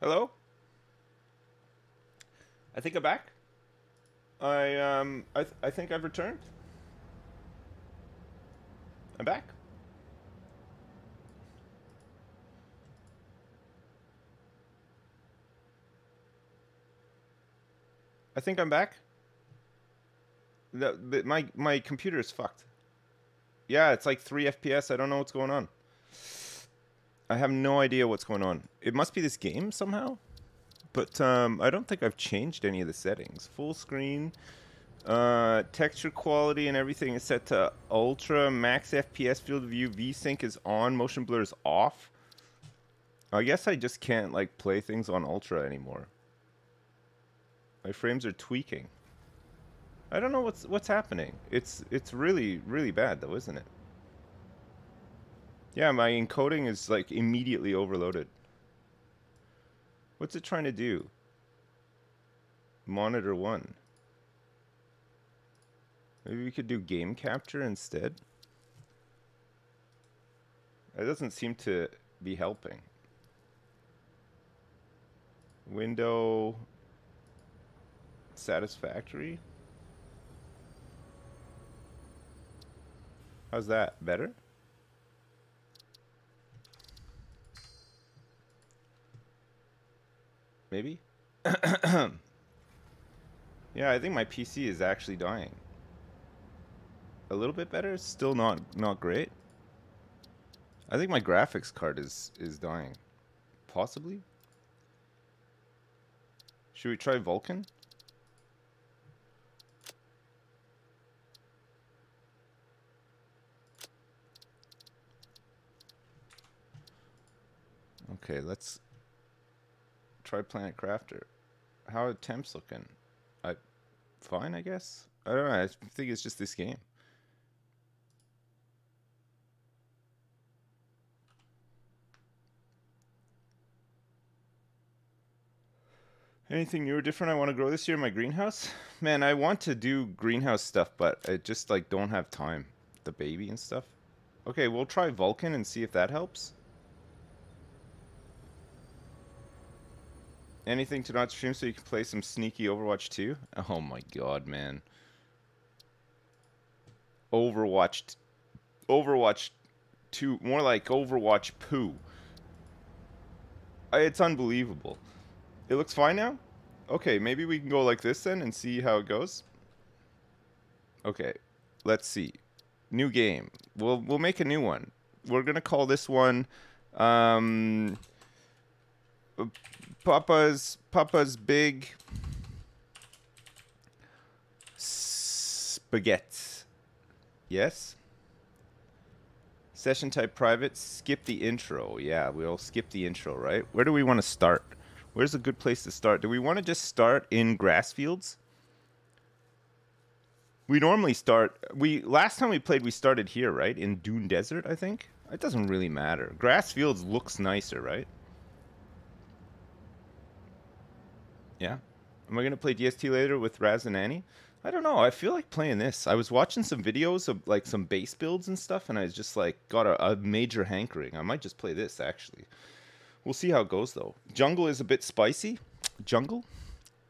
Hello? I think I'm back. I um I th- I think I've returned. I'm back. I think I'm back. The, the, my my computer is fucked. Yeah, it's like 3 FPS. I don't know what's going on. I have no idea what's going on. It must be this game somehow. But um, I don't think I've changed any of the settings. Full screen, uh, texture quality and everything is set to ultra. Max FPS field of view. VSync is on. Motion blur is off. I guess I just can't like play things on ultra anymore. My frames are tweaking. I don't know what's what's happening. It's it's really really bad though, isn't it? Yeah, my encoding is like immediately overloaded. What's it trying to do? Monitor 1. Maybe we could do game capture instead? That doesn't seem to be helping. Window satisfactory? How's that? Better? Maybe? yeah, I think my PC is actually dying. A little bit better, still not not great. I think my graphics card is is dying. Possibly? Should we try Vulkan? Okay, let's try Planet Crafter. How are temps looking? I fine, I guess. I don't know. I think it's just this game. Anything new or different I want to grow this year in my greenhouse? Man, I want to do greenhouse stuff, but I just like don't have time. The baby and stuff. Okay, we'll try Vulkan and see if that helps. Anything to not stream so you can play some sneaky Overwatch 2? Oh my god, man. Overwatch Overwatch 2, more like Overwatch poo. It's unbelievable. It looks fine now? Okay, maybe we can go like this then and see how it goes. Okay, let's see. New game. We'll we'll make a new one. We're gonna call this one um, Papa's Papa's big spaghetti. Yes. Session type private. Skip the intro. Yeah, we'll skip the intro, right? Where do we want to start? Where's a good place to start? Do we want to just start in grass fields? We normally start. We last time we played, we started here, right? In Dune Desert, I think. It doesn't really matter. Grass fields looks nicer, right? Yeah. Am I gonna play DST later with Raz and Annie? I don't know. I feel like playing this. I was watching some videos of like some base builds and stuff, and I just like got a, a major hankering. I might just play this actually. We'll see how it goes though. Jungle is a bit spicy. Jungle,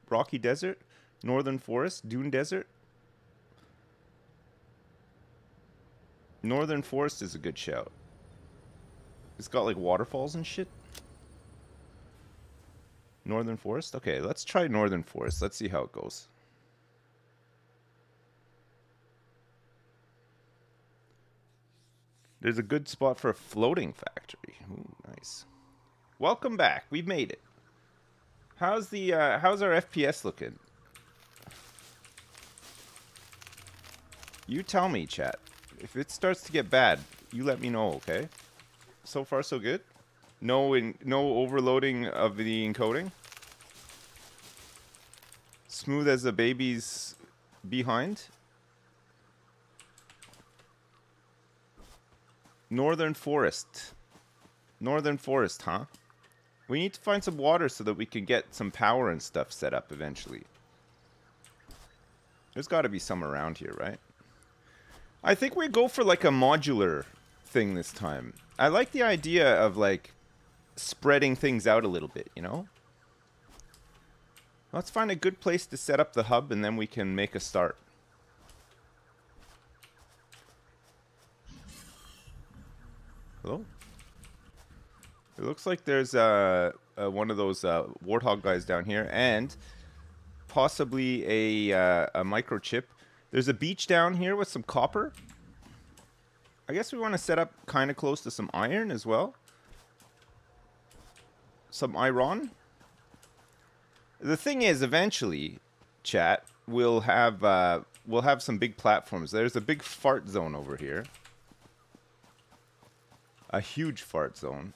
Rocky Desert, Northern Forest, Dune Desert. Northern Forest is a good shout. It's got like waterfalls and shit. Northern Forest? Okay, let's try Northern Forest. Let's see how it goes. There's a good spot for a floating factory. Ooh, nice. Welcome back. We've made it. How's the uh, how's our FPS looking? You tell me, chat. If it starts to get bad, you let me know, okay? So far so good? No in, no overloading of the encoding. Smooth as a baby's behind. Northern Forest. Northern Forest, huh? We need to find some water so that we can get some power and stuff set up eventually. There's got to be some around here, right? I think we go for like a modular thing this time. I like the idea of like spreading things out a little bit, you know? Let's find a good place to set up the hub and then we can make a start. Hello? It looks like there's uh, uh, one of those uh, warthog guys down here and possibly a, uh, a microchip. There's a beach down here with some copper. I guess we want to set up kind of close to some iron as well. Some iron. The thing is, eventually, chat, we'll have uh, we'll have some big platforms. There's a big fart zone over here. A huge fart zone.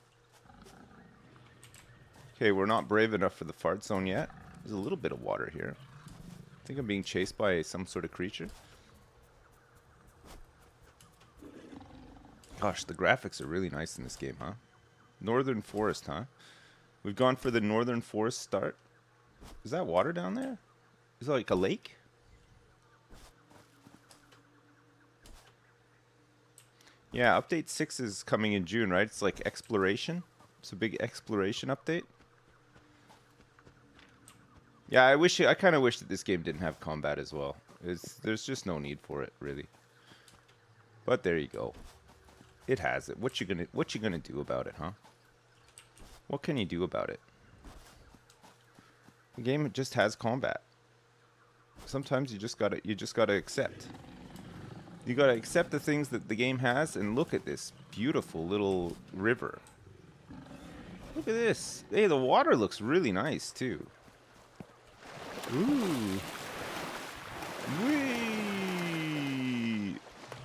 Okay, we're not brave enough for the fart zone yet. There's a little bit of water here. I think I'm being chased by some sort of creature. Gosh, the graphics are really nice in this game, huh? Northern Forest, huh? We've gone for the Northern Forest start. Is that water down there? Is it like a lake? Yeah, update 6 is coming in June, right? It's like exploration. It's a big exploration update. Yeah, I wish I kind of wish that this game didn't have combat as well. It's, there's just no need for it, really. But there you go. It has it. What you gonna What you gonna do about it, huh? What can you do about it? The game just has combat. Sometimes you just gotta you just gotta accept. You gotta accept the things that the game has and look at this beautiful little river. Look at this. Hey, the water looks really nice too. Ooh. Whee!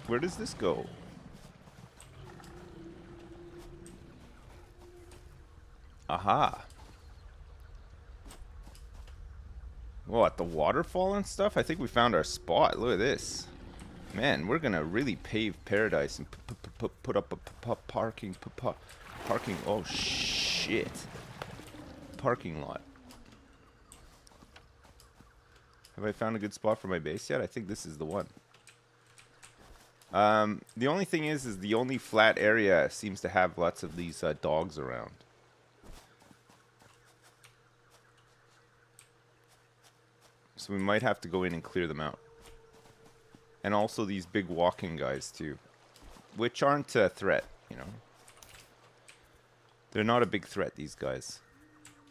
Where does this go? Aha. What, the waterfall and stuff? I think we found our spot. Look at this. Man, we're gonna really pave paradise and put up a parking parking. Oh shit! Parking lot. Have I found a good spot for my base yet? I think this is the one. Um, the only thing is, is the only flat area seems to have lots of these uh, dogs around. So we might have to go in and clear them out. And also these big walking guys too. Which aren't a threat, you know. They're not a big threat, these guys.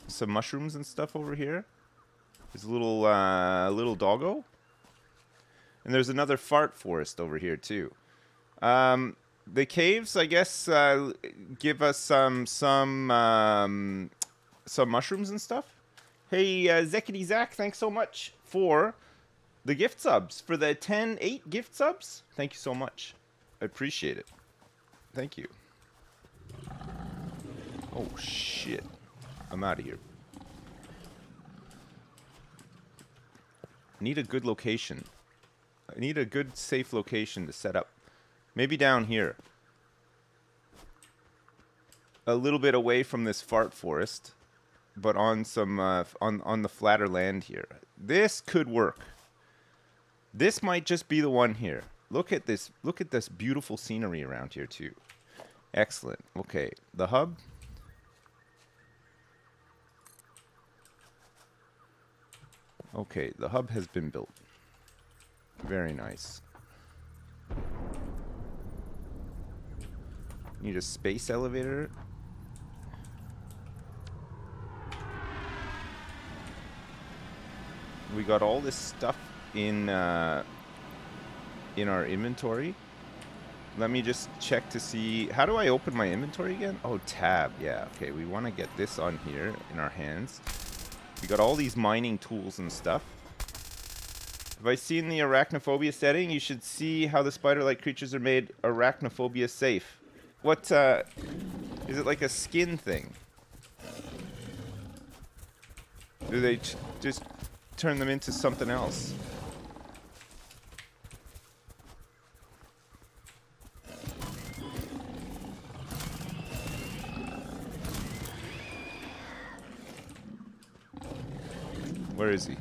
Some mushrooms and stuff over here. There's a little, uh, little doggo. And there's another fart forest over here too. Um, the caves, I guess, uh, give us some, some, um, some mushrooms and stuff. Hey, uh, Zekity Zach, thanks so much for the gift subs, for the 10 8 gift subs. Thank you so much. I appreciate it. Thank you. Oh, shit. I'm out of here. Need a good location. I need a good, safe location to set up. Maybe down here. A little bit away from this fart forest but on some uh, on on the flatter land here. This could work. This might just be the one here. Look at this. Look at this beautiful scenery around here too. Excellent. Okay, the hub. Okay, the hub has been built. Very nice. Need a space elevator we got all this stuff in uh, in our inventory. Let me just check to see. How do I open my inventory again? Oh, tab. Yeah, okay. We want to get this on here in our hands. We got all these mining tools and stuff. Have I seen the arachnophobia setting? You should see how the spider-like creatures are made arachnophobia safe. What, uh, is it like a skin thing? Do they just turn them into something else. Where is he?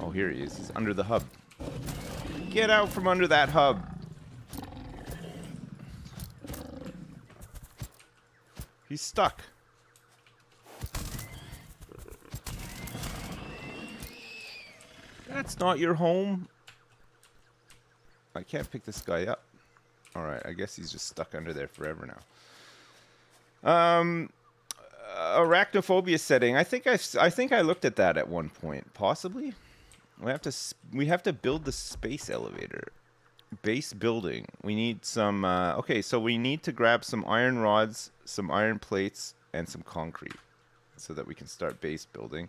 Oh, here he is. He's under the hub. Get out from under that hub. He's stuck. That's not your home. I can't pick this guy up. All right, I guess he's just stuck under there forever now. Um, arachnophobia setting. I think I, I think I looked at that at one point, possibly. We have to we have to build the space elevator. Base building. We need some. Uh, okay, so we need to grab some iron rods, some iron plates, and some concrete, so that we can start base building.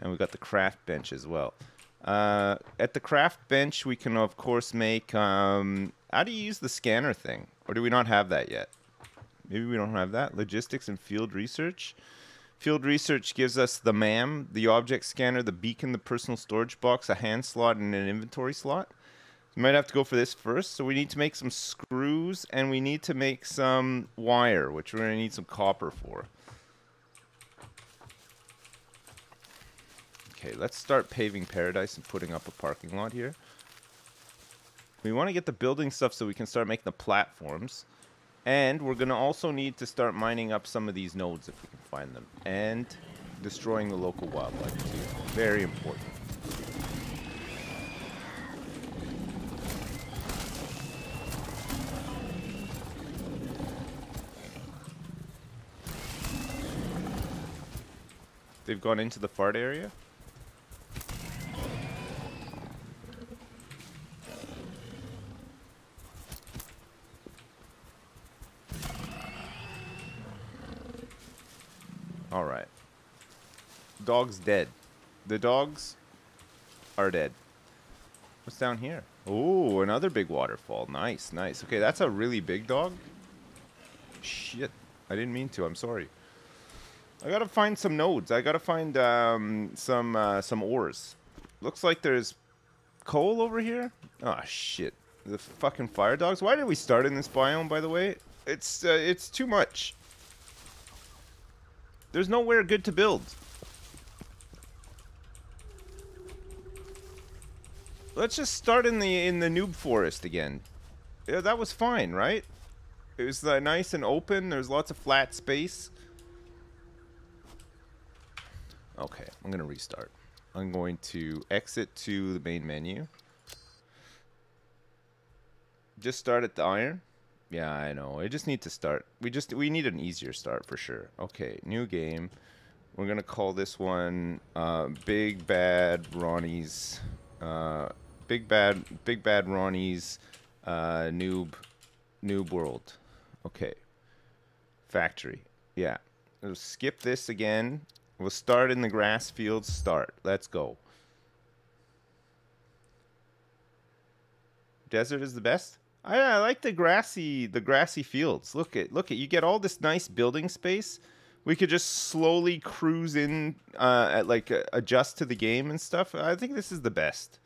And we got the craft bench as well. Uh, at the craft bench, we can of course make. Um, how do you use the scanner thing, or do we not have that yet? Maybe we don't have that. Logistics and field research. Field research gives us the MAM, the object scanner, the beacon, the personal storage box, a hand slot, and an inventory slot. We might have to go for this first. So we need to make some screws, and we need to make some wire, which we're going to need some copper for. Okay, let's start paving paradise and putting up a parking lot here. We want to get the building stuff so we can start making the platforms. And we're going to also need to start mining up some of these nodes if we can find them. And destroying the local wildlife too. Very important. They've gone into the fart area? Alright. Dog's dead. The dogs are dead. What's down here? Oh, another big waterfall. Nice, nice. Okay, that's a really big dog. Shit. I didn't mean to. I'm sorry. I gotta find some nodes. I gotta find um, some uh, some ores. Looks like there's coal over here. Oh shit! The fucking fire dogs. Why did we start in this biome? By the way, it's uh, it's too much. There's nowhere good to build. Let's just start in the in the noob forest again. Yeah, that was fine, right? It was uh, nice and open. There's lots of flat space. Okay, I'm gonna restart. I'm going to exit to the main menu. Just start at the iron. Yeah, I know. I just need to start. We just we need an easier start for sure. Okay, new game. We're gonna call this one uh, Big Bad Ronnie's uh, Big Bad Big Bad Ronnie's uh, Noob Noob World. Okay. Factory. Yeah. We'll skip this again. We'll start in the grass fields. Start. Let's go. Desert is the best. I, I like the grassy the grassy fields. Look at look at you get all this nice building space. We could just slowly cruise in, uh, at like uh, adjust to the game and stuff. I think this is the best.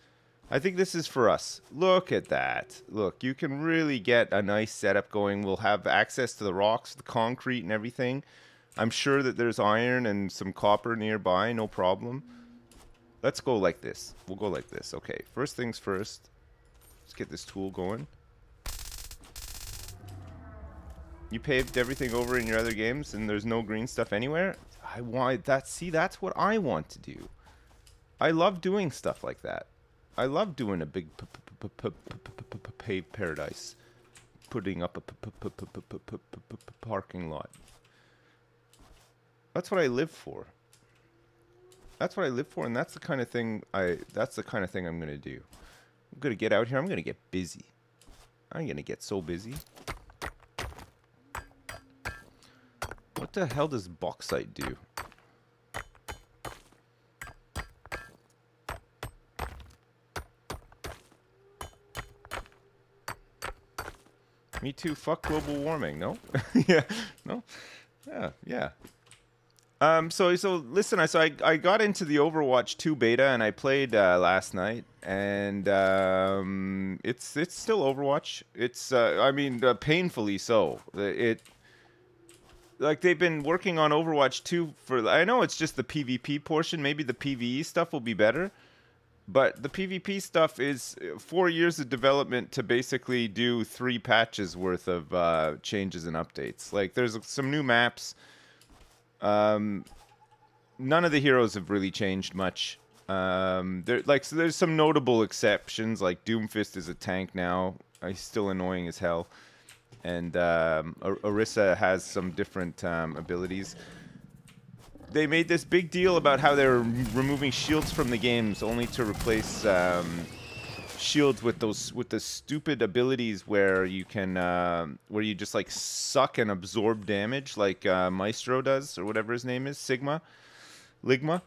I think this is for us. Look at that. Look, you can really get a nice setup going. We'll have access to the rocks, the concrete, and everything. I'm sure that there's iron and some copper nearby, no problem. Let's go like this. We'll go like this. Okay, first things first. Let's get this tool going. You paved everything over in your other games and there's no green stuff anywhere? I want that. See, that's what I want to do. I love doing stuff like that. I love doing a big paved paradise. Putting up a parking lot. That's what I live for. That's what I live for, and that's the kind of thing I. That's the kind of thing I'm gonna do. I'm gonna get out here. I'm gonna get busy. I'm gonna get so busy. What the hell does bauxite do? Me too. Fuck global warming. No. yeah. No. Yeah. Yeah. Um. So so listen. I so I I got into the Overwatch 2 beta and I played uh, last night and um it's it's still Overwatch. It's uh, I mean uh, painfully so. It like they've been working on Overwatch 2 for I know it's just the PvP portion, maybe the PvE stuff will be better. But the PvP stuff is 4 years of development to basically do 3 patches worth of uh, changes and updates. Like there's some new maps. Um none of the heroes have really changed much. Um, there like so there's some notable exceptions like Doomfist is a tank now. Uh, he's still annoying as hell, and um, Orisa has some different um, abilities. They made this big deal about how they're removing shields from the games only to replace um, shields with those with the stupid abilities where you can uh, where you just like suck and absorb damage like uh, Maestro does or whatever his name is Sigma, Ligma.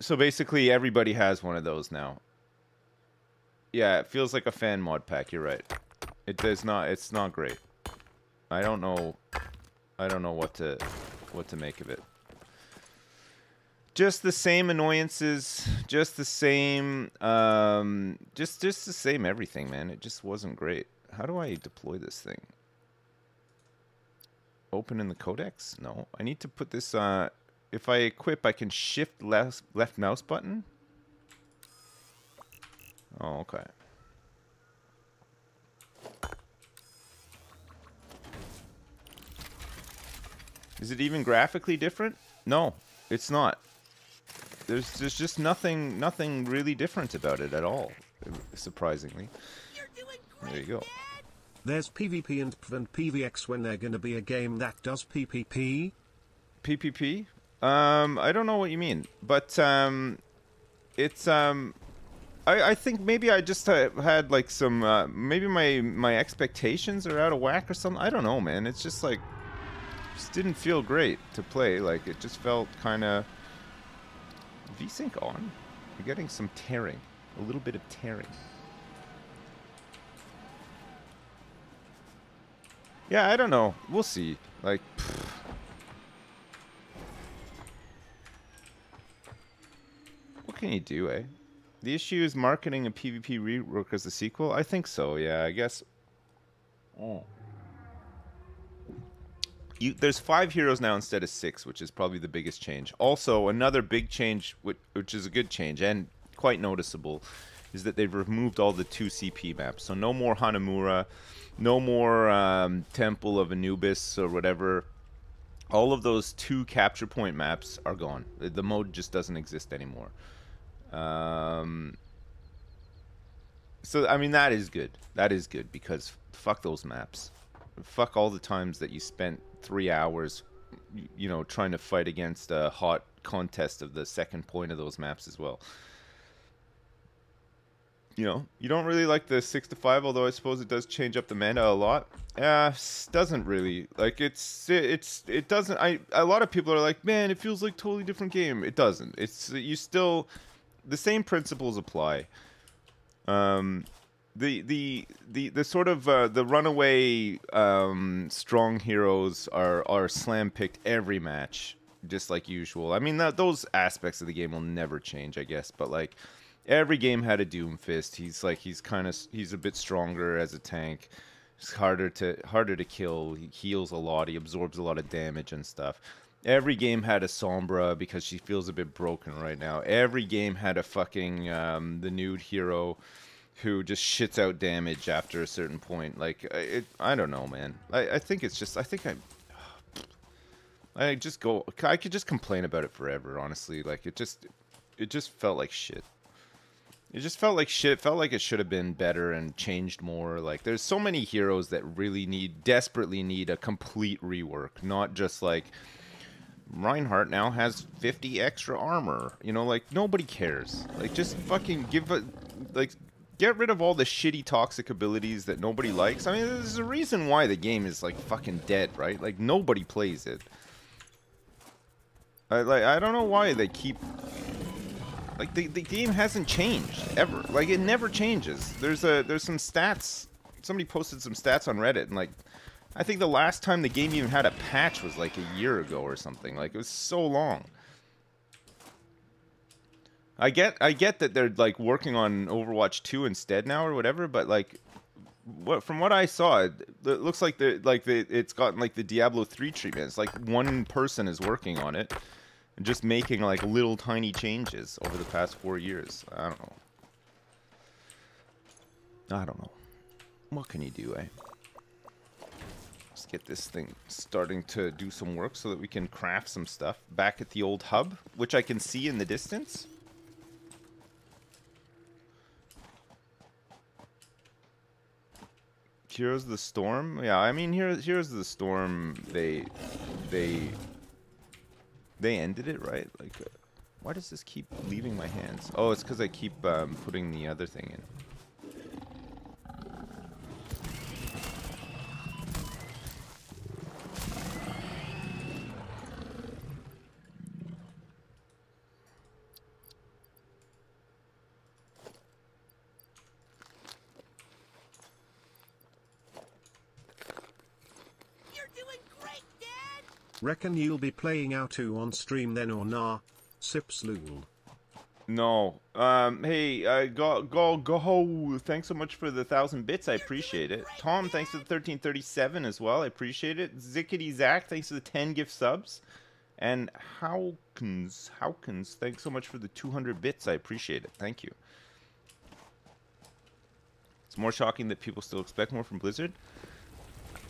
So basically, everybody has one of those now. Yeah, it feels like a fan mod pack. You're right. It does not. It's not great. I don't know. I don't know what to what to make of it. Just the same annoyances. Just the same. Um, just just the same everything, man. It just wasn't great. How do I deploy this thing? Open in the codex? No. I need to put this uh, if I equip, I can shift left, left mouse button. Oh, okay. Is it even graphically different? No, it's not. There's there's just nothing nothing really different about it at all, surprisingly. Great, there you go. Dad. There's PvP and PvP and PvX when there gonna be a game that does PvP. PPP? Um, I don't know what you mean, but um, it's um, I I think maybe I just uh, had like some uh, maybe my my expectations are out of whack or something. I don't know, man. It's just like just didn't feel great to play. Like it just felt kind of VSync on. You're getting some tearing, a little bit of tearing. Yeah, I don't know. We'll see. Like. Pfft. can you do, eh? The issue is marketing a PvP rework as a sequel? I think so, yeah, I guess. Oh. You, there's five heroes now instead of six, which is probably the biggest change. Also, another big change, which, which is a good change and quite noticeable, is that they've removed all the 2 CP maps. So no more Hanamura, no more um, Temple of Anubis or whatever. All of those two capture point maps are gone. The, the mode just doesn't exist anymore. Um, so I mean that is good. That is good because fuck those maps. Fuck all the times that you spent three hours, you know, trying to fight against a hot contest of the second point of those maps as well. You know, you don't really like the six to five, although I suppose it does change up the mana a lot. Uh, doesn't really like it's it's it doesn't. I a lot of people are like, man, it feels like totally different game. It doesn't. It's you still the same principles apply. Um, the the the the sort of uh, the runaway um, strong heroes are are slam picked every match, just like usual. I mean, that, those aspects of the game will never change, I guess. But like every game had a Doomfist. He's like he's kind of he's a bit stronger as a tank. It's harder to harder to kill. He heals a lot. He absorbs a lot of damage and stuff. Every game had a Sombra because she feels a bit broken right now. Every game had a fucking um, the nude hero who just shits out damage after a certain point. Like it, I don't know, man. I, I think it's just I think I. I just go. I could just complain about it forever. Honestly, like it just, it just felt like shit. It just felt like shit. It felt like it should have been better and changed more. Like there's so many heroes that really need, desperately need a complete rework, not just like Reinhardt now has 50 extra armor. You know, like nobody cares. Like just fucking give a like get rid of all the shitty toxic abilities that nobody likes. I mean, there's a reason why the game is like fucking dead, right? Like nobody plays it. I like I don't know why they keep like the the game hasn't changed ever. Like it never changes. There's a there's some stats. Somebody posted some stats on Reddit and like I think the last time the game even had a patch was like a year ago or something. Like it was so long. I get I get that they're like working on Overwatch 2 instead now or whatever, but like what from what I saw, it, it looks like the like the it's gotten like the Diablo 3 treatment. It's like one person is working on it and just making like little tiny changes over the past 4 years. I don't know. I don't know. What can you do, eh? Let's get this thing starting to do some work so that we can craft some stuff back at the old hub, which I can see in the distance. Heroes the Storm. Yeah, I mean, Heroes Heroes the Storm. They they they ended it right. Like, uh, why does this keep leaving my hands? Oh, it's because I keep um, putting the other thing in. Reckon you'll be playing Auto on stream then or nah? Sips Lul. No. Um, hey, uh, go, go, go. Thanks so much for the thousand bits. I appreciate it. Tom, thanks for the 1337 as well. I appreciate it. Zickety Zach, thanks for the 10 gift subs. And Hawkins, Hawkins, thanks so much for the 200 bits. I appreciate it. Thank you. It's more shocking that people still expect more from Blizzard.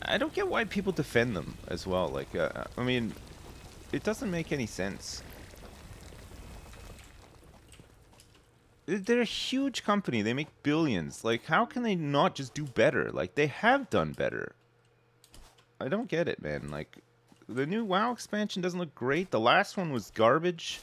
I don't get why people defend them as well. Like, uh, I mean, it doesn't make any sense. They're a huge company. They make billions. Like, how can they not just do better? Like, they have done better. I don't get it, man. Like, the new WoW expansion doesn't look great. The last one was garbage.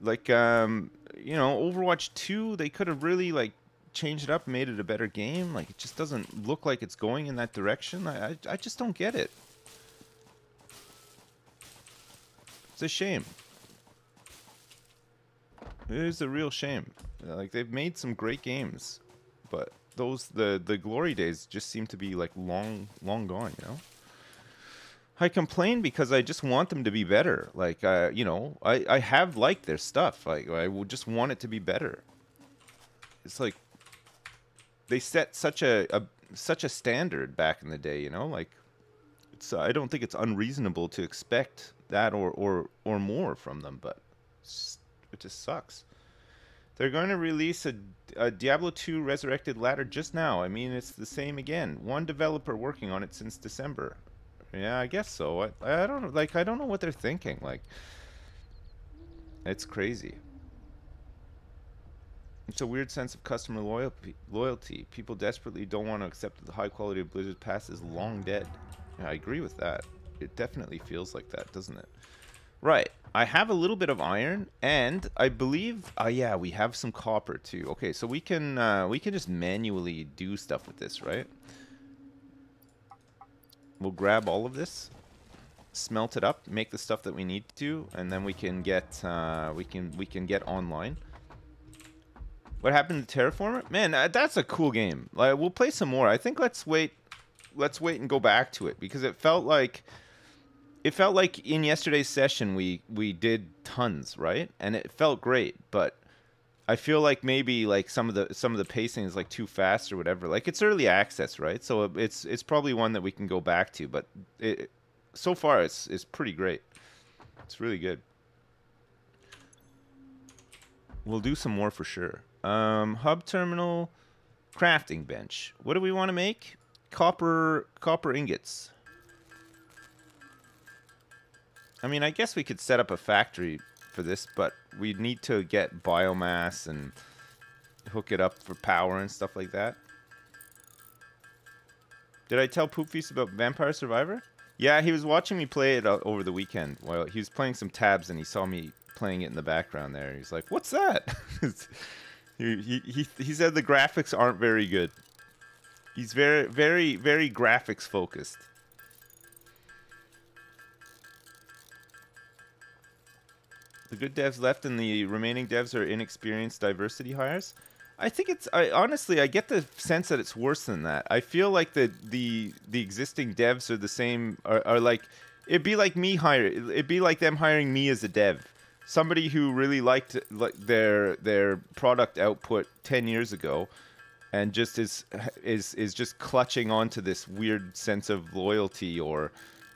Like, um, you know, Overwatch 2, they could have really, like, changed it up, made it a better game. Like it just doesn't look like it's going in that direction. I, I, I just don't get it. It's a shame. It is a real shame. Like they've made some great games, but those the the glory days just seem to be like long long gone. You know. I complain because I just want them to be better. Like, uh, you know, I, I have liked their stuff. I, I just want it to be better. It's like they set such a, a such a standard back in the day. You know, like it's uh, I don't think it's unreasonable to expect that or or or more from them, but it just sucks. They're going to release a, a, Diablo 2 Resurrected Ladder just now. I mean, it's the same again. One developer working on it since December. Yeah, I guess so. I, I don't. Like, I don't know what they're thinking. Like, it's crazy. It's a weird sense of customer loyalty. Loyalty. People desperately don't want to accept that the high quality of Blizzard Pass is long dead. Yeah, I agree with that. It definitely feels like that, doesn't it? Right. I have a little bit of iron, and I believe, uh, yeah, we have some copper too. Okay, so we can uh, we can just manually do stuff with this, right? We'll grab all of this, smelt it up, make the stuff that we need to, and then we can get uh, we can we can get online. What happened to Terraformer? Man, uh, that's a cool game. Like we'll play some more. I think let's wait let's wait and go back to it because it felt like it felt like in yesterday's session we we did tons, right? And it felt great, but I feel like maybe like some of the some of the pacing is like too fast or whatever. Like it's early access, right? So it's it's probably one that we can go back to, but it, so far it's it's pretty great. It's really good. We'll do some more for sure. Um, hub terminal, crafting bench. What do we want to make? Copper, copper ingots. I mean, I guess we could set up a factory for this, but we need to get biomass and hook it up for power and stuff like that. Did I tell Poop Feast about Vampire Survivor? Yeah, he was watching me play it over the weekend. While he was playing some tabs, and he saw me playing it in the background there. He's like, "What's that?" He, he, he said the graphics aren't very good. He's very, very, very graphics focused. The good devs left and the remaining devs are inexperienced diversity hires. I think it's I honestly I get the sense that it's worse than that. I feel like the the the existing devs are the same are, are like it'd be like me hire it'd be like them hiring me as a dev somebody who really liked like their their product output 10 years ago and just is is is just clutching onto this weird sense of loyalty or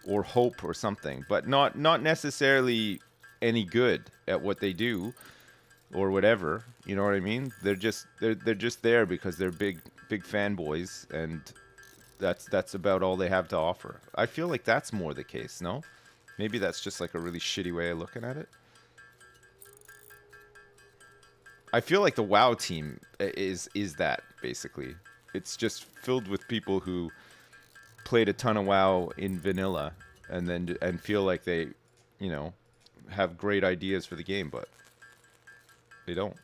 or hope or something but not not necessarily any good at what they do or whatever you know what i mean? They're just they're they're just there because they're big big fanboys and that's that's about all they have to offer. I feel like that's more the case no? Maybe that's just like a really shitty way of looking at it I feel like the WoW team is is that basically. it's just filled with people who played a ton of WoW in vanilla and then and feel like they, you know, have great ideas for the game, but they don't.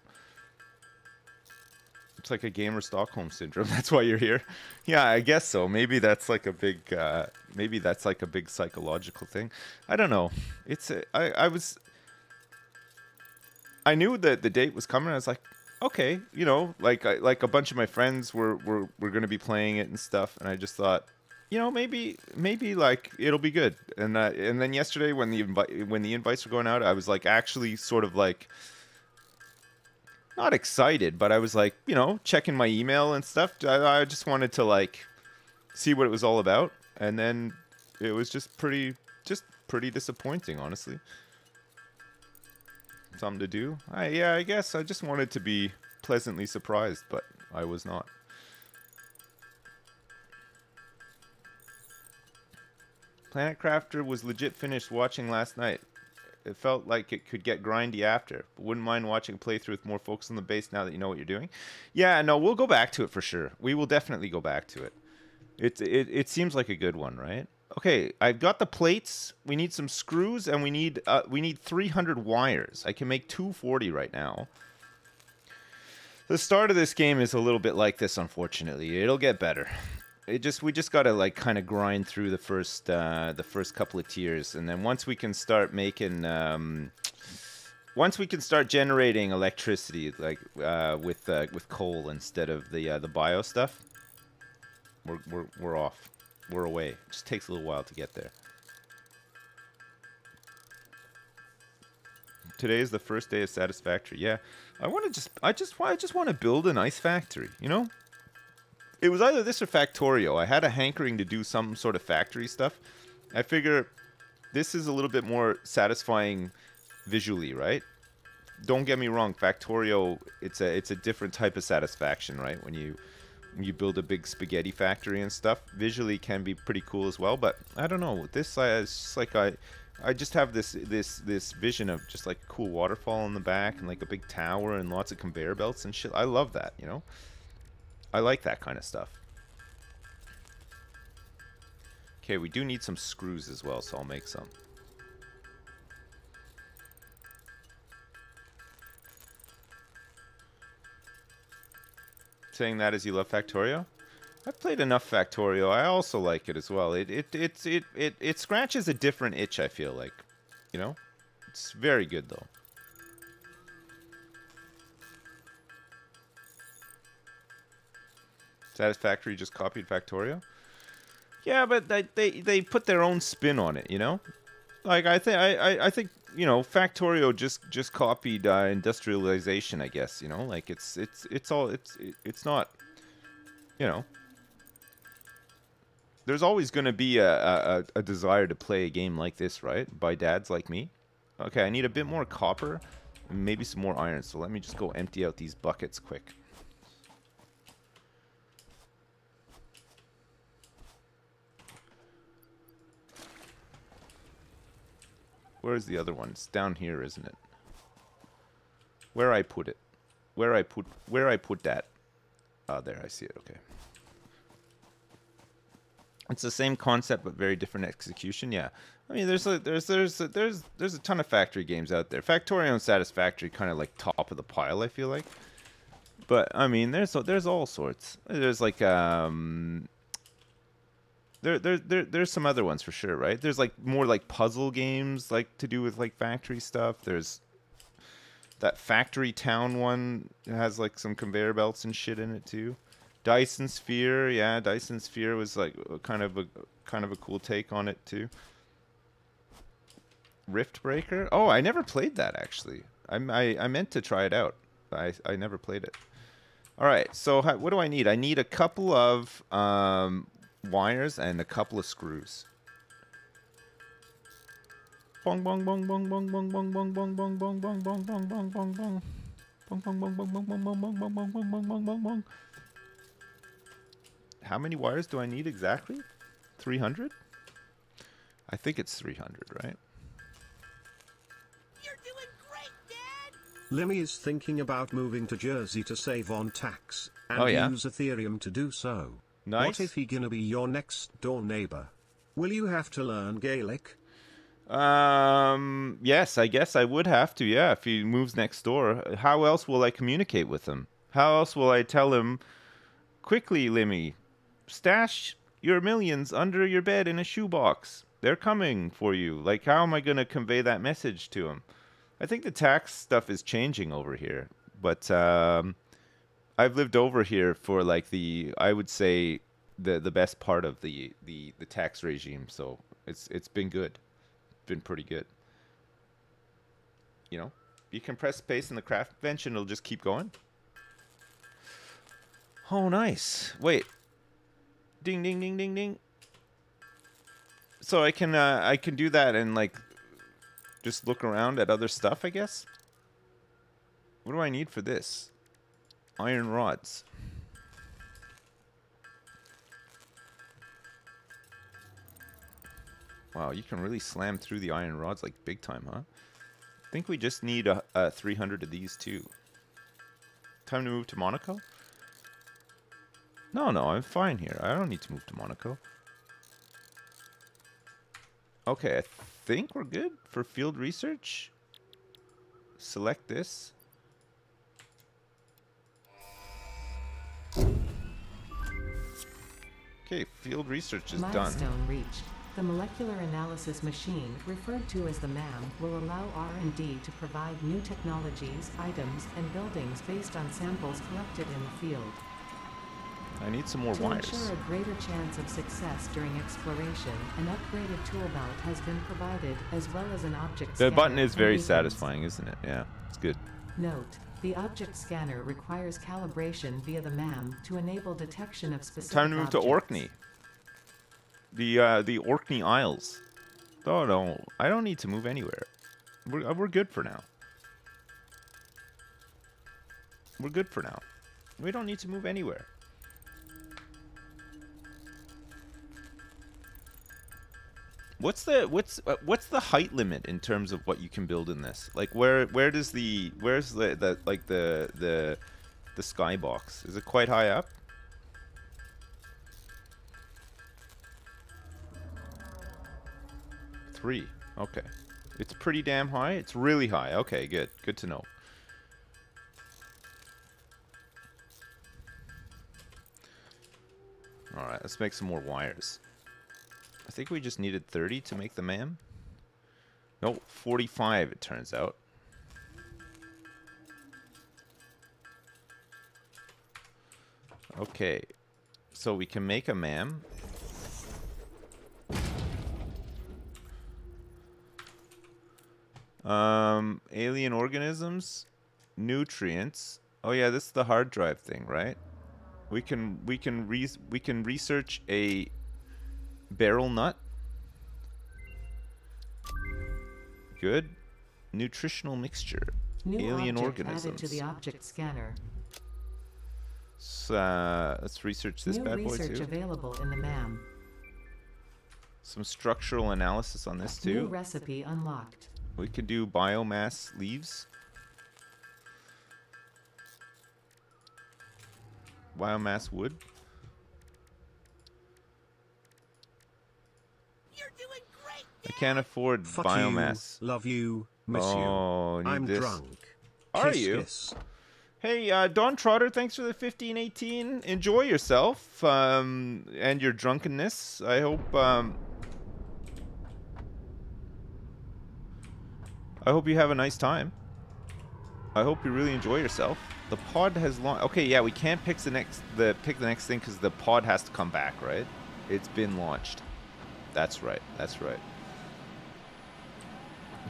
It's like a gamer Stockholm syndrome. That's why you're here. Yeah, I guess so. Maybe that's like a big, uh, maybe that's like a big psychological thing. I don't know. It's a, I, I was, I knew that the date was coming. I was like, okay, you know, like I, like a bunch of my friends were were were going to be playing it and stuff, and I just thought, you know, maybe maybe like it'll be good. And uh, and then yesterday when the invi- when the invites were going out, I was like actually sort of like not excited, but I was like, you know, checking my email and stuff. I, I just wanted to like see what it was all about, and then it was just pretty just pretty disappointing, honestly. Something to do. I yeah, I guess I just wanted to be pleasantly surprised, but I was not. Planet Crafter was legit finished watching last night. It felt like it could get grindy after, but wouldn't mind watching a playthrough with more folks on the base now that you know what you're doing. Yeah, no, we'll go back to it for sure. We will definitely go back to it. It it, it seems like a good one, right? Okay, I've got the plates. We need some screws, and we need uh, we need 300 wires. I can make 240 right now. The start of this game is a little bit like this, unfortunately. It'll get better it just we just gotta like kind of grind through the first uh, the first couple of tiers, and then once we can start making. Um, once we can start generating electricity, like uh, with uh, with coal instead of the uh, the bio stuff, we're, we're we're off. We're away. It just takes a little while to get there. Today is the first day of Satisfactory. Yeah, I want to just I just I just want to build a nice factory. You know, it was either this or Factorio. I had a hankering to do some sort of factory stuff. I figure this is a little bit more satisfying visually, right? Don't get me wrong, Factorio it's a it's a different type of satisfaction, right? When you you build a big spaghetti factory and stuff, visually can be pretty cool as well. But I don't know, this uh, it's just like I I just have this this this vision of just like a cool waterfall in the back and like a big tower and lots of conveyor belts and shit. I love that, you know. I like that kind of stuff. Okay, we do need some screws as well, so I'll make some. Saying that as you love Factorio? I've played enough Factorio. I also like it as well. It it it it it, it scratches a different itch, I feel like. You know? It's very good though. Satisfactory just copied Factorio. Yeah, but they, they they put their own spin on it, you know. Like I think I, I, I think you know Factorio just just copied uh, industrialization, I guess. You know, like it's it's it's all it's it's not, you know. There's always going to be a, a, a desire to play a game like this, right? By dads like me. Okay, I need a bit more copper, maybe some more iron. So let me just go empty out these buckets quick. Where's the other one? It's down here, isn't it? Where I put it? Where I put where I put that? Oh, there I see it. Okay. It's the same concept but very different execution. Yeah. I mean, there's a, there's there's a, there's there's a ton of factory games out there. Factorio and Satisfactory kind of like top of the pile. I feel like. But I mean, there's there's all sorts. There's like um there, there, there, there's some other ones for sure, right? There's like more like puzzle games, like to do with like factory stuff. There's that Factory Town one has like some conveyor belts and shit in it too. Dyson Sphere, yeah, Dyson Sphere was like kind of a kind of a cool take on it too. Rift Breaker. Oh, I never played that actually. I I, I meant to try it out. I I never played it. All right, so how, what do I need? I need a couple of um, wires and a couple of screws. Bong bong bong bong bong bong bong bong bong bong bong bong bong bong bong bong bong. Bong bong bong bong bong bong bong bong bong bong bong bong bong bong bong. How many wires do I need exactly? 300? I think it's 300, right? You're doing great, Dad! Lemmy is thinking about moving to Jersey to save on tax. and Oh, yeah? use Ethereum to do so. Nice. What if he gonna be your next door neighbor? Will you have to learn Gaelic? Um, yes, I guess I would have to. Yeah, if he moves next door, how else will I communicate with him? How else will I tell him, quickly, Limmy, stash your millions under your bed in a shoebox. They're coming for you. Like, how am I going to convey that message to him? I think the tax stuff is changing over here, but um, I've lived over here for like the I would say the the best part of the the the tax regime. So it's it's been good, been pretty good. You know, you can press space in the craft bench and it'll just keep going. Oh, nice. Wait. Ding ding ding ding ding. So I can uh, I can do that and like just look around at other stuff, I guess. What do I need for this? Iron rods. Wow, you can really slam through the iron rods like big time, huh? I think we just need a, a 300 of these too. Time to move to Monaco? No, no, I'm fine here. I don't need to move to Monaco. Okay, I think we're good for field research. Select this. Okay, field research is done. Milestone reached. The molecular analysis machine, referred to as the MAM, will allow R&D to provide new technologies, items, and buildings based on samples collected in the field. I need some more To wires. ensure a greater chance of success during exploration, an upgraded tool belt has been provided, as well as an object The button is very satisfying, isn't it? Yeah, it's good. Note: The object scanner requires calibration via the MAM to enable detection of specific Time to move to. Orkney. The uh, the Orkney Isles. Oh no, I don't need to move anywhere. We're uh, we're good for now. We're good for now. We don't need to move anywhere. What's the what's uh, what's the height limit in terms of what you can build in this? Like where where does the where's the, the like the the the skybox? Is it quite high up? Three. Okay. It's pretty damn high. It's really high. Okay, good. Good to know. Alright, let's make some more wires. I think we just needed 30 to make the MAM. No, 45 it turns out. Okay. So we can make a MAM. Um, alien organisms, nutrients. Oh yeah, this is the hard drive thing, right? We can we can re we can research a barrel nut. Good. Nutritional mixture. New alien organisms. to the object scanner. S- uh, let's research this New bad boy research too. available in the MAM. Some structural analysis on this New too. recipe unlocked. We can do biomass leaves. Biomass wood. I can't afford Fuck biomass. you, love you, miss Oh, you. I'm this. drunk. Are Kiss, you? kiss. Hey, uh, Don Trotter, thanks for the 1518. Enjoy yourself um, and your drunkenness. I hope. Um, I hope you have a nice time. I hope you really enjoy yourself. The pod has launched. Okay, yeah, we can't pick the next the pick the next thing because the pod has to come back, right? It's been launched. That's right. That's right.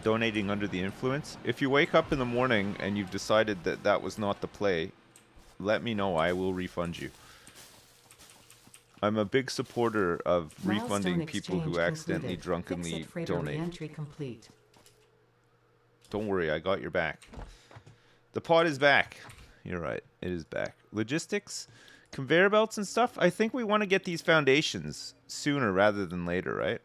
Donating under the influence. If you wake up in the morning and you've decided that that was not the play, let me know. I will refund you. I'm a big supporter of refunding people who accidentally drunkenly Fix it freighter donate. Entry complete. Don't worry, I got your back. The pod is back. You're right, it is back. Logistics, conveyor belts and stuff. I think we want to get these foundations sooner rather than later, right?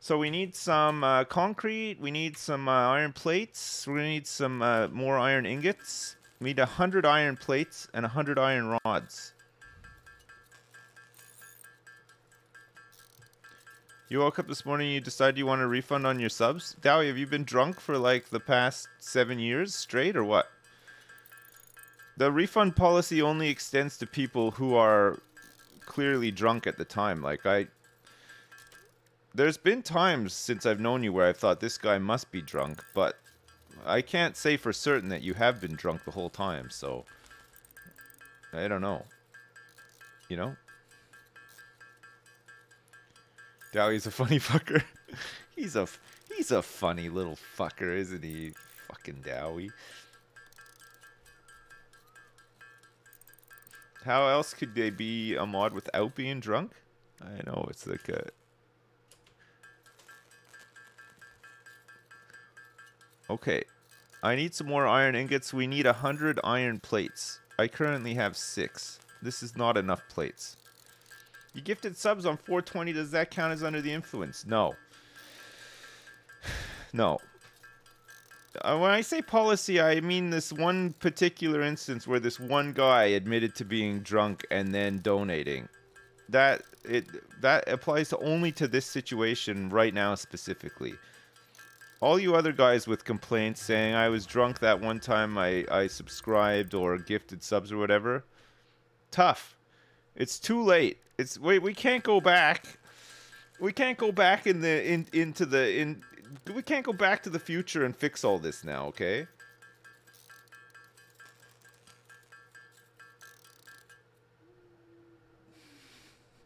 So we need some uh, concrete. We need some uh, iron plates. We're gonna need some uh, more iron ingots. We need 100 iron plates and 100 iron rods. You woke up this morning you decided you want a refund on your subs? Dowie, have you been drunk for like the past seven years straight or what? The refund policy only extends to people who are clearly drunk at the time. Like I there's been times since I've known you where I've thought this guy must be drunk, but I can't say for certain that you have been drunk the whole time, so I don't know. You know? Dowie's a funny fucker. he's a he's a funny little fucker, isn't he? Fucking Dowie. How else could they be a mod without being drunk? I know it's like a Okay. I need some more iron ingots. We need a hundred iron plates. I currently have six. This is not enough plates. You gifted subs on 420. Does that count as under the influence? No. No. Uh, when I say policy, I mean this one particular instance where this one guy admitted to being drunk and then donating. That it that applies only to this situation right now specifically. All you other guys with complaints saying I was drunk that one time I, I subscribed or gifted subs or whatever, tough. It's too late. It's wait. We can't go back. We can't go back in the in into the in. We can't go back to the future and fix all this now. Okay.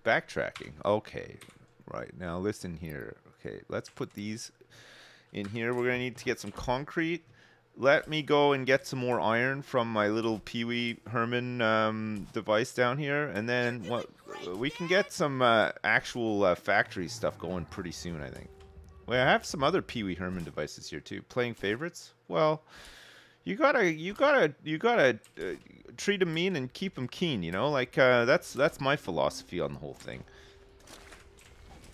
Backtracking. Okay. Right now, listen here. Okay, let's put these in here. We're gonna need to get some concrete let me go and get some more iron from my little Pee Wee Herman um, device down here, and then what we can get some uh, actual uh, factory stuff going pretty soon, I think. Wait, I have some other Pee Wee Herman devices here too. Playing favorites? Well, you gotta, you gotta, you gotta uh, treat them mean and keep them keen. You know, like uh, that's that's my philosophy on the whole thing.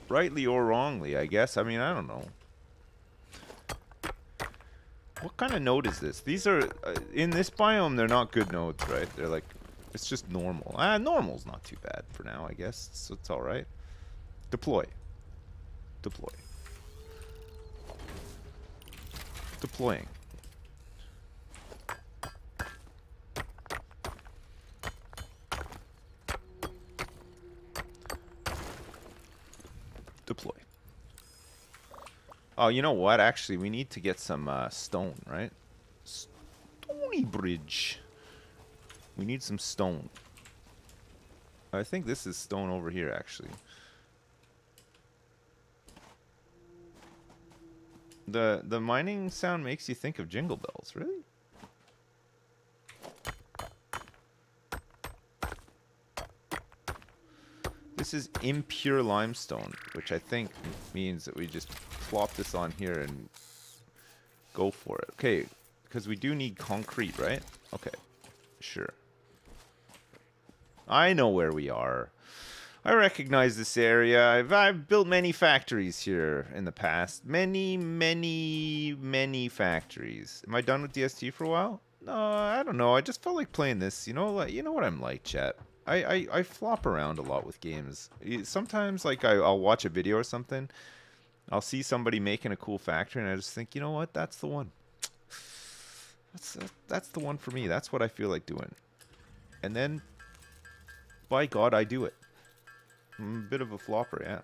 Rightly or wrongly, I guess. I mean, I don't know. What kind of node is this? These are, uh, in this biome, they're not good nodes, right? They're like, it's just normal. Ah, normal's not too bad for now, I guess. So it's alright. Deploy. Deploy. Deploying. Deploy. Oh, you know what? Actually, we need to get some uh, stone, right? Stony bridge. We need some stone. I think this is stone over here, actually. The the mining sound makes you think of jingle bells, really? This is impure limestone, which I think means that we just plop this on here and go for it. Okay, because we do need concrete, right? Okay, sure. I know where we are. I recognize this area. I've, I've built many factories here in the past. Many, many, many factories. Am I done with DST for a while? No, I don't know. I just felt like playing this. You know, like you know what I'm like, chat. I, I, I flop around a lot with games. Sometimes, like, I, I'll watch a video or something, I'll see somebody making a cool factory, and I just think, you know what? That's the one. That's that's the one for me. That's what I feel like doing. And then, by God, I do it. I'm a bit of a flopper, yeah.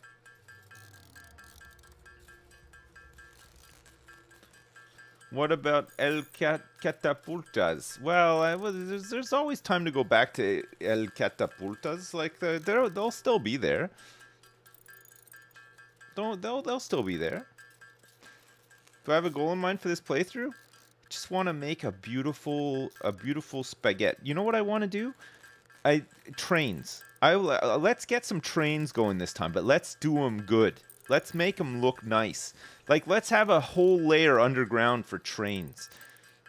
What about El Catapultas? Well, I, there's, there's, always time to go back to El Catapultas. Like, they're, they'll still be there. They'll, they'll, they'll still be there. Do I have a goal in mind for this playthrough? Just want to make a beautiful, a beautiful spaghetti. You know what I want to do? I trains. I uh, let's get some trains going this time, but let's do them good. Let's make them look nice. Like let's have a whole layer underground for trains.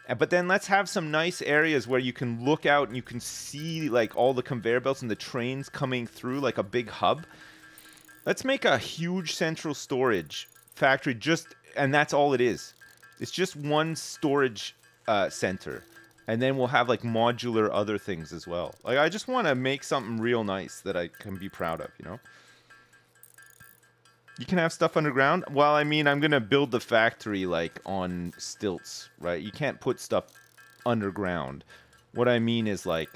Uh, but then let's have some nice areas where you can look out and you can see like all the conveyor belts and the trains coming through like a big hub. Let's make a huge central storage factory just, and that's all it is. It's just one storage uh, center. And then we'll have like modular other things as well. Like I just want to make something real nice that I can be proud of, you know? You can have stuff underground. Well, I mean, I'm going to build the factory like on stilts, right? You can't put stuff underground. What I mean is like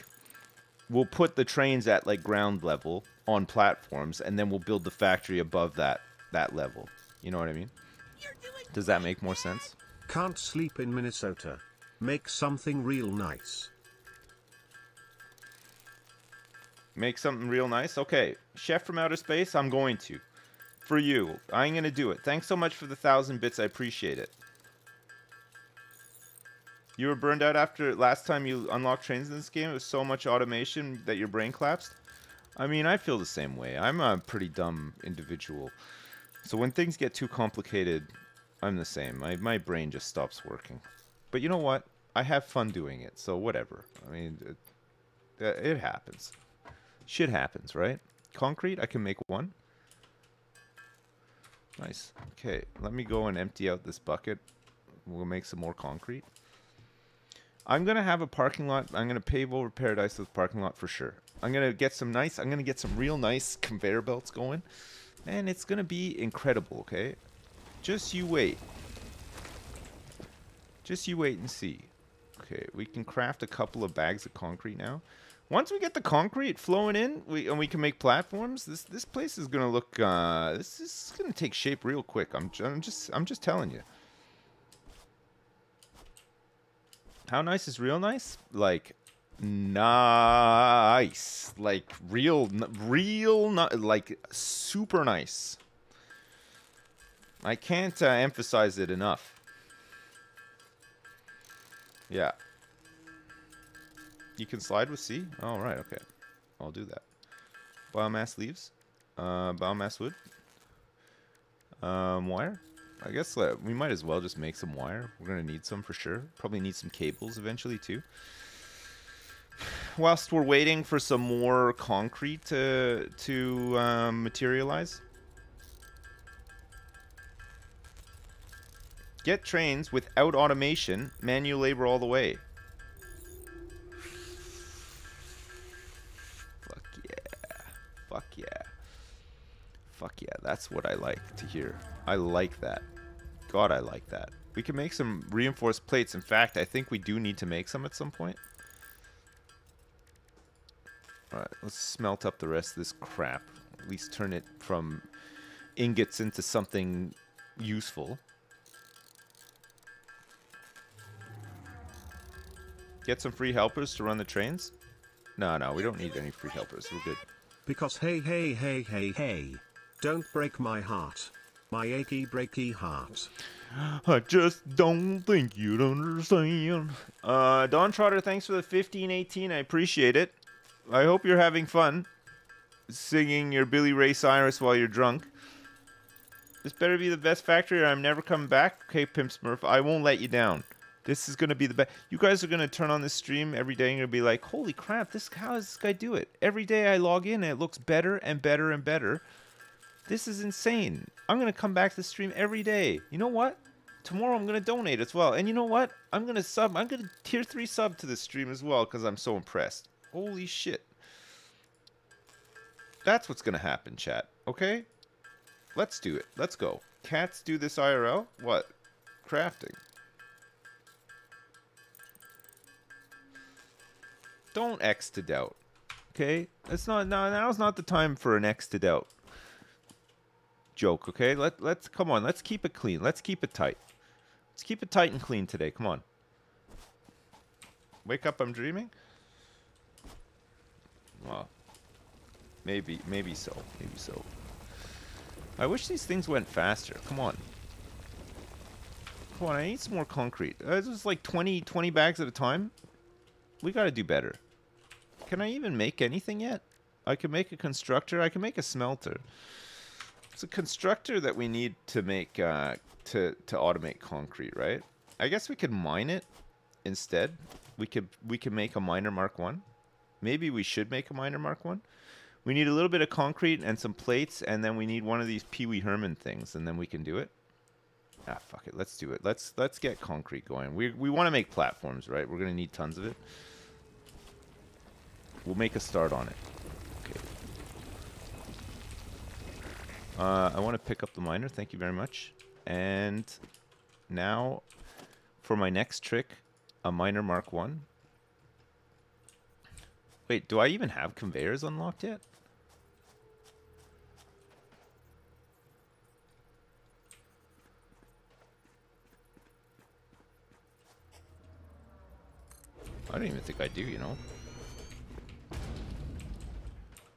we'll put the trains at like ground level on platforms and then we'll build the factory above that that level. You know what I mean? Does that make more sense? Can't sleep in Minnesota. Make something real nice. Make something real nice. Okay, chef from outer space, I'm going to. For you, I'm gonna do it. Thanks so much for the thousand bits. I appreciate it. You were burned out after last time you unlocked trains in this game. It was so much automation that your brain collapsed. I mean, I feel the same way. I'm a pretty dumb individual. So when things get too complicated, I'm the same. My, my brain just stops working. But you know what? I have fun doing it, so whatever. I mean, it, it happens. Shit happens, right? Concrete, I can make one. Nice. Okay, let me go and empty out this bucket. We'll make some more concrete. I'm gonna have a parking lot. I'm gonna pave over Paradise with parking lot for sure. I'm gonna get some nice. I'm gonna get some real nice conveyor belts going, and it's gonna be incredible. Okay, just you wait. Just you wait and see. Okay, we can craft a couple of bags of concrete now. Once we get the concrete flowing in, we and we can make platforms. This this place is gonna look. Uh, this is gonna take shape real quick. I'm, I'm just I'm just telling you. How nice is real nice? Like nice, like real, real, like super nice. I can't uh, emphasize it enough. Yeah. You can slide with C? Oh, right, okay. I'll do that. Biomass leaves. Uh, biomass wood. Um, wire. I guess uh, we might as well just make some wire. We're going to need some for sure. Probably need some cables eventually too. Whilst we're waiting for some more concrete to, to um, materialize. Get trains without automation, manual labor all the way. Fuck yeah, that's what I like to hear. I like that. God, I like that. We can make some reinforced plates. In fact, I think we do need to make some at some point. Alright, let's smelt up the rest of this crap. At least turn it from ingots into something useful. Get some free helpers to run the trains? No, no, we don't need any free helpers. We're good. Because hey, hey, hey, hey, hey. Don't break my heart. My achy breaky heart. I just don't think you'd understand. Uh, Don Trotter, thanks for the 1518. I appreciate it. I hope you're having fun singing your Billy Ray Cyrus while you're drunk. This better be the best factory or I'm never coming back. Okay, Pimp Smurf, I won't let you down. This is going to be the best. You guys are going to turn on this stream every day and you're to be like, holy crap, this how does this guy do it? Every day I log in and it looks better and better and better. This is insane. I'm going to come back to the stream every day. You know what? Tomorrow I'm going to donate as well. And you know what? I'm going to sub. I'm going to tier 3 sub to this stream as well because I'm so impressed. Holy shit. That's what's going to happen, chat. Okay? Let's do it. Let's go. Cats do this IRL? What? Crafting. Don't X to doubt. Okay? It's not now now's not the time for an X to doubt joke, okay? Let let's come on, let's keep it clean. Let's keep it tight. Let's keep it tight and clean today. Come on. Wake up, I'm dreaming. Well, maybe maybe so. Maybe so. I wish these things went faster. Come on. Come on, I need some more concrete. Uh, this is like 20, 20 bags at a time. We got to do better. Can I even make anything yet? I can make a constructor. I can make a smelter. It's a constructor that we need to make uh, to to automate concrete, right? I guess we could mine it instead. We could we could make a miner Mark One. Maybe we should make a miner Mark One. We need a little bit of concrete and some plates, and then we need one of these Pee Wee Herman things, and then we can do it. Ah, fuck it. Let's do it. Let's let's get concrete going. We we want to make platforms, right? We're gonna need tons of it. We'll make a start on it. Uh, I want to pick up the miner. Thank you very much. And now, for my next trick, a miner Mark One. Wait, do I even have conveyors unlocked yet? I don't even think I do, you know.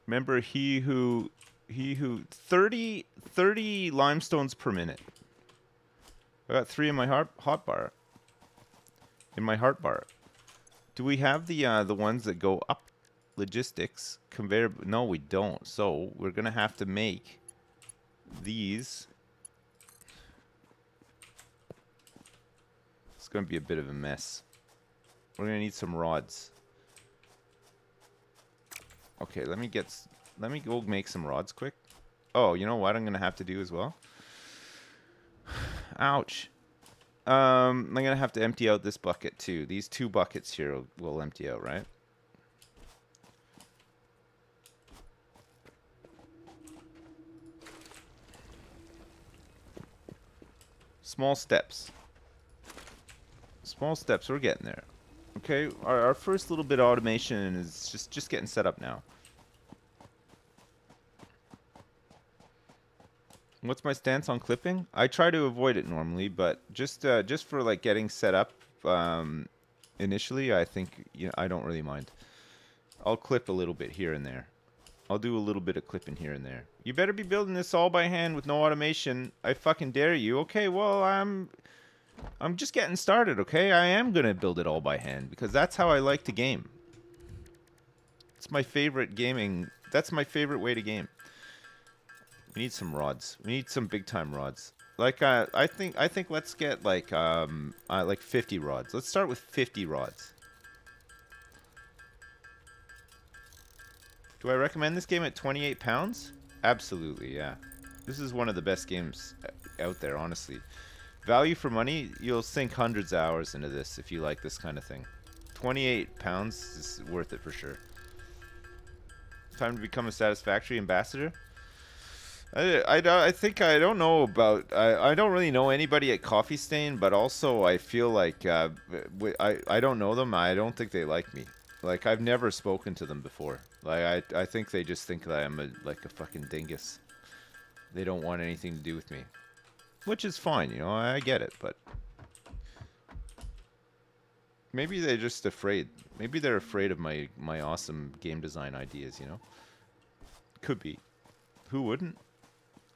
Remember he who he who 30 30 limestones per minute. I got 3 in my heart hot bar. In my heart bar. Do we have the uh the ones that go up logistics conveyor no we don't. So, we're to have to make these It's to be a bit of a mess. We're gonna need some rods. Okay, let me get... Let me go make some rods quick. Oh, you know what I'm gonna have to do as well? Ouch. Um, I'm gonna have to empty out this bucket too. These two buckets here will, will empty out, right? Small steps. Small steps, we're getting there. Okay, our, our first little bit of automation is just, just getting set up now. What's my stance on clipping? I try to avoid it normally, but just uh, just for like getting set up um, initially, I think you know I don't really mind. I'll clip a little bit here and there. I'll do a little bit of clipping here and there. You better be building this all by hand with no automation. I fucking dare you. Okay, well I'm I'm just getting started, okay? I am going to build it all by hand because that's how I like to game. It's my favorite gaming. That's my favorite way to game. We need some rods. We need some big time rods. Like uh, I think I think let's get like um uh, like 50 rods. Let's start with 50 rods. Do I recommend this game at 28 pounds? Absolutely, yeah. This is one of the best games uh, out there, honestly. Value for money, you'll sink hundreds of hours into this if you like this kind of thing. 28 pounds is worth it for sure. Time to become a Satisfactory ambassador? I, I, I think I don't know about I, I don't really know anybody at Coffee Stain, but also I feel like uh, I I don't know them. I don't think they like me. Like I've never spoken to them before. Like I I think they just think that I'm a, like a fucking dingus. They don't want anything to do with me, which is fine. You know I get it, but maybe they're just afraid. Maybe they're afraid of my my awesome game design ideas. You know, could be. Who wouldn't?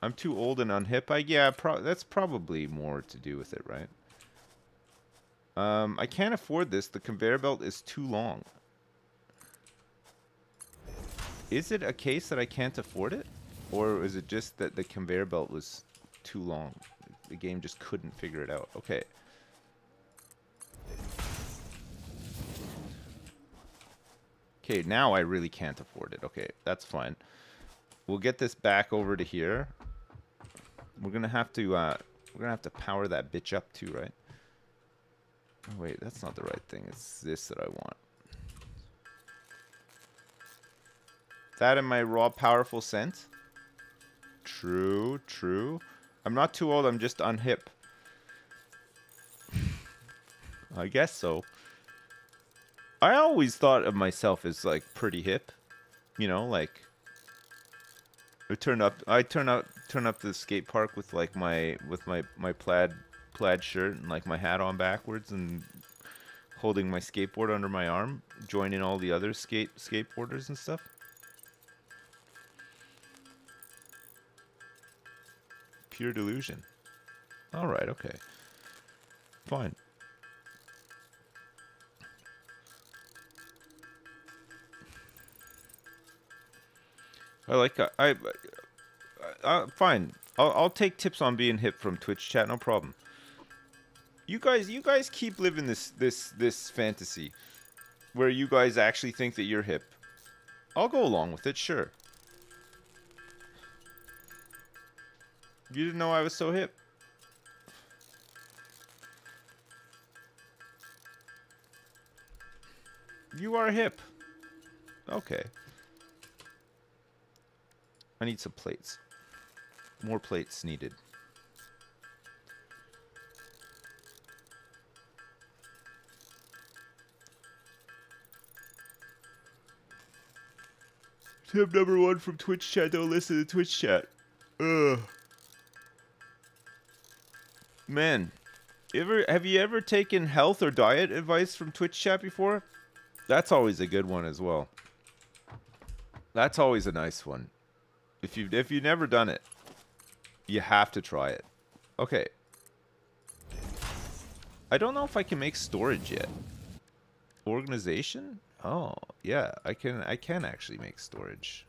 I'm too old and unhip. I yeah, pro that's probably more to do with it, right? Um, I can't afford this. The conveyor belt is too long. Is it a case that I can't afford it? Or is it just that the conveyor belt was too long? The game just couldn't figure it out. Okay. Okay, now I really can't afford it. Okay, that's fine. We'll get this back over to here. We're gonna have to uh, we're gonna have to power that bitch up too, right? Oh, wait, that's not the right thing. It's this that I want. That and my raw powerful scent. True, true. I'm not too old. I'm just unhip. I guess so. I always thought of myself as like pretty hip. You know, like I turn up I turn up turn up to the skate park with like my with my my plaid plaid shirt and like my hat on backwards and holding my skateboard under my arm, joining all the other skate skateboarders and stuff. Pure delusion. All right, okay. Fine. I like uh, I, I, I fine. I'll, I'll take tips on being hip from Twitch chat, no problem. You guys, you guys keep living this this this fantasy, where you guys actually think that you're hip. I'll go along with it, sure. You didn't know I was so hip. You are hip. Okay. I need some plates. More plates needed. Tip number one from Twitch chat. Don't listen to Twitch chat. Ugh. Man, ever have you ever taken health or diet advice from Twitch chat before? That's always a good one as well. That's always a nice one. If you if you've never done it, you have to try it. Okay. I don't know if I can make storage yet. Organization? Oh, yeah, I can I can actually make storage.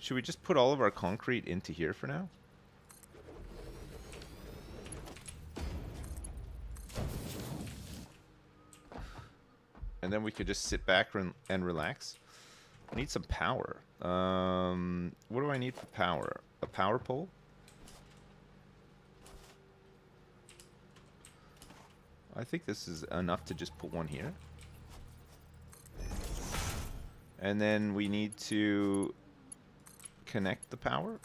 Should we just put all of our concrete into here for now? And then we could just sit back and relax. I need some power. Um, what do I need for power? A power pole? I think this is enough to just put one here. And then we need to connect the power.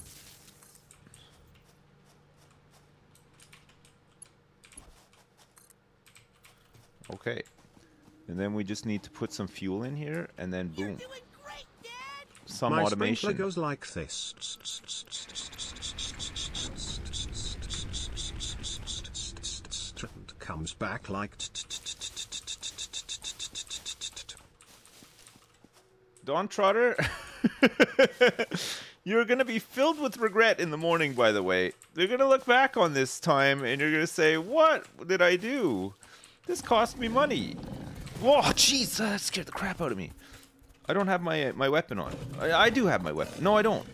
Okay. And then we just need to put some fuel in here, and then boom. Some My automation. goes like this. And comes back like Don Trotter, you're going to be filled with regret in the morning, by the way. You're going to look back on this time and you're going to say, What did I do? This cost me money. Whoa, jeez, that scared the crap out of me. I don't have my my weapon on. I, I do have my weapon. No, I don't.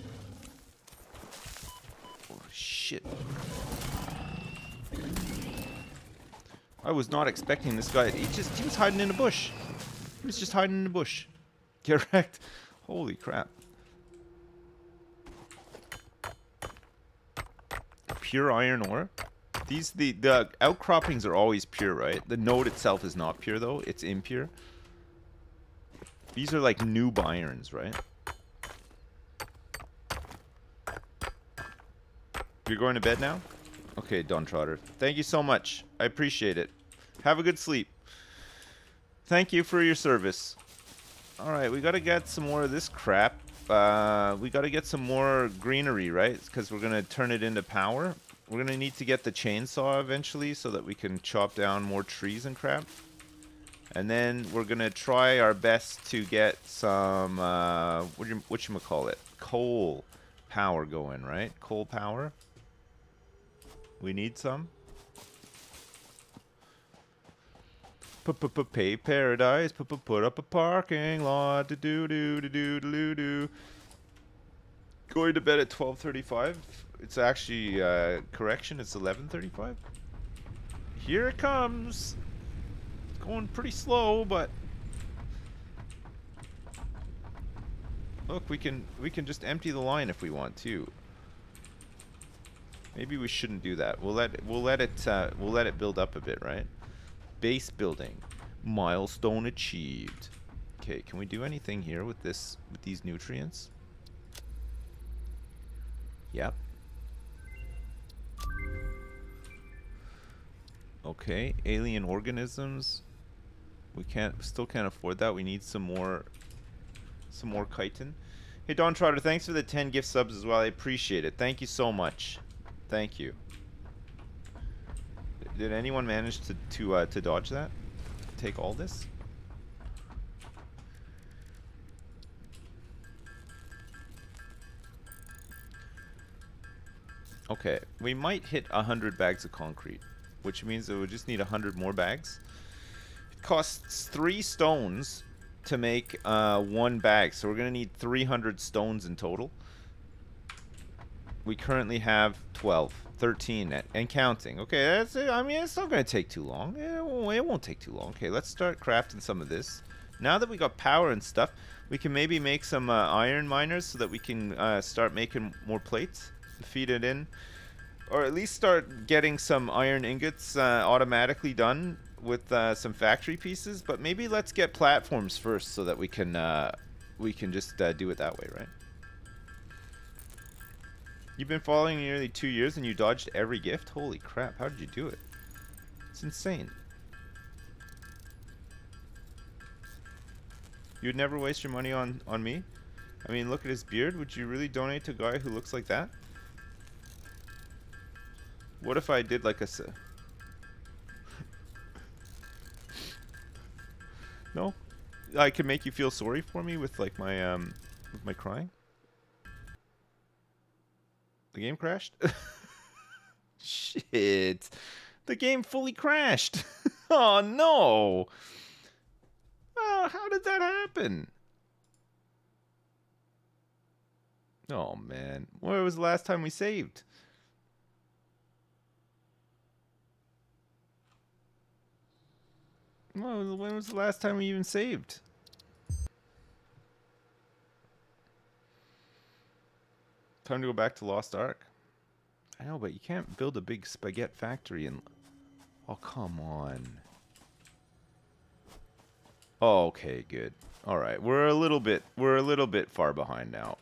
Oh, shit. I was not expecting this guy. He just he was hiding in a bush. He was just hiding in a bush. Wrecked. Holy crap. Pure iron ore. These the the outcroppings are always pure, right? The node itself is not pure though. It's impure. These are like noob irons, right? You're going to bed now? Okay, Don Trotter. Thank you so much. I appreciate it. Have a good sleep. Thank you for your service. Alright, we gotta get some more of this crap. Uh, we gotta get some more greenery, right? Because we're gonna turn it into power. We're gonna need to get the chainsaw eventually so that we can chop down more trees and crap. And then we're gonna try our best to get some uh, what you what you call it coal power going, right? Coal power. We need some. P pay paradise. Put up a parking lot. Do do do do do do. Going to bed at 12:35. It's actually uh, correction. It's 11:35. Here it comes. Going pretty slow, but look, we can we can just empty the line if we want to. Maybe we shouldn't do that. We'll let we'll let it uh, we'll let it build up a bit, right? Base building, milestone achieved. Okay, can we do anything here with this with these nutrients? Yep. Okay, alien organisms. We can't still can't afford that. We need some more some more chitin. Hey Don Trotter, thanks for the 10 gift subs as well. I appreciate it. Thank you so much. Thank you. Did anyone manage to to uh, to dodge that? Take all this? Okay, we might hit a hundred bags of concrete, which means that we just need a hundred more bags. Costs three stones to make uh, one bag, so we're gonna need 300 stones in total. We currently have 12, 13, and- and counting. Okay, that's it. I mean, it's not gonna take too long. It won't, take too long. Okay, let's start crafting some of this. Now that we got power and stuff, we can maybe make some uh, iron miners so that we can uh, start making more plates, feed it in, or at least start getting some iron ingots uh, automatically done with uh, some factory pieces, but maybe let's get platforms first so that we can uh, we can just uh, do it that way, right? You've been following nearly two years and you dodged every gift? Holy crap, how did you do it? It's insane. You'd never waste your money on, on me? I mean, look at his beard. Would you really donate to a guy who looks like that? What if I did like a... no? I can make you feel sorry for me with like my, um, with my crying? The game crashed? Shit. The game fully crashed. oh no. Oh, how did that happen? Oh man. Where was the last time we saved? Well, when was the last time we even saved? Time to go back to Lost Ark. I know, but you can't build a big spaghetti factory in... Oh, come on. Oh, okay, good. All right, we're a little bit we're a little bit far behind now.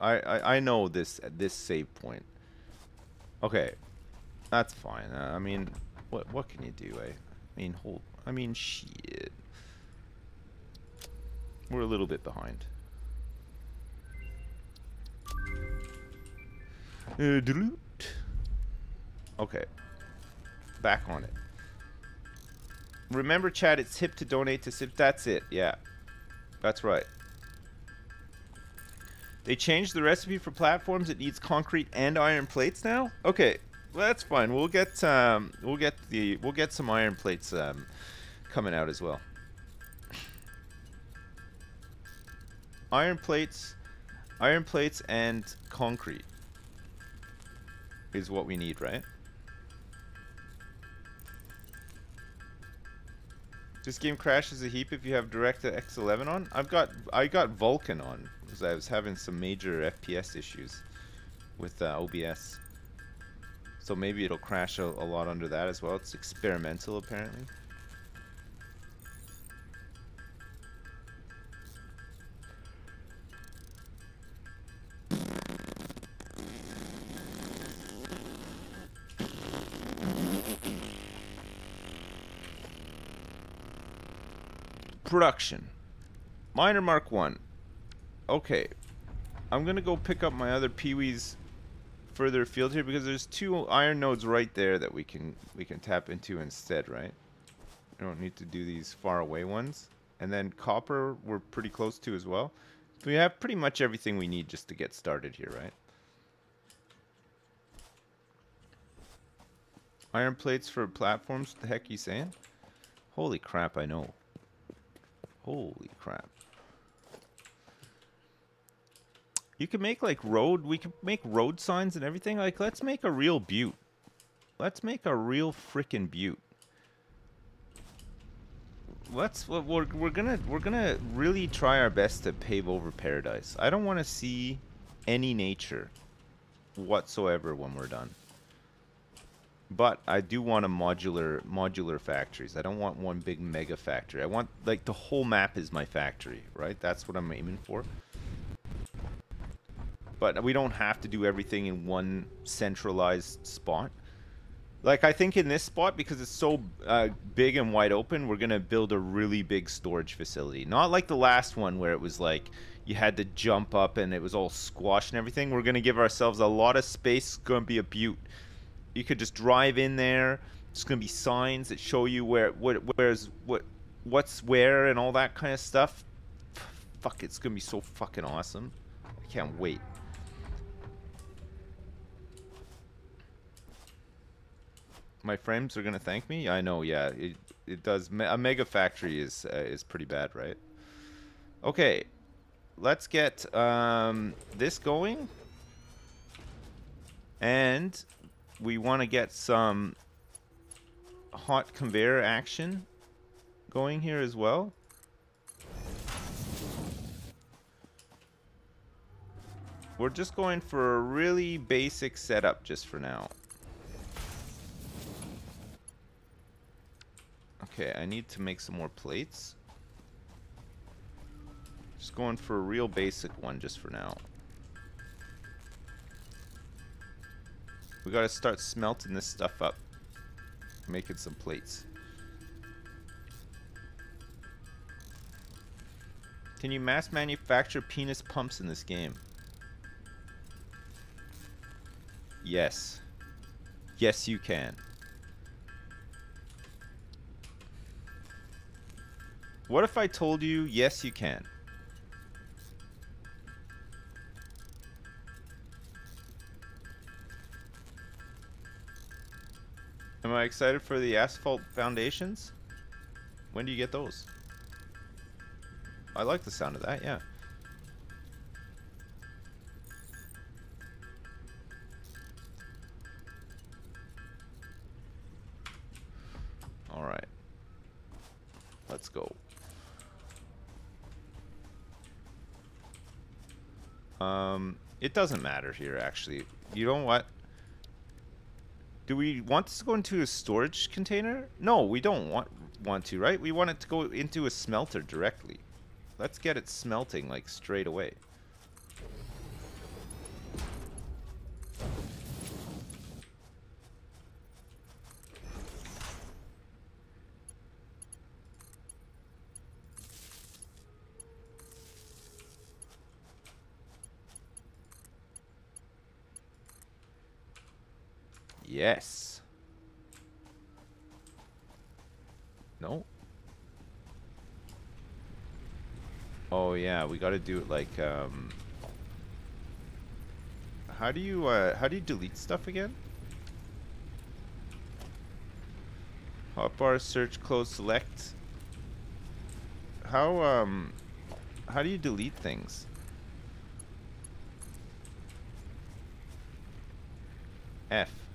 I I, I know this this save point. Okay, that's fine. Uh, I mean, what what can you do? I mean, hold. I mean, shit. We're a little bit behind. Uh, okay. Back on it. Remember, Chad, it's hip to donate to SIP. That's it. Yeah. That's right. They changed the recipe for platforms. It needs concrete and iron plates now. Okay, well, that's fine. We'll get um, we'll get the we'll get some iron plates um, coming out as well. Iron plates, iron plates, and concrete is what we need, right? This game crashes a heap if you have DirectX 11 on. I've got I got Vulkan on because I was having some major FPS issues with uh, OBS. So maybe it'll crash a, a lot under that as well. It's experimental apparently. Production. Miner Mark 1. Okay. I'm going to go pick up my other Peewees further afield here because there's two iron nodes right there that we can we can tap into instead, right? We don't need to do these far away ones. And then copper we're pretty close to as well. So We have pretty much everything we need just to get started here, right? Iron plates for platforms? What the heck you saying? Holy crap, I know. Holy crap. You can make like road, we can make road signs and everything. Like, let's make a real beaut. Let's make a real freaking beaut. Let's, we're, we're gonna, we're gonna really try our best to pave over paradise. I don't want to see any nature whatsoever when we're done. But I do want a modular modular factories. I don't want one big mega factory. I want like the whole map is my factory, right? That's what I'm aiming for. But we don't have to do everything in one centralized spot. Like I think in this spot because it's so uh, big and wide open, we're gonna build a really big storage facility. Not like the last one where it was like you had to jump up and it was all squashed and everything. We're gonna give ourselves a lot of space. It's gonna be a beaut you could just drive in there. There's gonna be signs that show you where what where's what what's where and all that kind of stuff. Fuck, it's gonna be so fucking awesome. I can't wait. My friends are gonna thank me. I know, yeah. It it does. A mega factory is uh, is pretty bad, right? Okay, let's get um, this going. And we want to get some hot conveyor action going here as well. We're just going for a really basic setup just for now. Okay, I need to make some more plates. Just going for a real basic one just for now. We gotta start smelting this stuff up. Making some plates. Can you mass manufacture penis pumps in this game? Yes. Yes, you can. What if I told you, yes, you can? Am I excited for the asphalt foundations? When do you get those? I like the sound of that, yeah. Alright. Let's go. Um, it doesn't matter here, actually. You know what? Do we want this to go into a storage container? No, we don't want want to, right? We want it to go into a smelter directly. Let's get it smelting, like, straight away. Yes. No. Oh yeah, we got to do it like um How do you uh how do you delete stuff again? Hotbar search close select. How um how do you delete things? F.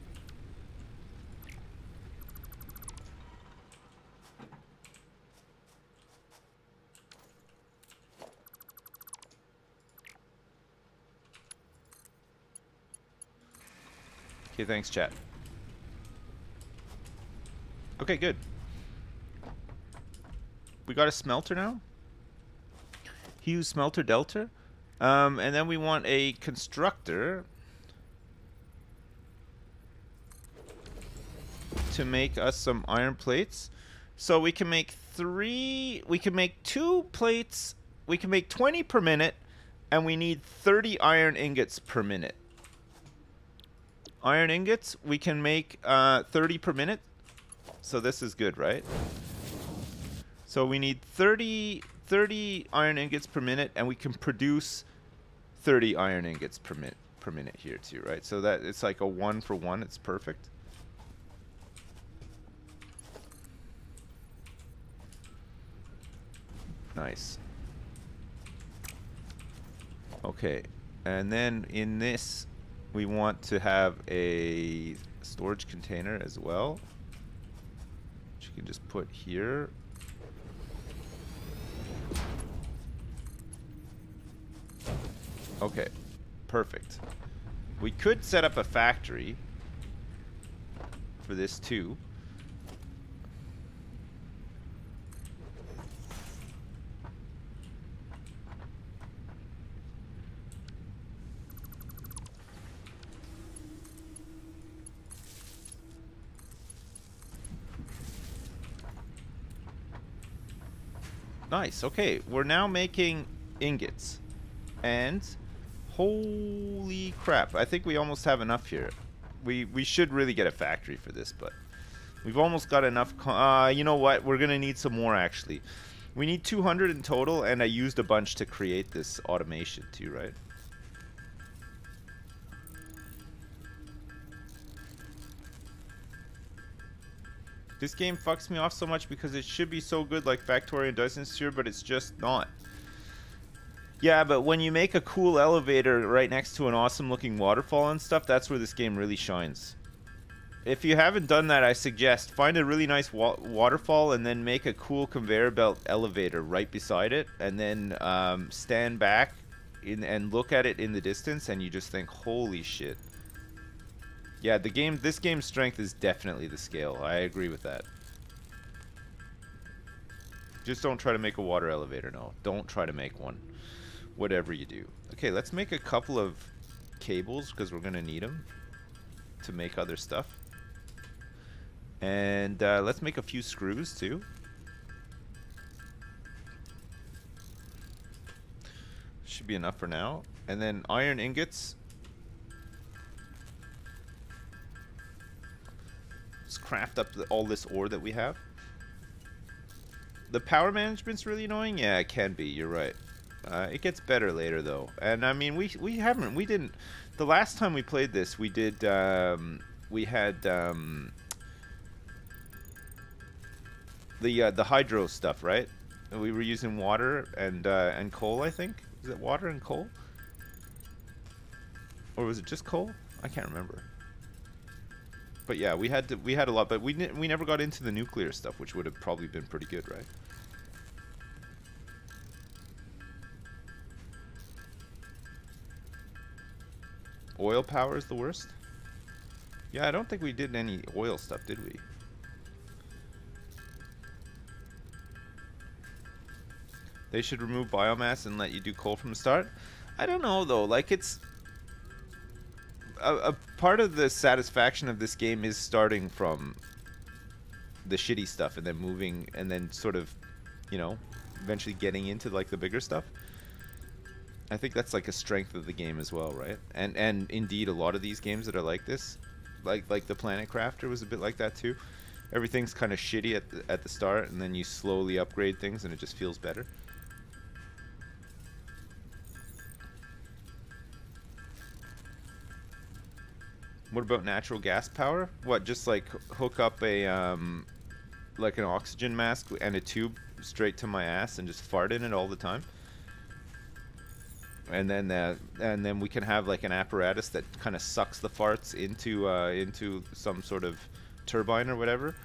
Okay, thanks, chat. Okay, good. We got a smelter now. Hughes Smelter Delta. Um, and then we want a constructor to make us some iron plates. So we can make three, we can make two plates, we can make 20 per minute, and we need 30 iron ingots per minute iron ingots, we can make uh, 30 per minute. So this is good, right? So we need 30, 30 iron ingots per minute, and we can produce 30 iron ingots per minute per minute here too, right? So that it's like a one for one. It's perfect. Nice. Okay, and then in this we want to have a storage container as well. Which you can just put here. Okay, perfect. We could set up a factory for this too. Nice. Okay, we're now making ingots. And holy crap, I think we almost have enough here. We we should really get a factory for this, but we've almost got enough. Uh, you know what? We're gonna need some more actually. We need 200 in total, and I used a bunch to create this automation too, right? This game fucks me off so much because it should be so good like Factorio Dyson Sphere, but it's just not. Yeah, but when you make a cool elevator right next to an awesome looking waterfall and stuff, that's where this game really shines. If you haven't done that, I suggest find a really nice wa waterfall and then make a cool conveyor belt elevator right beside it, and then um, stand back in, and look at it in the distance, and you just think, holy shit. Yeah, the game. This game's strength is definitely the scale. I agree with that. Just don't try to make a water elevator. No, don't try to make one. Whatever you do. Okay, let's make a couple of cables because we're gonna need them to make other stuff. And uh, let's make a few screws too. Should be enough for now. And then iron ingots. Let's craft up the, all this ore that we have. The power management's really annoying. Yeah, it can be. You're right. Uh, it gets better later though, and I mean we we haven't we didn't. The last time we played this, we did um, we had um, the uh, the hydro stuff, right? We were using water and uh, and coal, I think. Is it water and coal? Or was it just coal? I can't remember. But yeah, we had to, we had a lot, but we we never got into the nuclear stuff, which would have probably been pretty good, right? Oil power is the worst? Yeah, I don't think we did any oil stuff, did we? They should remove biomass and let you do coal from the start. I don't know though. Like it's a, a part of the satisfaction of this game is starting from the shitty stuff and then moving and then sort of, you know, eventually getting into like the bigger stuff. I think that's like a strength of the game as well, right? And and indeed a lot of these games that are like this, like like the Planet Crafter was a bit like that too. Everything's kind of shitty at the, at the start and then you slowly upgrade things and it just feels better. What about natural gas power? What, just like hook up a, um, like an oxygen mask and a tube straight to my ass and just fart in it all the time? And then, uh, and then we can have like an apparatus that kind of sucks the farts into, uh, into some sort of turbine or whatever,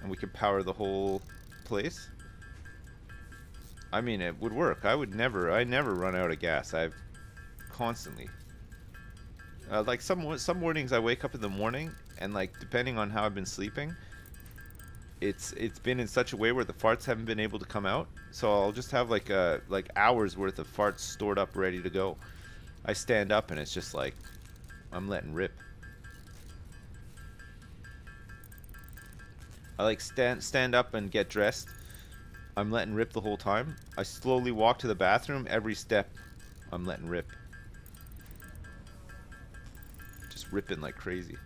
and we can power the whole place. I mean, it would work. I would never, I never run out of gas. I've constantly uh, like some some mornings I wake up in the morning and like depending on how I've been sleeping, it's it's been in such a way where the farts haven't been able to come out. So I'll just have like a like hours worth of farts stored up ready to go. I stand up and it's just like I'm letting rip. I like stand stand up and get dressed. I'm letting rip the whole time. I slowly walk to the bathroom. Every step, I'm letting rip. Ripping like crazy.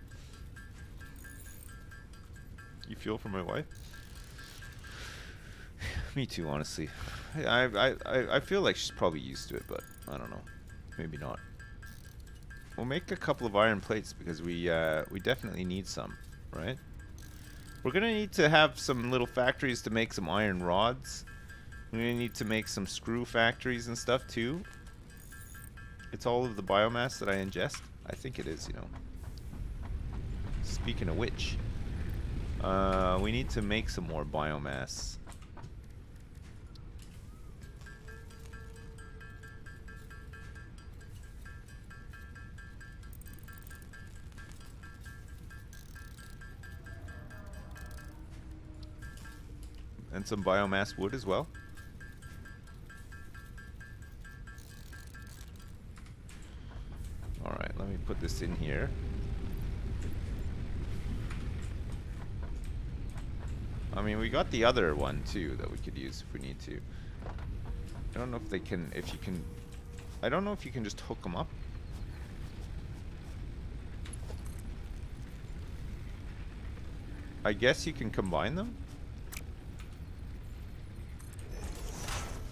You feel for my wife? Me too, honestly. I, I, I, I feel like she's probably used to it, but I don't know. Maybe not. We'll make a couple of iron plates because we uh, we definitely need some, right? We're gonna need to have some little factories to make some iron rods. We're gonna need to make some screw factories and stuff too. It's all of the biomass that I ingest. I think it is, you know. Speaking of which, uh, we need to make some more biomass. And some biomass wood as well. Alright, let me put this in here. I mean, we got the other one too that we could use if we need to. I don't know if they can, if you can, I don't know if you can just hook them up. I guess you can combine them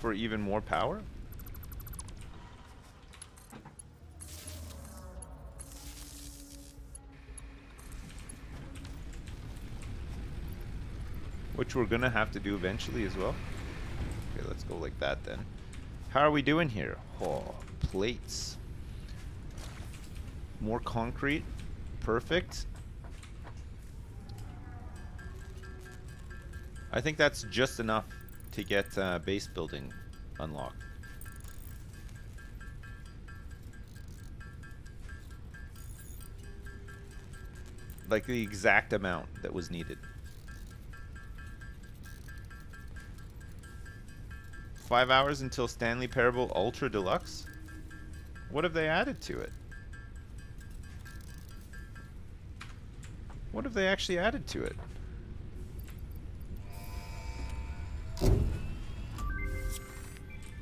for even more power. Which we're gonna have to do eventually as well. Okay, let's go like that then. How are we doing here? Oh, plates. More concrete. Perfect. I think that's just enough to get uh, base building unlocked. Like the exact amount that was needed. Five hours until Stanley Parable Ultra Deluxe? What have they added to it? What have they actually added to it?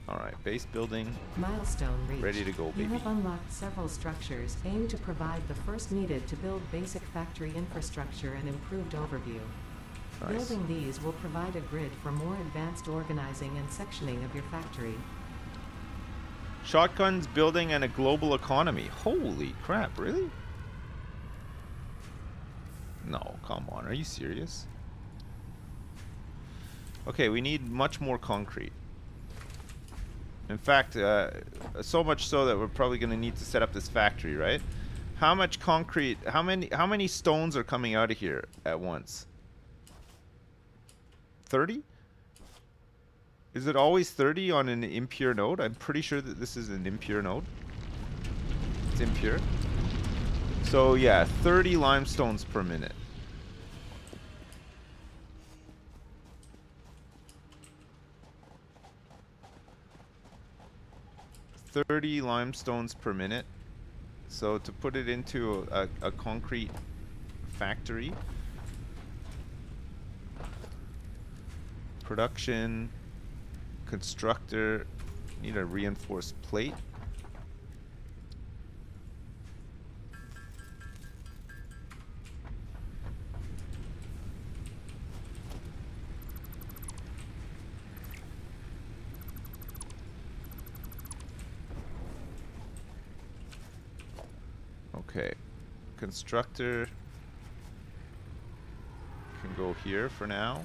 Alright, base building. Milestone reached. Ready to go, You baby. have unlocked several structures aimed to provide the first needed to build basic factory infrastructure and improved overview. Nice. Building these will provide a grid for more advanced organizing and sectioning of your factory. Shotguns, building, and a global economy. Holy crap, really? No, come on, are you serious? Okay, we need much more concrete. In fact, uh, so much so that we're probably going to need to set up this factory, right? How much concrete, how many, how many stones are coming out of here at once? 30? Is it always 30 on an impure node? I'm pretty sure that this is an impure node. It's impure. So yeah, 30 limestones per minute. Thirty limestones per minute. So to put it into a, a concrete factory, production, constructor, need a reinforced plate. Okay, constructor can go here for now.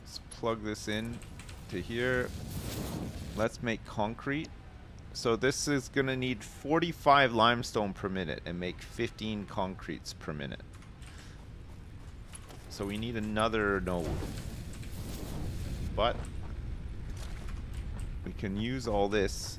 Let's plug this in to here. Let's make concrete. So this is going to need 45 limestone per minute and make 15 concretes per minute. So we need another node. But we can use all this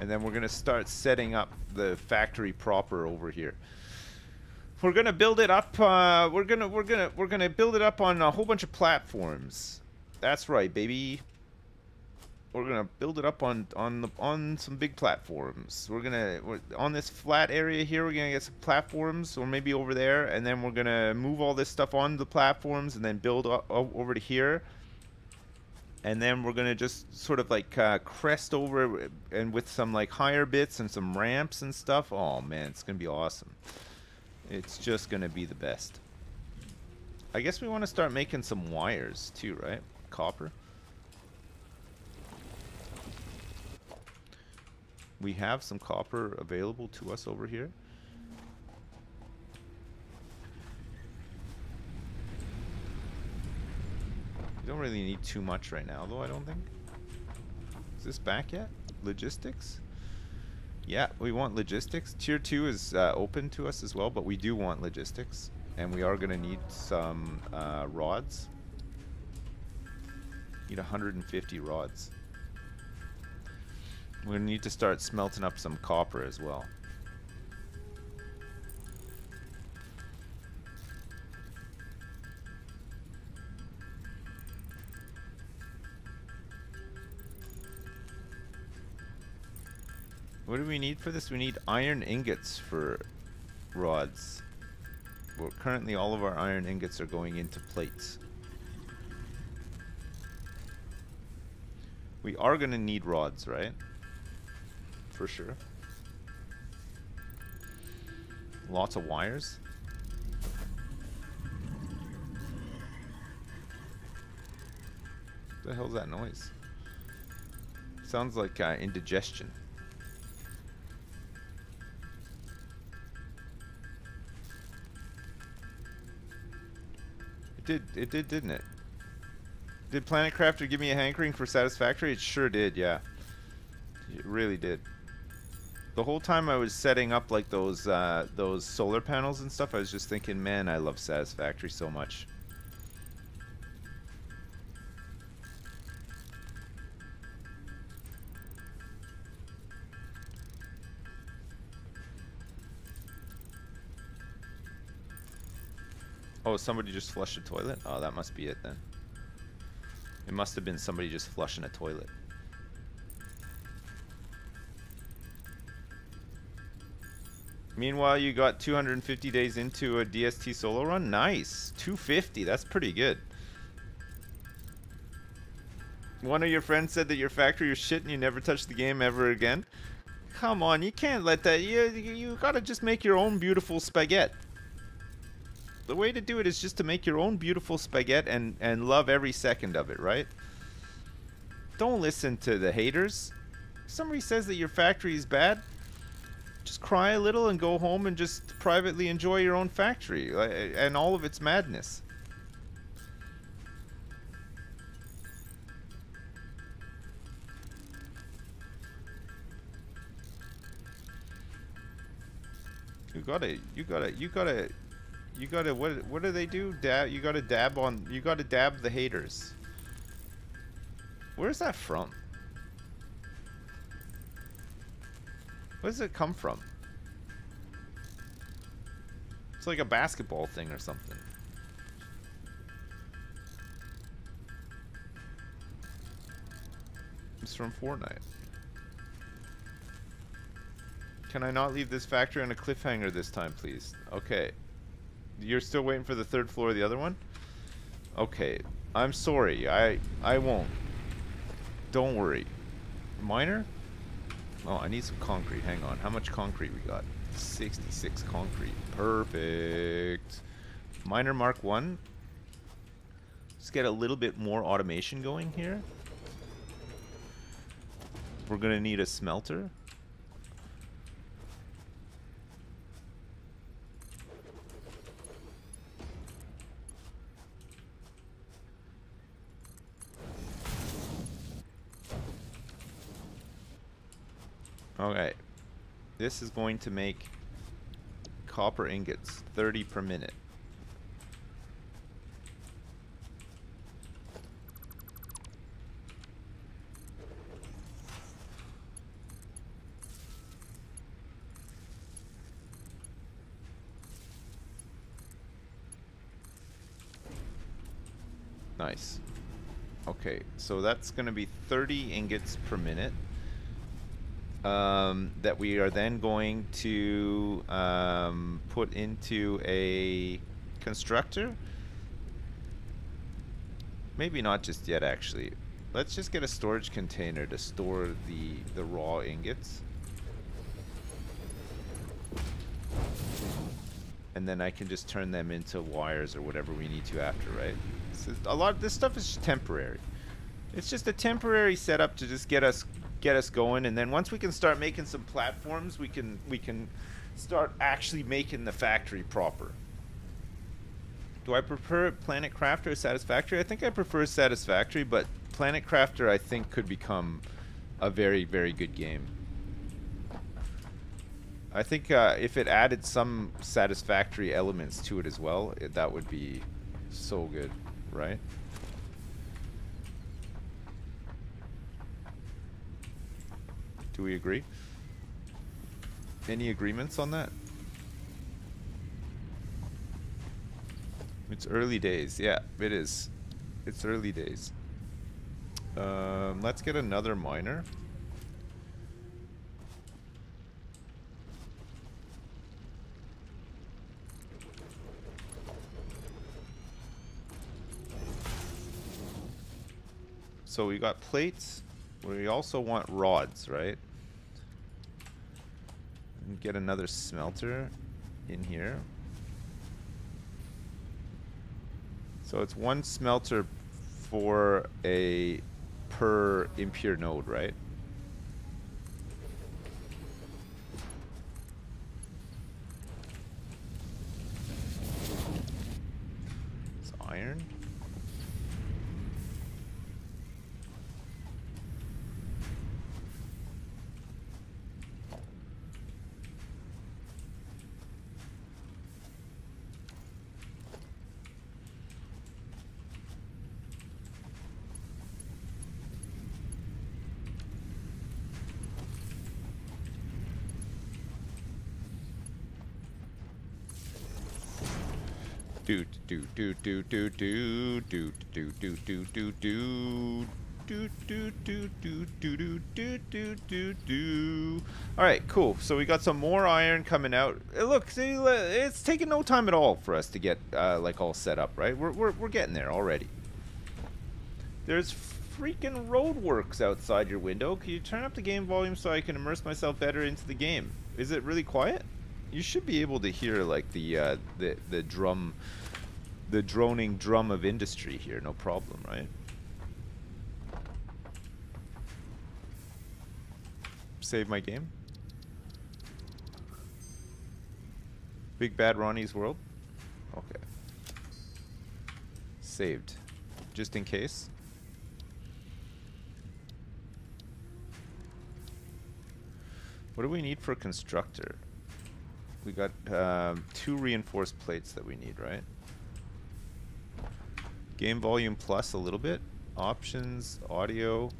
and then we're gonna start setting up the factory proper over here. We're gonna build it up. Uh, we're gonna we're gonna we're gonna build it up on a whole bunch of platforms. That's right, baby. We're gonna build it up on on the on some big platforms. We're gonna we're, on this flat area here. We're gonna get some platforms, or maybe over there, and then we're gonna move all this stuff on the platforms, and then build o- over to here and then we're gonna just sort of like uh, crest over and with some like higher bits and some ramps and stuff. Oh man, it's gonna be awesome. It's just gonna be the best. I guess we want to start making some wires too, right? Copper. We have some copper available to us over here. You don't really need too much right now, though, I don't think. Is this back yet? Logistics? Yeah, we want logistics. Tier 2 is uh, open to us as well, but we do want logistics. And we are going to need some uh, rods. Need 150 rods. We're going to need to start smelting up some copper as well. What do we need for this? We need iron ingots for rods. Well, currently all of our iron ingots are going into plates. We are going to need rods, right? For sure. Lots of wires. What the hell's that noise? Sounds like uh, indigestion. Did. It did, didn't it? Did Planet Crafter give me a hankering for Satisfactory? It sure did, yeah. It really did. The whole time I was setting up like those uh, those solar panels and stuff, I was just thinking, man, I love Satisfactory so much. Oh, somebody just flushed a toilet? Oh, that must be it then. It must have been somebody just flushing a toilet. Meanwhile, you got 250 days into a DST solo run. Nice. 250. That's pretty good. One of your friends said that your factory was shit and you never touched the game ever again. Come on, you can't let that. You, you gotta just make your own beautiful spaghetti the way to do it is just to make your own beautiful spaghetti and, and love every second of it, right? Don't listen to the haters. If somebody says that your factory is bad, just cry a little and go home and just privately enjoy your own factory uh, and all of its madness. You gotta, you gotta, you gotta you gotta what? What do they do? Dab. You gotta dab on. You gotta dab the haters. Where's that from? Where does it come from? It's like a basketball thing or something. It's from Fortnite. Can I not leave this factory on a cliffhanger this time, please? Okay. You're still waiting for the third floor of the other one? Okay. I'm sorry. I I won't. Don't worry. Miner? Oh, I need some concrete. Hang on. How much concrete we got? 66 concrete. Perfect. Miner Mark 1. Let's get a little bit more automation going here. We're going to need a smelter. Okay. This is going to make copper ingots 30 per minute. Nice. Okay, so that's going to be 30 ingots per minute um, that we are then going to um, put into a constructor. Maybe not just yet, actually. Let's just get a storage container to store the, the raw ingots. And then I can just turn them into wires or whatever we need to after, right? So a lot of this stuff is temporary. It's just a temporary setup to just get us get us going and then once we can start making some platforms we can we can start actually making the factory proper do I prefer Planet Crafter or Satisfactory? I think I prefer Satisfactory, but Planet Crafter I think could become a very, very good game. I think uh, if it added some satisfactory elements to it as well, it, that would be so good, right? Do we agree? Any agreements on that? It's early days. Yeah, it is. It's early days. Um, let's get another miner. So we got plates. We also want rods, right? And get another smelter in here. So it's one smelter for a per impure node, right? It's iron. Do do do do do do do do do do do do do do do do do do do do. All right, cool. So we got some more iron coming out. Uh, Look, see, it's taking no time at all for us to get uh, like all set up, right? We're we're we're getting there already. There's freaking roadworks outside your window. Can you turn up the game volume so I can immerse myself better into the game? Is it really quiet? You should be able to hear like the uh, the the drum, the droning drum of industry here. No problem, right? Save my game. Big Bad Ronnie's World. Okay. Saved, just in case. What do we need for a constructor? We got um, two reinforced plates that we need, right? Game volume plus a little bit. Options, audio,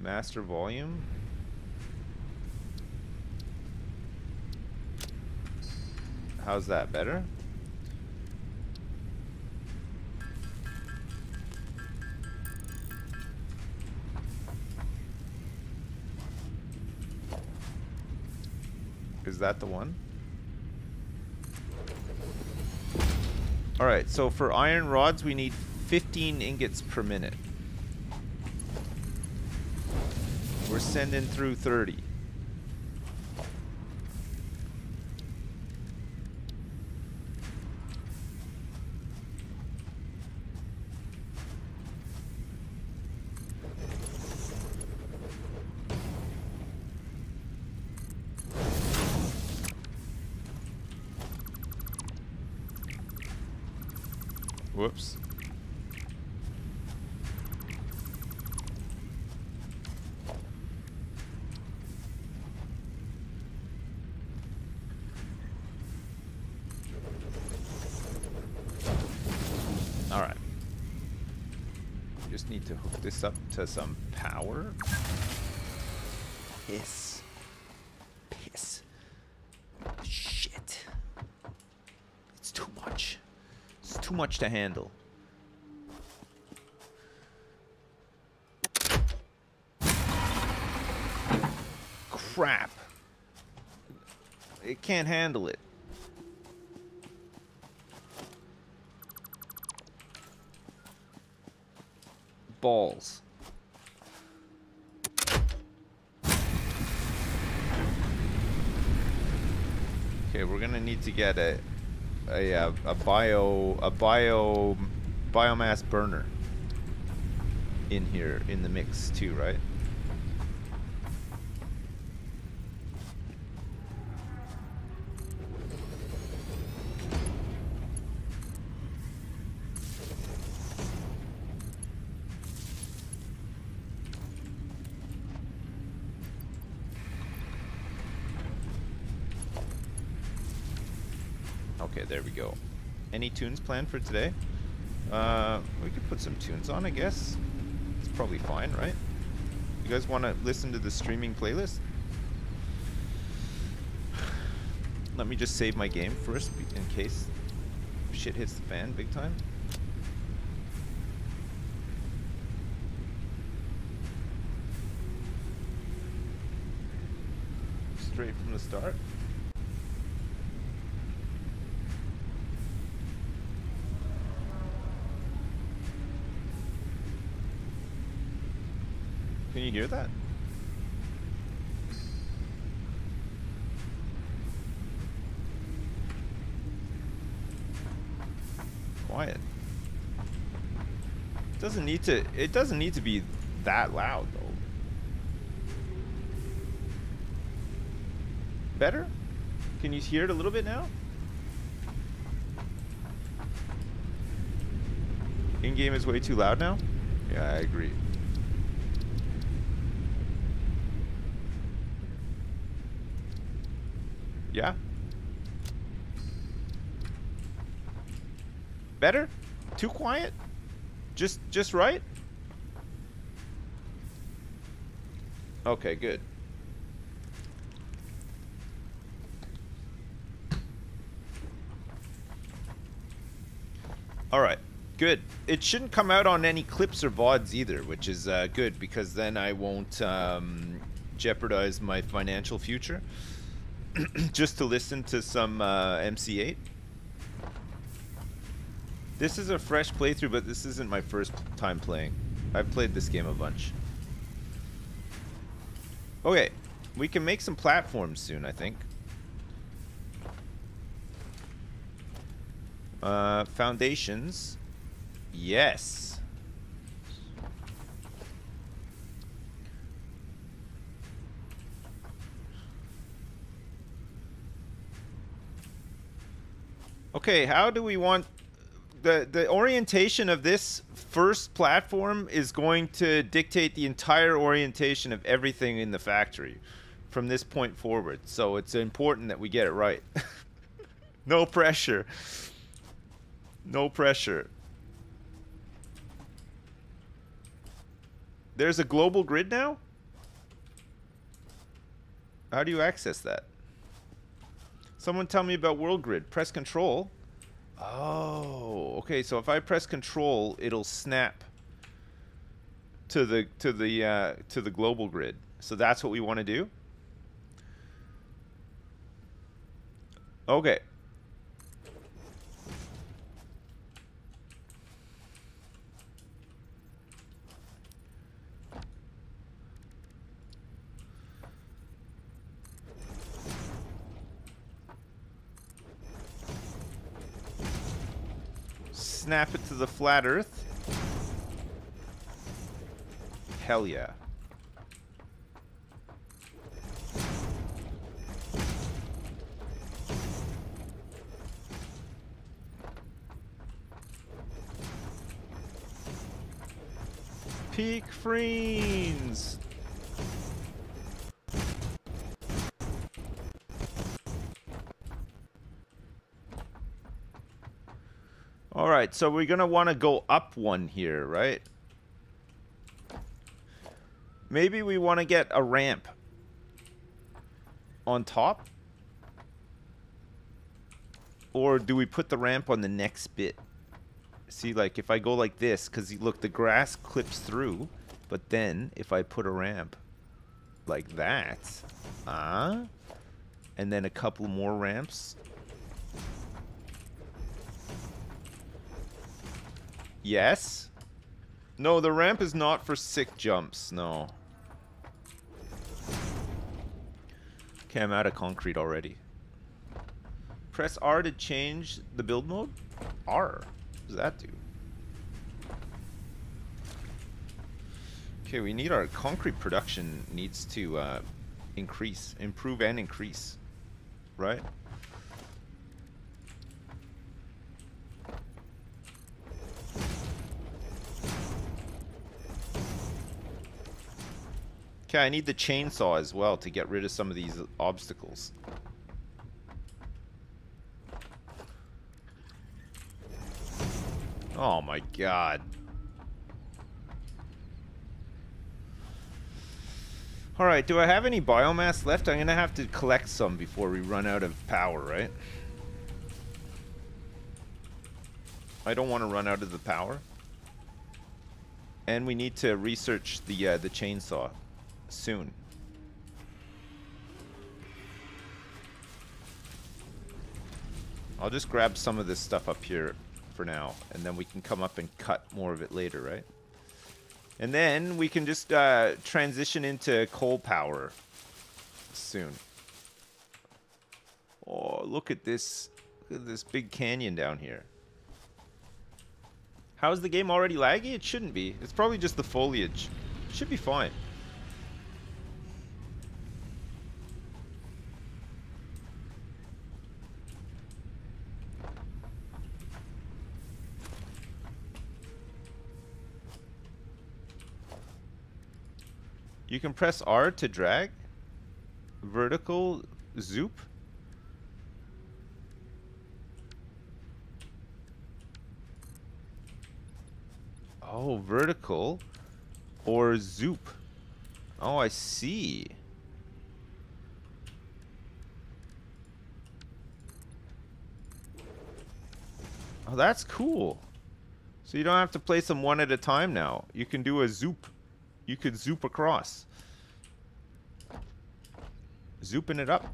master volume. How's that better? Is that the one? Alright, so for iron rods, we need 15 ingots per minute. We're sending through 30. Whoops. All right. Just need to this up to some power. Piss. Piss. Shit. It's too much. It's too much to handle. Crap. It can't handle it. Balls. Okay, we're gonna need to get a a uh, a bio a bio biomass burner in here in the mix too, right? Okay, there we go. Tunes planned for today? Uh, we could put some tunes on, I guess. It's probably fine, right? You guys want to listen to the streaming playlist? Let me just save my game first, in case shit hits the fan big time. Straight from the start. You hear that? Quiet. Doesn't need to. It doesn't need to be that loud though. Better? Can you hear it a little bit now? In game is way too loud now. Yeah, I agree. Yeah. Better? Too quiet? Just just right? Okay, good. All right, good. It shouldn't come out on any clips or VODs either, which is uh, good because then I won't um, jeopardize my financial future just to listen to some uh, MC8. This is a fresh playthrough, but this isn't my first time playing. I've played this game a bunch. Okay, we can make some platforms soon, I think. Uh, foundations. Yes. Okay, how do we want the the orientation of this first platform is going to dictate the entire orientation of everything in the factory from this point forward. So it's important that we get it right. no pressure. No pressure. There's a global grid now? How do you access that? Someone tell me about world grid. Press control. Oh, okay. So if I press control, it'll snap to the to the uh, to the global grid. So that's what we want to do. Okay. Snap it to the flat earth. Hell yeah. Peak Freens! Alright, so we're gonna want to go up one here, right? Maybe we want to get a ramp on top? Or do we put the ramp on the next bit? See, like, if I go like this, because look, the grass clips through, but then if I put a ramp like that, ah, uh, and then a couple more ramps. Yes? No, the ramp is not for sick jumps, no. Okay, I'm out of concrete already. Press R to change the build mode? R? What does that do? Okay, we need our concrete production needs to uh, increase, improve and increase, right? Okay, I need the chainsaw as well to get rid of some of these obstacles. Oh my god. Alright, do I have any biomass left? I'm gonna have to collect some before we run out of power, right? I don't want to run out of the power. And we need to research the uh, the chainsaw soon. I'll just grab some of this stuff up here for now, and then we can come up and cut more of it later, right? And then we can just uh, transition into coal power soon. Oh, look at this. Look at this big canyon down here. How's the game already laggy? It shouldn't be. It's probably just the foliage. It should be fine. You can press R to drag. Vertical zoop. Oh, vertical or zoop. Oh, I see. Oh, that's cool. So you don't have to place them one at a time now. You can do a zoop. You could zoop across. Zooping it up.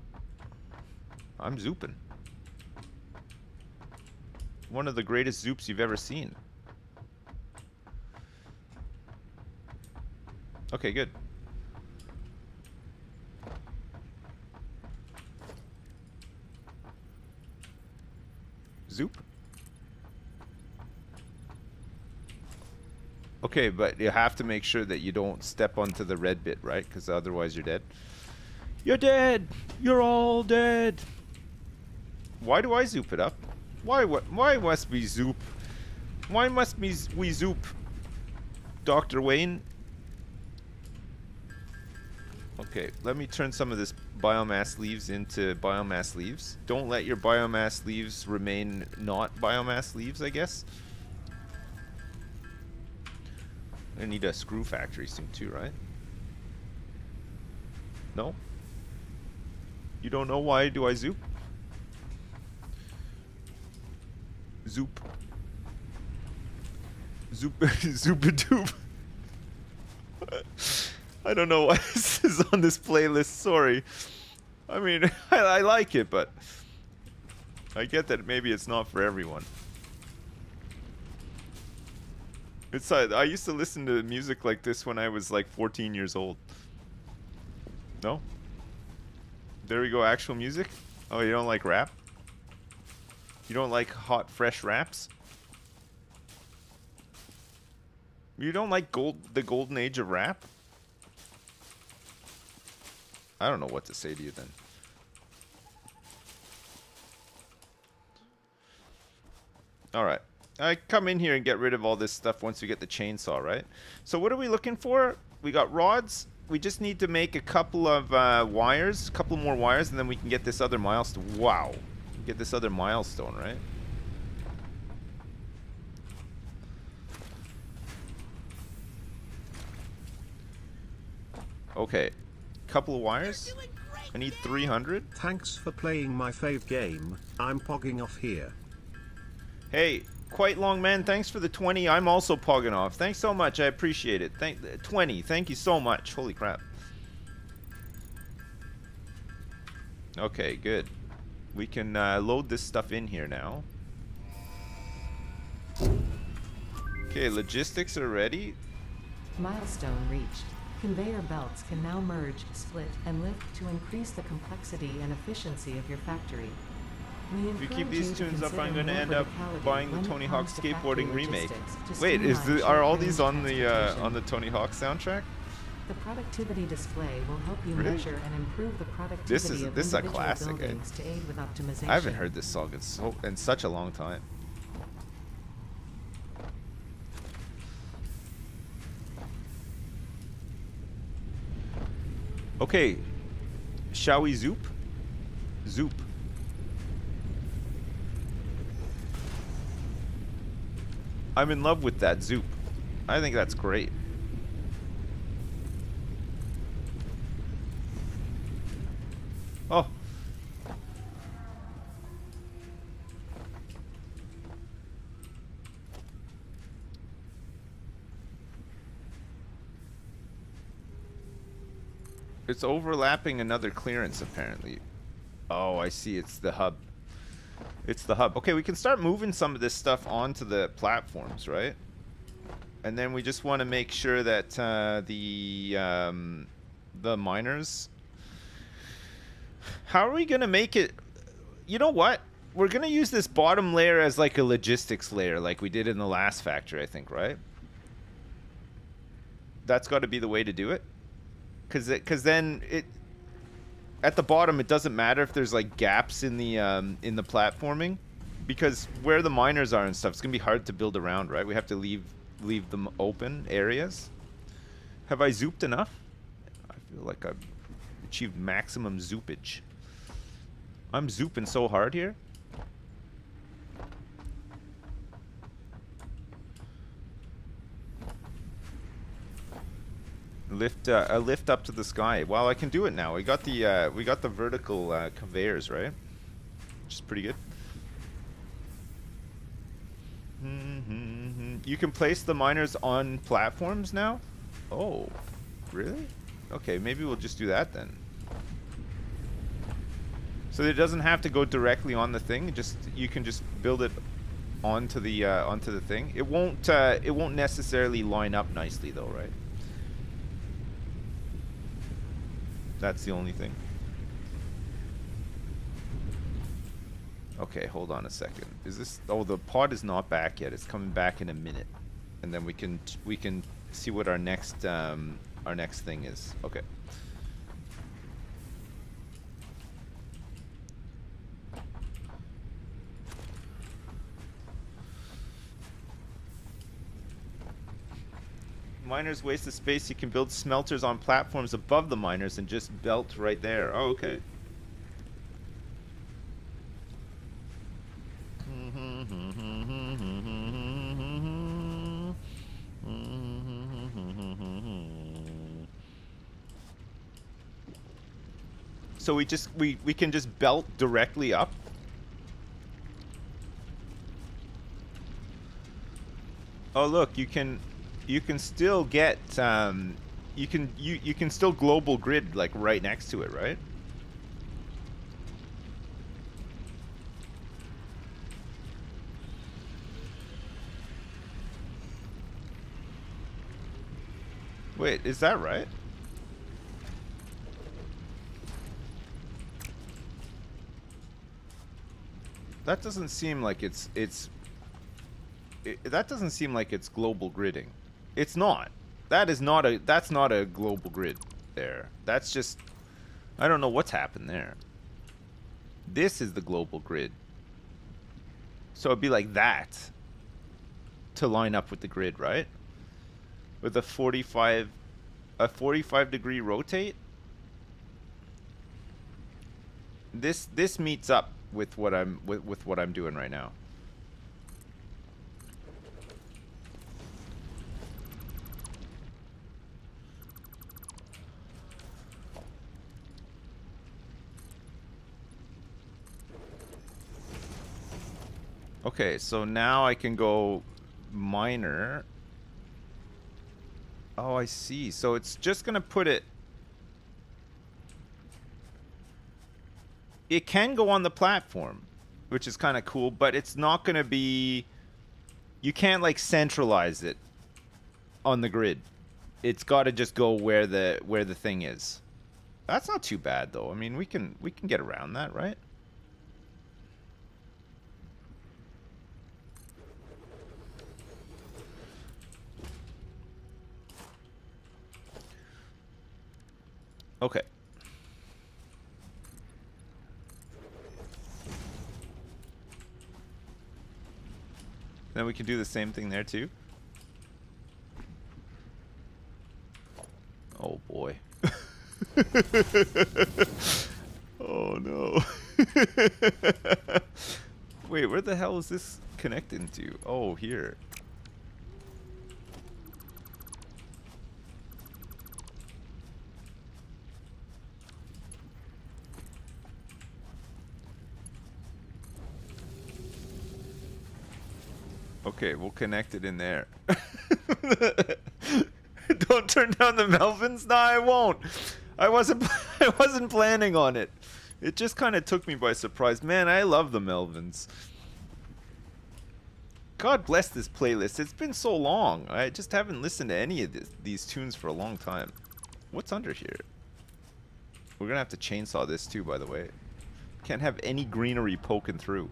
I'm zooping. One of the greatest zoops you've ever seen. Okay, good. Zoop. Okay, but you have to make sure that you don't step onto the red bit, right? Because otherwise you're dead. You're dead! You're all dead! Why do I zoop it up? Why why must we zoop? Why must we, we zoop? Dr. Wayne? Okay, let me turn some of this biomass leaves into biomass leaves. Don't let your biomass leaves remain not biomass leaves, I guess. I need a screw factory soon too, right? No? You don't know why do I zoop? Zoop. Zoop zoop doop. I don't know why this is on this playlist, sorry. I mean, I, I like it, but I get that maybe it's not for everyone. It's uh, I used to listen to music like this when I was like 14 years old. No? There we go, actual music? Oh, you don't like rap? You don't like hot, fresh raps? You don't like gold the golden age of rap? I don't know what to say to you then. Alright. I come in here and get rid of all this stuff once we get the chainsaw, right? So what are we looking for? We got rods. We just need to make a couple of uh, wires, a couple more wires, and then we can get this other milestone. Wow. Get this other milestone, right? Okay. Couple of wires. I need 300. Thanks for playing my fave game. I'm pogging off here. Hey, quite long man, thanks for the 20. I'm also pogging off. Thanks so much. I appreciate it. Thank 20. Thank you so much. Holy crap. Okay, good. We can uh, load this stuff in here now. Okay, logistics are ready. Milestone reached. Conveyor belts can now merge, split, and lift to increase the complexity and efficiency of your factory. If you keep these tunes up, I'm going to end up buying the Tony Hawk comes to factory skateboarding remake. Wait, is the are all these on the uh, on the Tony Hawk soundtrack? The productivity display will help you Really? measure and improve the productivity This is- of this is a classic, eh? buildings to aid with optimization. I haven't heard this song in so in such a long time. Okay, shall we zoop? Zoop. I'm in love with that zoop. I think that's great. Oh. It's overlapping another clearance apparently. Oh, I see. It's the hub. It's the hub. Okay, we can start moving some of this stuff onto the platforms, right? And then we just want to make sure that uh, the um, the miners. How are we gonna make it? You know what? We're gonna use this bottom layer as like a logistics layer, like we did in the last factory, I think, right? That's got to be the way to do it, because because then it at the bottom it doesn't matter if there's like gaps in the um, in the platforming, because where the miners are and stuff, it's gonna be hard to build around, right? We have to leave leave them open areas. Have I zooped enough? I feel like I've achieved maximum zoopage. I'm zooping so hard here. Lift uh, a lift up to the sky. Well, I can do it now. We got the uh, we got the vertical uh, conveyors, right? Which is pretty good. you can place the miners on platforms now? Oh, really? Okay, maybe we'll just do that then. So it doesn't have to go directly on the thing. Just you can just build it onto the uh, onto the thing. It won't uh, it won't necessarily line up nicely though, right? That's the only thing. Okay, hold on a second. Is this? Oh, the pod is not back yet. It's coming back in a minute, and then we can we can see what our next um, our next thing is. Okay. Miners waste the space. You can build smelters on platforms above the miners and just belt right there. Oh, okay. So we just we we can just belt directly up. Oh look, you can you can still get um you can you you can still global grid like right next to it, right? Wait, is that right? That doesn't seem like it's it's it, that doesn't seem like it's global gridding. It's not. That is not a that's not a global grid there. That's just I don't know what's happened there. This is the global grid. So it'd be like that to line up with the grid, right? With a 45 a 45 degree rotate. This this meets up with what I'm with, with what I'm doing right now. Okay, so now I can go miner. Oh, I see. So it's just going to put it... It can go on the platform, which is kind of cool, but it's not going to be... You can't, like, centralize it on the grid. It's got to just go where the where the thing is. That's not too bad, though. I mean, we can we can get around that, right? Okay. Then we can do the same thing there too. Oh boy. oh no. Wait, where the hell is this connecting to? Oh, here. Okay, we'll connect it in there. Don't turn down the Melvins? No, I won't. I wasn't I wasn't planning on it. It just kind of took me by surprise. Man, I love the Melvins. God bless this playlist. It's been so long. I just haven't listened to any of this, these tunes for a long time. What's under here? We're going to have to chainsaw this too, by the way. Can't have any greenery poking through.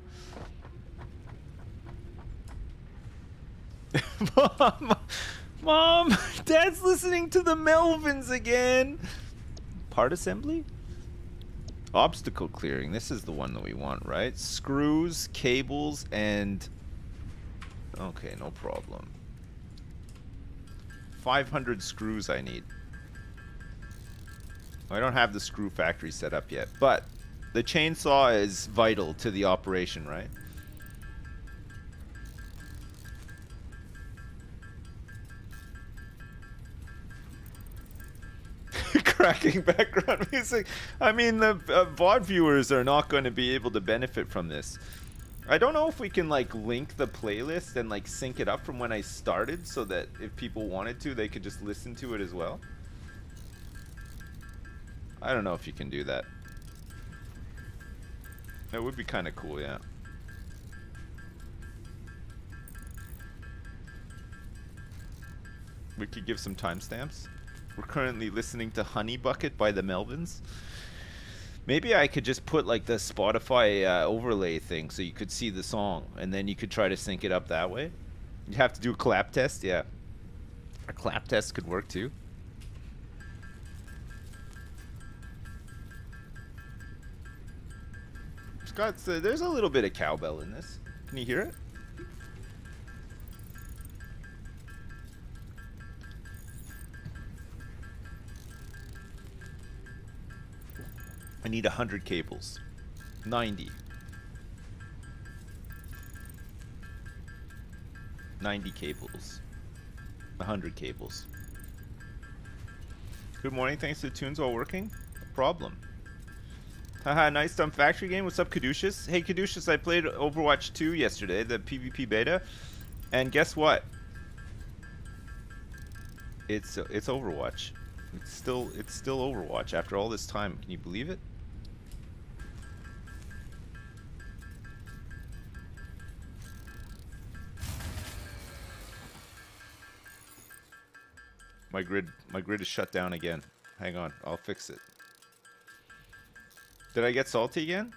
Mom, Mom, Dad's listening to the Melvins again. Part assembly? Obstacle clearing. This is the one that we want, right? Screws, cables, and... Okay, no problem. 500 screws I need. I don't have the screw factory set up yet, but the chainsaw is vital to the operation, right? cracking background music. I mean, the uh, VOD viewers are not going to be able to benefit from this. I don't know if we can like link the playlist and like sync it up from when I started so that if people wanted to, they could just listen to it as well. I don't know if you can do that. That would be kind of cool, yeah. We could give some timestamps. We're currently listening to Honey Bucket by the Melvins. Maybe I could just put like the Spotify uh, overlay thing so you could see the song and then you could try to sync it up that way. You have to do a clap test, yeah. A clap test could work too. Scott, uh, there's a little bit of cowbell in this. Can you hear it? I need 100 cables. 90. 90 cables. 100 cables. Good morning, thanks to the tunes all working. No problem. Haha, nice dumb factory game. What's up, Caduceus? Hey, Caduceus, I played Overwatch 2 yesterday, the PvP beta, and guess what? It's it's Overwatch. It's still it's still Overwatch after all this time. Can you believe it? My grid my grid is shut down again. Hang on, I'll fix it. Did I get salty again?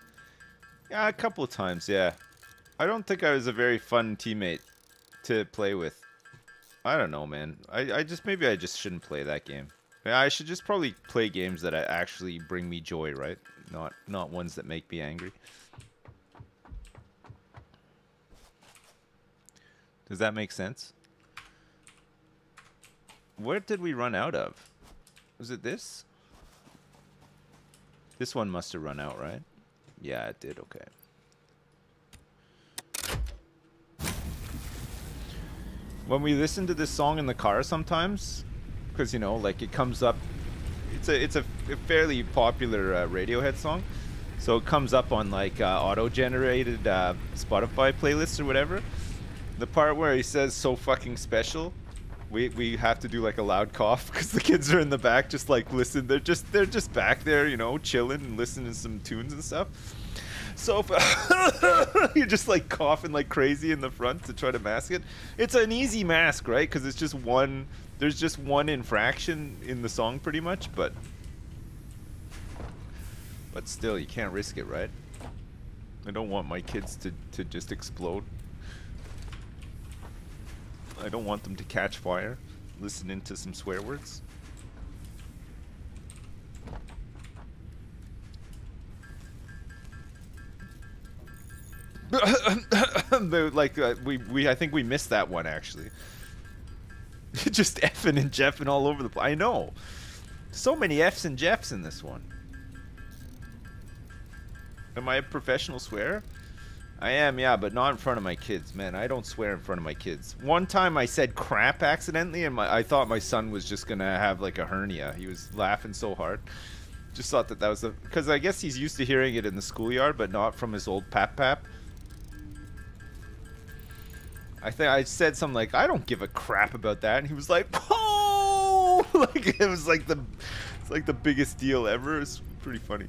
Yeah, a couple of times, yeah. I don't think I was a very fun teammate to play with. I don't know, man. I, I just, maybe I just shouldn't play that game. I should just probably play games that actually bring me joy, right? Not, not ones that make me angry. Does that make sense? Where did we run out of? Was it this? This one must have run out, right? Yeah, it did. Okay. When we listen to this song in the car sometimes, because, you know, like it comes up, it's a, it's a fairly popular uh, Radiohead song. So it comes up on like uh, auto-generated uh, Spotify playlists or whatever. The part where he says "so fucking special," we we have to do like a loud cough because the kids are in the back just like listen they're just they're just back there you know chilling and listening to some tunes and stuff. So you're just like coughing like crazy in the front to try to mask it it's an easy mask right? Because it's just one there's just one infraction in the song pretty much but but still you can't risk it right? I don't want my kids to, to just explode I don't want them to catch fire listening to some swear words. like uh, we we I think we missed that one actually. Just effing and jeffing all over the place. I know. So many F's and Jeffs in this one. Am I a professional swear? I am, yeah, but not in front of my kids, man. I don't swear in front of my kids. One time I said crap accidentally, and my, I thought my son was just gonna have like a hernia. He was laughing so hard. Just thought that that was the because I guess he's used to hearing it in the schoolyard, but not from his old pap pap. I think I said something like, "I don't give a crap about that," and he was like, "Oh!" like it was like the, it's like the biggest deal ever. It's pretty funny.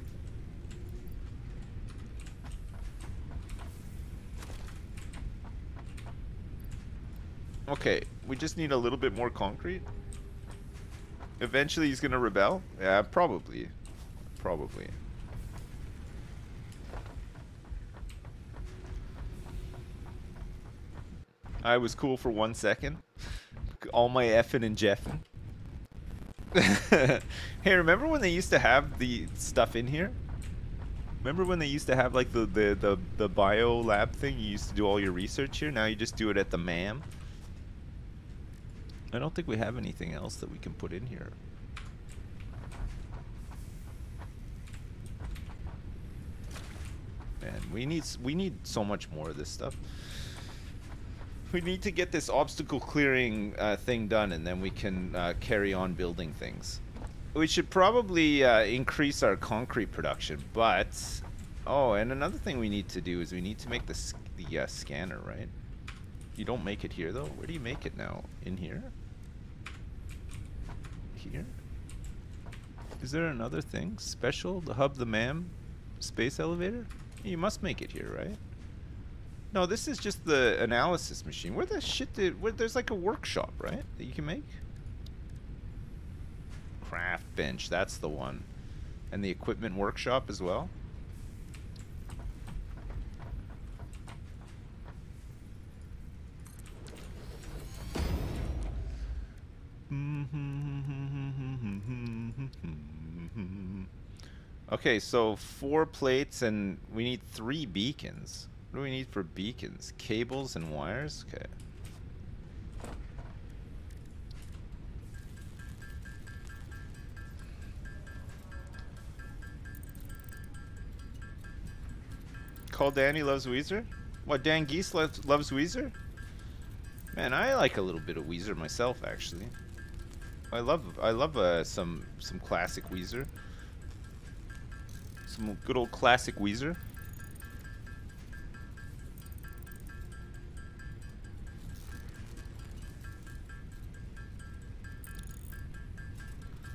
Okay, we just need a little bit more concrete. Eventually he's gonna rebel? Yeah, probably. Probably. I was cool for one second. All my effing and jeffing. hey, remember when they used to have the stuff in here? Remember when they used to have like the, the, the, the bio lab thing? You used to do all your research here. Now you just do it at the MAM. I don't think we have anything else that we can put in here. Man, we need we need so much more of this stuff. We need to get this obstacle clearing uh, thing done, and then we can uh, carry on building things. We should probably uh, increase our concrete production, but oh, and another thing we need to do is we need to make the the uh, scanner, right? You don't make it here though. Where do you make it now? In here? Here? Is there another thing special? The hub, the MAM, space elevator? You must make it here, right? No, this is just the analysis machine. Where the shit did? Where, there's like a workshop, right? That you can make. Craft bench. That's the one. And the equipment workshop as well. Mm-hmm, mm-hmm, mm-hmm. Okay, so four plates and we need three beacons. What do we need for beacons? Cables and wires? Okay. Call Danny loves Weezer? What, Dan Geese loves, loves Weezer? Man, I like a little bit of Weezer myself, actually. I love I love uh, some some classic Weezer. Some good old classic Weezer.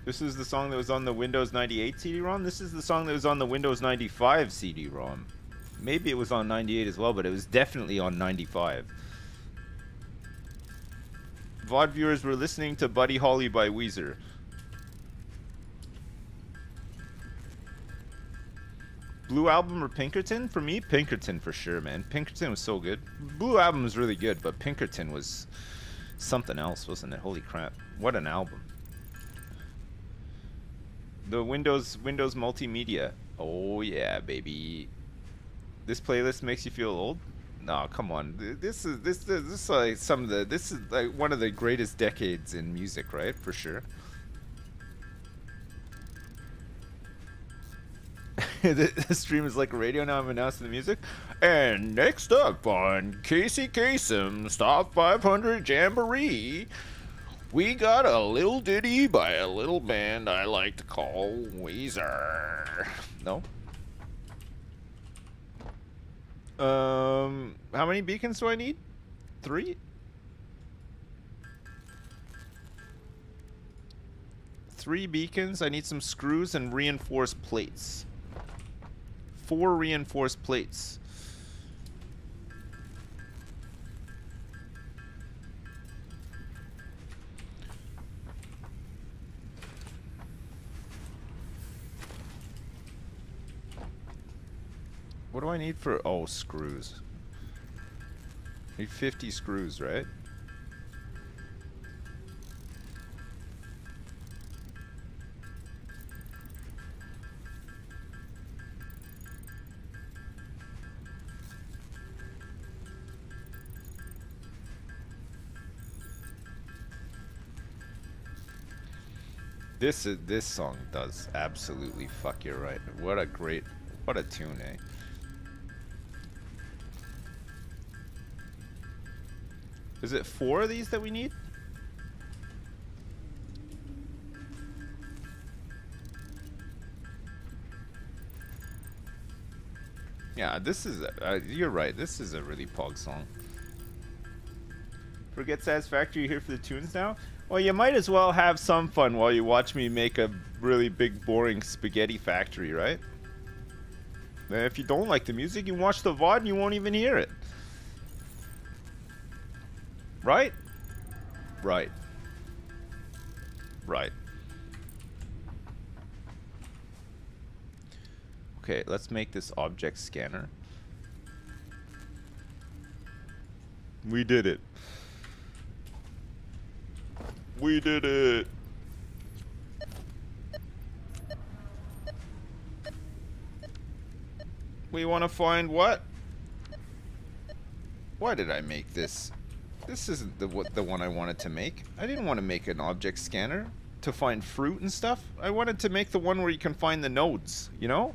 This is the song that was on the Windows 98 CD-ROM. This is the song that was on the Windows 95 CD-ROM. Maybe it was on 98 as well, but it was definitely on 95. VOD viewers were listening to Buddy Holly by Weezer. Blue Album or Pinkerton? For me, Pinkerton for sure, man. Pinkerton was so good. Blue Album was really good, but Pinkerton was something else, wasn't it? Holy crap. What an album. The Windows Windows Multimedia. Oh yeah, baby. This playlist makes you feel old? No, come on. This is this this is like some of the this is like one of the greatest decades in music, right? For sure. the, stream is like radio now. I'm announcing the music. And next up on Casey Kasem's Top 500 Jamboree, we got a little ditty by a little band I like to call Weezer. No? Um, how many beacons do I need? Three? Three beacons. I need some screws and reinforced plates. Four reinforced plates. What do I need for... Oh, screws. Need 50 screws, right? This is this song does absolutely fuck you right. What a great, what a tune, eh? Is it four of these that we need? Yeah, this is, uh, you're right, this is a really pog song. Forget Satisfactory here for the tunes now? Well, you might as well have some fun while you watch me make a really big, boring spaghetti factory, right? And if you don't like the music, you watch the VOD and you won't even hear it. Right? Right. Right. Okay, let's make this object scanner. We did it. We did it. We want to find what? Why did I make this? This isn't the what, the one I wanted to make. I didn't want to make an object scanner to find fruit and stuff. I wanted to make the one where you can find the nodes, you know?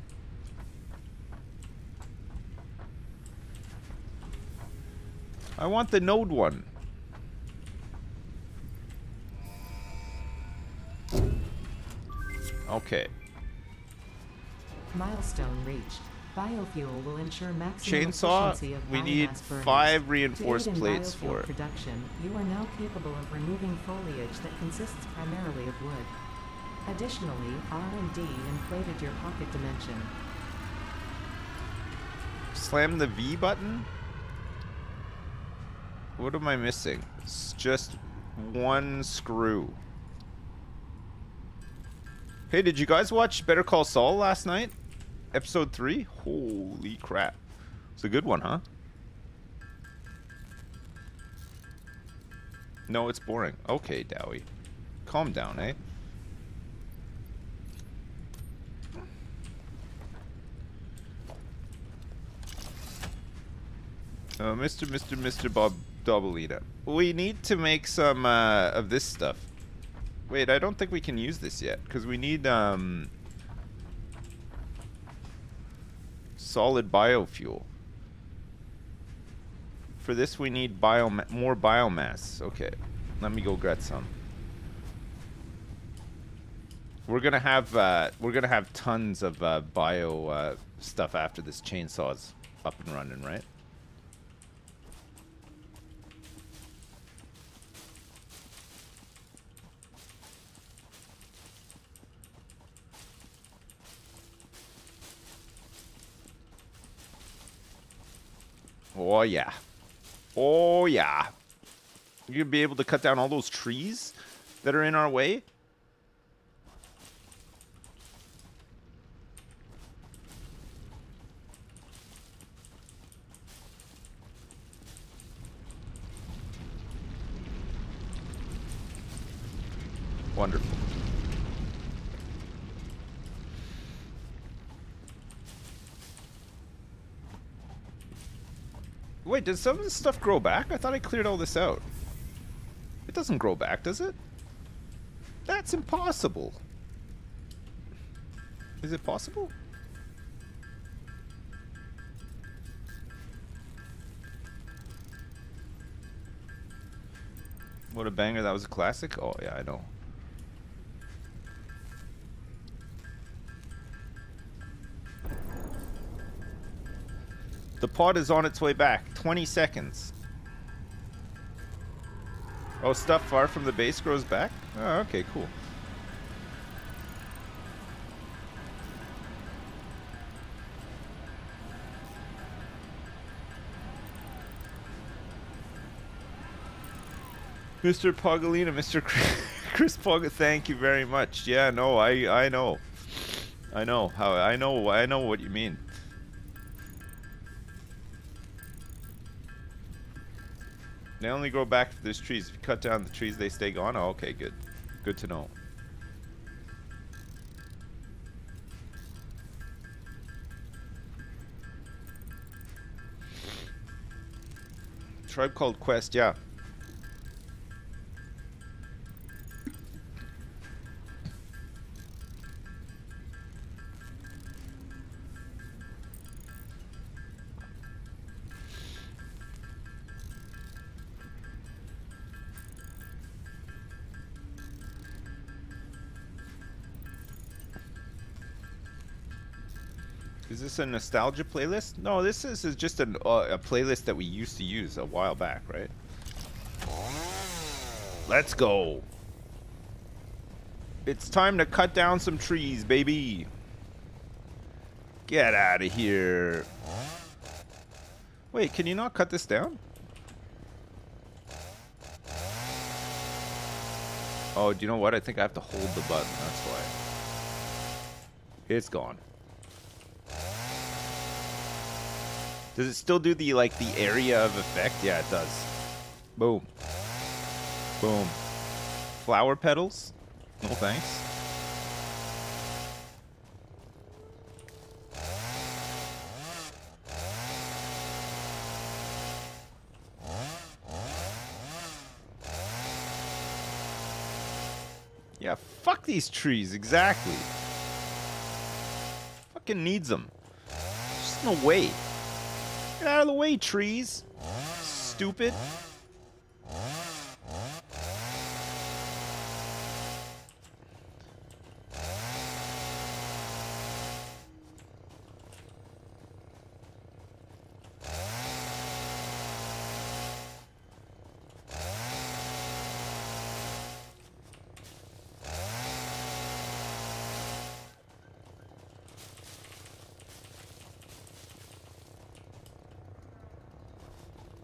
I want the node one. Okay. Milestone reached. Biofuel will ensure maximum Chainsaw, efficiency of we need five reinforced plates for it. production, you are now capable of removing foliage that consists primarily of wood. Additionally, R&D inflated your pocket dimension. Slam the V button? What am I missing? It's just one screw. Hey, did you guys watch Better Call Saul last night? Episode 3? Holy crap. It's a good one, huh? No, it's boring. Okay, Dowie. Calm down, eh? Uh, Mr. Mr. Mr. Bob Doubleita. We need to make some uh, of this stuff. Wait, I don't think we can use this yet because we need um, solid biofuel. For this, we need bioma- more biomass. Okay, let me go get some. We're gonna have uh, we're gonna have tons of uh, bio uh, stuff after this chainsaw's up and running, right? Oh yeah. Oh yeah. You're gonna be able to cut down all those trees that are in our way? Wonderful. Wait, does some of this stuff grow back? I thought I cleared all this out. It doesn't grow back, does it? That's impossible. Is it possible? What a banger, that was a classic? Oh, yeah, I know. The pod is on its way back. 20 seconds. Oh, stuff far from the base grows back? Oh, okay, cool. Mr. Pogolina, Mr. Chris Pog, thank you very much. Yeah, no, I I know. I know how I know I know what you mean. They only grow back if there's trees. If you cut down the trees, they stay gone. Oh, okay, good. Good to know. Tribe called Quest, yeah. Is this a nostalgia playlist? No, this is, is just an, uh, a playlist that we used to use a while back, right? Let's go. It's time to cut down some trees, baby. Get out of here. Wait, can you not cut this down? Oh, do you know what? I think I have to hold the button. That's why. It's gone. Does it still do the like the area of effect? Yeah, it does. Boom. Boom. Flower petals? No thanks. Yeah, fuck these trees, exactly. Fucking needs them. Just no way. Get out of the way, trees. Stupid.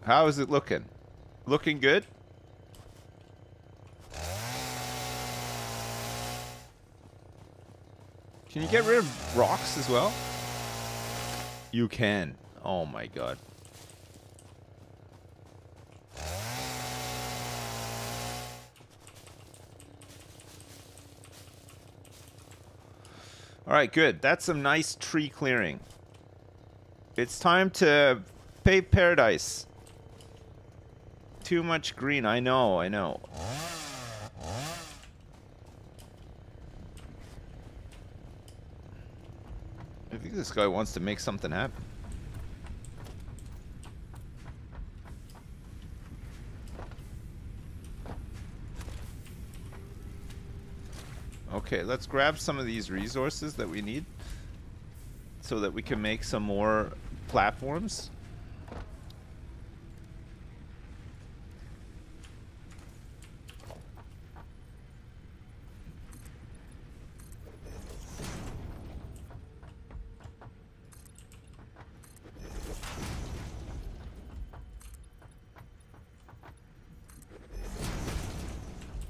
How is it looking? Looking good? Can you get rid of rocks as well? You can. Oh my god. Alright, good. That's some nice tree clearing. It's time to pave paradise. Too much green. I know, I know. I think this guy wants to make something happen. Okay, let's grab some of these resources that we need so that we can make some more platforms.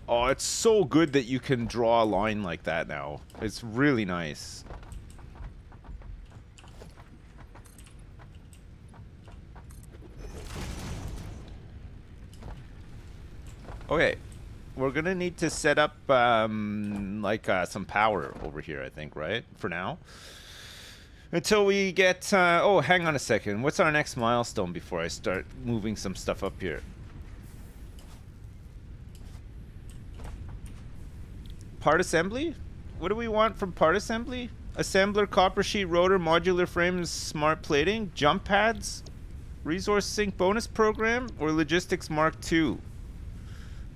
Oh, it's so good that you can draw a line like that now. It's really nice. Okay, we're gonna need to set up um, like uh, some power over here, I think, right? For now. Until we get... Uh, oh, hang on a second. What's our next milestone before I start moving some stuff up here? Part assembly? What do we want from part assembly? Assembler, copper sheet, rotor, modular frames, smart plating, jump pads, resource sink bonus program, or logistics mark II?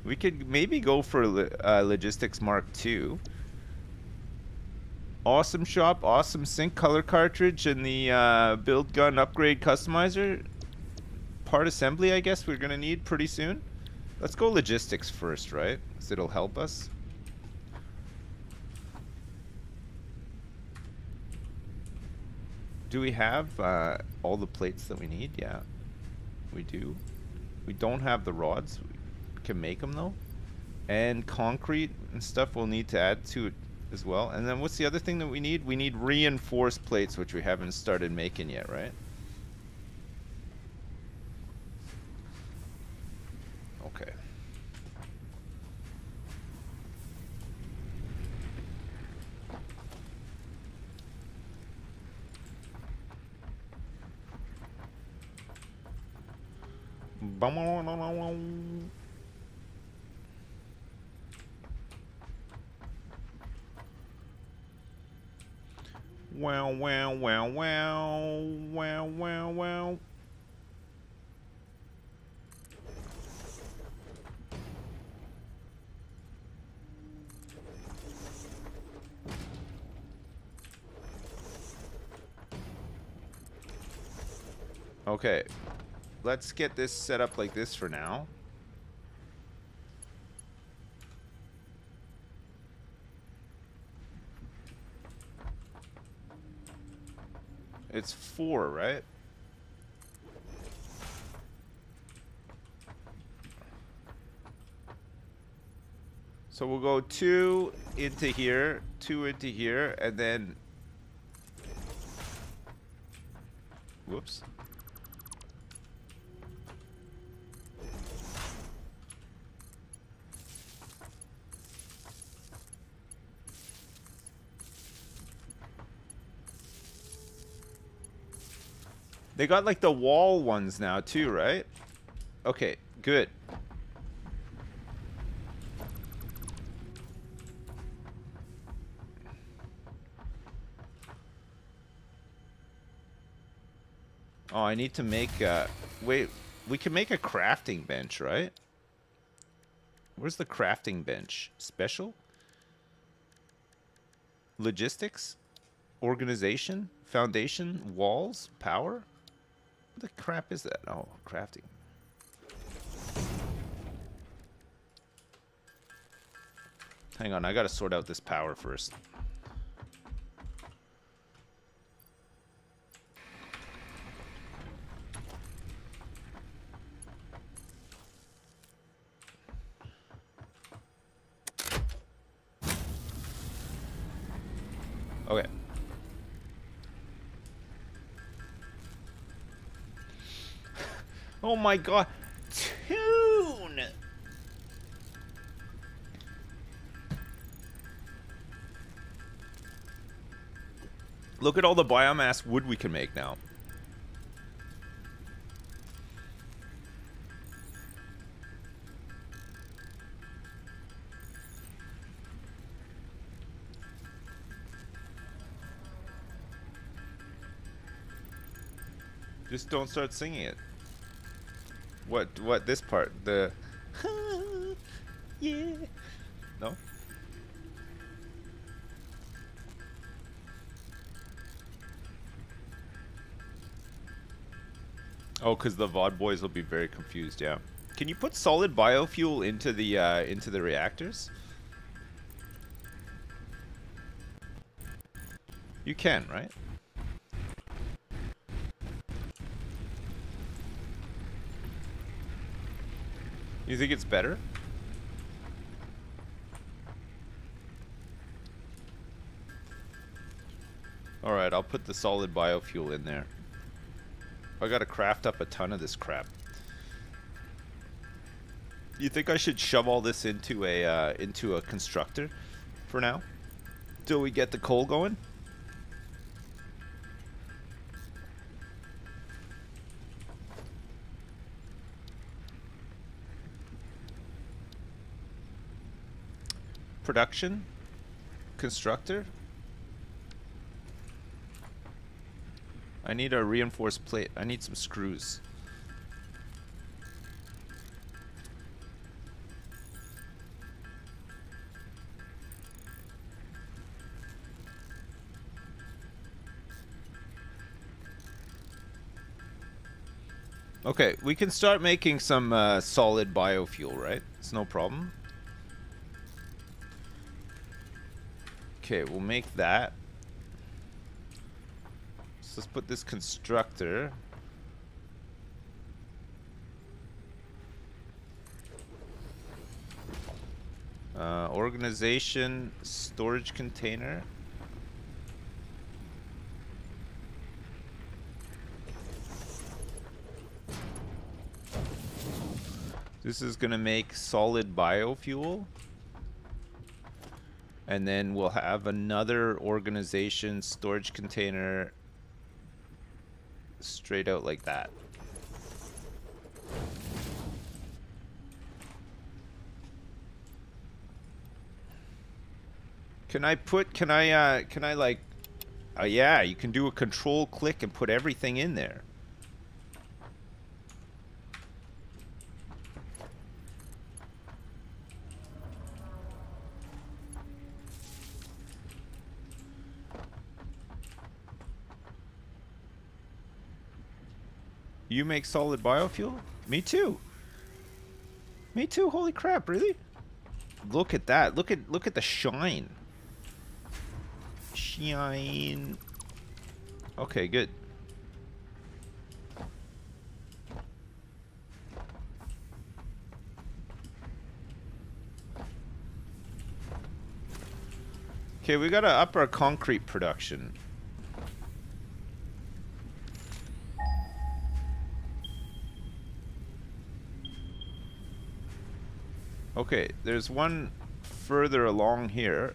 We could maybe go for uh, logistics mark II. Awesome shop, awesome sink color cartridge, and the uh, build gun upgrade customizer. Part assembly, I guess we're gonna need pretty soon. Let's go logistics first, right? Because it'll help us. Do we have uh, all the plates that we need? Yeah, we do. We don't have the rods. We can make them though. And concrete and stuff we'll need to add to it as well. And then what's the other thing that we need? We need reinforced plates, which we haven't started making yet, right? Okay. Wow, wow, wow, wow, wow, wow, wow. Okay, let's get this set up like this for now. It's four, right? So we'll go two into here, two into here, and then... Whoops. They got like the wall ones now too, right? Okay, good. Oh, I need to make a... Wait, we can make a crafting bench, right? Where's the crafting bench? Special? Logistics? Organization? Foundation? Walls? Power? What the crap is that? Oh, crafting. Hang on, I gotta sort out this power first. Oh my god. Tune! Look at all the biomass wood we can make now. Just don't start singing it. What? What? This part? The. yeah. No. Oh, because the VOD boys will be very confused. Yeah. Can you put solid biofuel into the uh, into the reactors? You can, right? You think it's better? Alright, I'll put the solid biofuel in there. I gotta craft up a ton of this crap. You think I should shove all this into a uh, into a constructor for now? Till we get the coal going? Production? Constructor? I need a reinforced plate. I need some screws. Okay, we can start making some uh, solid biofuel, right? It's no problem. Okay, we'll make that. So let's put this constructor. Uh, organization storage container. This is going to make solid biofuel. And then we'll have another organization storage container straight out like that. Can I put, can I, uh, can I like, uh, yeah, you can do a control click and put everything in there. You make solid biofuel? Me too. Me too. Holy crap, really? Look at that. Look at look at the shine. Shine. Okay, good. Okay, we gotta up our concrete production. Okay, there's one further along here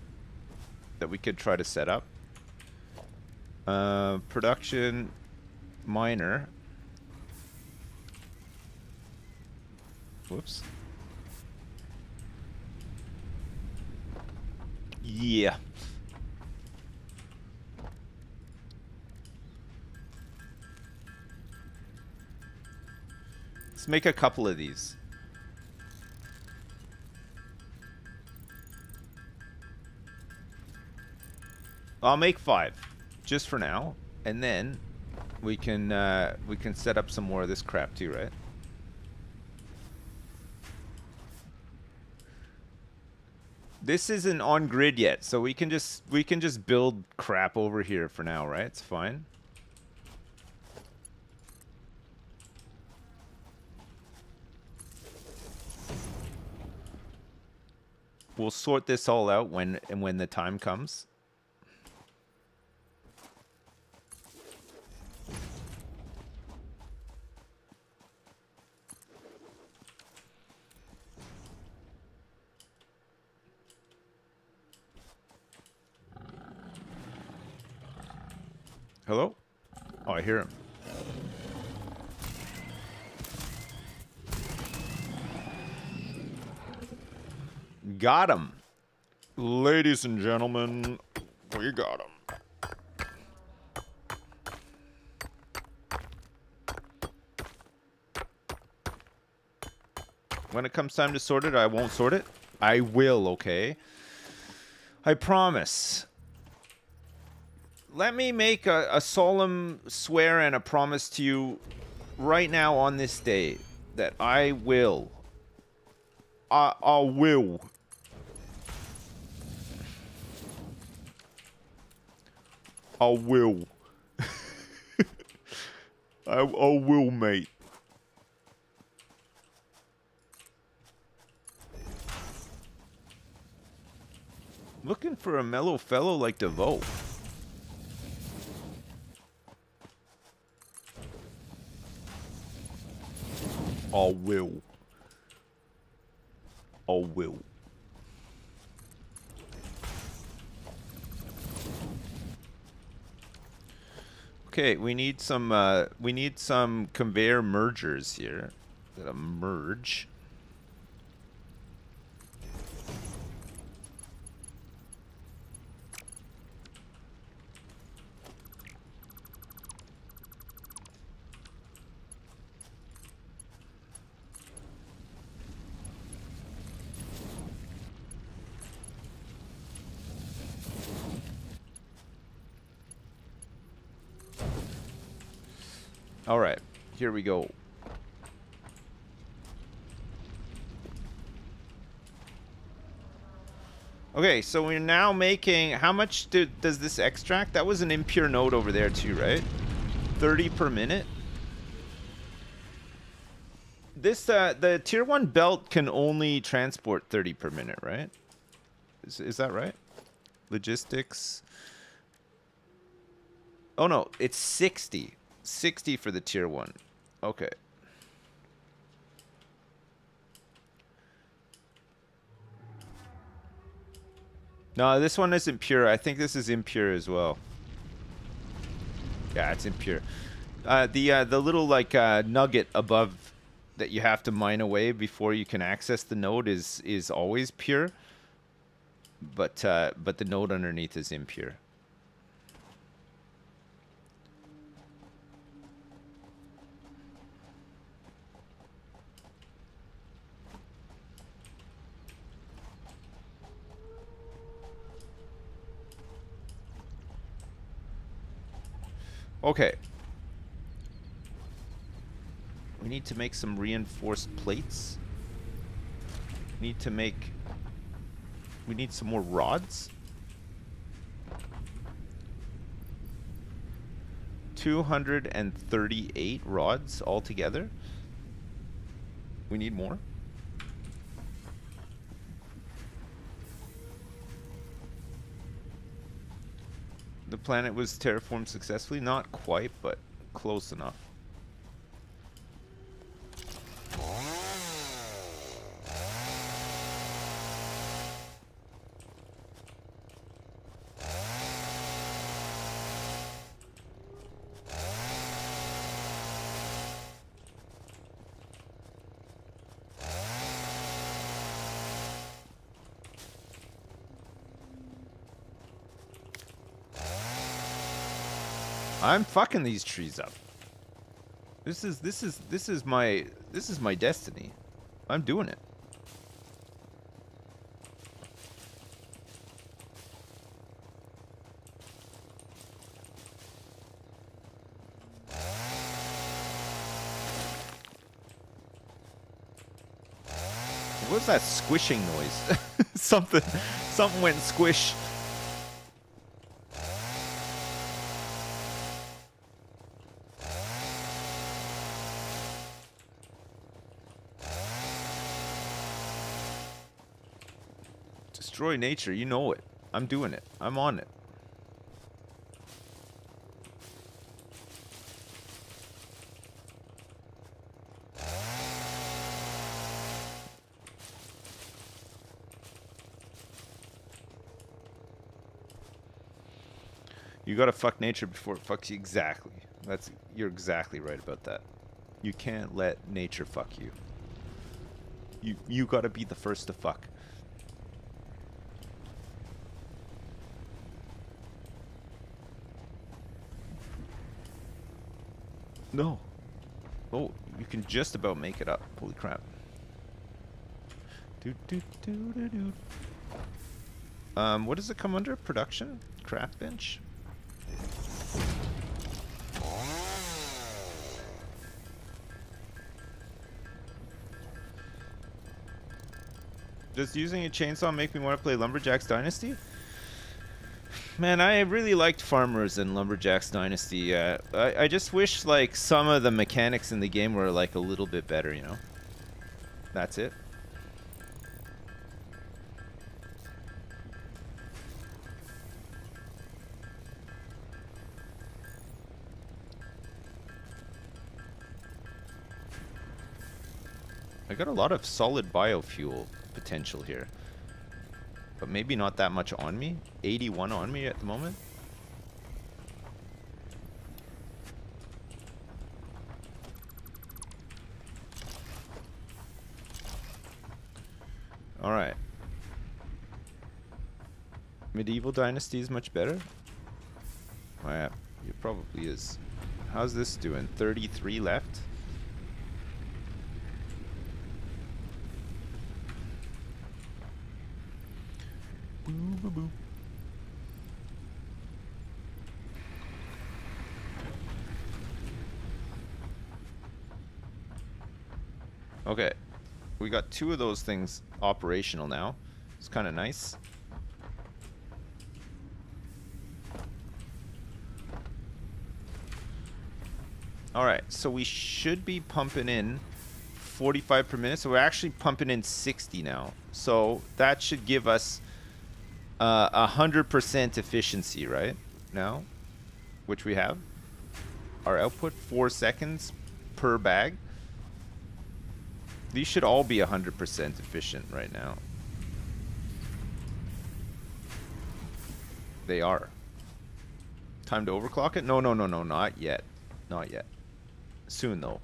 that we could try to set up. Uh, production miner. Whoops. Yeah. Let's make a couple of these. I'll make five, just for now, and then we can uh, we can set up some more of this crap too, right? This isn't on grid yet, so we can just we can just build crap over here for now, right? It's fine. We'll sort this all out when and when the time comes. Hello? Oh, I hear him. Got him. Ladies and gentlemen, we got him. When it comes time to sort it, I won't sort it. I will, okay? I promise. Let me make a, a solemn swear and a promise to you right now on this day that I will. I, I will. I will. I, I will, mate. Looking for a mellow fellow like DeVoe. I will. I will. Okay, we need some uh, we need some conveyor mergers here. That merge. All right, here we go. Okay, so we're now making, how much do, does this extract? That was an impure node over there too, right? 30 per minute? This, uh, the tier 1 belt can only transport 30 per minute, right? Is, is that right? Logistics. Oh no, it's 60. 60 for the tier 1. Okay. No, this one isn't pure. I think this is impure as well. Yeah, it's impure. Uh, the uh, the little like uh, nugget above that you have to mine away before you can access the node is is always pure. But uh, but the node underneath is impure. Okay. We need to make some reinforced plates. We need to make... We need some more rods. 238 rods altogether. We need more. The planet was terraformed successfully. Not quite, but close enough. I'm fucking these trees up. This is this is this is my this is my destiny. I'm doing it. What was that squishing noise? something something went squish. Destroy nature, you know it. I'm doing it. I'm on it. You gotta fuck nature before it fucks you. Exactly. That's you're exactly right about that. You can't let nature fuck you. You you gotta be the first to fuck. No. Oh, you can just about make it up. Holy crap. Do, do, do, do, do. Um, what does it come under? Production? Craft bench? Does using a chainsaw make me want to play Lumberjacks Dynasty? Man, I really liked Farmers and Lumberjacks Dynasty. Uh, I, I just wish like some of the mechanics in the game were like a little bit better, you know? That's it. I got a lot of solid biofuel potential here. But maybe not that much on me. 81 on me at the moment. Alright. Medieval Dynasty is much better? Yeah, it probably is. How's this doing? 33 left? Boo, boo, boo. Okay. We got two of those things operational now. It's kind of nice. Alright, so we should be pumping in 45 per minute. So we're actually pumping in 60 now. So that should give us uh, a hundred percent efficiency right now, which we have. Our output four seconds per bag. These should all be a hundred percent efficient right now. They are. Time to overclock it? No, no, no, no, not yet. Not yet. Soon though.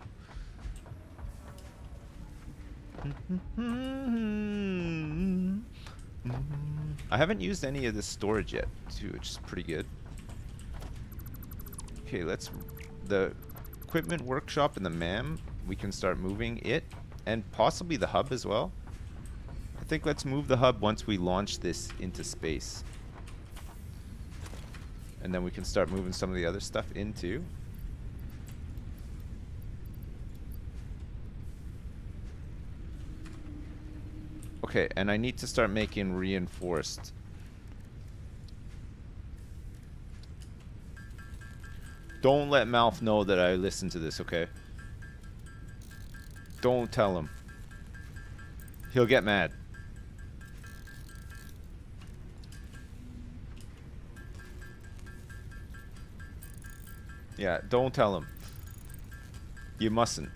I haven't used any of this storage yet, too, which is pretty good. Okay, let's... The equipment workshop and the MAM, we can start moving it, and possibly the hub as well. I think let's move the hub once we launch this into space. And then we can start moving some of the other stuff into. Okay, and I need to start making reinforced. Don't let Malf know that I listened to this, okay? Don't tell him. He'll get mad. Yeah, don't tell him. You mustn't.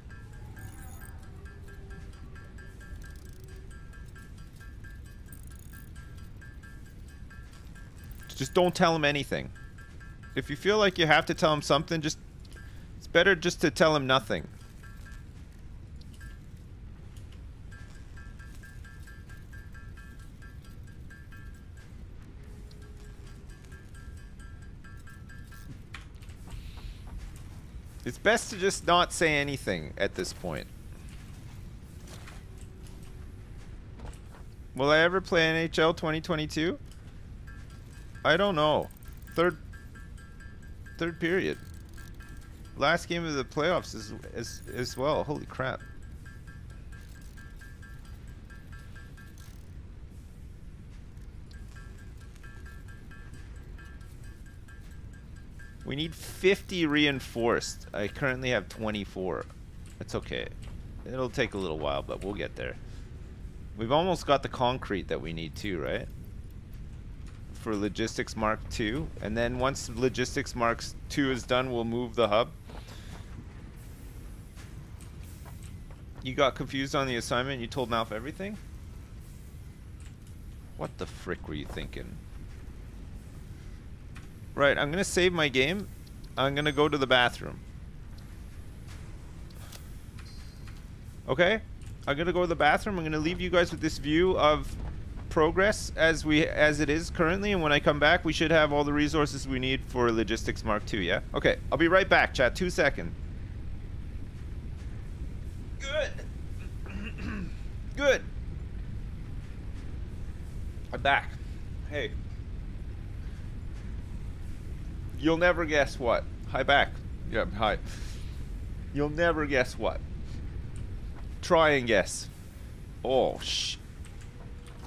Just don't tell him anything. If you feel like you have to tell him something, just it's better just to tell him nothing. It's best to just not say anything at this point. Will I ever play NHL 2022? I don't know. Third third period. Last game of the playoffs is as as well. Holy crap. We need 50 reinforced. I currently have 24. It's okay. It'll take a little while, but we'll get there. We've almost got the concrete that we need too, right? for Logistics Mark 2. And then once Logistics Mark 2 is done, we'll move the hub. You got confused on the assignment? You told Malf everything? What the frick were you thinking? Right, I'm gonna save my game. I'm gonna go to the bathroom. Okay? I'm gonna go to the bathroom. I'm gonna leave you guys with this view of progress as we as it is currently, and when I come back, we should have all the resources we need for Logistics Mark II, yeah? Okay, I'll be right back, chat. Two second. Good. Good. I'm back. Hey. You'll never guess what. Hi back. Yeah, hi. You'll never guess what. Try and guess. Oh, sh.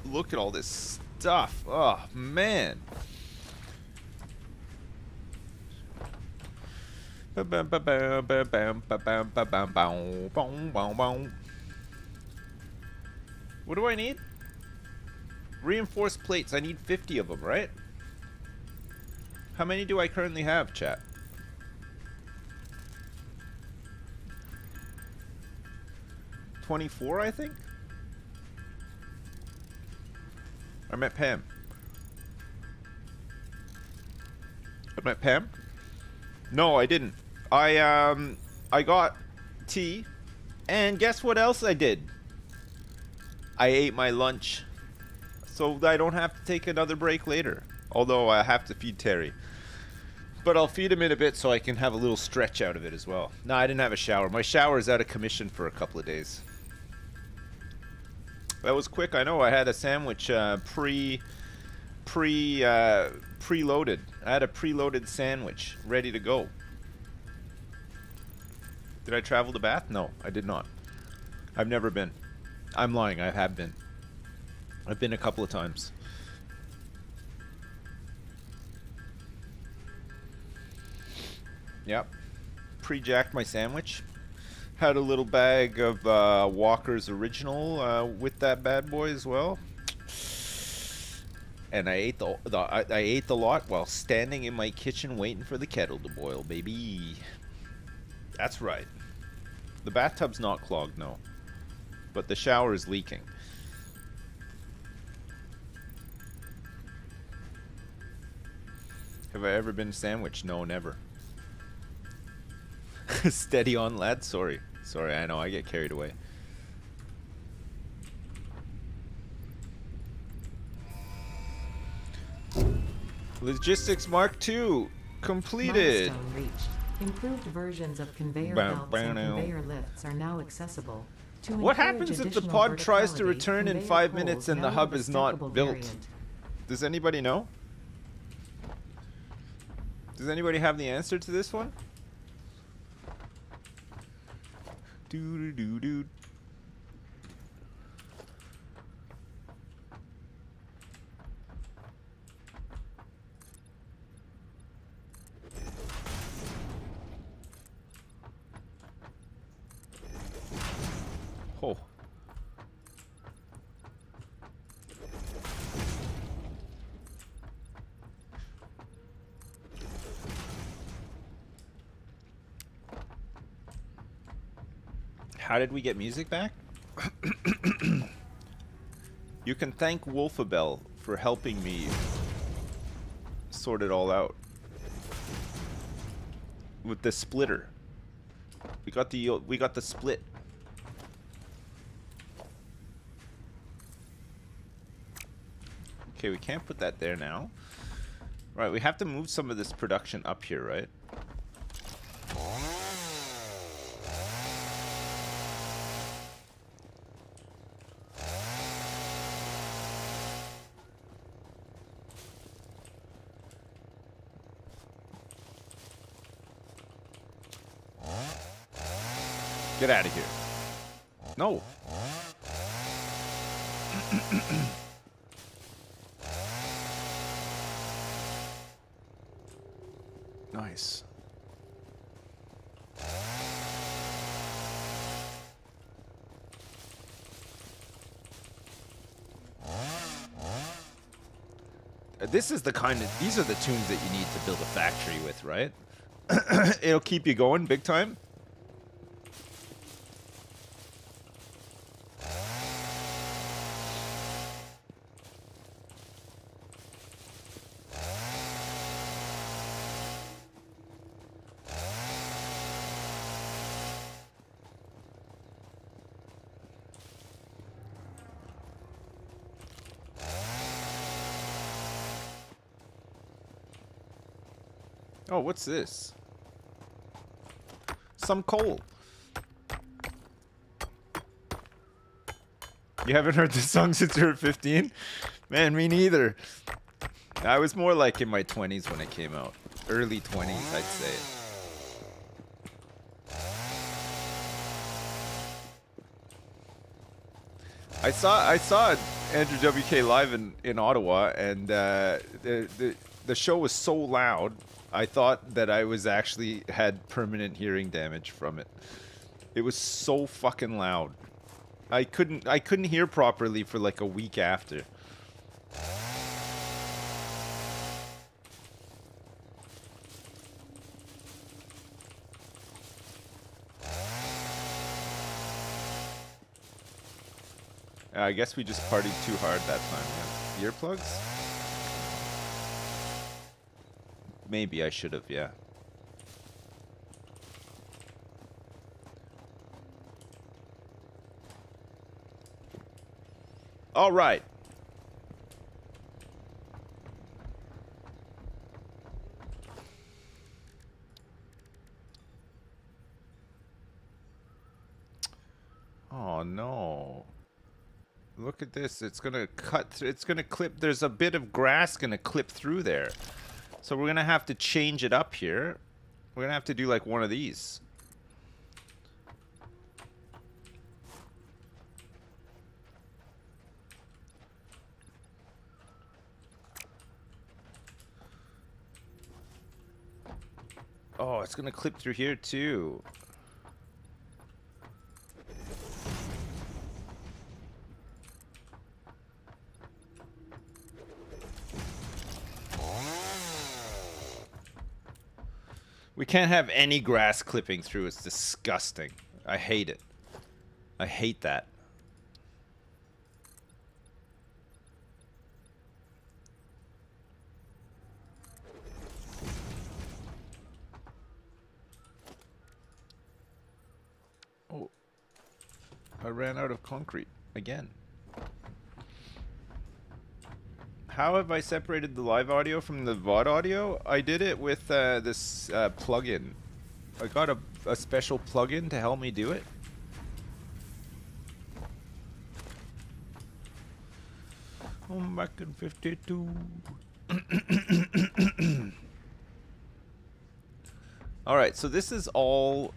Look at all this stuff. Oh, man. What do I need? Reinforced plates. I need 50 of them, right? How many do I currently have, chat? Twenty-four, I think. I met Pam. I met Pam. No, I didn't. I um, I got tea, and guess what else I did? I ate my lunch, so I don't have to take another break later. Although I have to feed Terry. But I'll feed him in a bit so I can have a little stretch out of it as well. No, I didn't have a shower. My shower is out of commission for a couple of days. That was quick. I know. I had a sandwich uh, pre, pre, uh, preloaded. I had a preloaded sandwich ready to go. Did I travel to Bath? No, I did not. I've never been. I'm lying. I have been. I've been a couple of times. Yep. Pre-jacked my sandwich. Had a little bag of uh, Walker's Original uh, with that bad boy as well. And I ate the, the I, I ate the lot while standing in my kitchen waiting for the kettle to boil, baby. That's right. The bathtub's not clogged, no. But the shower is leaking. Have I ever been sandwiched? No, never. Steady on, lad. Sorry. Sorry, I know. I get carried away. Logistics Mark II completed. Milestone reached. Improved versions of conveyor belts and now. conveyor lifts are now accessible. To What happens if the pod tries to return in five minutes and the hub is not built? variant. Does anybody know? Does anybody have the answer to this one? Doo doo doo doo. Oh. How did we get music back? you can thank Wolfabell for helping me sort it all out. With the splitter. We got the we got the split. Okay, we can't put that there now. Right, we have to move some of this production up here, right? This is the kind of these are the tunes that you need to build a factory with, right? It'll keep you going big time. What's this? Some coal. You haven't heard this song since you were 15? Man, me neither. I was more like in my 20s when it came out. Early 20s, I'd say. I saw I saw Andrew WK live in, in Ottawa, and uh, the, the the show was so loud. I thought that I was actually had permanent hearing damage from it. It was so fucking loud. I couldn't I couldn't hear properly for like a week after. I guess we just partied too hard that time. Yeah. Earplugs? Maybe I should have, yeah. All right. Oh no. Look at this. It's going to cut through. It's going to clip. There's a bit of grass going to clip through there. So we're going to have to change it up here. We're going to have to do like one of these. Oh, it's going to clip through here too. We can't have any grass clipping through. It's disgusting. I hate it. I hate that. Oh. I ran out of concrete again. How have I separated the live audio from the VOD audio? I did it with uh, this uh, plugin. I got a, a special plugin to help me do it. I'm back in 52. Alright, so this is all...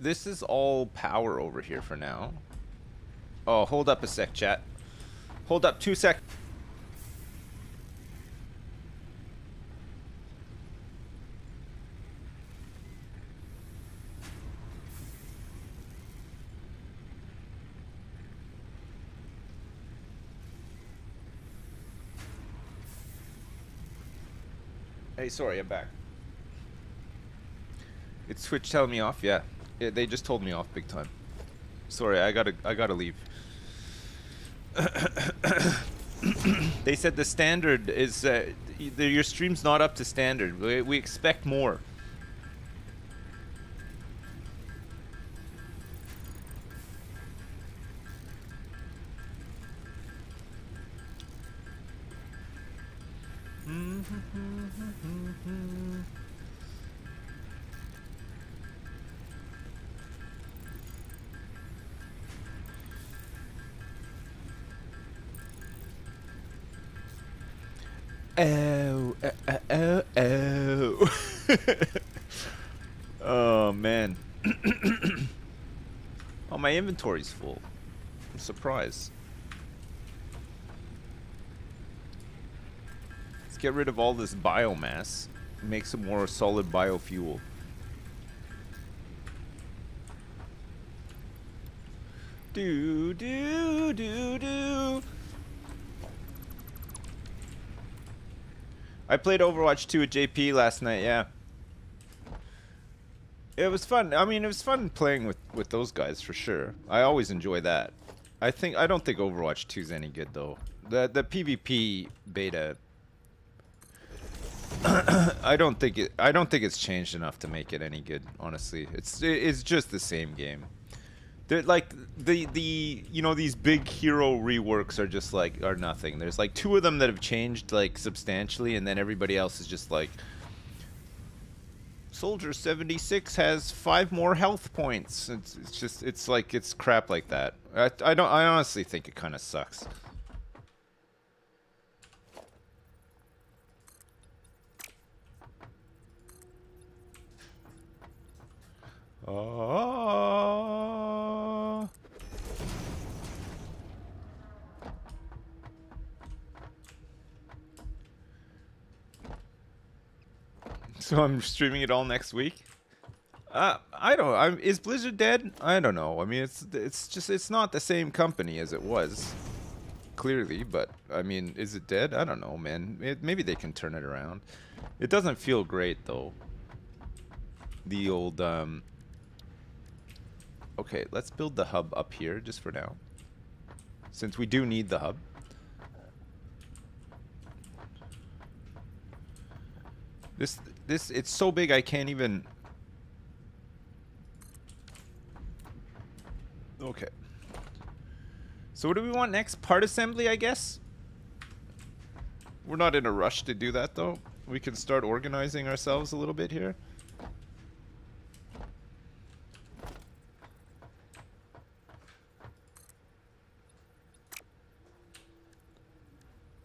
This is all power over here for now. Oh, hold up a sec, chat. Hold up two sec. Hey, sorry, I'm back. It's Twitch telling me off. Yeah, they just told me off big time. Sorry, I gotta, I gotta leave. they said the standard is uh, your stream's not up to standard. We, we expect more. Inventory's full. I'm surprised. Let's get rid of all this biomass. Make some more solid biofuel. Do, do, do, do. I played Overwatch 2 with JP last night, yeah. It was fun. I mean, it was fun playing with, with those guys for sure. I always enjoy that. I think I don't think Overwatch 2 is any good though. The the PvP beta I don't think it I don't think it's changed enough to make it any good, honestly. It's it's just the same game. They're like the the you know these big hero reworks are just like are nothing. There's like two of them that have changed like substantially, and then everybody else is just like Soldier 76 has five more health points. It's, it's just, it's like, it's crap like that. I, I don't, I honestly think it kind of sucks. Oh. So I'm streaming it all next week. Uh, I don't. I'm, is Blizzard dead? I don't know. I mean, it's it's just it's not the same company as it was, clearly. But I mean, is it dead? I don't know, man. It, maybe they can turn it around. It doesn't feel great though. The old um. Okay, let's build the hub up here just for now, since we do need the hub. This this it's so big I can't even Okay. So what do we want next? Part assembly, I guess? We're not in a rush to do that though. We can start organizing ourselves a little bit here.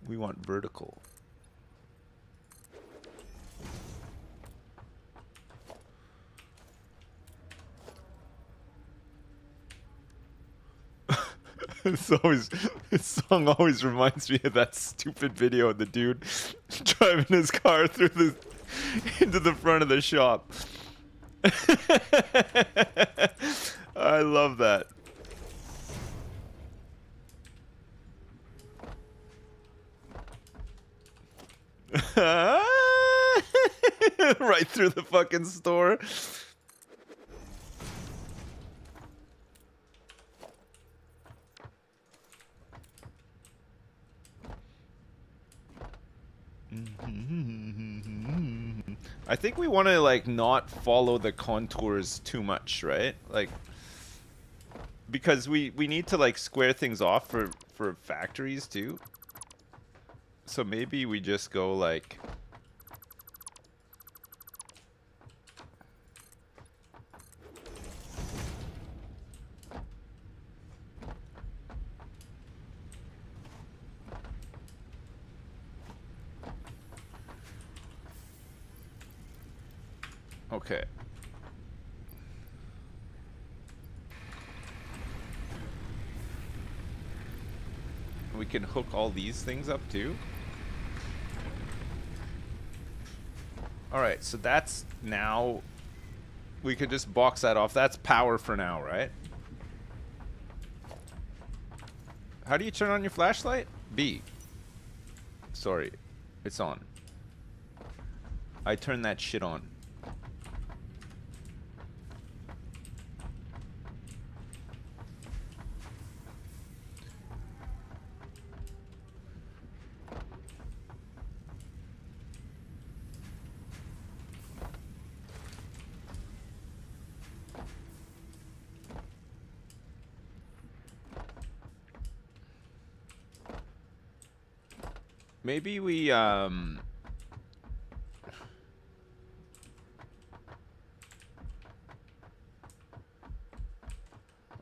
We want vertical. It's always this song always reminds me of that stupid video of the dude driving his car through the into the front of the shop. I love that. right through the fucking store. I think we want to like not follow the contours too much, right? Like because we we need to like square things off for for factories too. So maybe we just go like Okay. We can hook all these things up too. Alright, so that's now... We could just box that off. That's power for now, right? How do you turn on your flashlight? B. Sorry. It's on. I turned that shit on. Maybe we, um...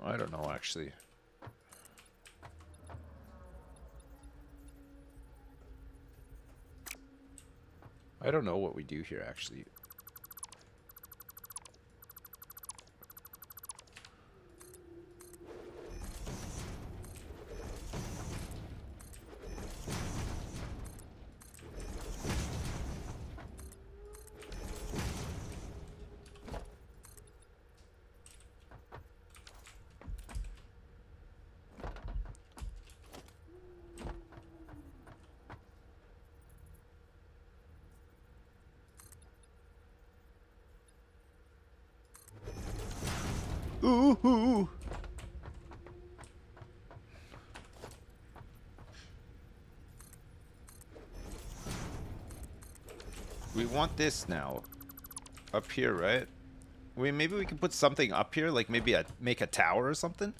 I don't know, actually. I don't know what we do here, actually. want this now. Up here, right? We maybe we can put something up here, like maybe a make a tower or something.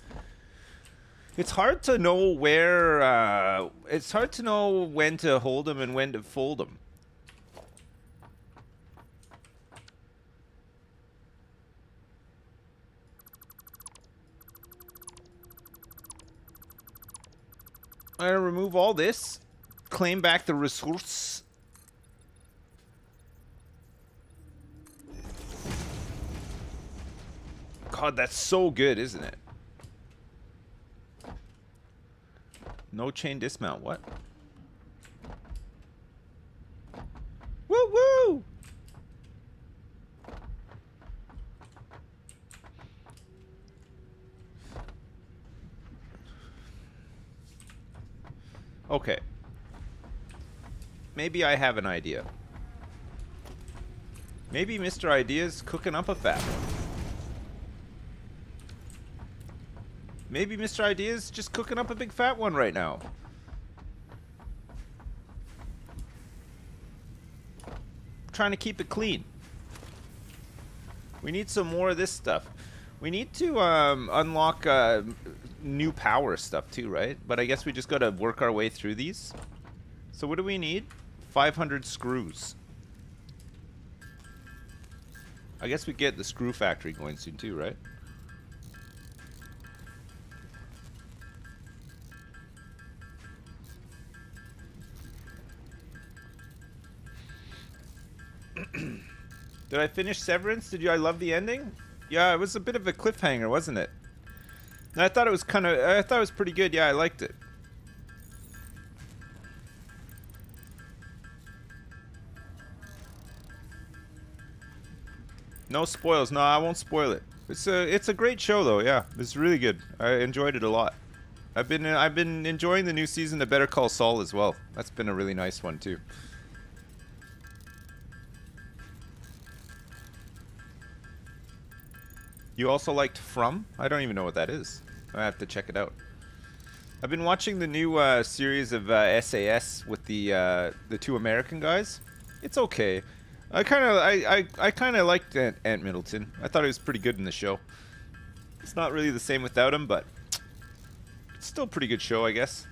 It's hard to know where. Uh, it's hard to know when to hold them and when to fold them. I'm gonna remove all this, claim back the resource God, that's so good, isn't it? No chain dismount. What? Woo woo! Okay. Maybe I have an idea. Maybe Mr. Idea's cooking up a fat one. Maybe Mr. Idea's just cooking up a big fat one right now. Trying to keep it clean. We need some more of this stuff. We need to um, unlock uh, new power stuff too, right? But I guess we just got to work our way through these. So what do we need? 500 screws. I guess we get the screw factory going soon too, right? Did I finish Severance? Did you? I love the ending. Yeah, it was a bit of a cliffhanger, wasn't it? I thought it was kind of. I thought it was pretty good. Yeah, I liked it. No spoils. No, I won't spoil it. It's a it's a great show though. Yeah, it's really good. I enjoyed it a lot. I've been I've been enjoying the new season of Better Call Saul as well. That's been a really nice one too. You also liked From? I don't even know what that is. I have to check it out. I've been watching the new uh, series of uh, SAS with the uh, the two American guys. It's okay. I kind of I, I, I kind of liked Ant, Middleton. I thought he was pretty good in the show. It's not really the same without him, but it's still a pretty good show, I guess.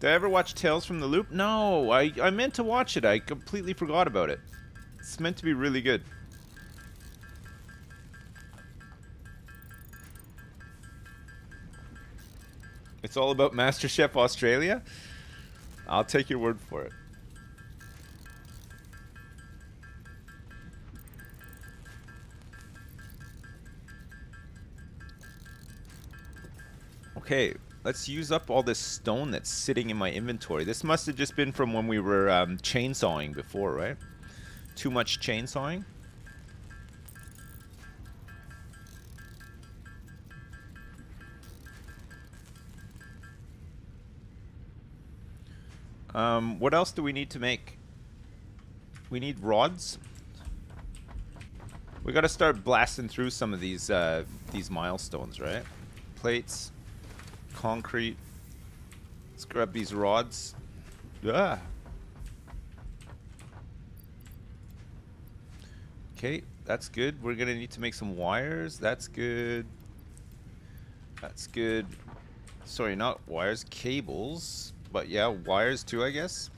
Did I ever watch Tales from the Loop? No, I, I meant to watch it. I completely forgot about it. It's meant to be really good. It's all about MasterChef Australia? I'll take your word for it. Okay, let's use up all this stone that's sitting in my inventory. This must have just been from when we were um, chainsawing before, right? Too much chainsawing? Um, what else do we need to make? We need rods. We gotta start blasting through some of these uh, these milestones, right? Plates, concrete. Let's grab these rods. Yeah. Okay, that's good. We're gonna need to make some wires. That's good. That's good. Sorry, not wires, cables. But yeah, wires too, I guess.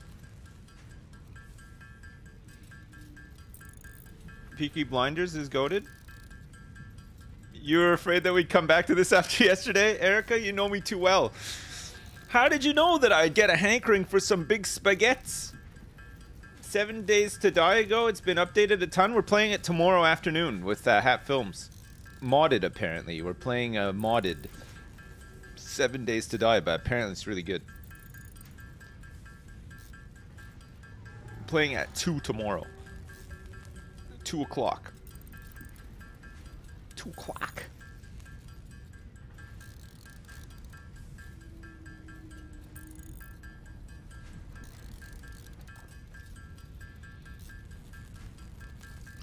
Peaky Blinders is goaded. You were afraid that we'd come back to this after yesterday? Erica, you know me too well. How did you know that I'd get a hankering for some big spaghettis? Seven Days to Die ago, it's been updated a ton. We're playing it tomorrow afternoon with uh, Hat Films. Modded, apparently. We're playing a uh, modded Seven Days to Die, but apparently it's really good. Playing at 2 tomorrow. 2 o'clock. 2 o'clock.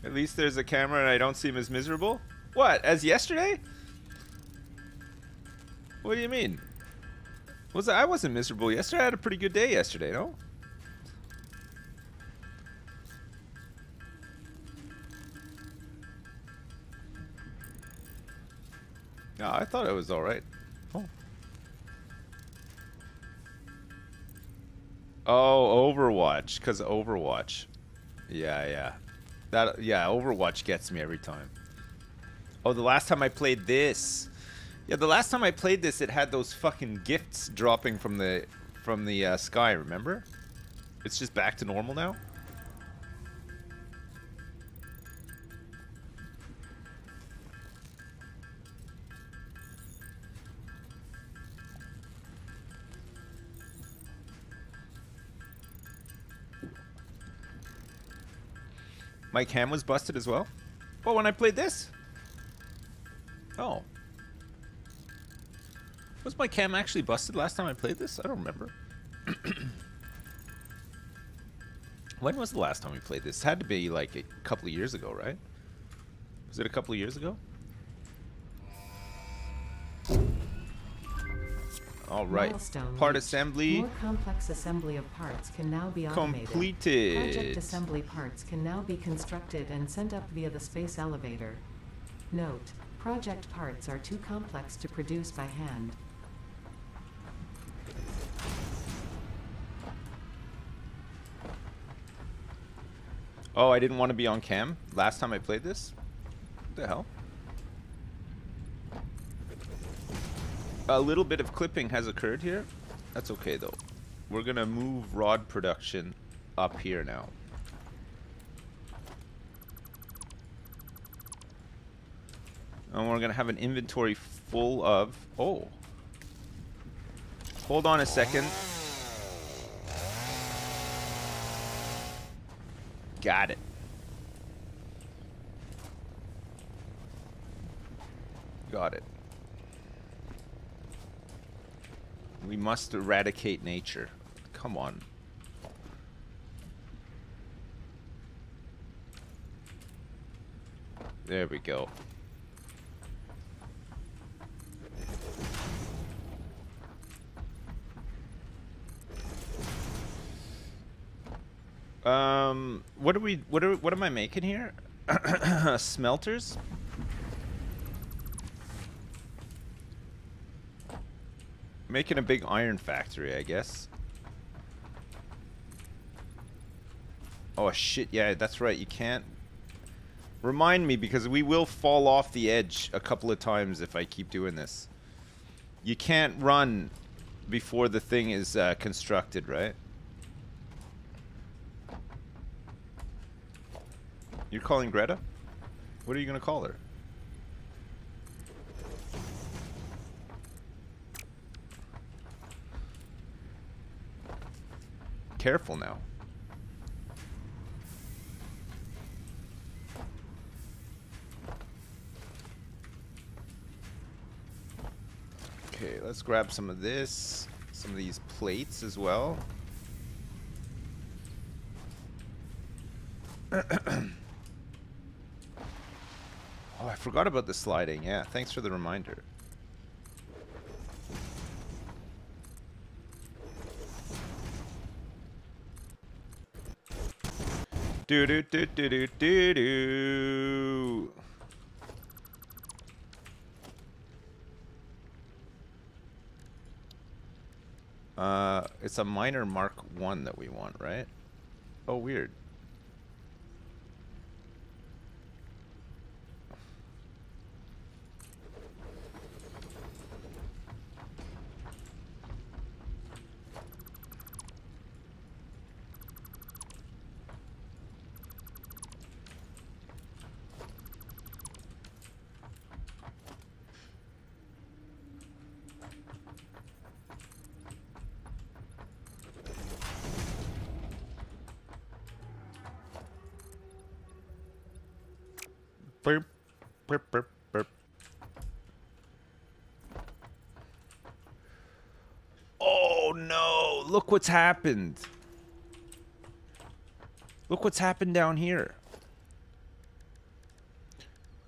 At least there's a camera and I don't seem as miserable? What, as yesterday? What do you mean? Was I, I wasn't miserable yesterday. I had a pretty good day yesterday, no? No, I thought it was alright. Oh. Oh, Overwatch. Because Overwatch. Yeah, yeah. That Yeah, Overwatch gets me every time. Oh, the last time I played this. Yeah, the last time I played this, it had those fucking gifts dropping from the from the uh, sky. Remember? It's just back to normal now. My cam was busted as well. Well, when I played this. Oh. Was my cam actually busted last time I played this? I don't remember. when was the last time we played this? It had to be like a couple of years ago, right? Was it a couple of years ago? All right. Milestone Part reached. assembly More complex assembly of parts can now be automated. completed. Project assembly parts can now be constructed and sent up via the space elevator. Note, project parts are too complex to produce by hand. Oh, I didn't want to be on cam last time I played this? What the hell? A little bit of clipping has occurred here. That's okay though. We're gonna move rod production up here now. And we're gonna have an inventory full of... Oh. Hold on a second. Got it. Got it. We must eradicate nature. Come on. There we go. Um, what are we? What are? What am I making here? Smelters. Making a big iron factory, I guess. Oh shit! Yeah, that's right. You can't. Remind me because we will fall off the edge a couple of times if I keep doing this. You can't run before the thing is uh, constructed, right? You're calling Greta? What are you gonna call her? Careful now. Okay, let's grab some of this, some of these plates as well. Oh, I forgot about the sliding. Yeah, thanks for the reminder. Do do do do do do do. Uh, it's a miner Mark One that we want, right? Oh, weird. Burp, burp, burp, burp. Oh no! Look what's happened. Look what's happened down here.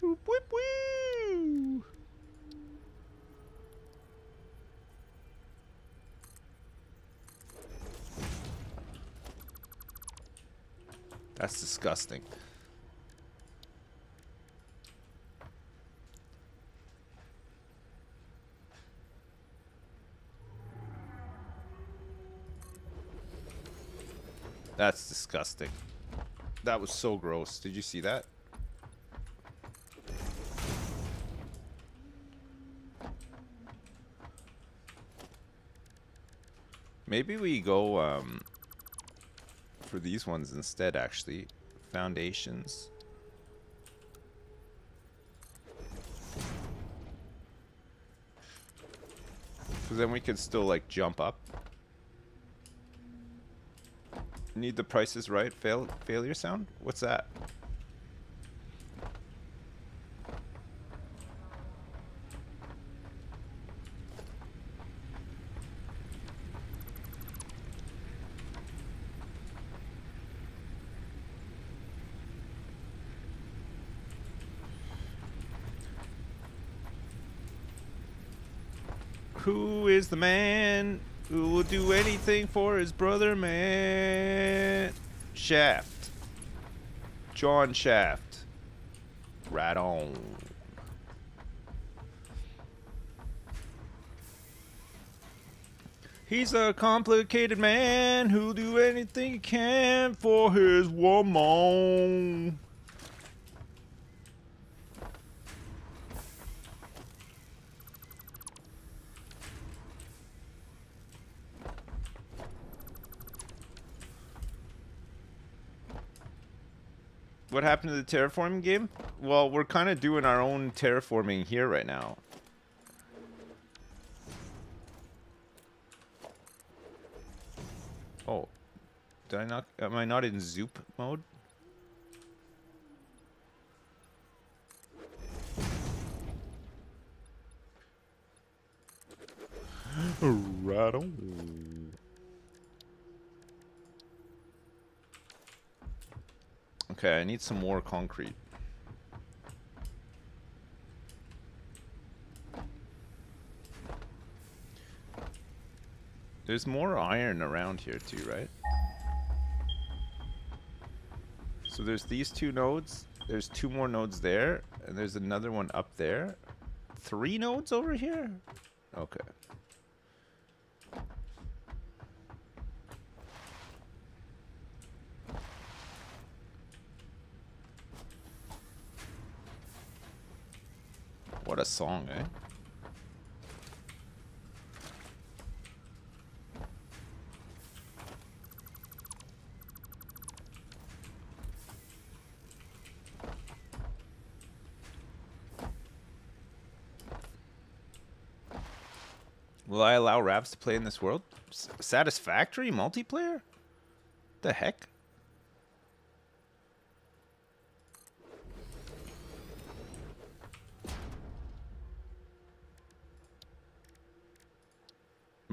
Whoop, whoop, whoo. That's disgusting. That was so gross. Did you see that? Maybe we go um, for these ones instead, actually. Foundations. Because then we could still, like, jump up. Need the prices right? Fail failure sound? What's that? Who is the man do anything for his brother, man? Shaft. John Shaft. Right on. He's a complicated man who'll do anything he can for his woman. What happened to the terraforming game? Well, we're kind of doing our own terraforming here right now. Oh, did I not? Am I not in Zoop mode? right on. Okay, I need some more concrete. There's more iron around here too, right? So there's these two nodes, there's two more nodes there, and there's another one up there. Three nodes over here? Okay. A song, eh? Will I allow Raps to play in this world? S satisfactory multiplayer? The heck?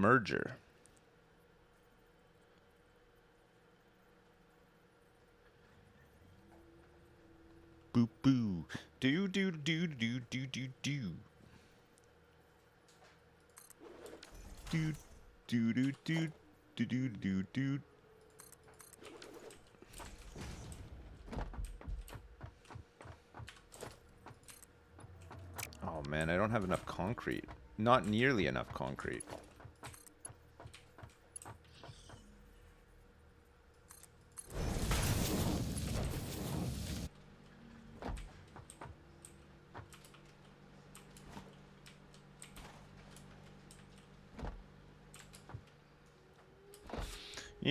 Merger. Boo boo. Do do do do do do do. Do do do do do do do do. Oh man, I don't have enough concrete. Not nearly enough concrete.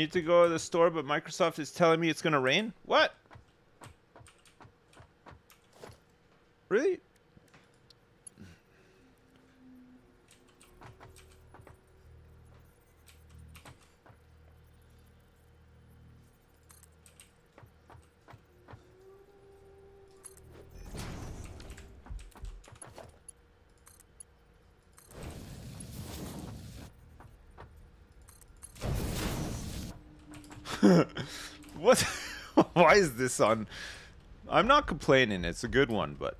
Need to go to the store, but Microsoft is telling me it's going to rain? What? Really? what? Why is this on? I'm not complaining. It's a good one, but.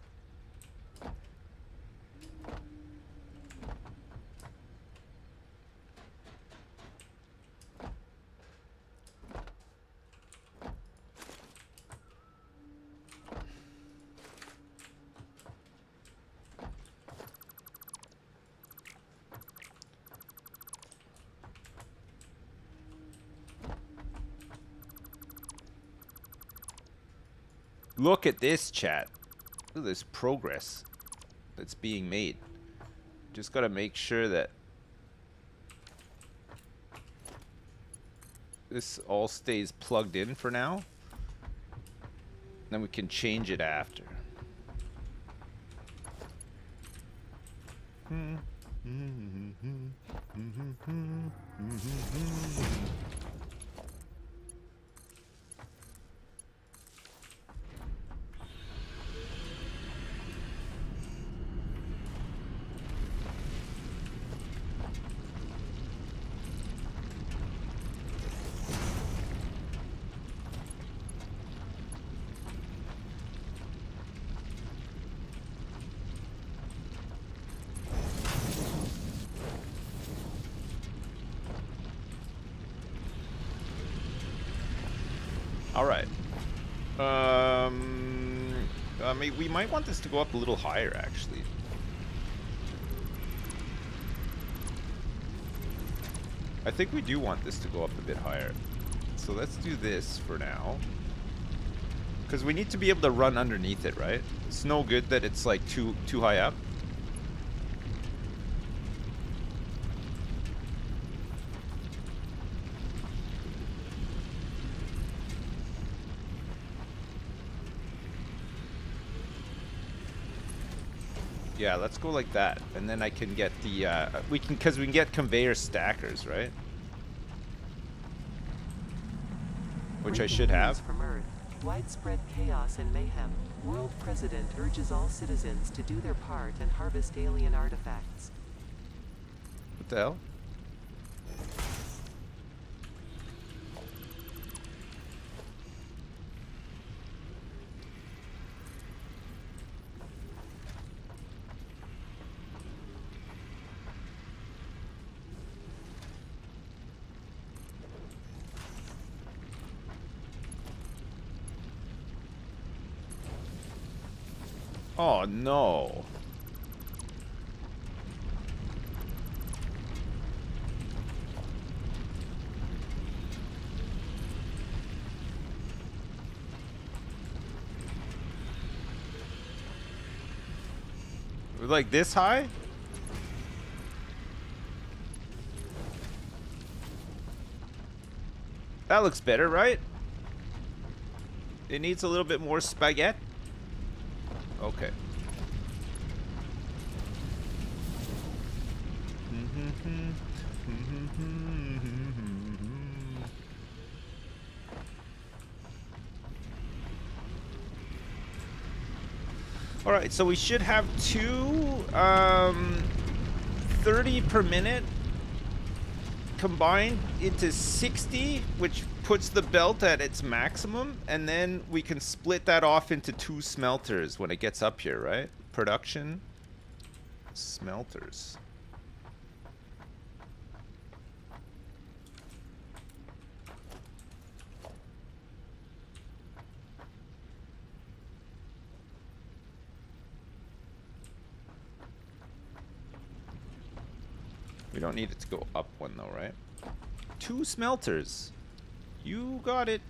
Look at this chat. Look at this progress that's being made. Just gotta make sure that this all stays plugged in for now. Then we can change it after. All right. Um, I mean, we might want this to go up a little higher, actually. I think we do want this to go up a bit higher. So let's do this for now. Because we need to be able to run underneath it, right? It's no good that it's like too too high up. Yeah, let's go like that, and then I can get the uh, we can because we can get conveyor stackers, right? Which I should have. From Earth. Widespread chaos and mayhem. World President urges all citizens to do their part and harvest alien artifacts. What the hell? Oh no. Like this high? That looks better, right? It needs a little bit more spaghetti. Okay. All right, so we should have two um, 30 per minute combined into 60, which puts the belt at its maximum, and then we can split that off into two smelters when it gets up here, right? Production, smelters. Go up one though, right? Two smelters. You got it.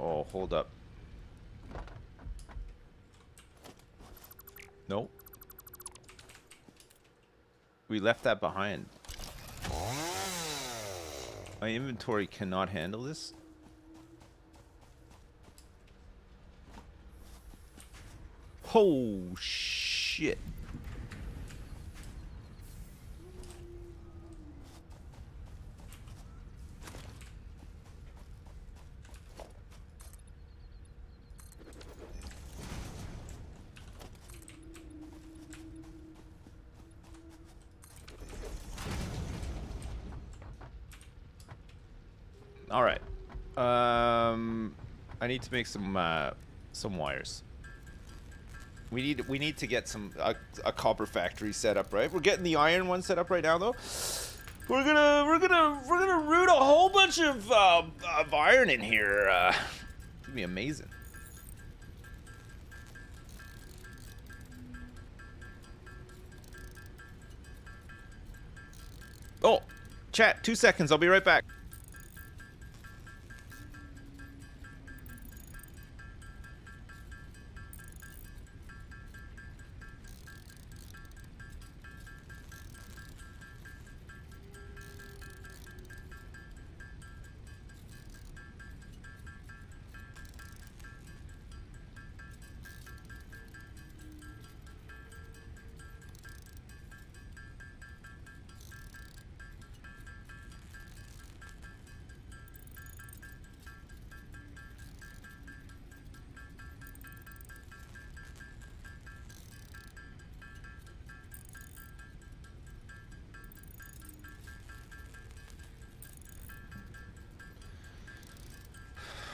Oh, hold up. Nope. We left that behind. My inventory cannot handle this. Oh shit. All right. Um, I need to make some uh, some wires. We need we need to get some a, a copper factory set up, right? We're getting the iron one set up right now, though. We're gonna we're gonna we're gonna route a whole bunch of uh, of iron in here. Uh, gonna be amazing. Oh, Chat, two seconds. I'll be right back.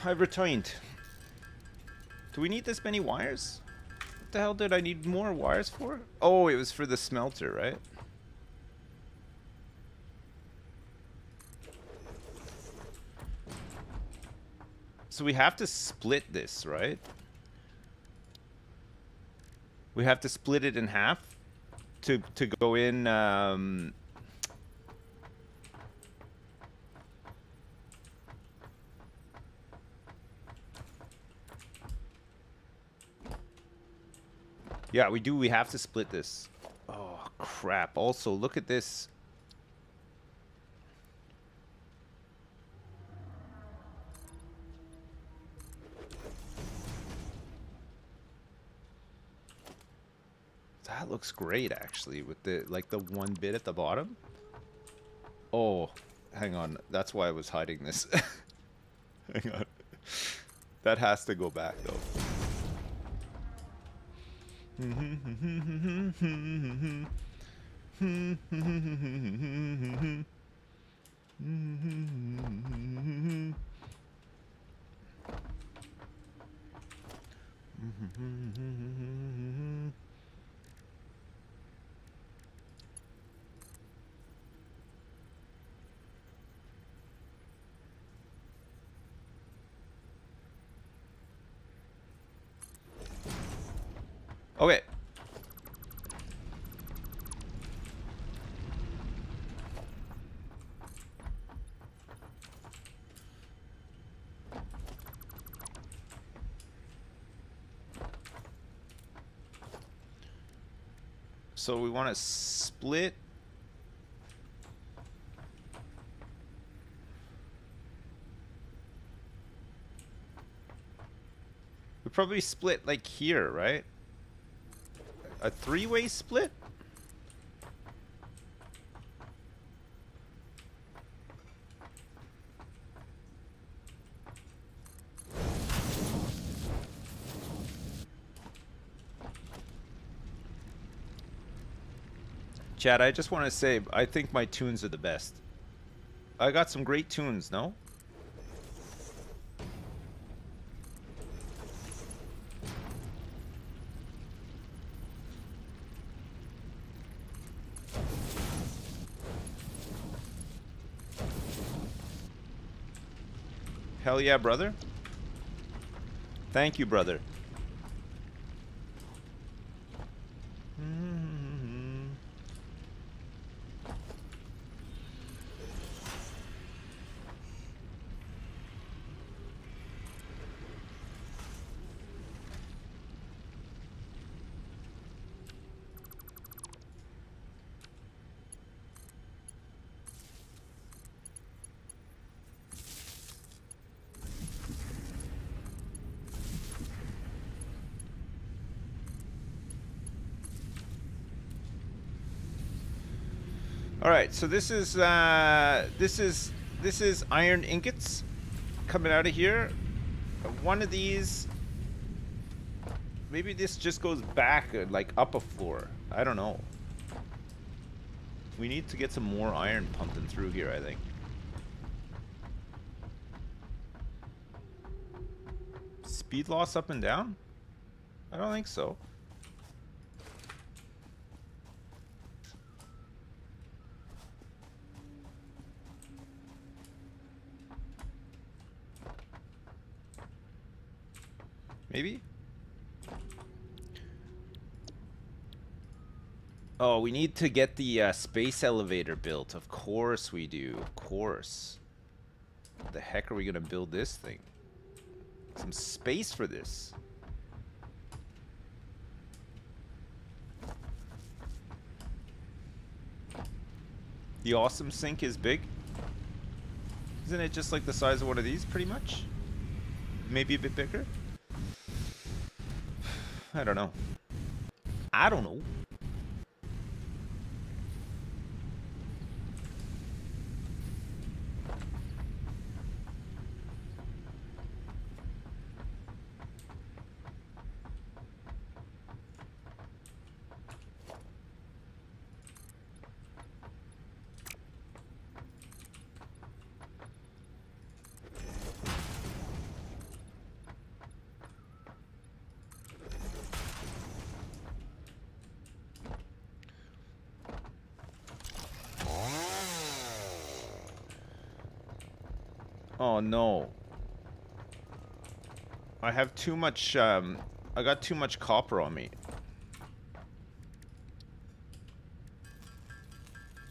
I've returned. Do we need this many wires? What the hell did I need more wires for? Oh, it was for the smelter, right? So we have to split this, right? We have to split it in half to to go in um, Yeah, we do. We have to split this. Oh, crap. Also, look at this. That looks great, actually, with the, like, the one bit at the bottom. Oh, hang on. That's why I was hiding this. hang on. That has to go back, though. Mm-hmm. Okay. So we want to split We probably split like here, right? A three-way split? Chad, I just want to say, I think my tunes are the best. I got some great tunes, no? Hell yeah, brother. Thank you, brother. All right, so this is uh, this is this is iron ingots coming out of here. One of these, maybe this just goes back uh, like up a floor. I don't know. We need to get some more iron pumping through here. I think. Speed loss up and down? I don't think so. Maybe? Oh, we need to get the uh, space elevator built. Of course we do. Of course. What the heck are we going to build this thing? Some space for this. The awesome sink is big. Isn't it just like the size of one of these, pretty much? Maybe a bit bigger? I don't know. I don't know. Oh no. I have too much, um, I got too much copper on me.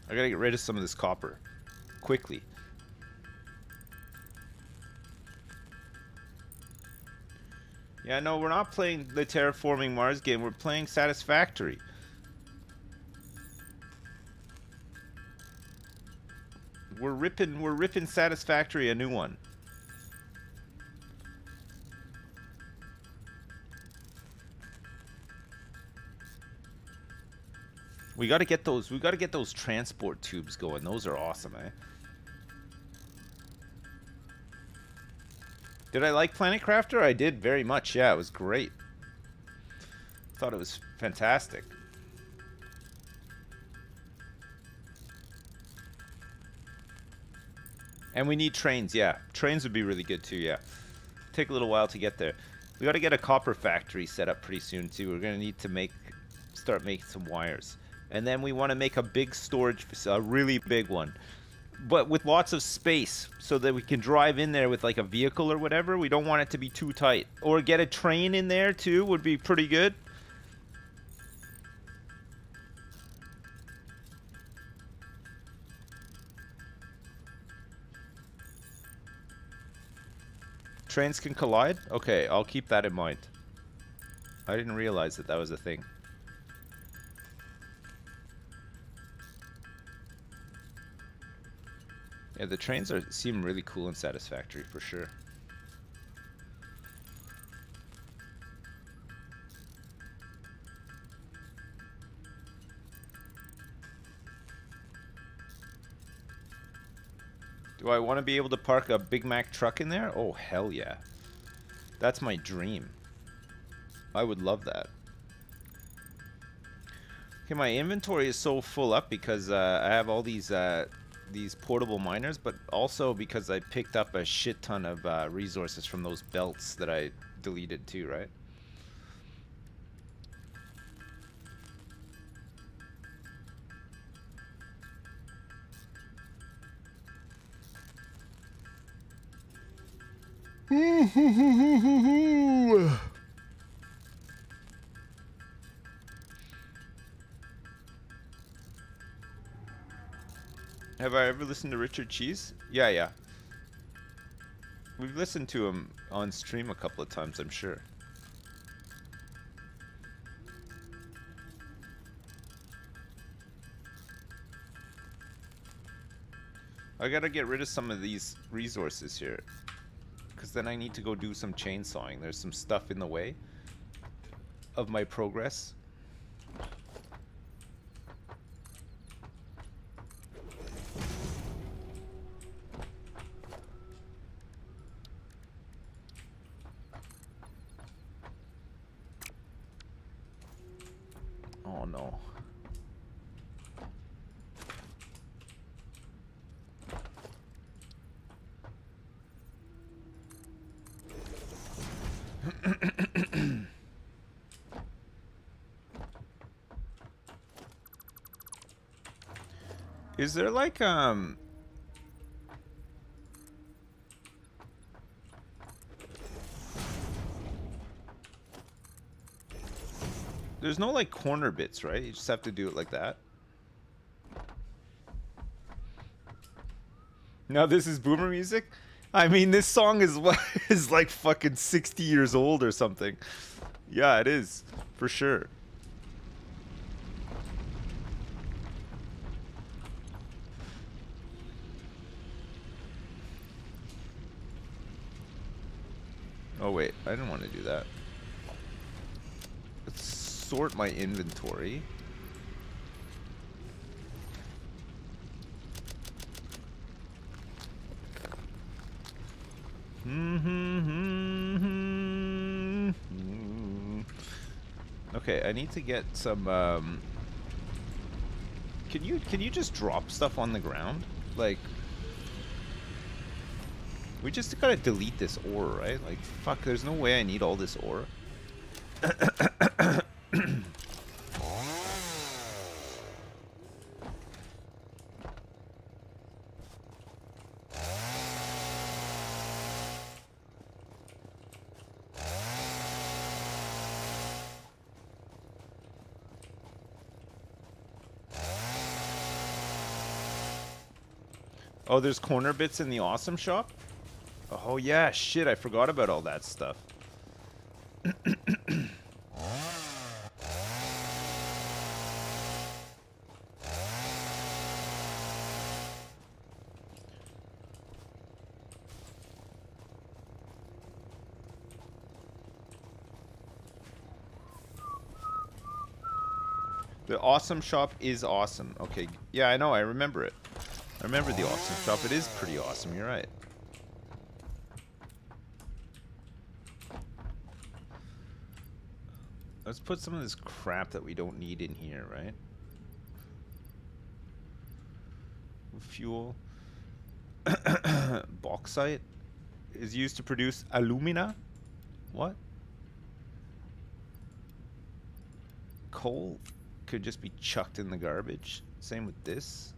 I gotta get rid of some of this copper. Quickly. Yeah, no, we're not playing the Terraforming Mars game. We're playing Satisfactory. We're ripping we're ripping Satisfactory a new one. We got to get those we got to get those transport tubes going. Those are awesome, eh? Did I like Planet Crafter? I did very much. Yeah, it was great. Thought it was fantastic. And we need trains, yeah. Trains would be really good too, yeah. Take a little while to get there. We got to get a copper factory set up pretty soon too. We're to need to make start making some wires. And then we want to make a big storage a really big one. But with lots of space so that we can drive in there with like a vehicle or whatever. We don't want it to be too tight. Or get a train in there too would be pretty good. Trains can collide? Okay, I'll keep that in mind. I didn't realize that that was a thing. Yeah, the trains are seem really cool and satisfactory for sure. Do I want to be able to park a Big Mack truck in there? Oh, hell yeah. That's my dream. I would love that. Okay, my inventory is so full up because uh, I have all these uh, these portable miners, but also because I picked up a shit ton of uh, resources from those belts that I deleted too, right? Have I ever listened to Richard Cheese? Yeah, yeah. We've listened to him on stream a couple of times, I'm sure. I gotta get rid of some of these resources here because then I need to go do some chainsawing. There's some stuff in the way of my progress. Oh no. Is there like um There's no like corner bits, right? You just have to do it like that. Now this is boomer music. I mean, this song is what is like fucking 60 years old or something. Yeah, it is for sure. Oh wait, I didn't want to do that. Let's sort my inventory. Okay, I need to get some. Um, can you can you just drop stuff on the ground? Like, we just gotta delete this ore, right? Like, fuck, there's no way I need all this ore. Oh, there's corner bits in the awesome shop? Oh yeah, shit, I forgot about all that stuff. The awesome shop is awesome. Okay, yeah, I know, I remember it. I remember the awesome shop. It is pretty awesome, you're right. Let's put some of this crap that we don't need in here, right? Fuel. Bauxite is used to produce alumina. What? Coal could just be chucked in the garbage. Same with this.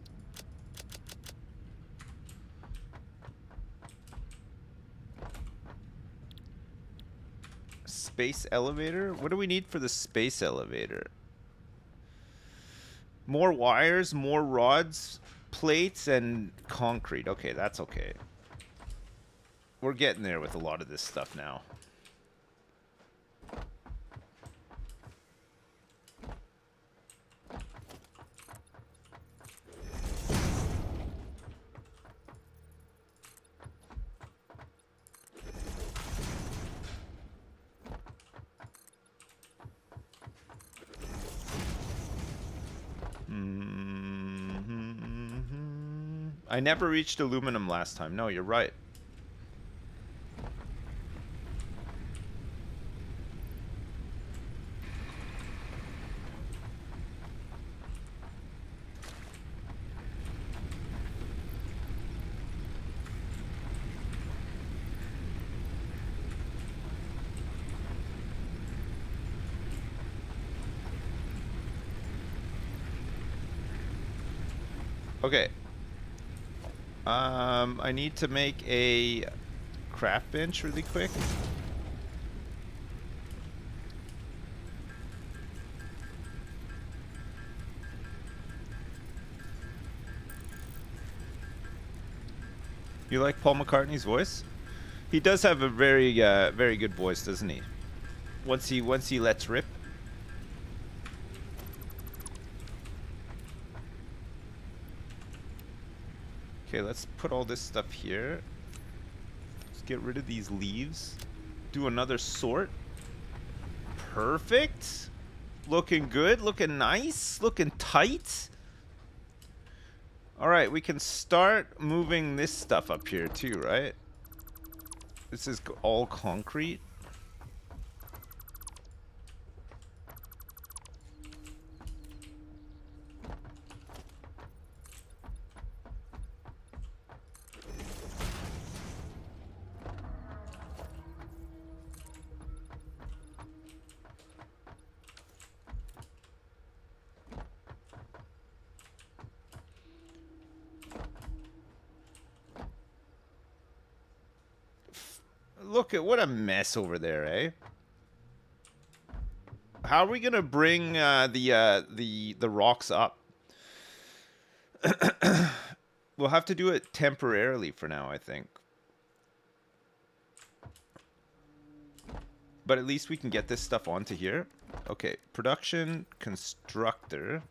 Space elevator? What do we need for the space elevator? More wires, more rods, plates, and concrete. Okay, that's okay. We're getting there with a lot of this stuff now. I never reached aluminum last time. No, you're right. Okay, um, I need to make a craft bench really quick. You like Paul McCartney's voice? He does have a very, uh, very good voice, doesn't he? Once he, once he lets rip. Okay, let's put all this stuff here. Let's get rid of these leaves. Do another sort. Perfect. Looking good. Looking nice. Looking tight. Alright, we can start moving this stuff up here too, right? This is all concrete. Look at what a mess over there, eh? How are we gonna bring uh, the uh, the the rocks up? we'll have to do it temporarily for now, I think. But at least we can get this stuff onto here. Okay, production constructor.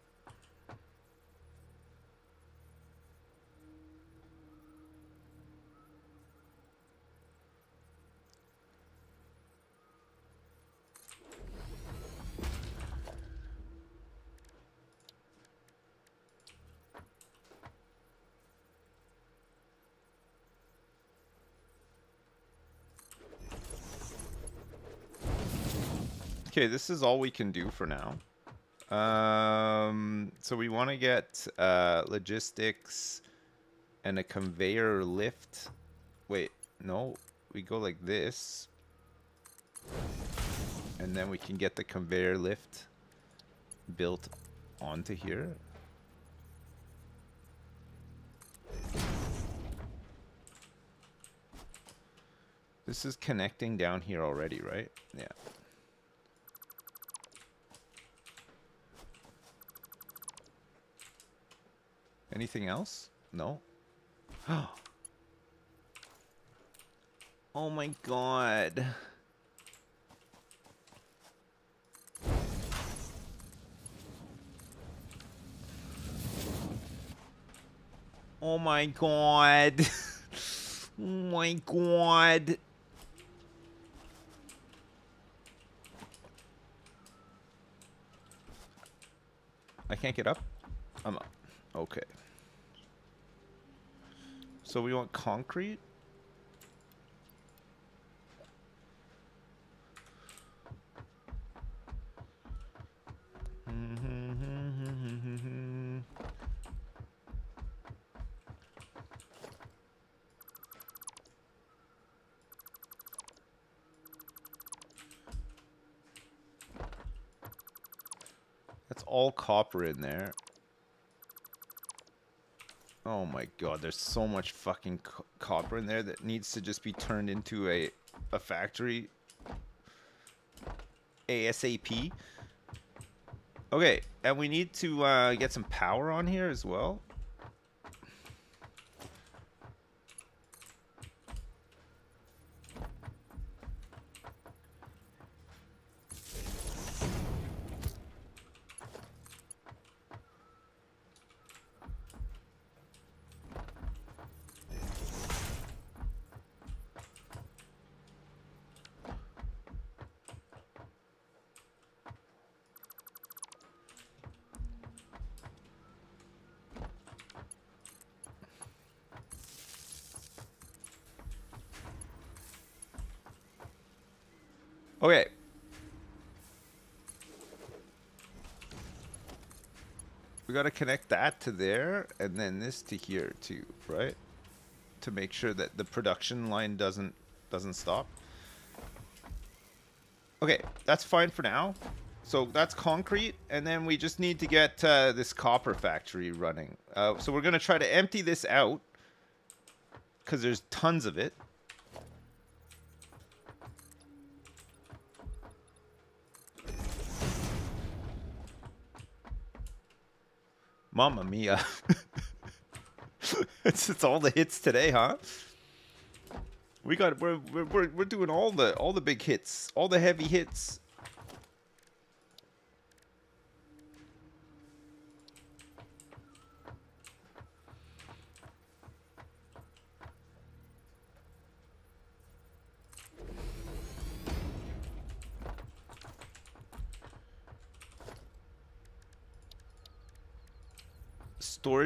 Okay, this is all we can do for now. Um, so we want to get uh, logistics and a conveyor lift. Wait, no, we go like this. And then we can get the conveyor lift built onto here. This is connecting down here already, right? Yeah. Anything else? No. oh my god. Oh my god. oh my god. I can't get up? I'm up. Okay. So we want concrete? That's all copper in there. Oh my god, there's so much fucking co copper in there that needs to just be turned into a, a factory ASAP. Okay, and we need to uh, get some power on here as well. Okay. We got to connect that to there and then this to here too, right? To make sure that the production line doesn't doesn't stop. Okay, that's fine for now. So that's concrete, and then we just need to get uh, this copper factory running. Uh, so we're going to try to empty this out because there's tons of it. Mamma mia. it's, it's all the hits today, huh? We got we're, we're we're doing all the all the big hits, all the heavy hits.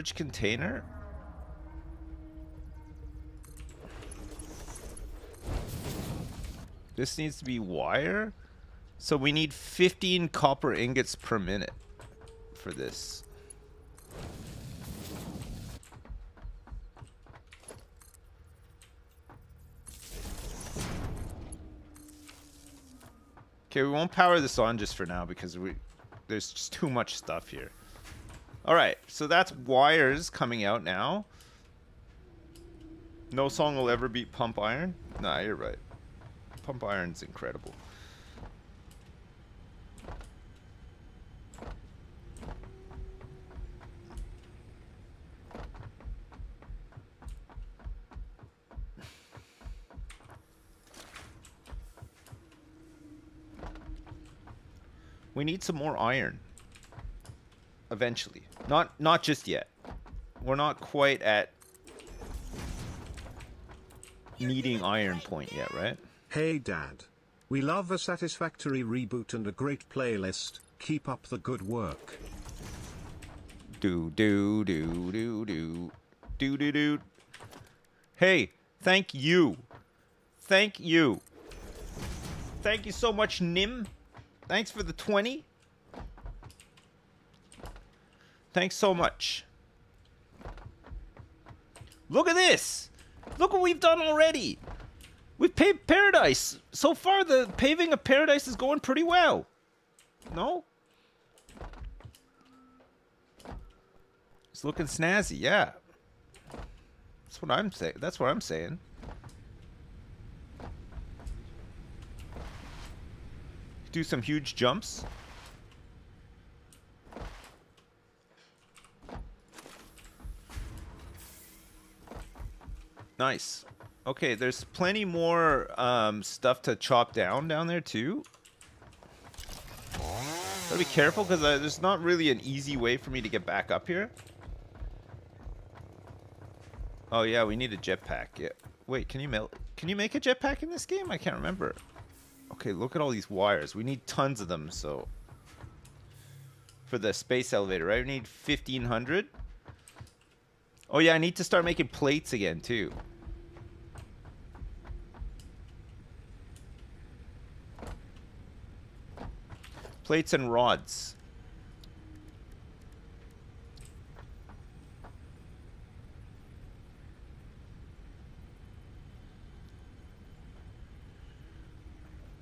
Storage container? This needs to be wire? So we need 15 copper ingots per minute for this. Okay, we won't power this on just for now because we there's just too much stuff here. All right, so that's Wires coming out now. No song will ever beat Pump Iron. Nah, you're right. Pump Iron's incredible. We need some more iron. Eventually. Not not just yet. We're not quite at needing iron point yet, right? Hey Dad. We love a satisfactory reboot and a great playlist. Keep up the good work. Do do do do do do do do. Hey, thank you. Thank you. Thank you so much, Nim. Thanks for the 20. Thanks so much. Look at this. Look what we've done already. We've paved paradise. So far, the paving of paradise is going pretty well. No? It's looking snazzy, yeah. That's what I'm saying. That's what I'm saying. Do some huge jumps. Nice. Okay, there's plenty more um, stuff to chop down down there too. Gotta be careful because uh, there's not really an easy way for me to get back up here. Oh yeah, we need a jetpack. Yeah. Wait, can you melt? Can you make a jetpack in this game? I can't remember. Okay, look at all these wires. We need tons of them. So for the space elevator, right? We need 1500. Oh yeah, I need to start making plates again too. Plates and rods.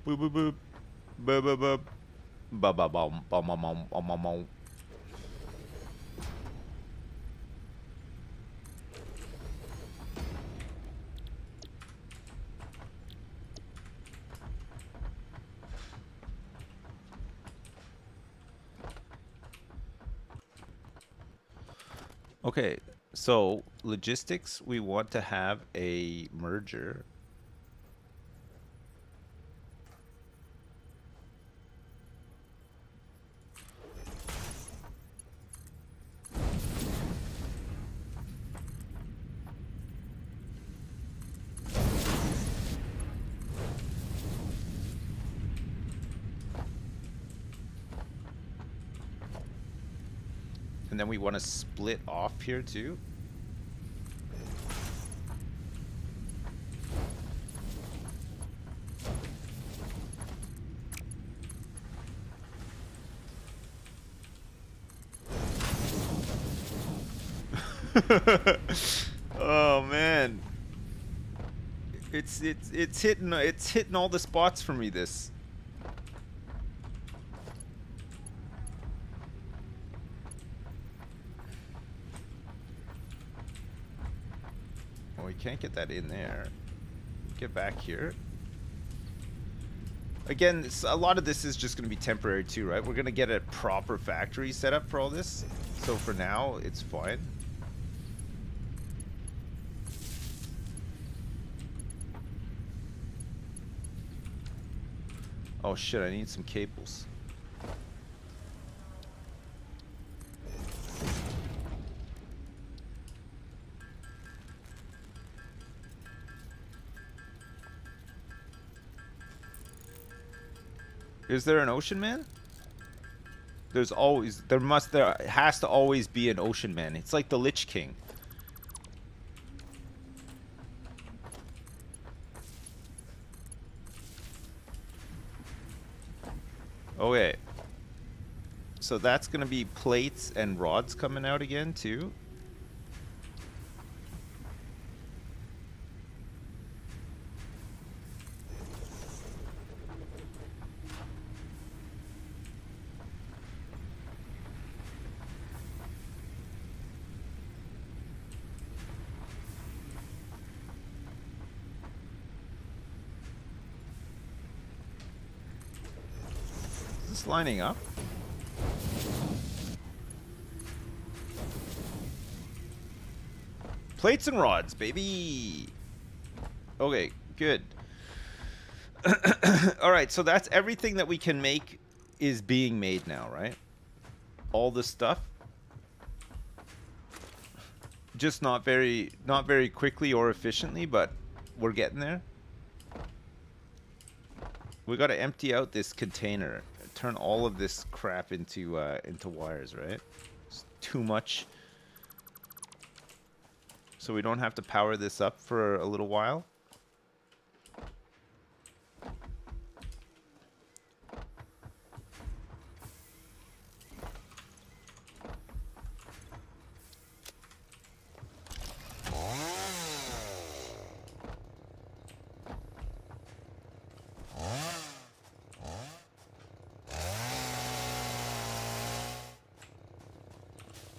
Boop boop boop. Boop boop boop. Okay, so logistics, we want to have a merger. Want to split off here too. oh man. It's it's it's hitting it's hitting all the spots for me this. Well, we can't get that in there. Get back here. Again, a lot of this is just going to be temporary too, right? We're going to get a proper factory set up for all this. So for now, it's fine. Oh shit, I need some cables. Is there an ocean man? There's always there must there has to always be an ocean man. It's like the Lich King. Okay. So that's to be plates and rods coming out again too. Lining up? Plates and rods, baby. Okay, good. All right, so that's everything that we can make is being made now, right? All this stuff. Just not very not very quickly or efficiently, but we're getting there. We got to empty out this container. Turn all of this crap into uh, into wires, right? It's too much. So we don't have to power this up for a little while.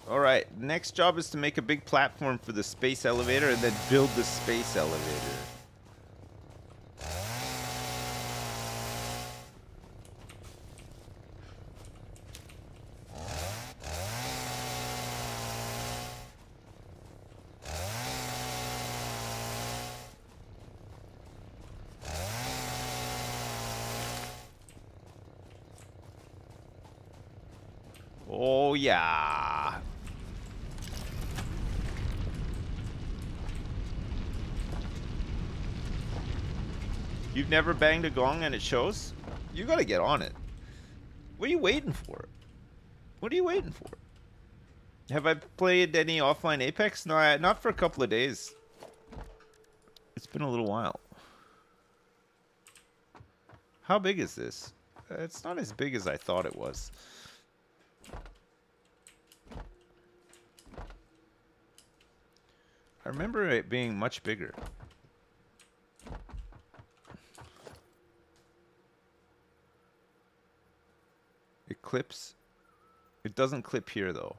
Alright, next job is to make a big platform for the space elevator and then build the space elevator. Oh yeah. Never banged a gong and it shows? You gotta get on it. What are you waiting for? What are you waiting for? Have I played any offline Apex? No, I, not for a couple of days. It's been a little while. How big is this? It's not as big as I thought it was. I remember it being much bigger. Clips. It doesn't clip here though.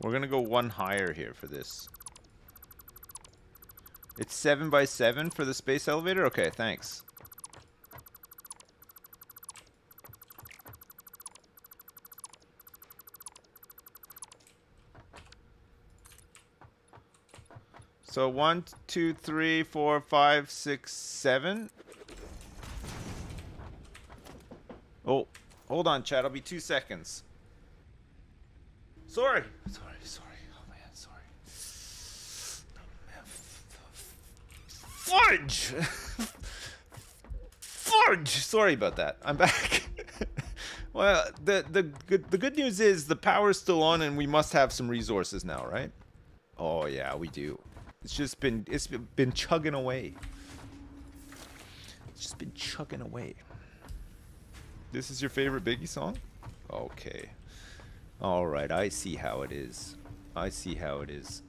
We're gonna go one higher here for this. It's seven by seven for the space elevator? Okay, thanks. So one, two, three, four, five, six, seven. Oh, hold on, Chad. I'll be two seconds. Sorry. Sorry, sorry. Oh man, sorry. Fudge! Fudge! Sorry about that. I'm back. well, the the good the good news is the power's still on and we must have some resources now, right? Oh yeah, we do. It's just been it's been- chugging away. It's just been chugging away. This is your favorite Biggie song? Okay. All right, I see how it is. I see how it is.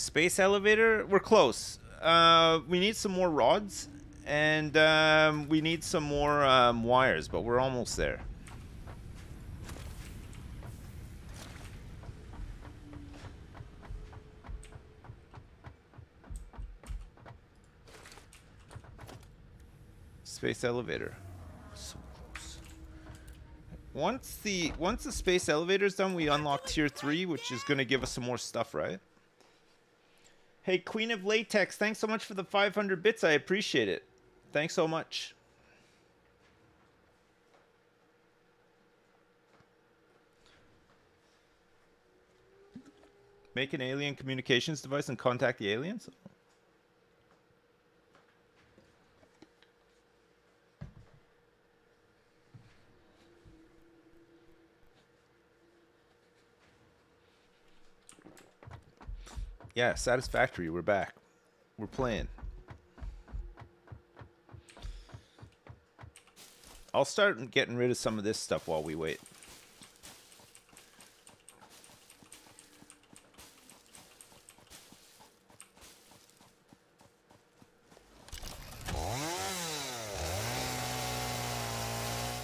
Space elevator, we're close. Uh, we need some more rods, and um, we need some more um, wires, but we're almost there. Space elevator. So close. Once the once the space elevator is done, we unlock tier three, which is going to give us some more stuff, right? Hey, Queen of Latex, thanks so much for the 500 bits. I appreciate it. Thanks so much. Make an alien communications device and contact the aliens? Yeah, satisfactory. We're back. We're playing. I'll start getting rid of some of this stuff while we wait.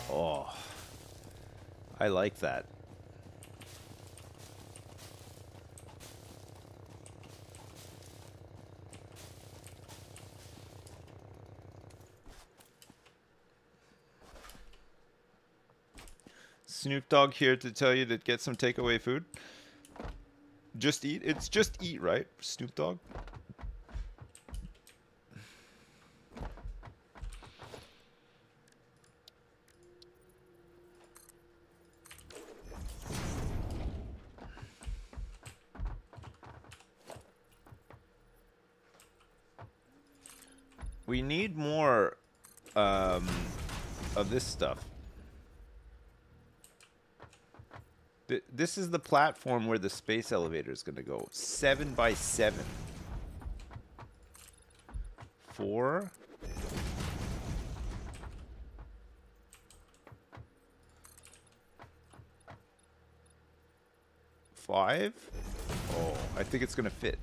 Oh, I like that. Snoop Dogg here to tell you to get some takeaway food. Just eat. It's just eat, right? Snoop Dogg. We need more um, of this stuff. Th- This is the platform where the space elevator is going to go. Seven by seven. Four. Five. Oh, I think it's going to fit.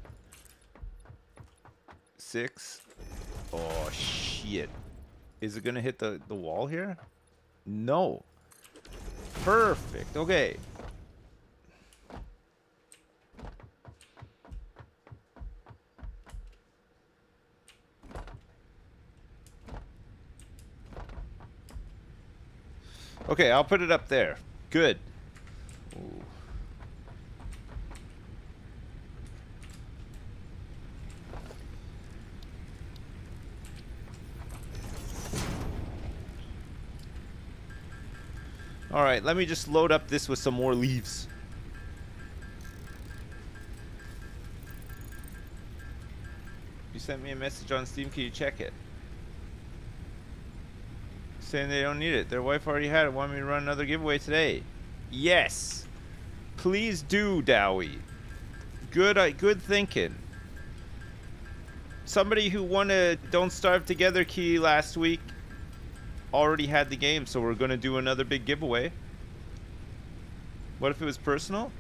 Six. Oh, shit. Is it going to hit the, the wall here? No. Perfect. Okay. Okay, I'll put it up there. Good. Ooh. All right, let me just load up this with some more leaves. You sent me a message on Steam. Can you check it? Saying they don't need it. Their wife already had it. Want me to run another giveaway today? Yes. Please do, Dowie. Good, uh, good thinking. Somebody who won a Don't Starve Together key last week already had the game, so we're gonna do another big giveaway. What if it was personal?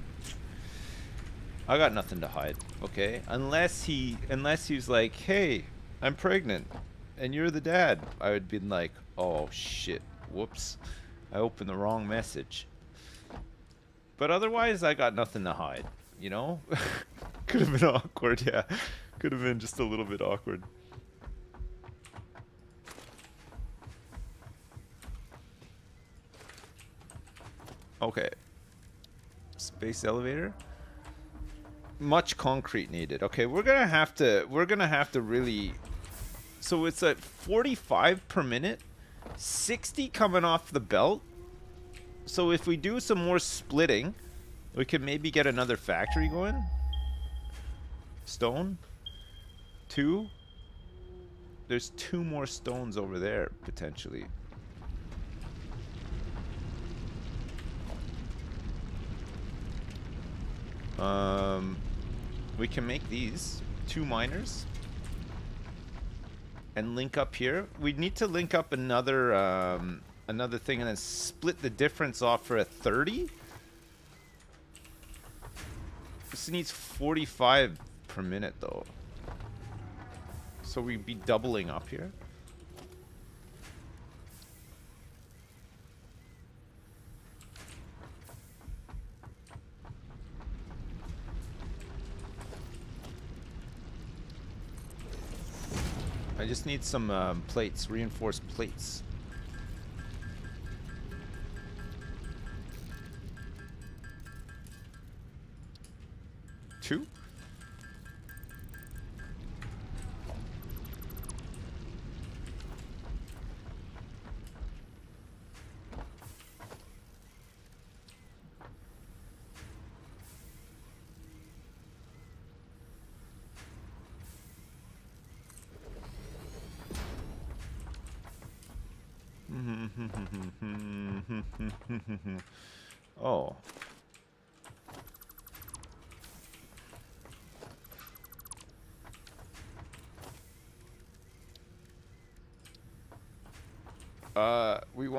I got nothing to hide, okay? Unless he, unless he's like, hey, I'm pregnant, and you're the dad. I would be like, oh shit, whoops, I opened the wrong message. But otherwise, I got nothing to hide. You know, could have been awkward. Yeah, could have been just a little bit awkward. Okay. Space elevator. Much concrete needed. Okay, we're gonna have to. We're gonna have to really. So it's at 45 per minute, 60 coming off the belt. So if we do some more splitting, we could maybe get another factory going. Stone. Two. There's two more stones over there potentially. Um, we can make these two miners and link up here. We need to link up another um, another thing and then split the difference off for a 30. This needs 45 per minute though. So we'd be doubling up here. I just need some um, plates, reinforced plates.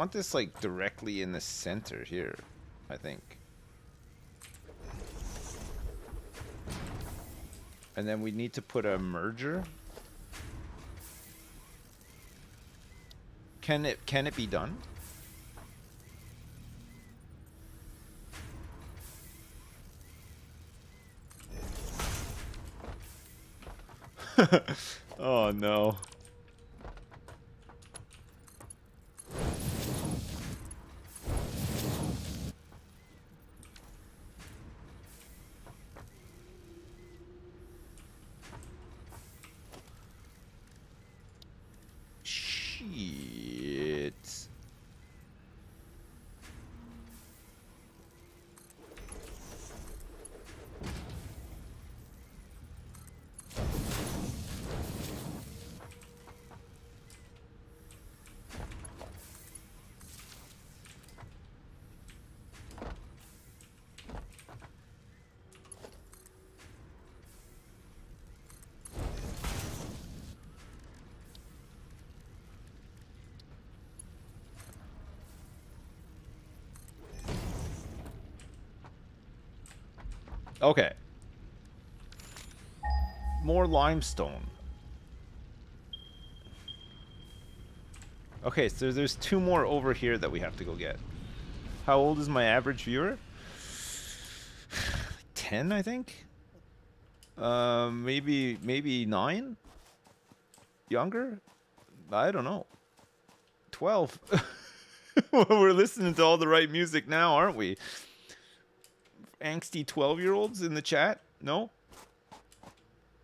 Want this like directly in the center here, I think. And then we need to put a merger. Can it can it be done? oh no. Shit. Okay. More limestone. Okay, so there's two more over here that we have to go get. How old is my average viewer? 10, I think? Uh, maybe, maybe 9? Younger? I don't know. 12. We're listening to all the right music now, aren't we? Angsty 12 year olds in the chat? No?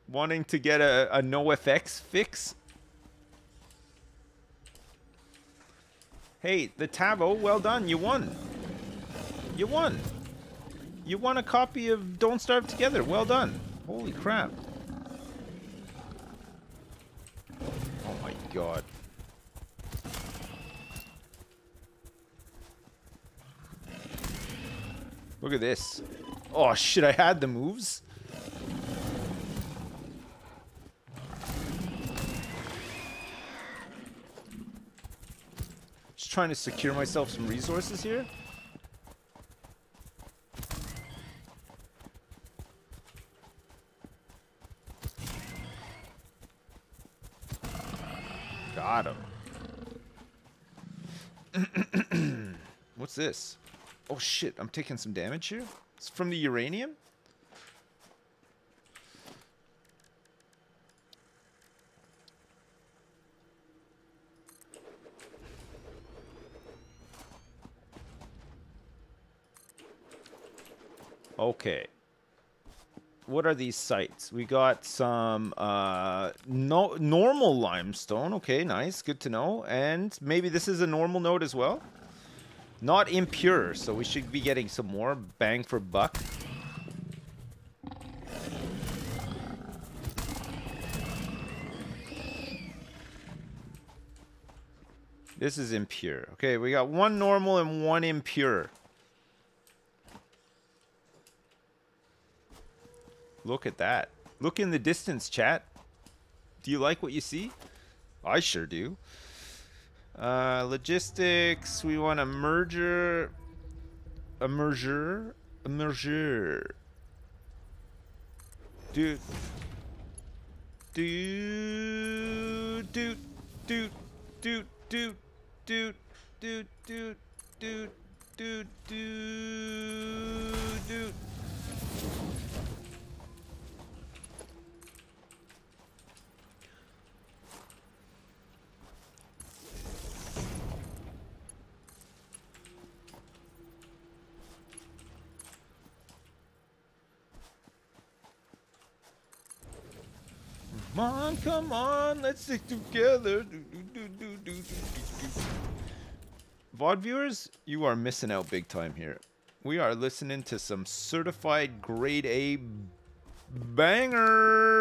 Wanting to get a, a NoFX fix? Hey, the Tavo, well done. You won. You won. You won a copy of Don't Starve Together. Well done. Holy crap. Oh my god. Look at this. Oh shit, I had the moves. Just trying to secure myself some resources here. Got him. What's this? Oh shit, I'm taking some damage here? It's from the uranium? Okay. What are these sites? We got some uh, no normal limestone. Okay, nice. Good to know. And maybe this is a normal node as well? Not impure, so we should be getting some more bang for buck. This is impure. Okay, we got one normal and one impure. Look at that. Look in the distance, chat. Do you like what you see? I sure do. Uh, logistics, we want a merger, a merger, a merger. Dude. Dude, dude, dude, dude, dude, dude, dude, dude, dude, dude, dude, dude. On, come on, let's stick together. VOD viewers, you are missing out big time here. We are listening to some certified grade A bangers.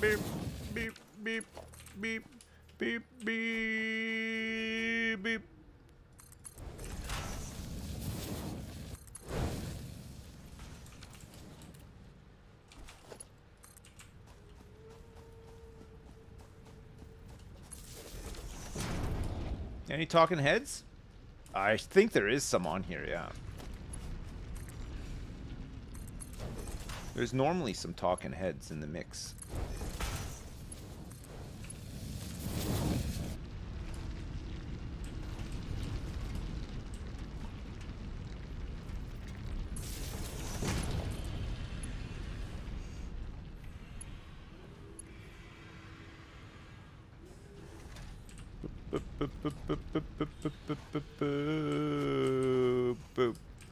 Beep, beep, beep, beep, beep, beep, beep. Any talking heads? I think there is some on here, yeah. There's normally some talking heads in the mix.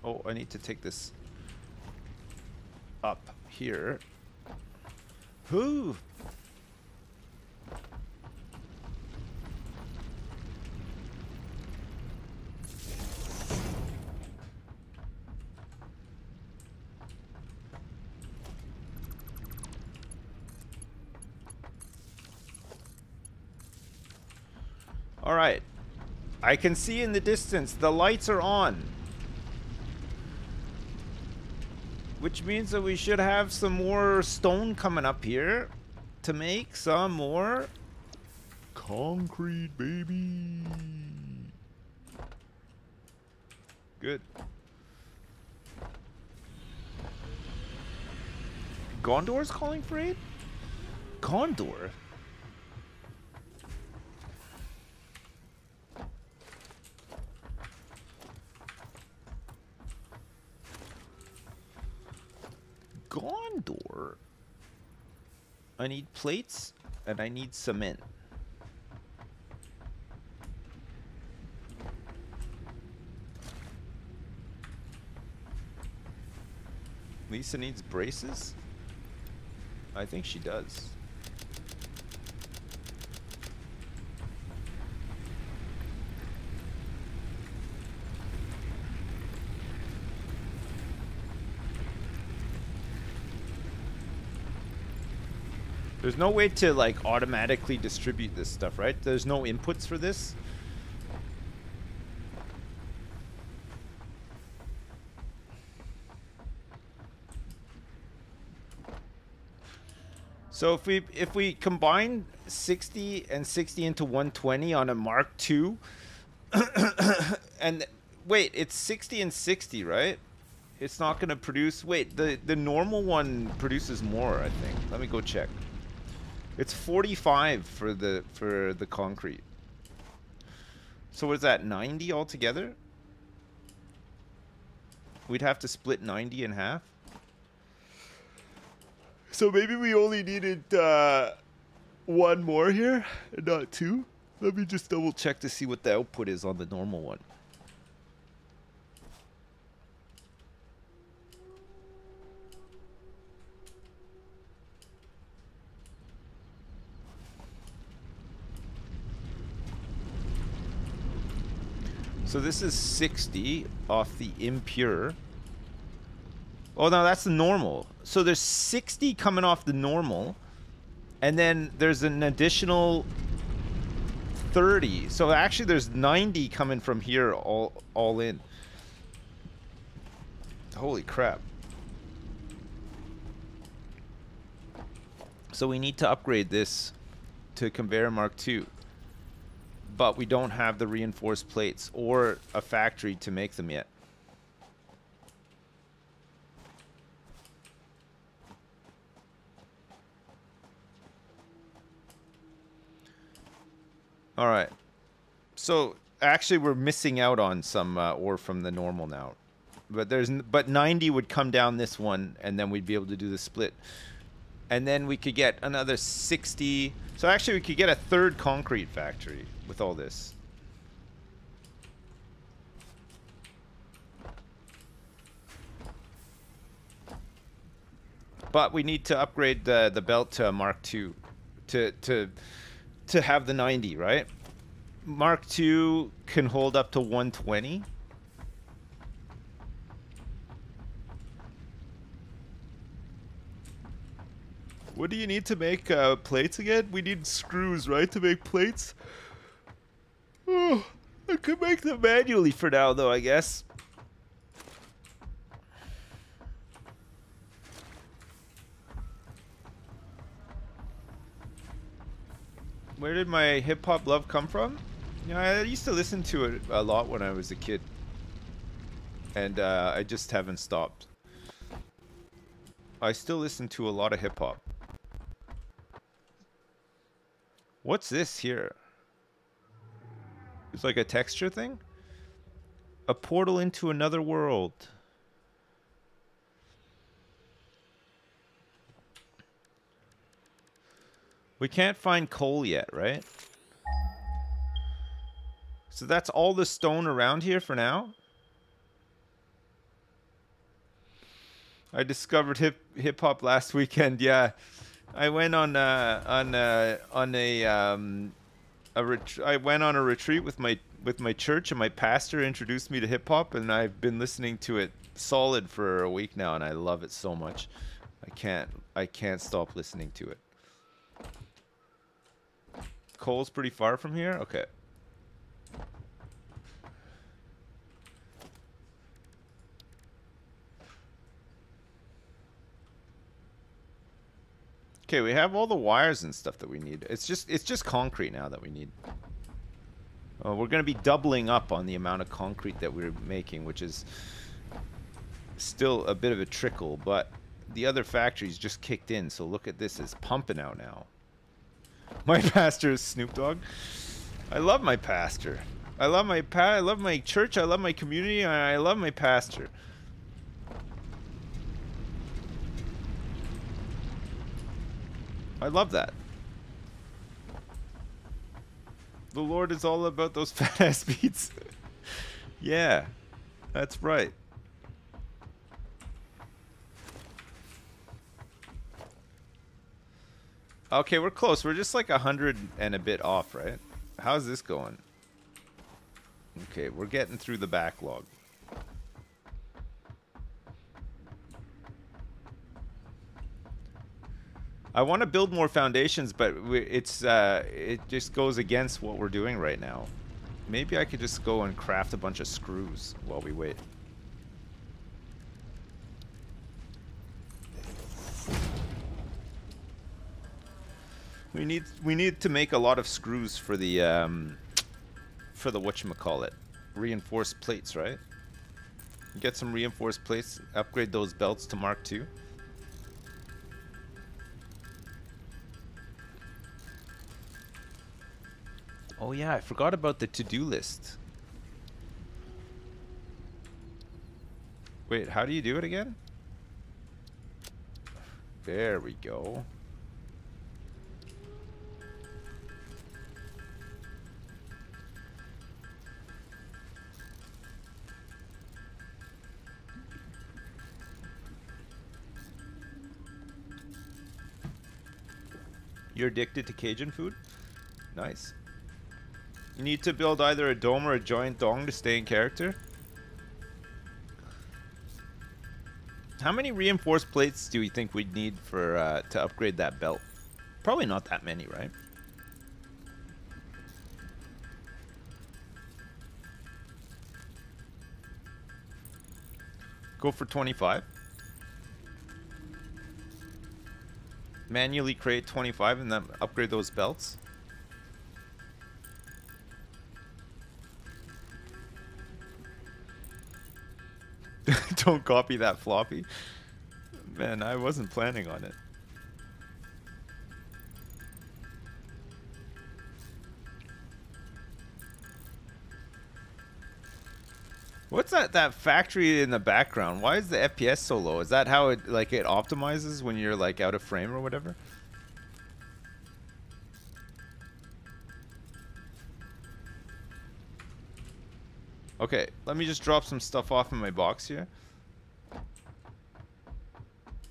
Oh, I need to take this up here. Whoo! All right. I can see in the distance the lights are on. Which means that we should have some more stone coming up here to make some more concrete, baby. Good. Gondor's calling for aid? Gondor? Gondor. I need plates and I need cement. Lisa needs braces? I think she does. There's no way to like automatically distribute this stuff, right? There's no inputs for this. So if we if we combine 60 and 60 into 120 on a Mark II, and wait, it's 60 and 60, right? It's not going to produce. Wait, the the normal one produces more, I think. Let me go check. It's 45 for the for the concrete. So is that 90 altogether? We'd have to split 90 in half. So maybe we only needed uh, one more here, not two. Let me just double check to see what the output is on the normal one. So this is 60 off the impure. Oh no, that's the normal. So there's 60 coming off the normal. And then there's an additional 30. So actually there's 90 coming from here all all in. Holy crap. So we need to upgrade this to conveyor mark 2 but we don't have the reinforced plates or a factory to make them yet. All right. So actually, we're missing out on some uh, ore from the normal now, but there's but 90 would come down this one, and then we'd be able to do the split, and then we could get another 60. So actually, we could get a third concrete factory with all this. But we need to upgrade the the belt to Mark II to to to have the 90, right? Mark II can hold up to 120. What do you need to make uh, plates again? We need screws, right, to make plates? Oh, I could make them manually for now, though, I guess. Where did my hip hop love come from? You know, I used to listen to it a lot when I was a kid. And uh, I just haven't stopped. I still listen to a lot of hip hop. What's this here? It's like a texture thing? A portal into another world. We can't find coal yet, right? So that's all the stone around here for now. I discovered hip hip hop last weekend. Yeah, I went on uh, on uh, on a um, a ret- I went on a retreat with my with my church, and my pastor introduced me to hip hop, and I've been listening to it solid for a week now, and I love it so much. I can't I can't stop listening to it. Coal's pretty far from here. Okay. Okay, we have all the wires and stuff that we need. It's just it's just concrete now that we need. Uh, we're going to be doubling up on the amount of concrete that we're making, which is still a bit of a trickle, but the other factories just kicked in, so look at this, it's pumping out now. My pastor is Snoop Dogg. I love my pastor. I love my pa I love my church, I love my community, I love my pastor. I love that. The Lord is all about those fat ass beats. yeah, that's right. Okay, we're close. We're just like a hundred and a bit off, right? How's this going? Okay, we're getting through the backlog. I want to build more foundations, but it's uh, it just goes against what we're doing right now. Maybe I could just go and craft a bunch of screws while we wait. We need we need to make a lot of screws for the um, for the whatchamacallit. Reinforced plates, right? Get some reinforced plates, upgrade those belts to Mark II. Oh yeah, I forgot about the to-do list. Wait, how do you do it again? There we go. You're addicted to Cajun food? Nice. Need to build either a dome or a giant dong to stay in character. How many reinforced plates do we think we'd need for uh, to upgrade that belt? Probably not that many, right? Go for 25. Manually create 25 and then upgrade those belts. Don't copy that floppy. Man, I wasn't planning on it. What's that that factory in the background? Why is the FPS so low? Is that how it like it optimizes when you're like out of frame or whatever? Okay, let me just drop some stuff off in my box here.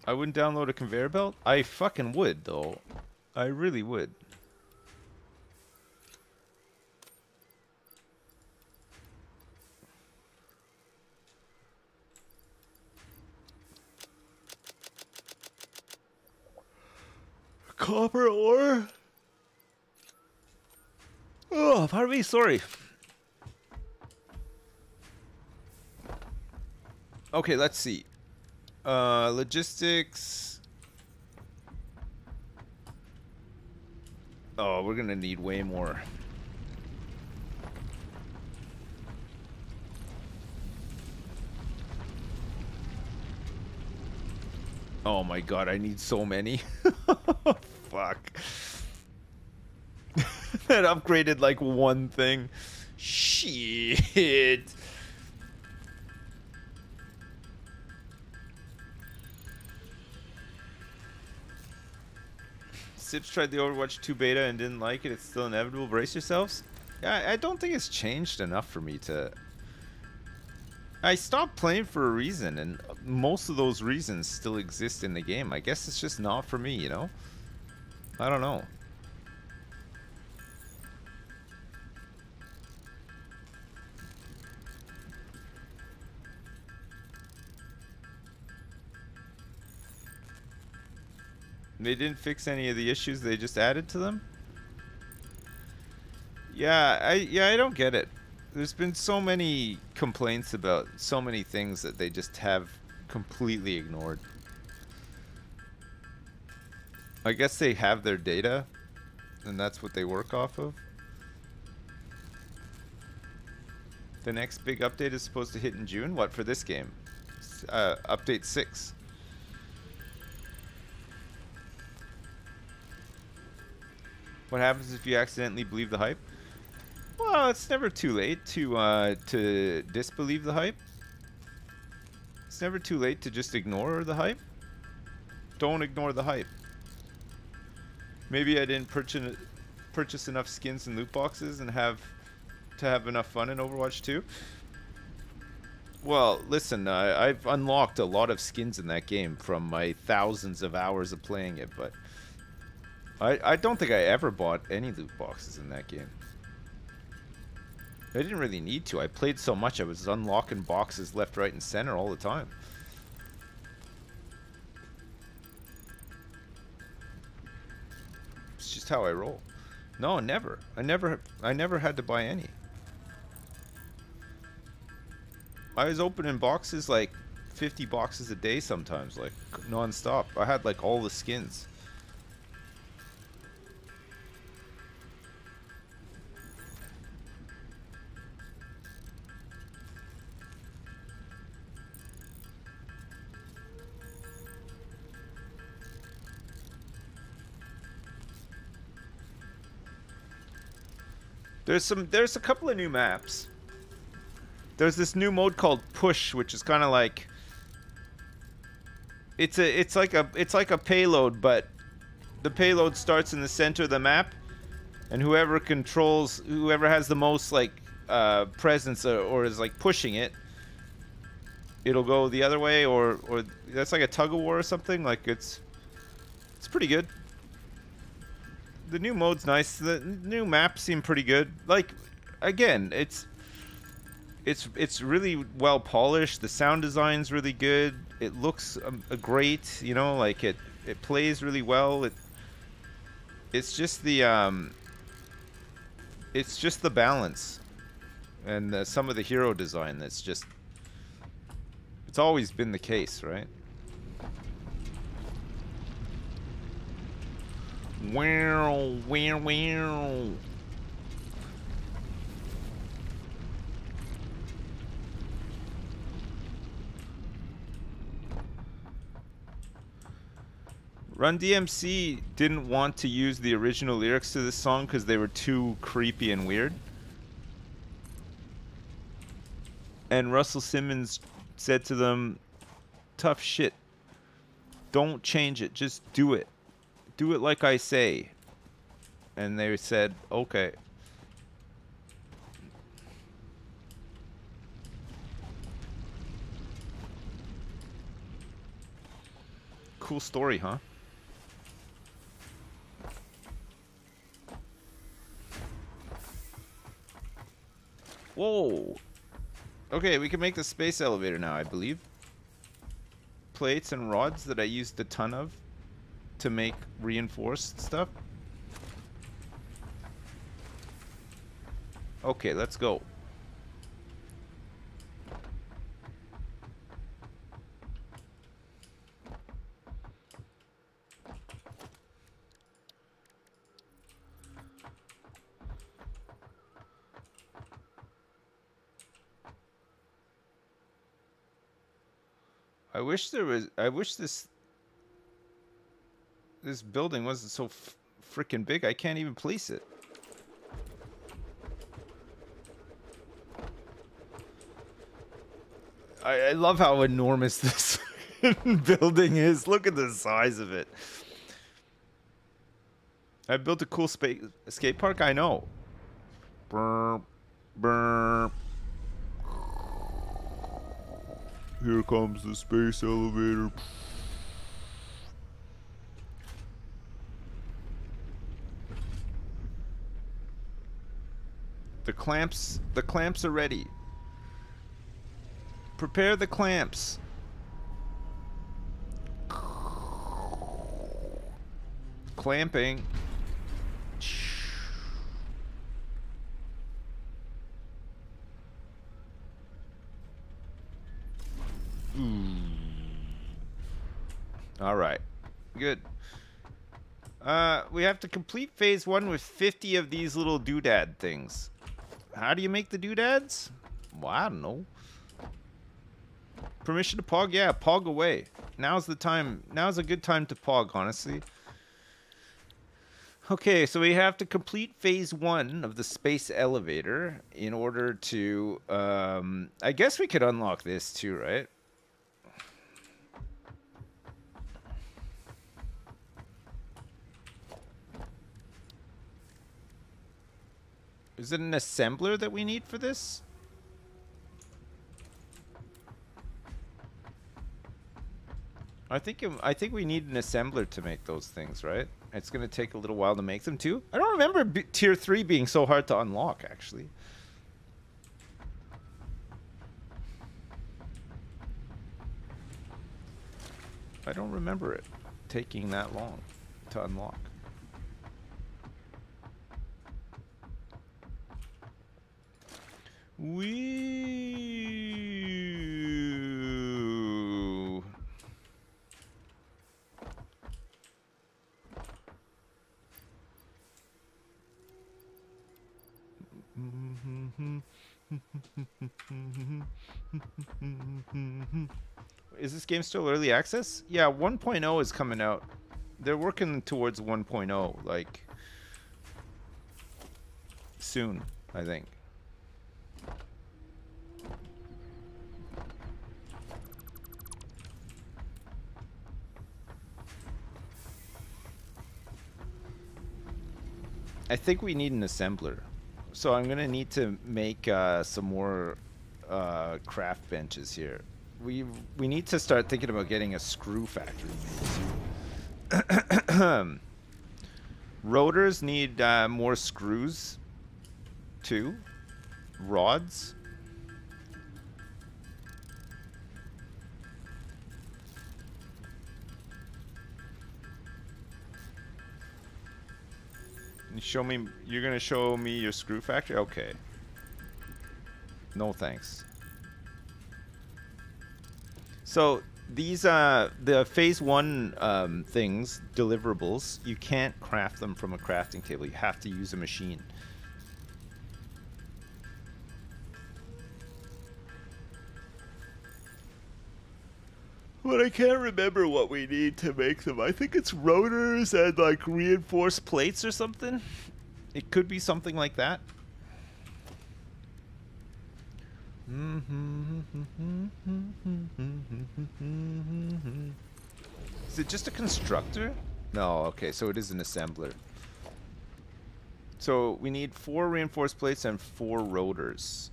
I wouldn't download a conveyor belt? I fucking would, though. I really would. Copper ore? Oh, pardon me, sorry. Okay, let's see. Uh, logistics. Oh, we're gonna need way more. Oh my god, I need so many. Fuck. that upgraded like one thing. Shit. Sips tried the Overwatch 2 beta and didn't like it. It's still inevitable. Brace yourselves. I, I don't think it's changed enough for me to. I stopped playing for a reason, and most of those reasons still exist in the game. I guess it's just not for me, you know? I don't know. They didn't fix any of the issues, they just added to them? Yeah, I yeah, I don't get it. There's been so many complaints about so many things that they just have completely ignored. I guess they have their data and that's what they work off of. The next big update is supposed to hit in June. What for this game? Uh, update 6. What happens if you accidentally believe the hype? Well, it's never too late to uh, to disbelieve the hype. It's never too late to just ignore the hype. Don't ignore the hype. Maybe I didn't purchase purchase enough skins and loot boxes and have to have enough fun in Overwatch 2. Well, listen, uh, I've unlocked a lot of skins in that game from my thousands of hours of playing it, but I, I don't think I ever bought any loot boxes in that game. I didn't really need to. I played so much, I was unlocking boxes left, right, and center all the time. It's just how I roll. No, never. I never I never had to buy any. I was opening boxes like 50 boxes a day sometimes, like non-stop. I had like all the skins. There's some there's a couple of new maps. There's this new mode called Push, which is kind of like it's a it's like a it's like a payload, but the payload starts in the center of the map, and whoever controls whoever has the most like uh, presence or, or is like pushing it, it'll go the other way, or or that's like a tug of war or something. Like it's it's pretty good the new mode's nice. The new maps seem pretty good. Like, again, it's it's it's really well polished. The sound design's really good. It looks um, great. You know, like it it plays really well. It it's just the um it's just the balance and uh, some of the hero design that's just it's always been the case, right? Wow, wow, wow. Run DMC didn't want to use the original lyrics to this song because they were too creepy and weird. And Russell Simmons said to them, tough shit. Don't change it, just do it do it like I say. And they said, okay. Cool story, huh? Whoa. Okay, we can make the space elevator now, I believe. Plates and rods that I used a ton of to make reinforced stuff? Okay, let's go. I wish there was I wish this this building wasn't so freaking big. I can't even place it. I, I love how enormous this building is. Look at the size of it. I built a cool skate park. I know. Here comes the space elevator. The clamps, the clamps are ready. Prepare the clamps. Clamping. All right. Good. Uh, we have to complete phase one with 50 of these little doodad things. How do you make the doodads? Well, I don't know. Permission to pog? Yeah, pog away. Now's the time. Now's a good time to pog, honestly. Okay, so we have to complete phase one of the space elevator in order to. Um, I guess we could unlock this too, right? Is it an assembler that we need for this? I think I think we need an assembler to make those things, right? It's gonna take a little while to make them too. I don't remember tier three being so hard to unlock, actually. I don't remember it taking that long to unlock. We Is this game still early access? Yeah, 1.0 is coming out. They're working towards 1.0 like soon, I think. I think we need an assembler. So I'm gonna need to make uh, some more uh, craft benches here. We we need to start thinking about getting a screw factory. Rotors need uh, more screws too. Rods. Show me. You're gonna show me your screw factory. Okay. No thanks. So these uh the phase one um, things deliverables you can't craft them from a crafting table. You have to use a machine. But I can't remember what we need to make them. I think it's rotors and like reinforced plates or something. It could be something like that. Mm-hmm. Is it just a constructor? No, okay, so it is an assembler. So we need four reinforced plates and four rotors.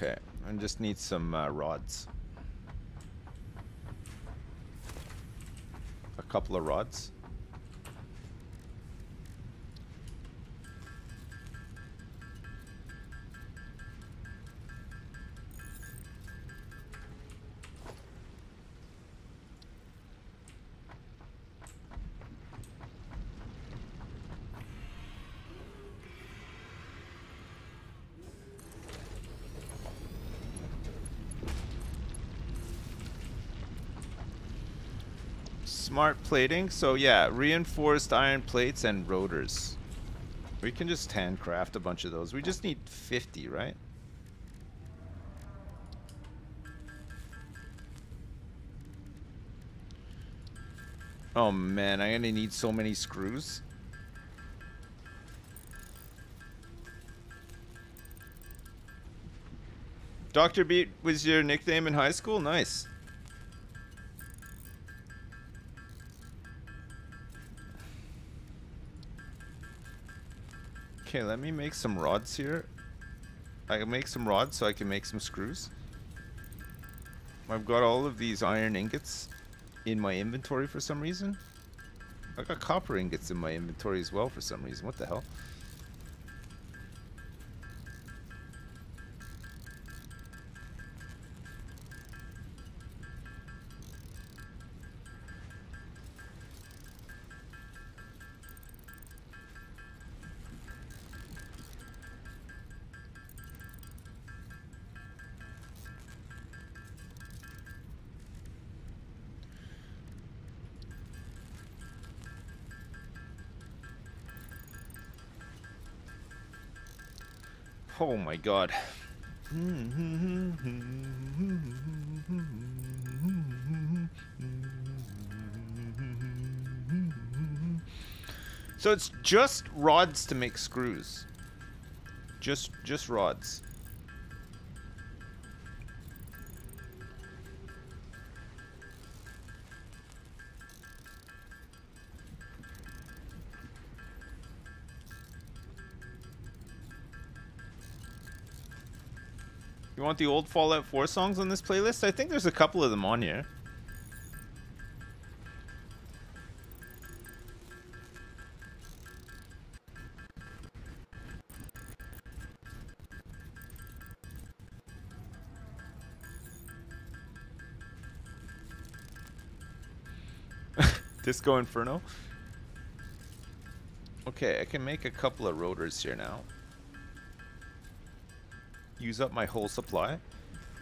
Okay, I just need some uh, rods. A couple of rods. Smart plating. So yeah, reinforced iron plates and rotors. We can just handcraft a bunch of those. We just need 50, right? Oh man, I'm gonna need so many screws. Dr. Beat was your nickname in high school? Nice. Okay, let me make some rods here. I can make some rods so I can make some screws. I've got all of these iron ingots in my inventory for some reason. I got copper ingots in my inventory as well for some reason. What the hell? Oh my god. So it's just rods to make screws. Just just rods. Want the old Fallout 4 songs on this playlist? I think there's a couple of them on here. Disco Inferno. Okay, I can make a couple of rotors here now. Use up my whole supply.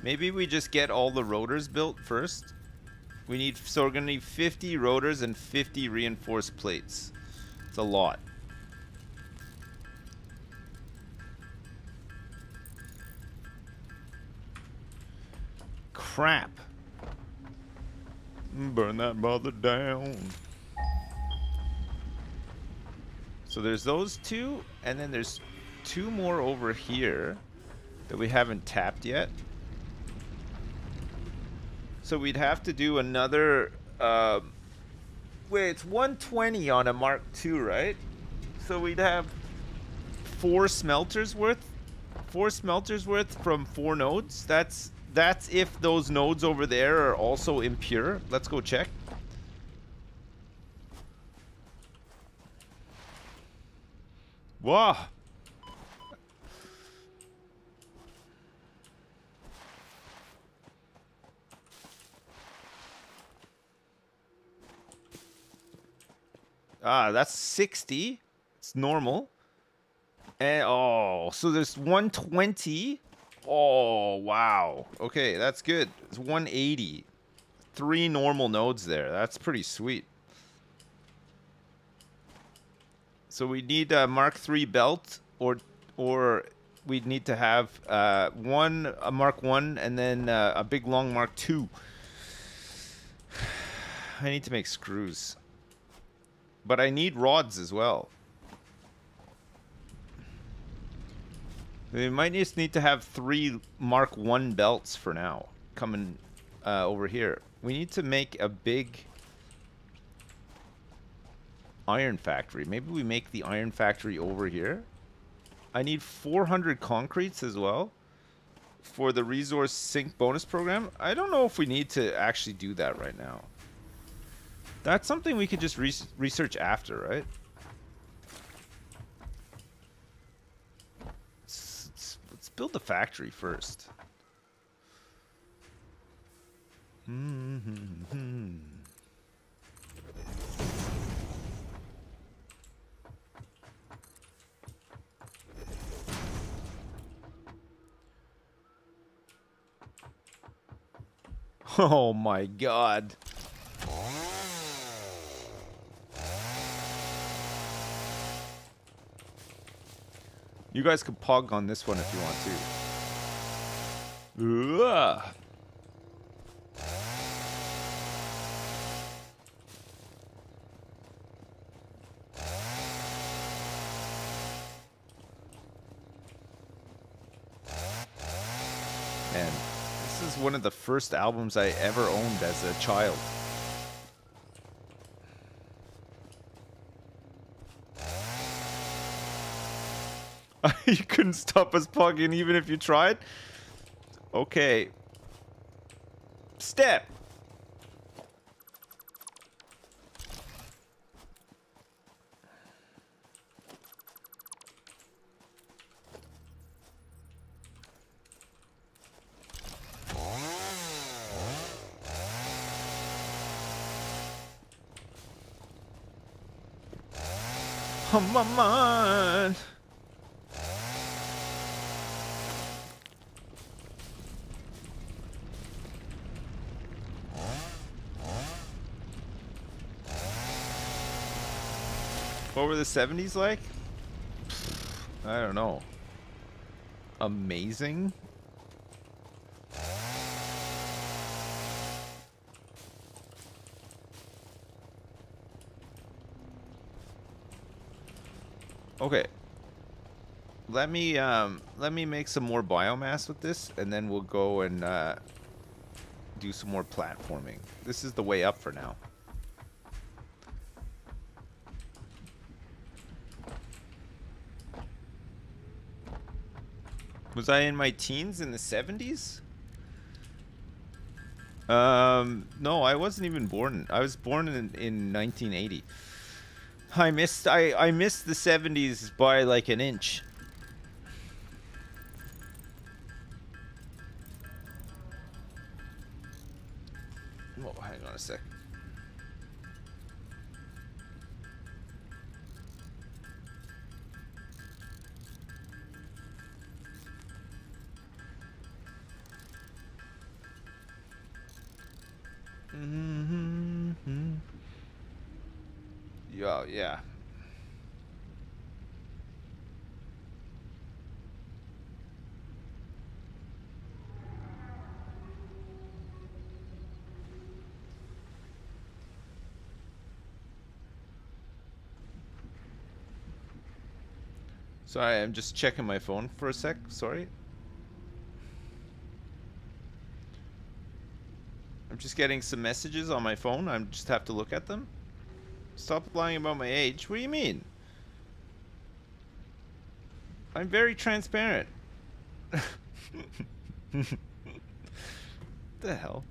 Maybe we just get all the rotors built first. We need, so we're gonna need 50 rotors and 50 reinforced plates. It's a lot. Crap. Burn that mother down. So there's those two, and then there's two more over here that we haven't tapped yet. So we'd have to do another. Uh, wait, it's 120 on a Mark II, right? So we'd have four smelters worth, four smelters worth from four nodes. That's that's if those nodes over there are also impure. Let's go check. Wow. Ah, that's 60. It's normal. And oh, so there's 120. Oh, wow. Okay, that's good. It's 180. Three normal nodes there. That's pretty sweet. So we need a Mark III belt or or we'd need to have uh, one a Mark 1 and then uh, a big long Mark 2. I need to make screws. But I need rods as well. We might just need to have three Mark 1 belts for now. Coming uh, over here. We need to make a big iron factory. Maybe we make the iron factory over here. I need 400 concretes as well for the resource sink bonus program. I don't know if we need to actually do that right now. That's something we could just re research after, right? Let's, let's, build the factory first. Oh my god. You guys can pog on this one if you want to. Ugh. Man, is one of the first albums I ever owned as a child. you couldn't stop us plugging even if you tried? Okay. Step. On my mind. What were the 70s like? I don't know. Amazing? Okay. Let me um let me make some more biomass with this and then we'll go and uh do some more platforming. This is the way up for now. Was I in my teens in the 70s? Um, no, I wasn't even born. I was born in, in 1980. I missed I, I missed the 70s by like an inch. Sorry, I'm just checking my phone for a sec. Sorry. I'm just getting some messages on my phone. I just have to look at them. Stop lying about my age. What do you mean? I'm very transparent. the hell?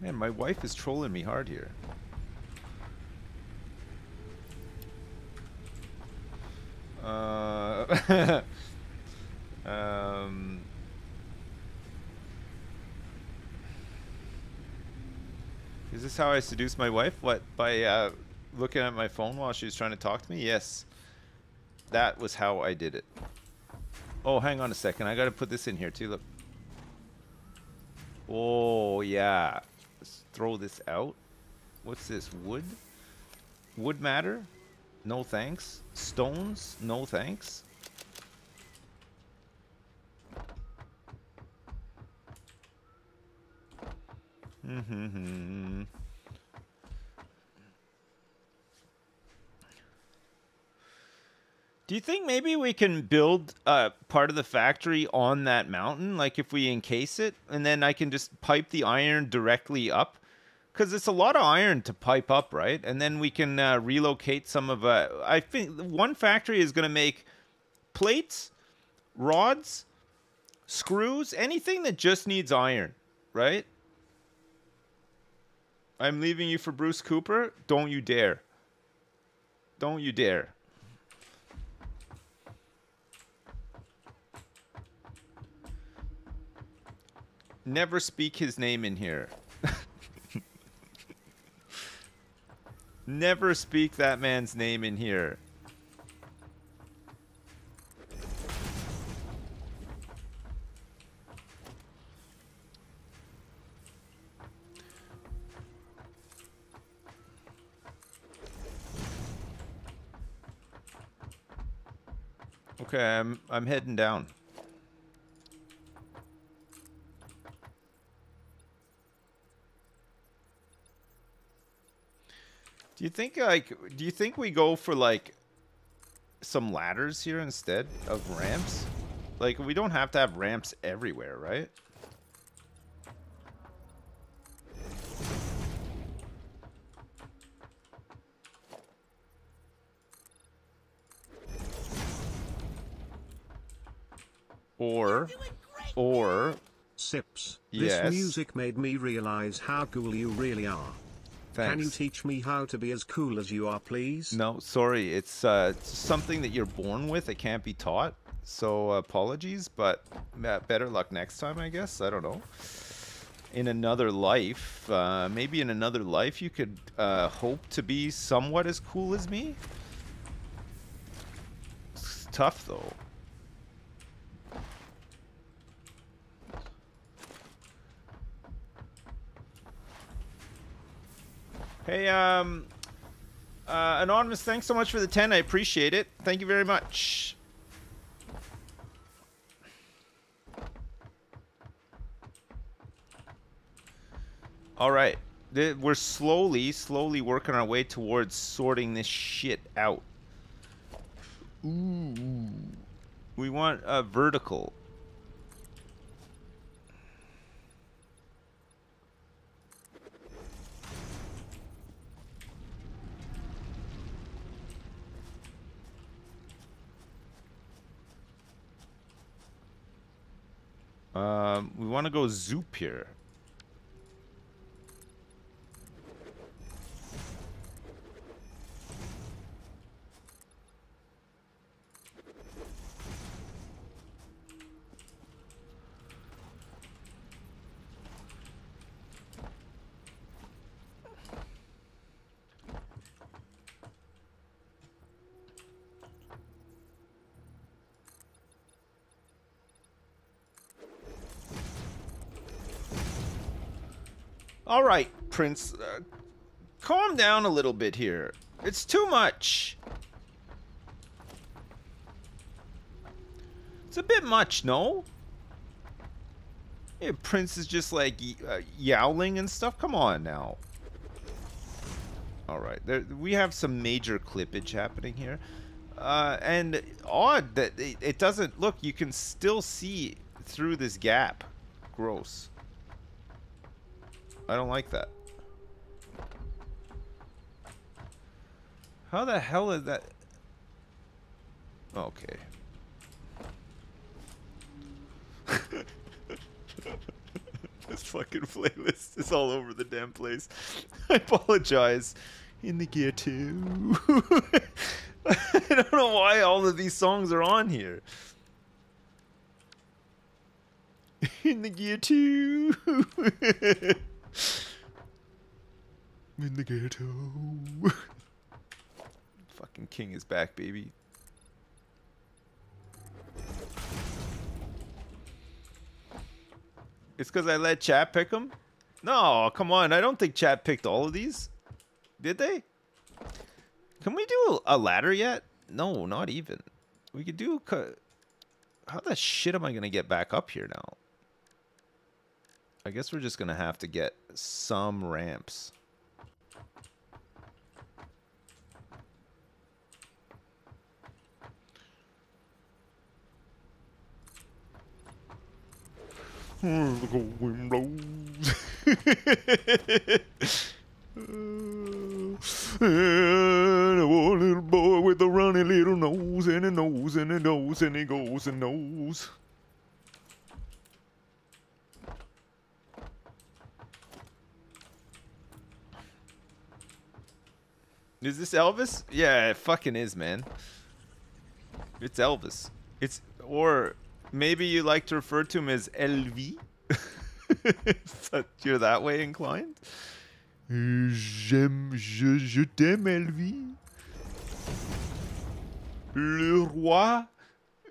Man, my wife is trolling me hard here. Uh, um, is this how I seduce my wife? What by uh, looking at my phone while she was trying to talk to me? Yes, that was how I did it. Oh, hang on a second. I got to put this in here too. Look. Oh yeah. Let's throw this out. What's this? Wood? Wood matter? No thanks. Stones? No thanks. Mm-hmm. Do you think maybe we can build uh, part of the factory on that mountain? Like if we encase it, and then I can just pipe the iron directly up? Because it's a lot of iron to pipe up, right? And then we can uh, relocate some of. Uh, I think one factory is going to make plates, rods, screws, anything that just needs iron, right? I'm leaving you for Bruce Cooper. Don't you dare. Don't you dare. Never speak his name in here. Never speak that man's name in here. Okay, I'm I'm heading down. Do you think like do you think we go for like some ladders here instead of ramps? Like, we don't have to have ramps everywhere, right? Or, or, Sips. Yes. This music made me realize how cool you really are. Can you teach me how to be as cool as you are, please? No, sorry. It's uh, it's something that you're born with. It can't be taught. So apologies, but uh, better luck next time, I guess. I don't know. In another life, uh, maybe in another life, you could uh, hope to be somewhat as cool as me. It's tough though. Hey, um, uh, Anonymous, thanks so much for the 10. I appreciate it. Thank you very much. All right. We're slowly, slowly working our way towards sorting this shit out. Ooh. We want a vertical. Um, we want to go zoop here. All right, Prince. Uh, calm down a little bit here. It's too much. It's a bit much, no? Yeah, Prince is just like uh, yowling and stuff. Come on now. All right, there, we have some major clippage happening here, uh, and odd that it, it doesn't look. You can still see through this gap. Gross. I don't like that. How the hell is that? Okay. this fucking playlist is all over the damn place. I apologize. In the gear too. I don't know why all of these songs are on here. In the gear too. In the ghetto. Fucking king is back, baby. It's because I let chat pick them? No, come on. I don't think chat picked all of these. Did they? Can we do a, a ladder yet? No, not even. We could do. How the shit am I going to get back up here now? I guess we're just going to have to get some ramps. The going blows. and a little boy with a runny little nose and a nose and a nose and he goes and knows. Is this Elvis? Yeah, it fucking is, man. It's Elvis. It's or maybe you like to refer to him as LV. so you're that way inclined. J'aime, je, je t'aime, LV. Le roi,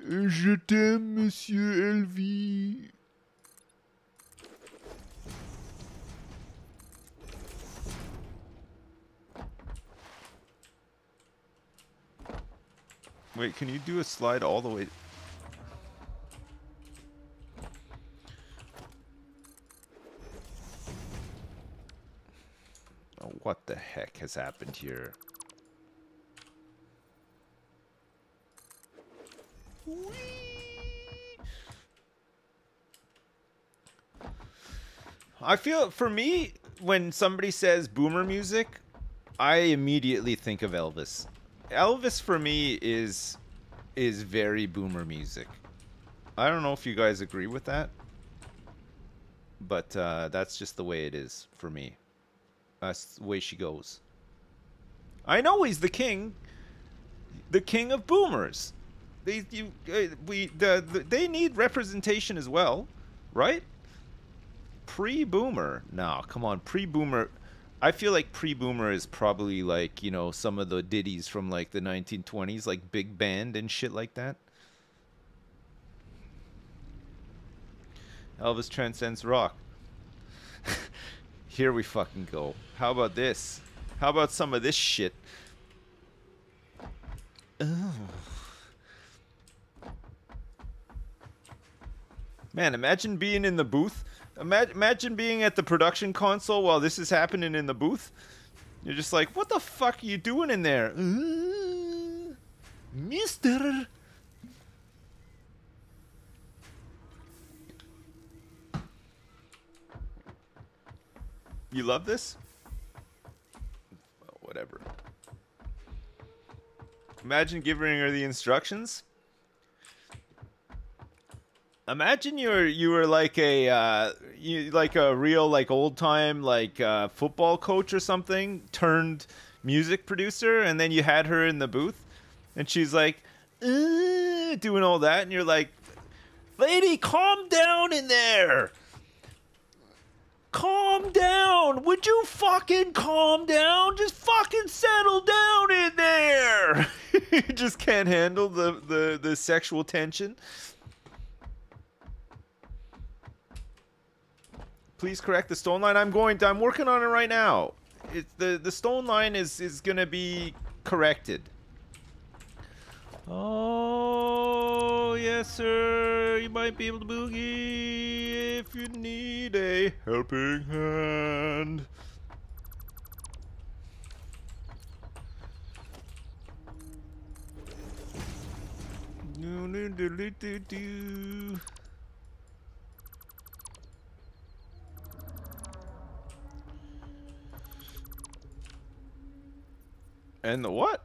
je t'aime, Monsieur LV. Wait, can you do a slide all the way? Oh, what the heck has happened here? I feel for me when somebody says boomer music, I immediately think of Elvis. Elvis for me is is very boomer music. I don't know if you guys agree with that, but uh, that's just the way it is for me. That's the way she goes. I know he's the king, the king of boomers. They you uh, we the, the they need representation as well, right? Pre-boomer, no, come on, pre-boomer. I feel like pre-boomer is probably like you know some of the ditties from like the 1920s, like big band and shit like that. Elvis transcends rock. Here we fucking go. How about this? How about some of this shit? Man, imagine being in the booth. Ima- imagine being at the production console while this is happening in the booth. You're just like, what the fuck are you doing in there? Uh, mister. You love this? Well, whatever. Imagine giving her the instructions. Imagine you're you were like a uh, you like a real like old time like uh, football coach or something turned music producer, and then you had her in the booth, and she's like doing all that, and you're like, "Lady, calm down in there." Calm down. Would you fucking calm down? Just fucking settle down in there. you just can't handle the, the, the sexual tension. Please correct the stone line. I'm going to, I'm working on it right now. It's the the stone line is is gonna be corrected. Oh yes, sir. You might be able to boogie if you need a helping hand. Do, do, do, do, do. And the what?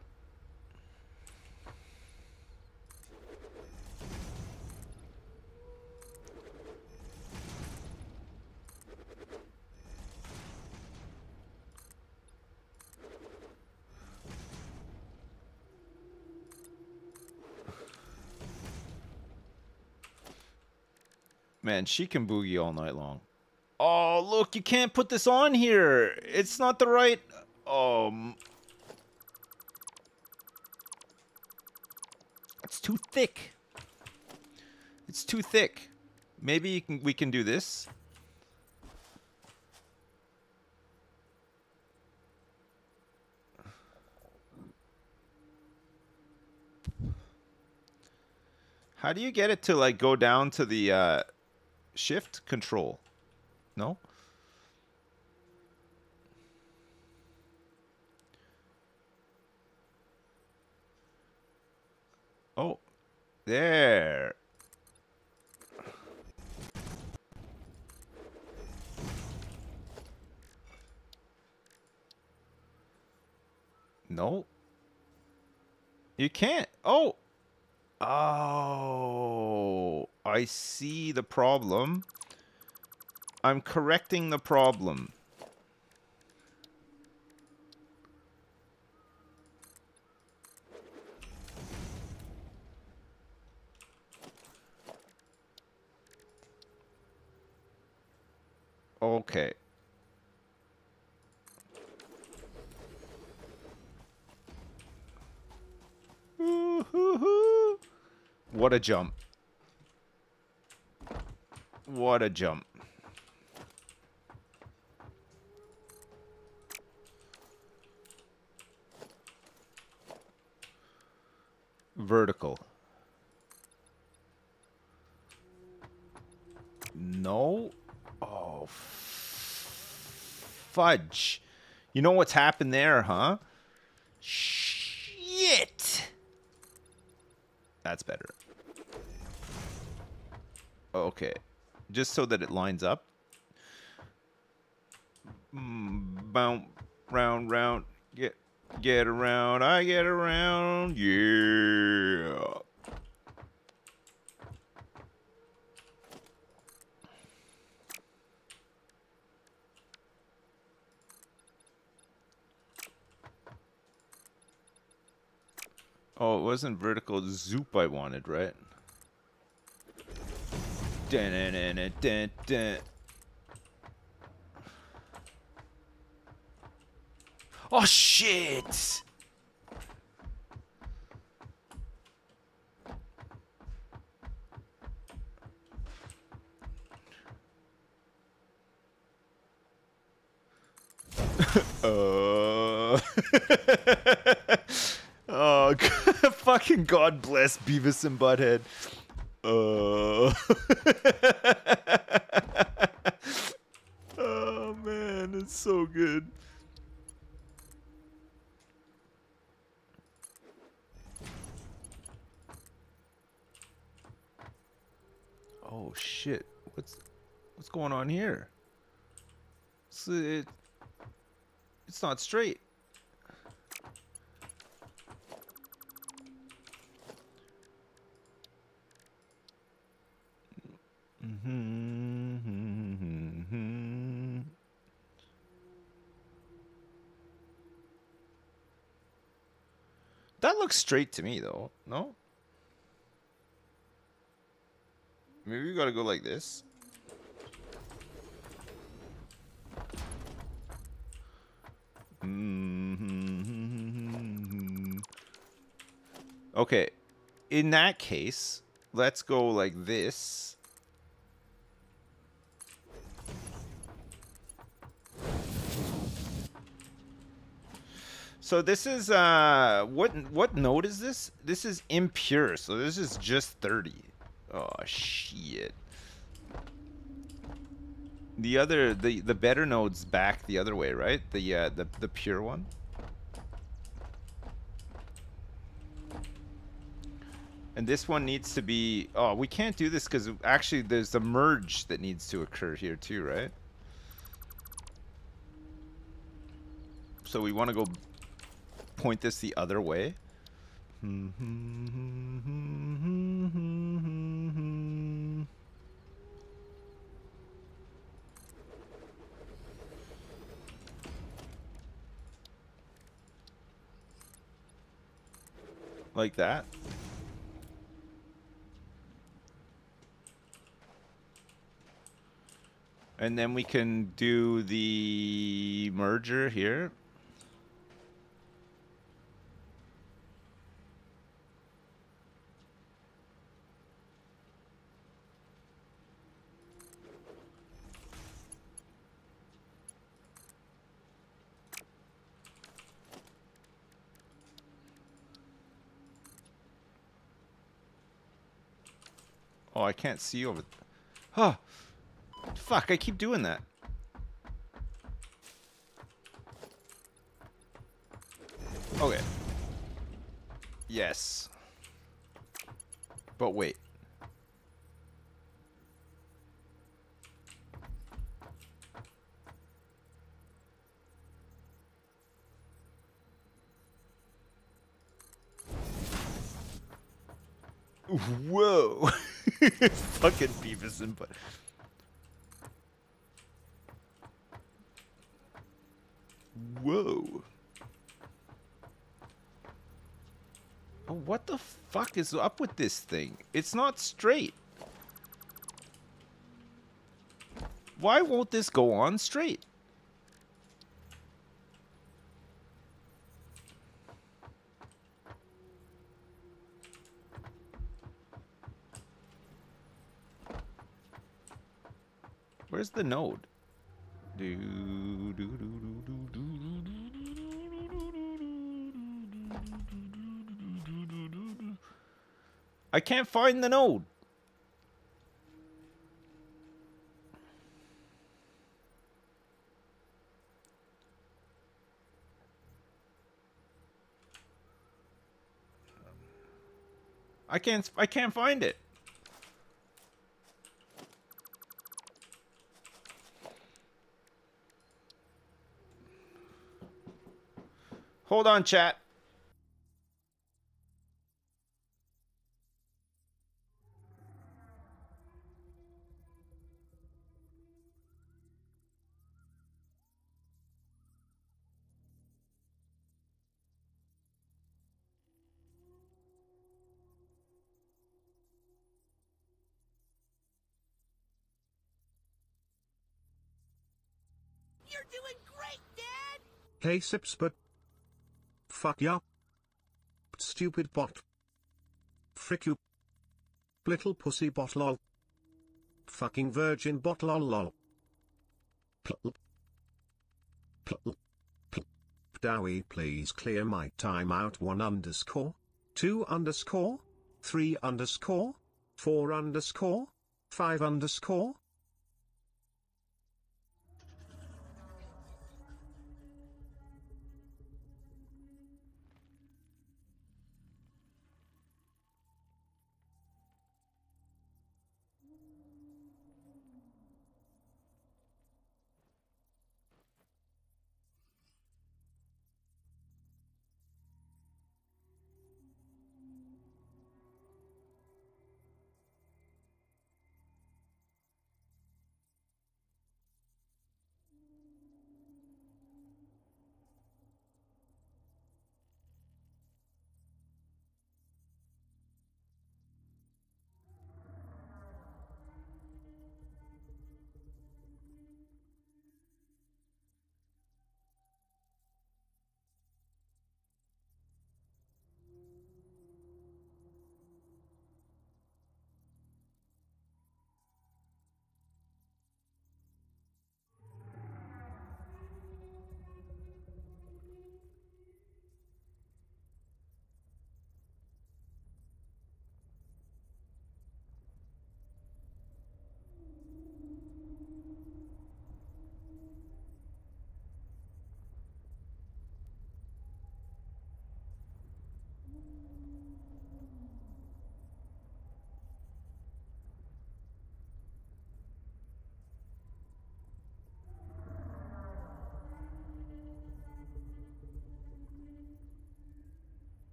Man, she can boogie all night long. Oh, look, you can't put this on here. It's not the right. Um. Too thick. It's too thick. Maybe can, we can do this. How do you get it to like go down to the uh, shift control? No? Oh, there. No. You can't. Oh. Oh. I see the problem. I'm correcting the problem. Okay. What a jump. What a jump. Vertical. No. Fudge. You know what's happened there, huh? Shit. That's better. Okay. Just so that it lines up. Mm, bounce round round get get around I get around yeah. Oh, it wasn't vertical zoop I wanted, right? Dun, dun, dun, dun. Oh shit! uh. oh, fucking God bless Beavis and Butthead. Uh. oh man, it's so good. Oh shit! What's what's going on here? It's, it, it's not straight. That looks straight to me, though. No? Maybe we gotta go like this. Mm-hmm. Okay. In that case, let's go like this. So this is uh what what node is this? This is impure. So this is just 30. Oh shit. The other the the better node's back the other way, right? The uh the the pure one. And this one needs to be oh, we can't do this cuz actually there's a merge that needs to occur here too, right? So we want to go point this the other way. Like that. And then we can do the merger here. Oh, I can't see over. Oh, fuck! I keep doing that. Okay. Yes. But wait. Whoa. Fucking Beavis and Butt. Whoa. Oh, what the fuck is up with this thing? It's not straight. Why won't this go on straight? Where's the node? I can't find the node. I can't I can't find it. Hold on, chat. You're doing great, Dad! Hey Sips but fuck ya. Stupid bot. Frick you. Little pussy bot lol. Fucking virgin bot lol lol. Pl- pl- pl- Dowie please clear my timeout 1 underscore, 2 underscore, 3 underscore, 4 underscore, 5 underscore,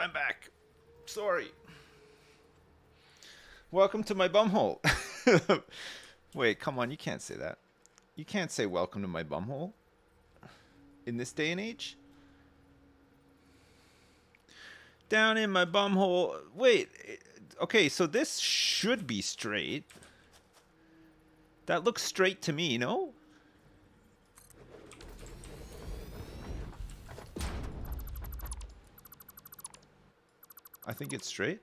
I'm back. Sorry. Welcome to my bumhole. Wait, come on, you can't say that. You can't say welcome to my bumhole. In this day and age? Down in my bumhole. Wait, eh, okay, so this should be straight. That looks straight to me, no? I think it's straight.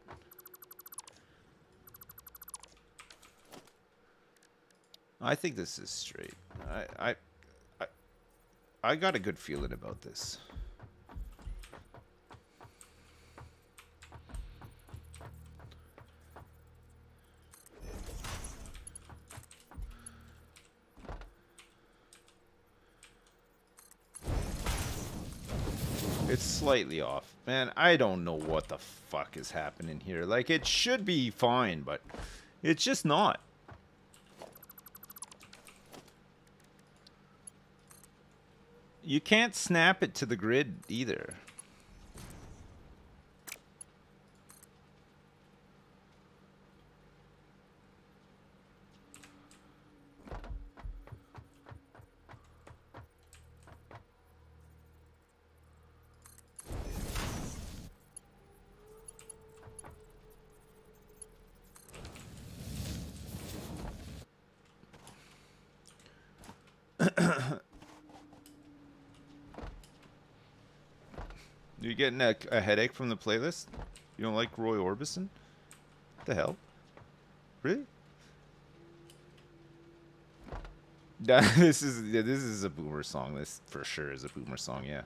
I think this is straight. I, I, I, I got a good feeling about this. It's slightly off. Man, I don't know what the fuck is happening here. Like, it should be fine, but it's just not. You can't snap it to the grid either. You getting a, a headache from the playlist? You don't like Roy Orbison? What the hell? Really? This is yeah, this is a boomer song. This for sure is a boomer song. Yeah.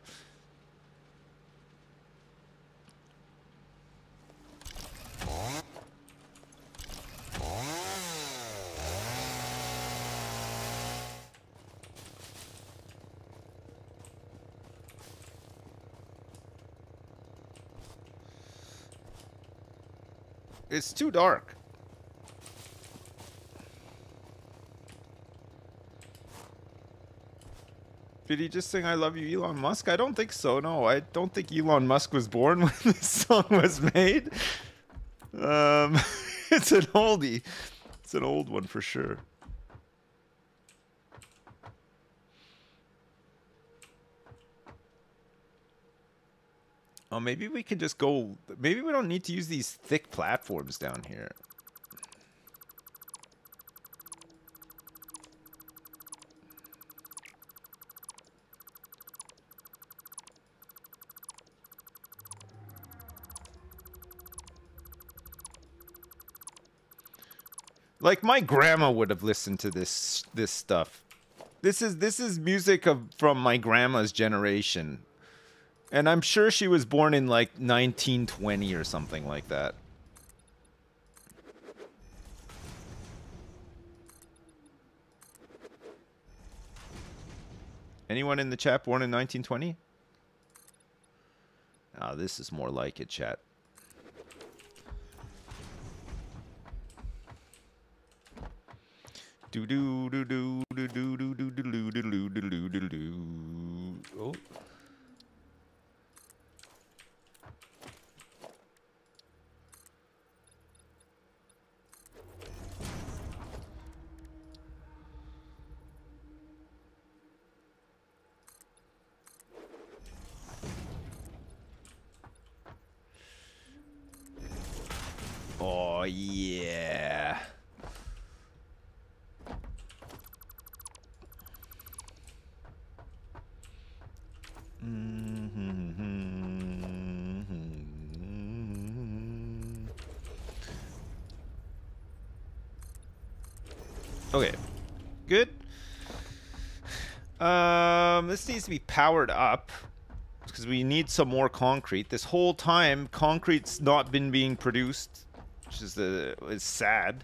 It's too dark. Did he just sing I love you Elon Musk? I don't think so. No, I don't think Elon Musk was born when this song was made. Um it's an oldie. It's an old one for sure. Oh, maybe we can just go. Maybe we don't need to use these thick platforms down here. Like my grandma would have listened to this this stuff. This is this is music of from my grandma's generation. And I'm sure she was born in like 1920 or something like that. Anyone in the chat born in 1920? Ah, this is more like it, chat. Do do do do do do do do do do do do do. Oh. Oh yeah. Okay. Good. Um, this needs to be powered up because we need some more concrete. This whole time, concrete's not been being produced, which is the is sad.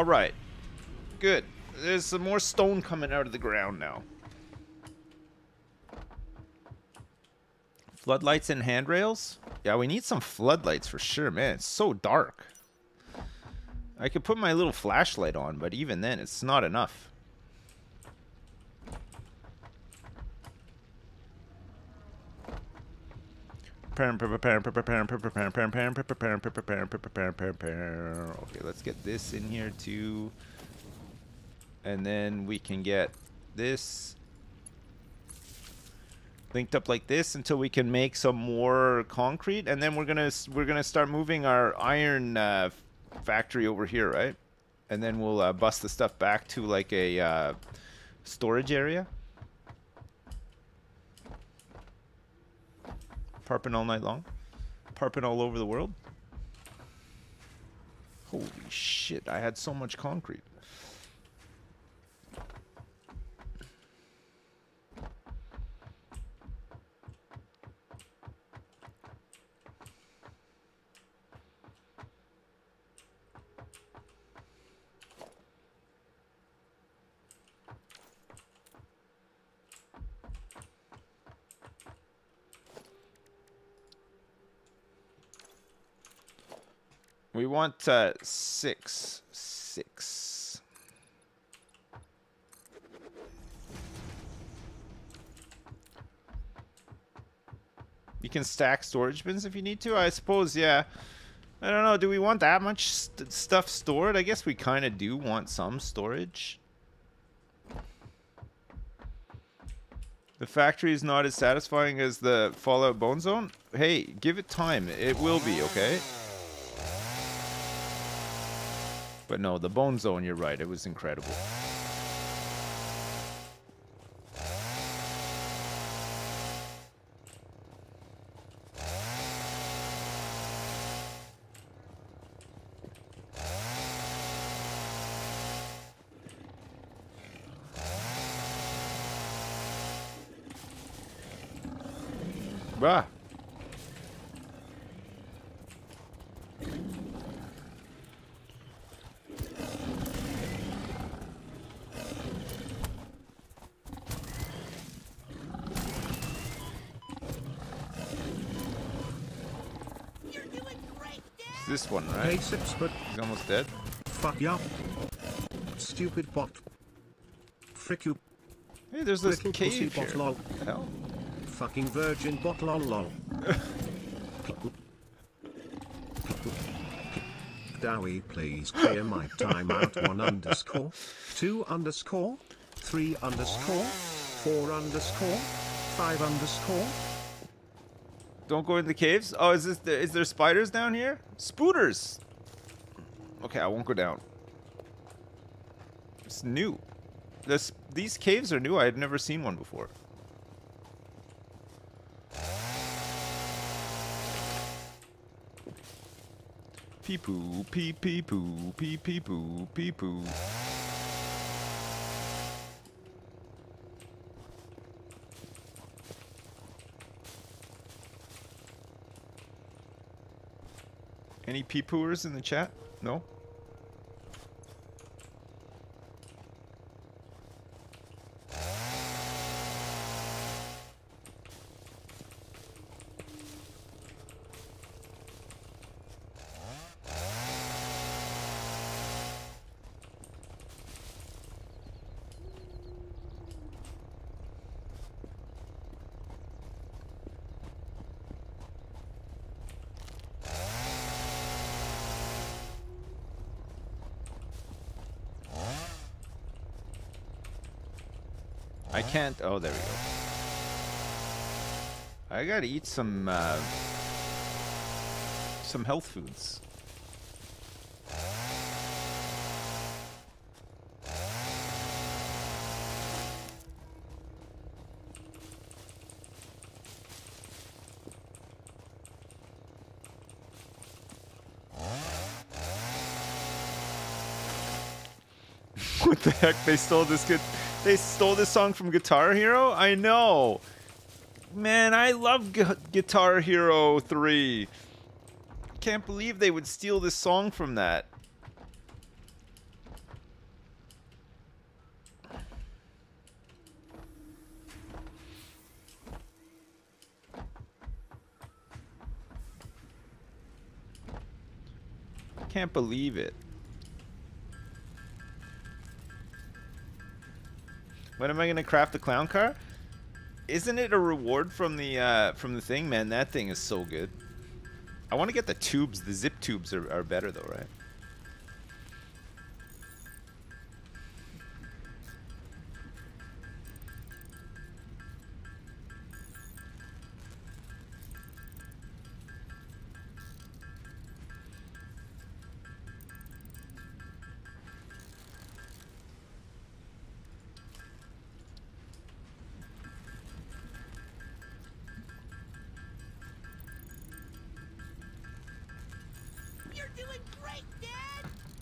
All right. Good. There's some more stone coming out of the ground now. Floodlights and handrails? Yeah, we need some floodlights for sure, man. It's so dark. I could put my little flashlight on, but even then, it's not enough. Okay, let's get this in here too. And then we can get this linked up like this until we can make some more concrete and then we're gonna we're gonna start moving our iron uh, factory over here right and then we'll uh, bust the stuff back to like a uh, storage area parping all night long. Parping all over the world. Holy shit I had so much concrete We want uh, six. Six. You can stack storage bins if you need to. I suppose, yeah. I don't know. Do we want that much st stuff stored? I guess we kind of do want some storage. The factory is not as satisfying as the Fallout Bone Zone. Hey, give it time. It will be, okay? But no, the Bone Zone, you're right. It was incredible. Sips but He's almost dead. fuck yup. Stupid bot. Frick you Hey, there's this pussy cave bot here. lol. What the hell? Fucking virgin bot lol lol. Dowie, please clear my timeout. One underscore, two underscore, three underscore, four underscore, five underscore. Don't go in the caves. Oh, is this the, is there spiders down here? Spooters. Okay, I won't go down. It's new. This these caves are new. I had never seen one before. Pee poo, pee pee poo, pee pee poo, pee poo. Any pee pooers in the chat? No? I can't. Oh, there we go. I gotta eat some uh, some health foods. what the heck? They stole this good. They stole this song from Guitar Hero. I know. Man, I love Gu- Guitar Hero 3. Can't believe they would steal this song from that. Can't believe it. When am I gonna craft the clown car? Isn't it a reward from the uh, from the thing, man? That thing is so good. I want to get the tubes. The zip tubes are, are better though, right?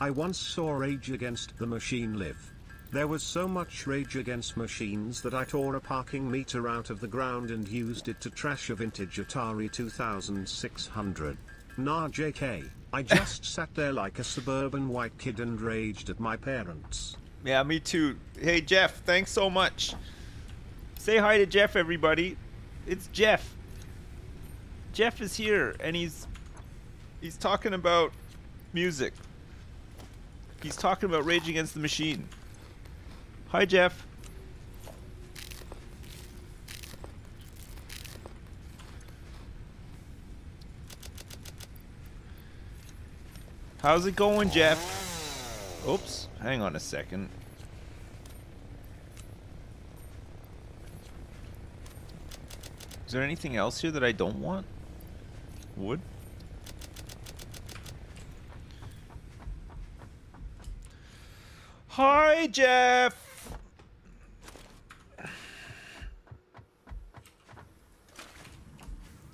I once saw Rage Against the Machine live. There was so much rage against machines that I tore a parking meter out of the ground and used it to trash a vintage Atari 2600. Nah JK, I just sat there like a suburban white kid and raged at my parents. Yeah, me too. Hey Jeff, thanks so much. Say hi to Jeff, everybody. It's Jeff. Jeff is here, and he's he's talking about music. He's talking about Rage Against the Machine. Hi, Jeff. How's it going, Jeff? Oops, hang on a second. Is there anything else here that I don't want? Wood? Hi, Jeff!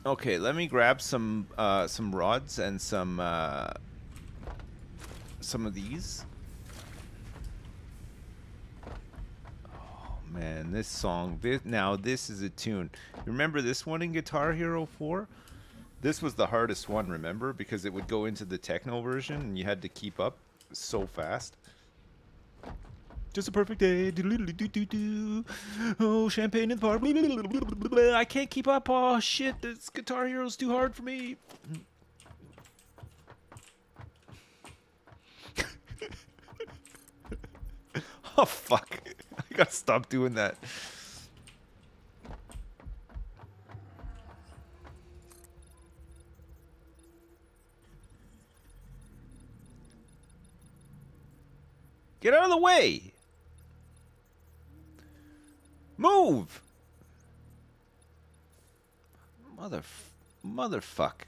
Okay, let me grab some uh, some rods and some uh, some of these. Oh man, this song. This now this is a tune. Remember this one in Guitar Hero 4? This was the hardest one, remember? Because it would go into the techno version and you had to keep up so fast. Just a perfect day. Oh, champagne in the park. I can't keep up. Oh shit, this Guitar Hero's too hard for me. oh fuck. I gotta stop doing that. Get out of the way! Move! Mother, motherfuck.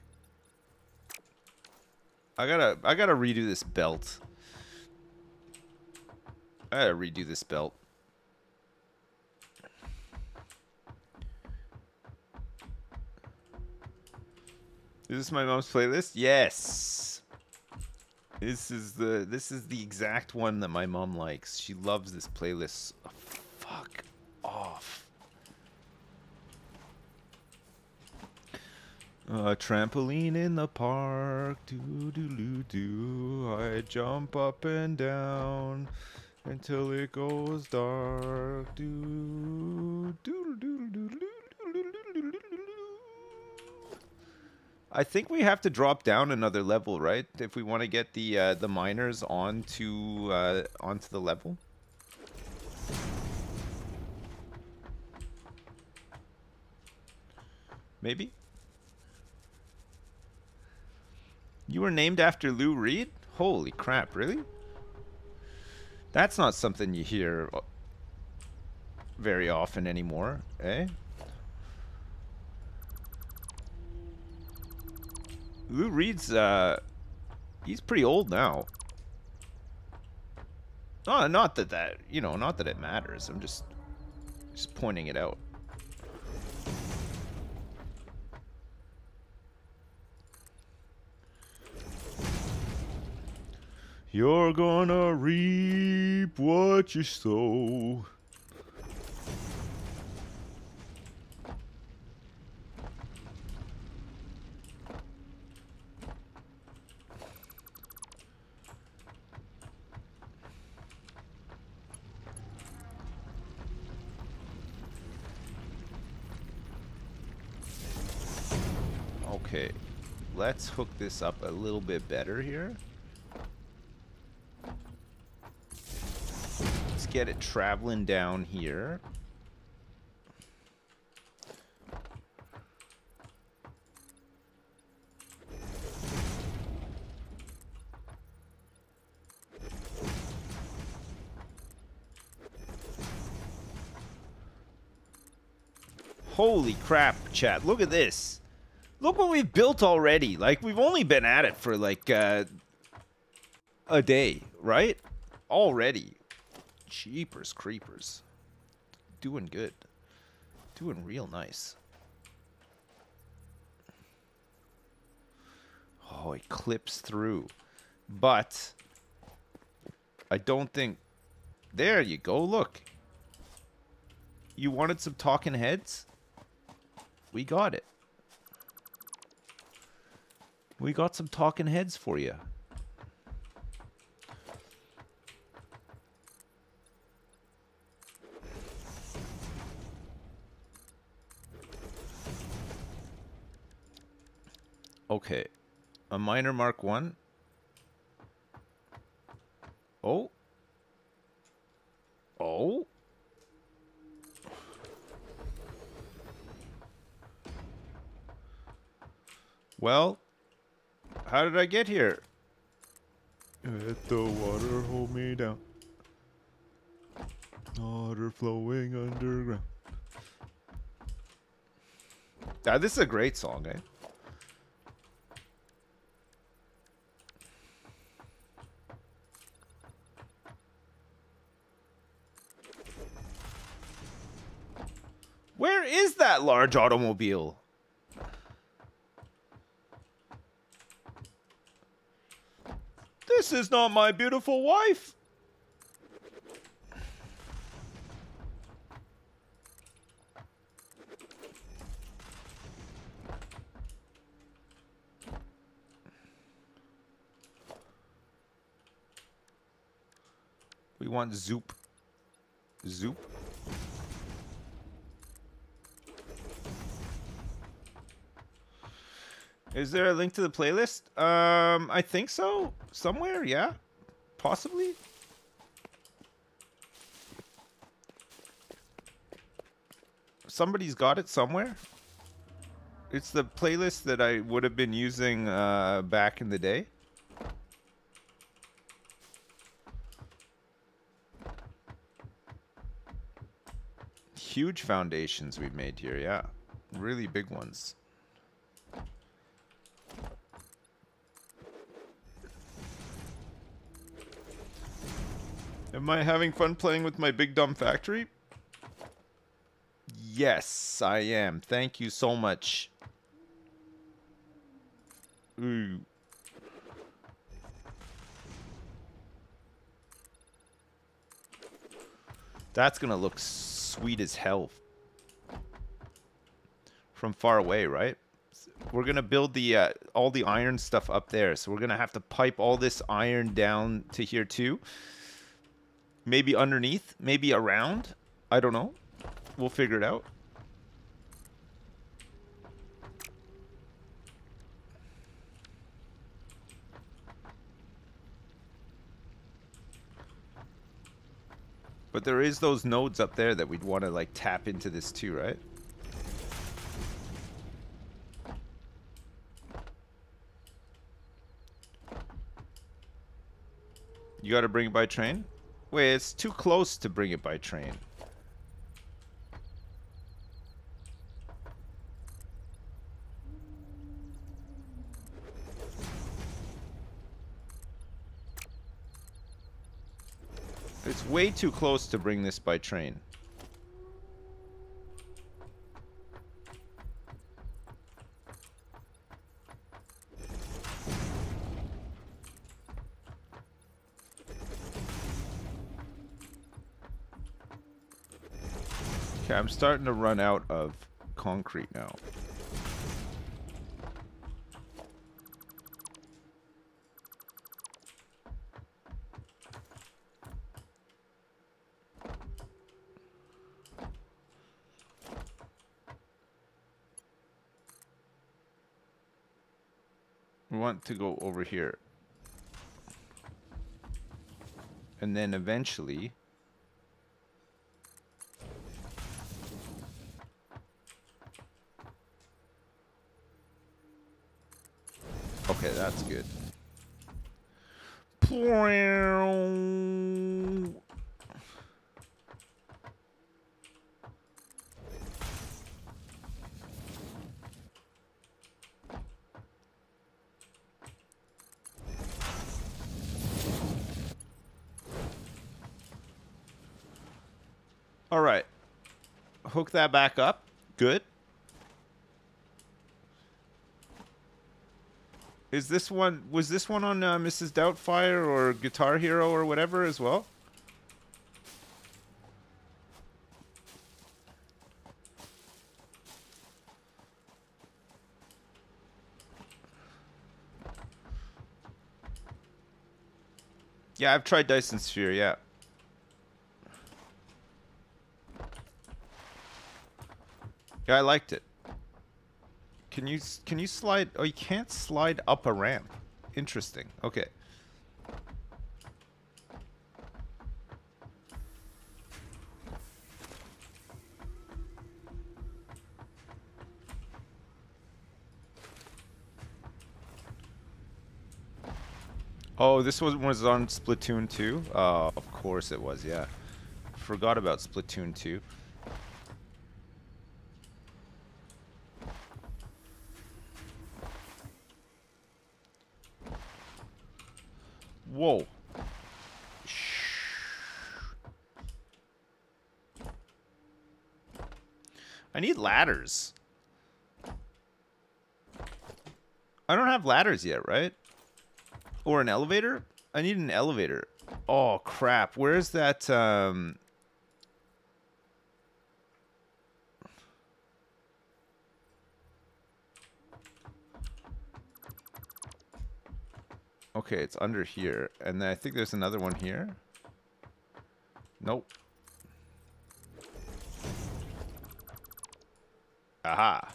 I gotta, I gotta redo this belt. I gotta redo this belt. Is this my mom's playlist? Yes. This is the this is the exact one that my mom likes. She loves this playlist. Oh, fuck off. A trampoline in the park, do do do do. I jump up and down until it goes dark. Do do do do do. I think we have to drop down another level, right? If we want to get the uh, the miners onto uh, onto the level. Maybe. You were named after Lou Reed? Holy crap! Really? That's not something you hear uh, very often anymore, eh? Lou Reed's, uh, he's pretty old now. Oh, not that that, you know, not that it matters. I'm just, just pointing it out. You're gonna reap what you sow. Okay, let's hook this up a little bit better here. Get it traveling down here. Holy crap, chat. Look at this. Look what we've built already. Like, we've only been at it for, like, uh, a day, right? Already. Cheapers creepers. Doing good. Doing real nice. Oh, it clips through. But, I don't think... There you go, look. You wanted some talking heads? We got it. We got some talking heads for you. Okay. A miner mark 1. Oh. Oh. Well, how did I get here? Let the water hold me down. Water flowing underground. Ah, this is a great song, eh? Where is that large automobile? This is not my beautiful wife. We want Zoop. Zoop. Is there a link to the playlist? Um, I think so. Somewhere, yeah. Possibly. Somebody's got it somewhere. It's the playlist that I would have been using uh, back in the day. Huge foundations we've made here, yeah. Really big ones. Am I having fun playing with my big dumb factory? Yes, I am. Thank you so much. Ooh. That's gonna look sweet as hell from far away, right? We're gonna build the uh, all the iron stuff up there, so we're gonna have to pipe all this iron down to here too. Maybe underneath, maybe around. I don't know. We'll figure it out. But there is those nodes up there that we'd want to like tap into this too, right? You got to bring it by train? Wait, it's too close to bring it by train. It's way too close to bring this by train. Starting to run out of concrete now. We want to go over here. And then eventually... Okay, that's good. All right. Hook that back up. Good. Is this one was this one on uh, Mrs. Doubtfire or Guitar Hero or whatever as well? Yeah, I've tried Dyson Sphere, yeah. Yeah, I liked it. Can you can you slide? Oh, you can't slide up a ramp. Interesting. Okay. Oh, this was was on Splatoon 2? Uh, of course it was, yeah. Forgot about Splatoon 2. Whoa. I need ladders. I don't have ladders yet, right? Or an elevator? I need an elevator. Oh, crap. Where's that, um... Okay, it's under here. And then I think there's another one here. Nope. Aha.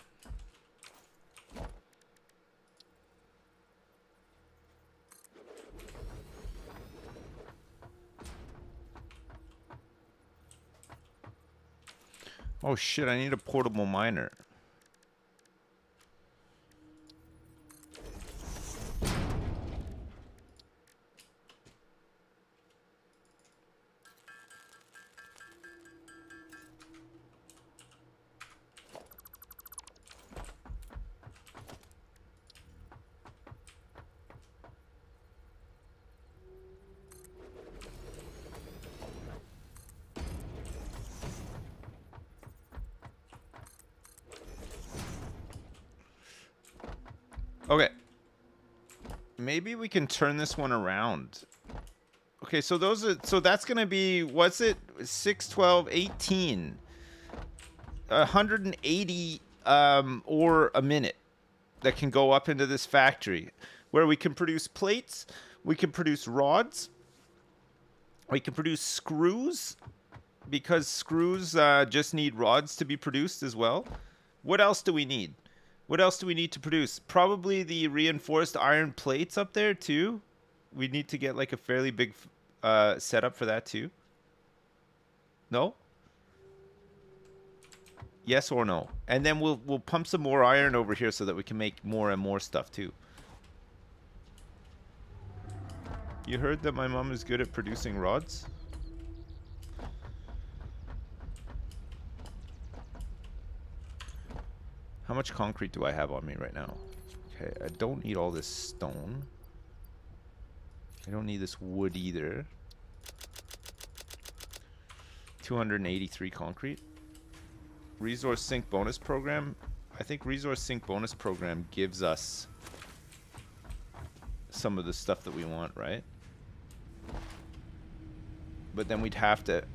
Oh shit, I need a portable miner. Maybe we can turn this one around. Okay, so those are so that's to be what's it? 6 12 18. 180 um or a minute that can go up into this factory where we can produce plates, we can produce rods, we can produce screws because screws uh, just need rods to be produced as well. What else do we need? What else do we need to produce? Probably the reinforced iron plates up there too. We need to get like a fairly big uh, setup for that too. No? Yes or no? And then we'll we'll pump some more iron over here so that we can make more and more stuff too. You heard that my mom is good at producing rods? How much concrete do I have on me right now? Okay, I don't need all this stone. I don't need this wood either. 283 concrete. Resource Sink bonus program. I think Resource Sink bonus program gives us some of the stuff that we want, right? But then we'd have to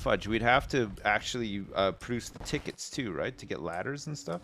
fudge. We'd have to actually uh, produce the tickets too, right? To get ladders and stuff.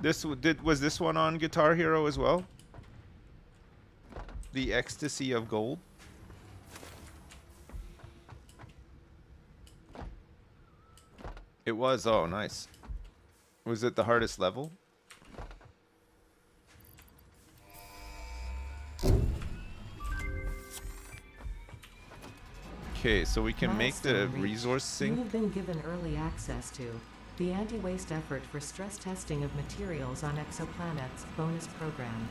This did was this one on Guitar Hero as well? The Ecstasy of Gold. It was. Oh, nice. Was it the hardest level? Okay, so we can make the Milestone reached. resource You've been given early access to the anti-waste effort for stress testing of materials on exoplanets bonus program.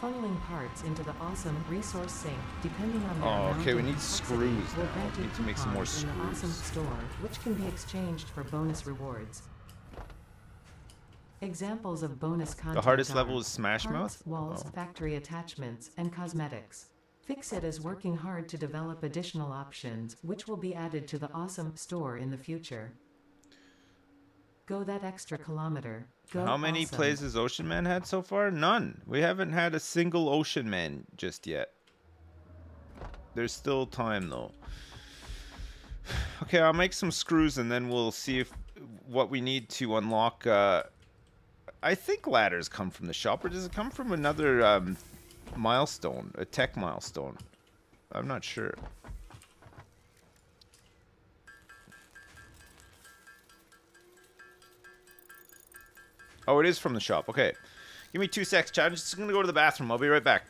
Funneling parts into the awesome resource sink, depending on their Oh, okay, we need screws now. you Need to make some more coupons in the awesome screws. store, which can be exchanged for bonus rewards. Examples of bonus content The hardest level is Smash Mouth? walls, Oh. factory attachments, and cosmetics. FICSIT is working hard to develop additional options, which will be added to the awesome store in the future. Go that extra kilometer. Go How many awesome. plays has Ocean Man had so far? None. We haven't had a single Ocean Man just yet. There's still time though. Okay, I'll make some screws and then we'll see if what we need to unlock. Uh, I think ladders come from the shop, or does it come from another um, milestone, a tech milestone? I'm not sure. Oh, it is from the shop. Okay. Give me two secs, Chad. I'm just gonna go to the bathroom. I'll be right back.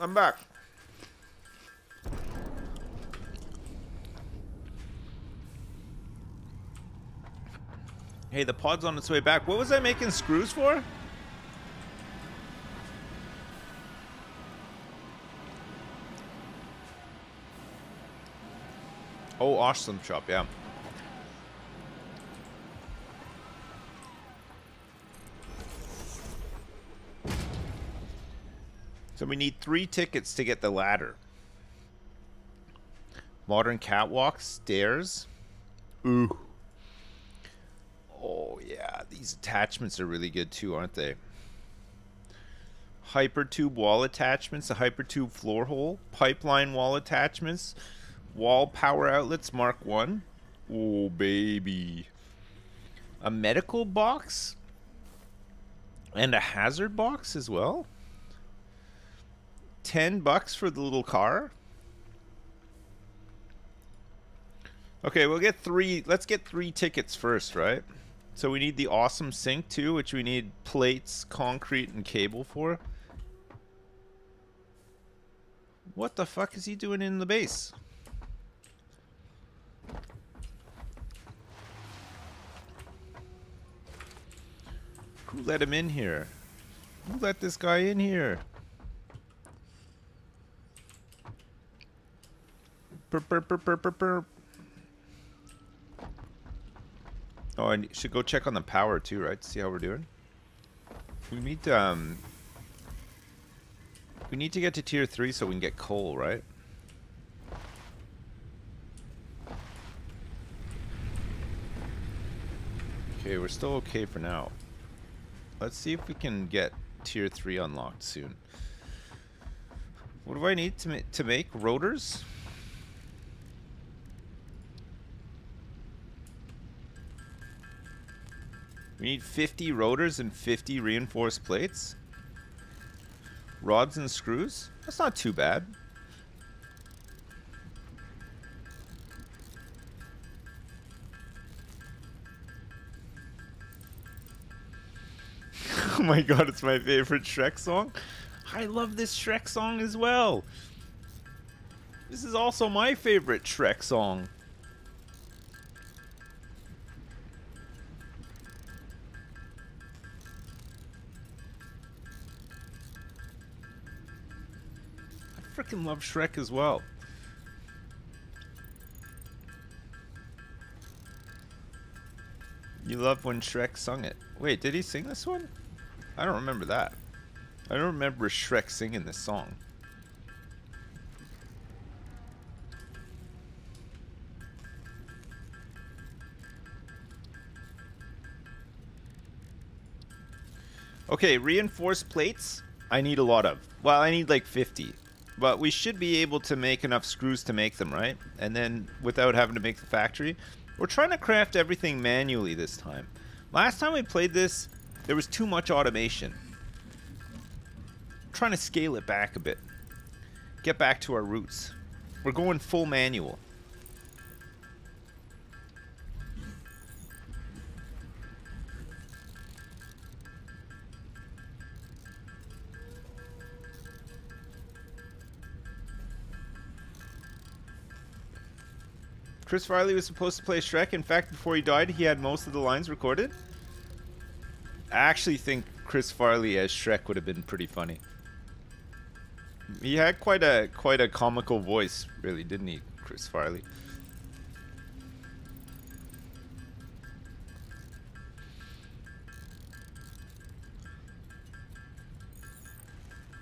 I'm back. Hey, the pod's on its way back. What was I making screws for? Oh, awesome shop, yeah. So we need three tickets to get the ladder. Modern catwalk, stairs. Ooh. Oh yeah, these attachments are really good too, aren't they? Hypertube wall attachments, a hypertube floor hole, pipeline wall attachments, wall power outlets Mark 1. Oh baby. A medical box and a hazard box as well. 10 bucks for the little car. Okay, we'll get three. Let's get three tickets first, right? So we need the awesome sink too, which we need plates, concrete, and cable for. What the fuck is he doing in the base? Who let him in here? Who let this guy in here? Burp, burp, burp. Oh, I should go check on the power too, right? See how we're doing. We need um. We need to get to tier three so we can get coal, right? Okay, we're still okay for now. Let's see if we can get tier three unlocked soon. What do I need to ma to make rotors? We need 50 rotors and 50 reinforced plates. Rods and screws? That's not too bad. oh my god, it's my favorite Shrek song. I love this Shrek song as well. This is also my favorite Shrek song. Freaking love Shrek as well. You love when Shrek sung it. Wait, did he sing this one? I don't remember that. I don't remember Shrek singing this song. Okay, reinforced plates. I need a lot of. Well, I need like 50. But we should be able to make enough screws to make them, right? And then without having to make the factory. We're trying to craft everything manually this time. Last time we played this, there was too much automation. I'm trying to scale it back a bit. Get back to our roots. We're going full manual. Chris Farley was supposed to play Shrek. In fact, before he died, he had most of the lines recorded. I actually think Chris Farley as Shrek would have been pretty funny. He had quite a quite a comical voice, really, didn't he, Chris Farley?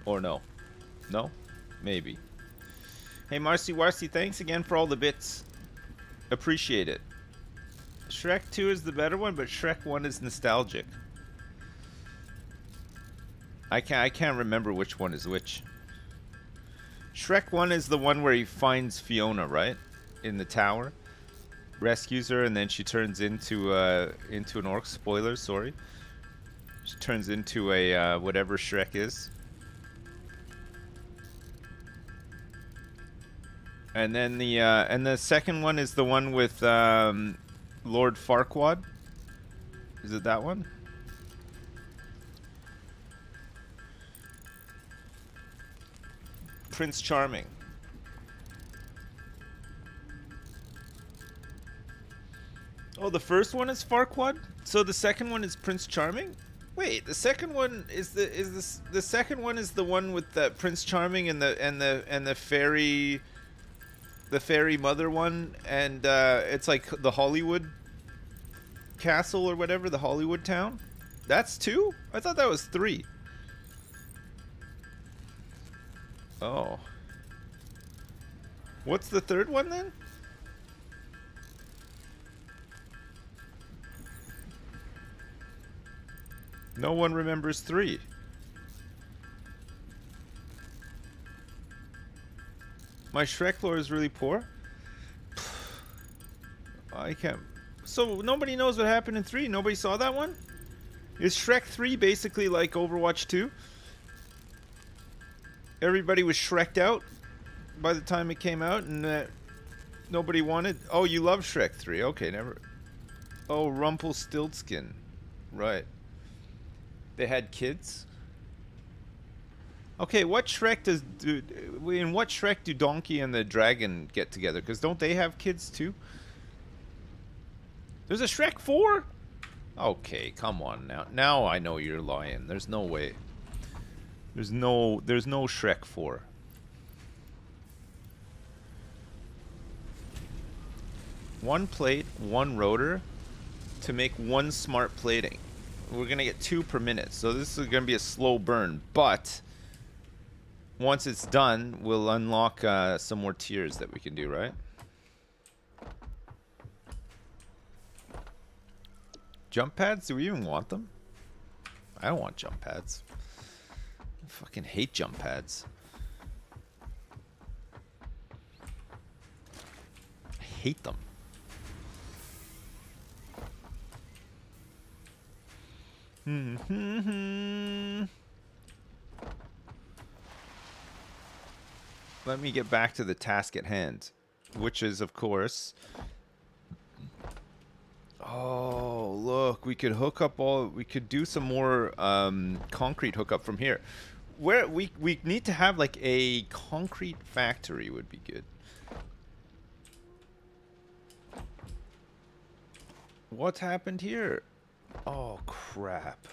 Or no? No? Maybe. Hey, Marcy Warcy, thanks again for all the bits. Appreciate it. Shrek 2 is the better one, but Shrek 1 is nostalgic. I can't I can't remember which one is which. Shrek 1 is the one where he finds Fiona, right? In the tower. Rescues her and then she turns into uh into an orc spoiler, sorry. She turns into a uh, whatever Shrek is. And then the uh, and the second one is the one with um, Lord Farquaad. Is it that one? Prince Charming. Oh, the first one is Farquaad. So the second one is Prince Charming. Wait, the second one is the is this the second one is the one with the Prince Charming and the and the and the fairy, the fairy mother one, and uh, it's like the Hollywood castle or whatever, the Hollywood town. That's two. I thought that was three. Oh. What's the third one then? No one remembers three. My Shrek lore is really poor. I can't. So nobody knows what happened in three. Nobody saw that one. Is Shrek three basically like Overwatch two? Everybody was Shreked out by the time it came out, and uh, nobody wanted. Oh, you love Shrek three? Okay, never. Oh, Rumpelstiltskin, right. They had kids. Okay, what Shrek does do? In what Shrek do Donkey and the Dragon get together? Because don't they have kids too? There's a Shrek four. Okay, come on now. Now I know you're lying. There's no way. There's no. There's no Shrek four. One plate, one rotor, to make one smart plating we're gonna get two per minute so this is gonna be a slow burn but once it's done we'll unlock uh, some more tiers that we can do right? Jump pads? Do we even want them? I don't want jump pads. I fucking hate jump pads. I hate them. Hmm. Let me get back to the task at hand, which is, of course. Oh, look, we could hook up all. We could do some more um, concrete hookup from here. Where we we need to have like a concrete factory would be good. What happened here? Oh, crap.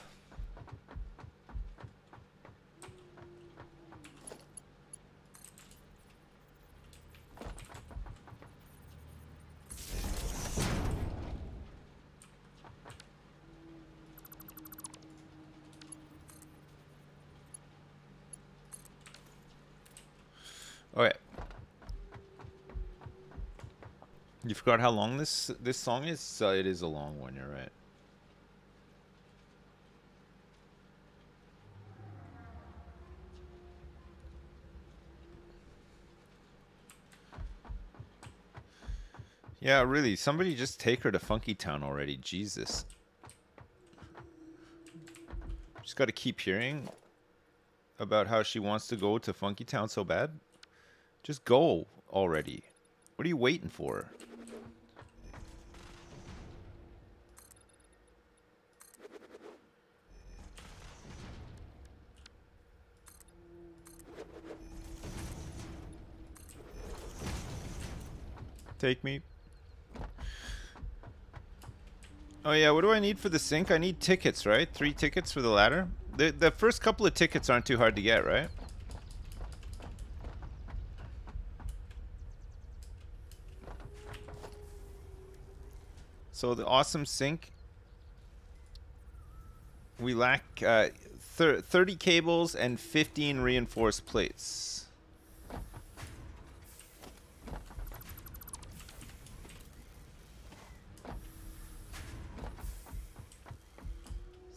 Okay. You forgot how long this this song is? Uh, it is a long one, you're right. Yeah, really. Somebody just take her to Funky Town already. Jesus. Just got to keep hearing about how she wants to go to Funky Town so bad. Just go already. What are you waiting for? Take me. Oh yeah, what do I need for the sink? I need tickets, right? Three tickets for the ladder? The, the first couple of tickets aren't too hard to get, right? So the awesome sink. We lack uh, 30 cables and 15 reinforced plates.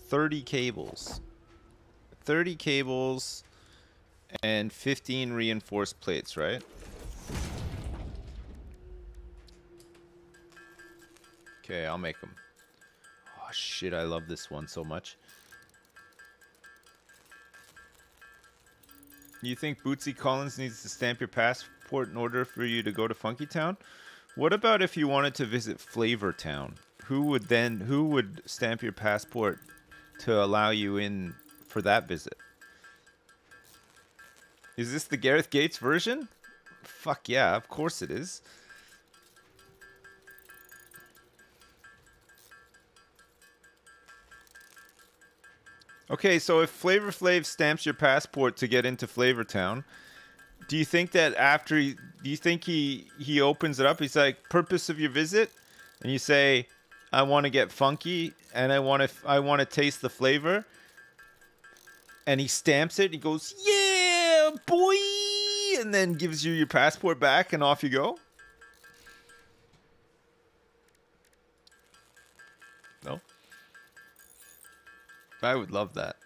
30 cables. 30 cables and 15 reinforced plates, right? Okay, I'll make them. Oh shit, I love this one so much. You think Bootsy Collins needs to stamp your passport in order for you to go to Funky Town? What about if you wanted to visit Flavor Town? Who would then who would stamp your passport to allow you in for that visit. Is this the Gareth Gates version? Fuck yeah, of course it is. Okay, so if Flavor Flav stamps your passport to get into Flavortown, do you think that after he, do you think he he opens it up? He's like, "Purpose of your visit," and you say, "I want to get funky and I want to I want to taste the flavor." And he stamps it. He goes, "Yeah, boy," and then gives you your passport back, and off you go. I would love that.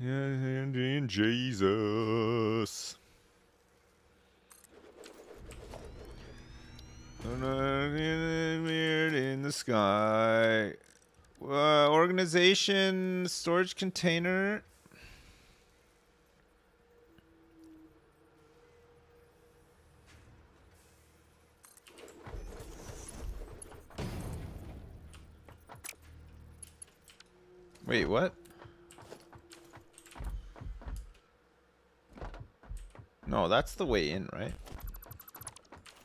In Jesus. In the sky. Uh, organization, storage container. Wait, what? No, that's the way in, right?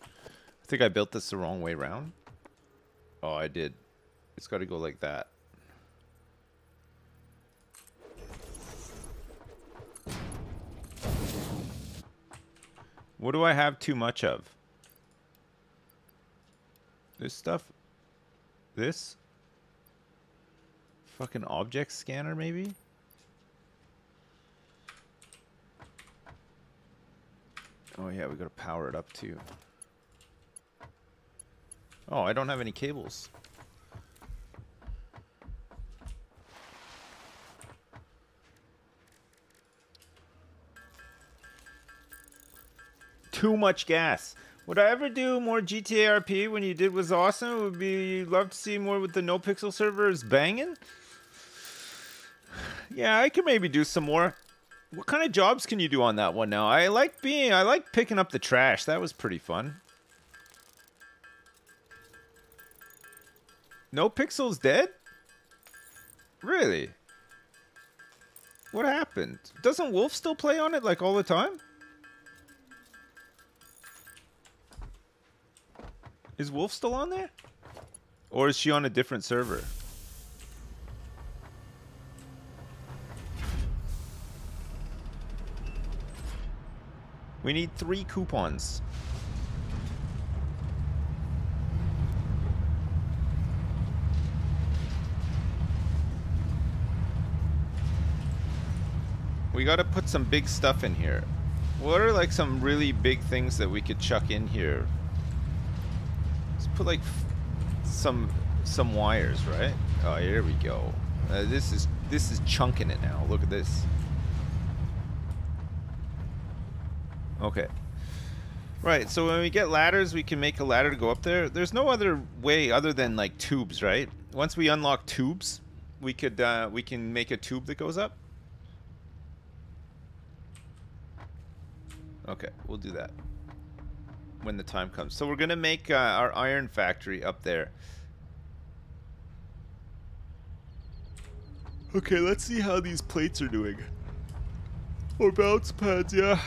I think I built this the wrong way around. Oh, I did. It's got to go like that. What do I have too much of? This stuff? This? Fucking object scanner, maybe? Oh yeah, we gotta power it up too. Oh, I don't have any cables. Too much gas. Would I ever do more GTA RP when you did was awesome? It would be love to see more with the NoPixel servers banging. Yeah, I could maybe do some more. What kind of jobs can you do on that one now? I like being I like picking up the trash. That was pretty fun. NoPixel's dead? Really? What happened? Doesn't Wolf still play on it like all the time? Is Wolf still on there? Or is she on a different server? We need three coupons. We gotta put some big stuff in here. What are like some really big things that we could chuck in here? Put like some some wires, right? Oh, here we go. Uh, this is this is chunking it now. Look at this. Okay. Right, so when we get ladders, we can make a ladder to go up there. There's no other way other than like tubes, right? Once we unlock tubes, we could uh, we can make a tube that goes up. Okay, we'll do that when the time comes. So we're gonna make uh, our iron factory up there. Okay, let's see how these plates are doing. Or bounce pads, yeah.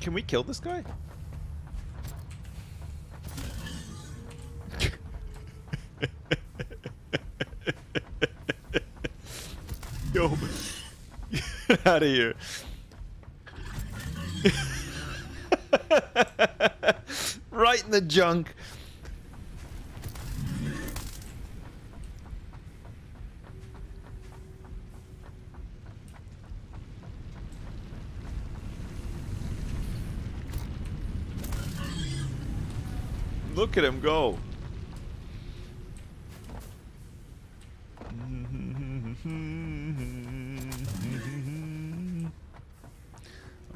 Can we kill this guy? Yo, out of here. right in the junk. Look at him go.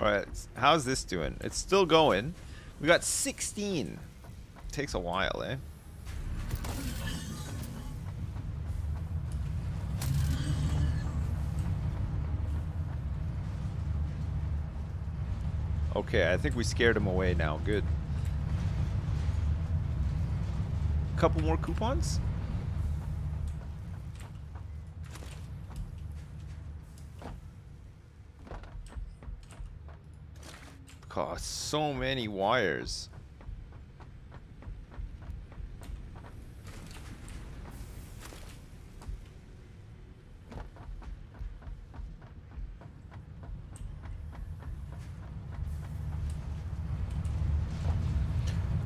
Alright, how's this doing? It's still going. We got 16. Takes a while, eh? Okay, I think we scared him away now. Good. Couple more coupons? God, so many wires.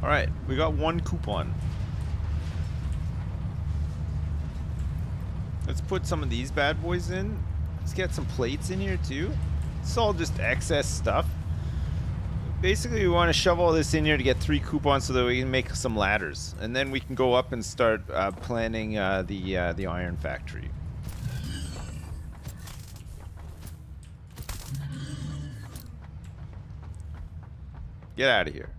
All right, we got one coupon. Let's put some of these bad boys in. Let's get some plates in here too. It's all just excess stuff. Basically, we want to shove all this in here to get three coupons so that we can make some ladders, and then we can go up and start uh, planning uh, the uh, the iron factory. Get out of here.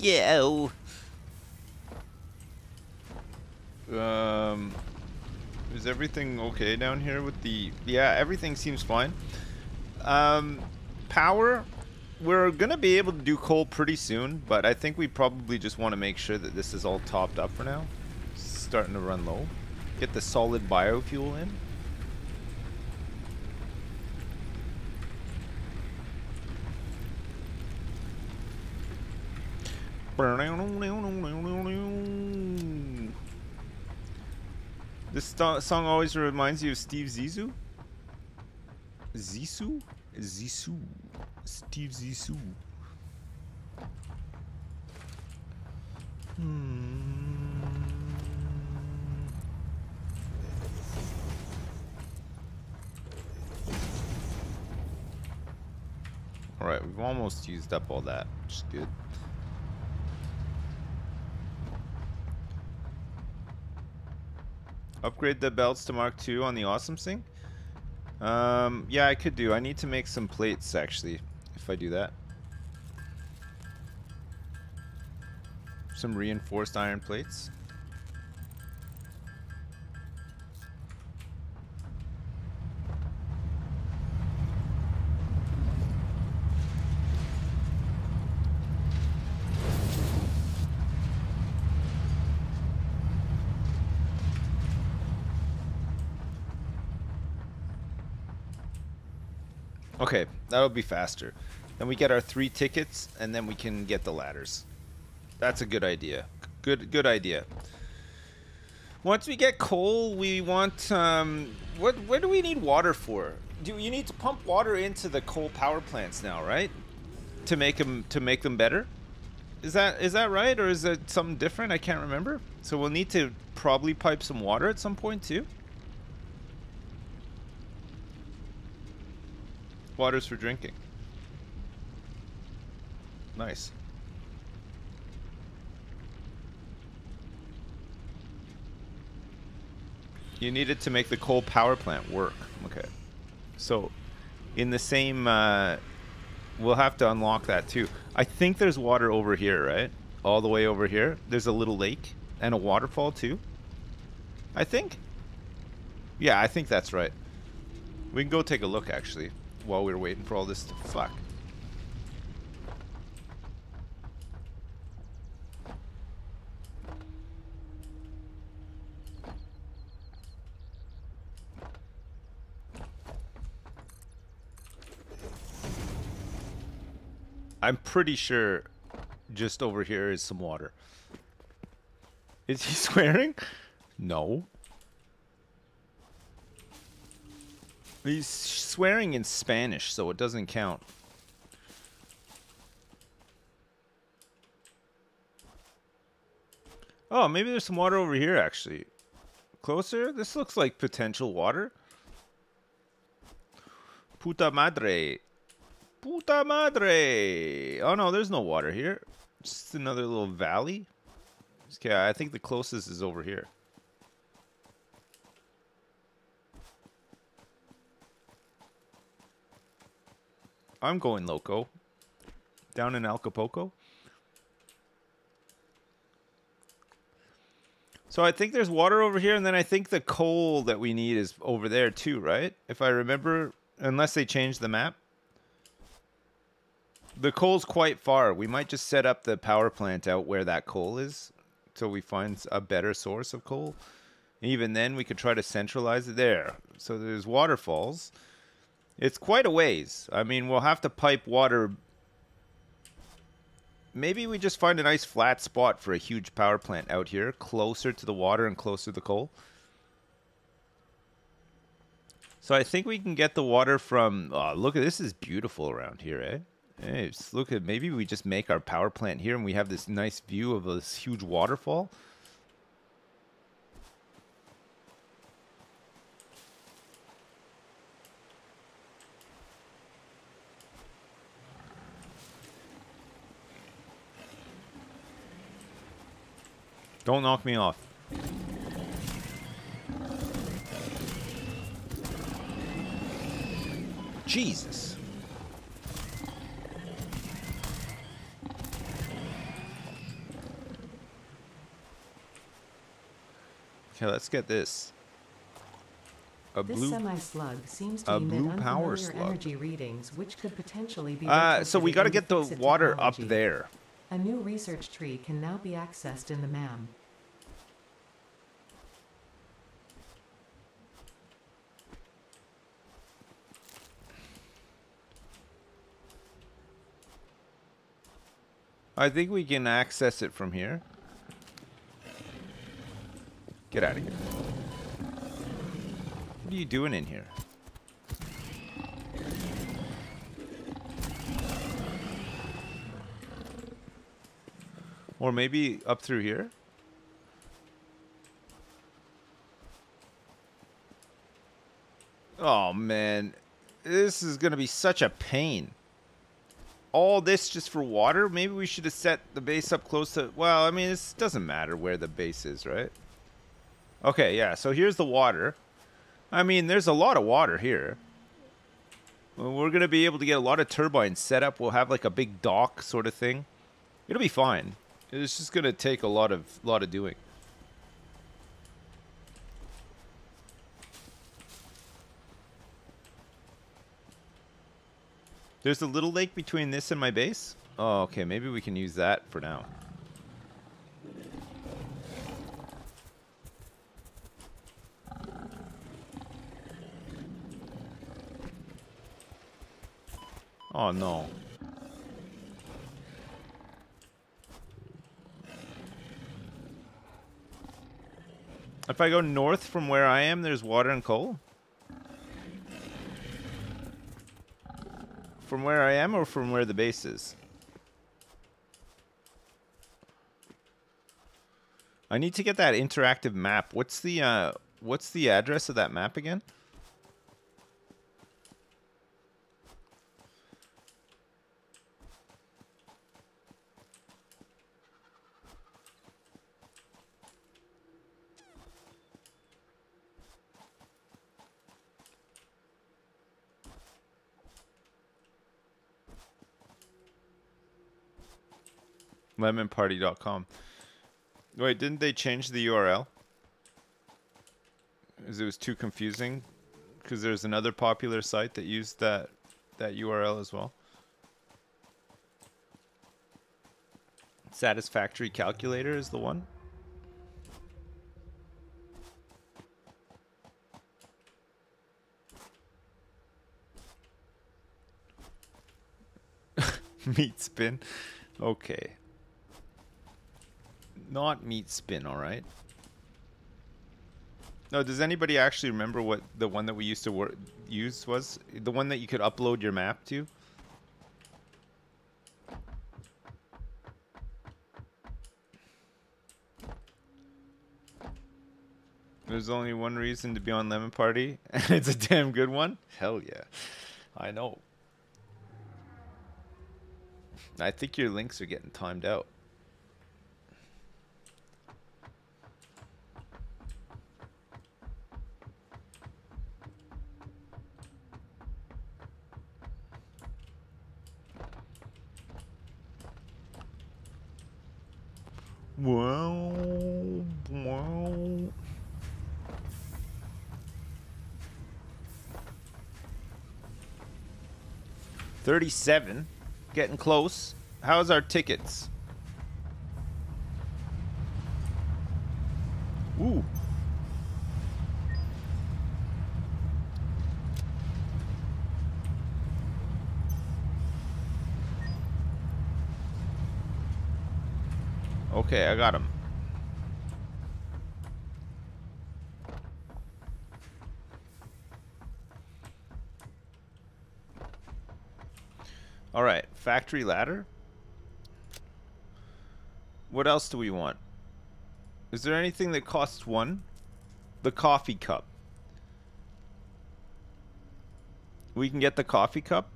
Yo. Um, is everything okay down here with the? Yeah, everything seems fine. Um, power. We're gonna be able to do coal pretty soon, but I think we probably just want to make sure that this is all topped up for now. starting to run low. Get the solid biofuel in. This song always reminds you of Steve Zissou. Zissou? Zissou. Steve Zissou. Hmm. Alright, we've almost used up all that, which is good. Upgrade the belts to Mark II on the Awesome Sink? Um, yeah, I could do. I need to make some plates, actually, if I do that. Some reinforced iron plates. That'll be faster. Then we get our three tickets, and then we can get the ladders. That's a good idea. Good, good idea. Once we get coal, we want um, what? What do we need water for? Do you need to pump water into the coal power plants now, right? To make them to make them better. Is that is that right, or is it something different? I can't remember. So we'll need to probably pipe some water at some point too. Water's for drinking. Nice. You need it to make the coal power plant work. Okay. So, in the same, uh, we'll have to unlock that too. I think there's water over here, right? All the way over here. There's a little lake and a waterfall too. I think. Yeah, I think that's right. We can go take a look actually while we are waiting for all this to fuck. I'm pretty sure just over here is some water. Is he swearing? No. He's swearing in Spanish, so it doesn't count. Oh, maybe there's some water over here, actually. Closer? This looks like potential water. Puta madre. Puta madre. Oh, no, there's no water here. Just another little valley. Okay, I think the closest is over here. I'm going loco. down in Acapulco. So I think there's water over here, and then I think the coal that we need is over there too, right? If I remember, unless they change the map. The coal's quite far. We might just set up the power plant out where that coal is, till we find a better source of coal. Even then, we could try to centralize it there. So there's waterfalls. It's quite a ways. I mean, we'll have to pipe water. Maybe we just find a nice flat spot for a huge power plant out here, closer to the water and closer to the coal. So I think we can get the water from. Oh, look at this is beautiful around here, eh? Hey, look at maybe we just make our power plant here and we have this nice view of this huge waterfall. Don't knock me off. Jesus. Okay, let's get this. A This blue. semi-slug seems to a blue power slug. energy readings, which could potentially be. Uh, so we got to get the FICSIT water up there. A new research tree can now be accessed in the MAM. I think we can access it from here. Get out of here. What are you doing in here? Or maybe up through here? Oh man, this is gonna be such a pain all this just for water? Maybe we should have set the base up close to. Well, I mean, it doesn't matter where the base is, right? Okay, yeah. So here's the water. I mean, there's a lot of water here. We're gonna be able to get a lot of turbines set up. We'll have like a big dock sort of thing. It'll be fine. It's just gonna take a lot of lot of doing. There's a little lake between this and my base? Oh, okay. Maybe we can use that for now. Oh, no. If I go north from where I am, there's water and coal? From where I am or from where the base is? I need to get that interactive map. What's the uh what's the address of that map again? lemonparty.com. Wait, didn't they change the URL? Because it was too confusing. Because there's another popular site that used that that URL as well. Satisfactory calculator is the one. Meat spin. Okay. Not meat spin, all right. No, does anybody actually remember what the one that we used to work, use was? The one that you could upload your map to? There's only one reason to be on Lemon Party, and it's a damn good one. Hell yeah. I know. I think your links are getting timed out. Wow. Wow. Thirty-seven, getting close. How's our tickets? Ooh. Okay, I got him. All right, factory ladder. What else do we want? Is there anything that costs one? The coffee cup. We can get the coffee cup.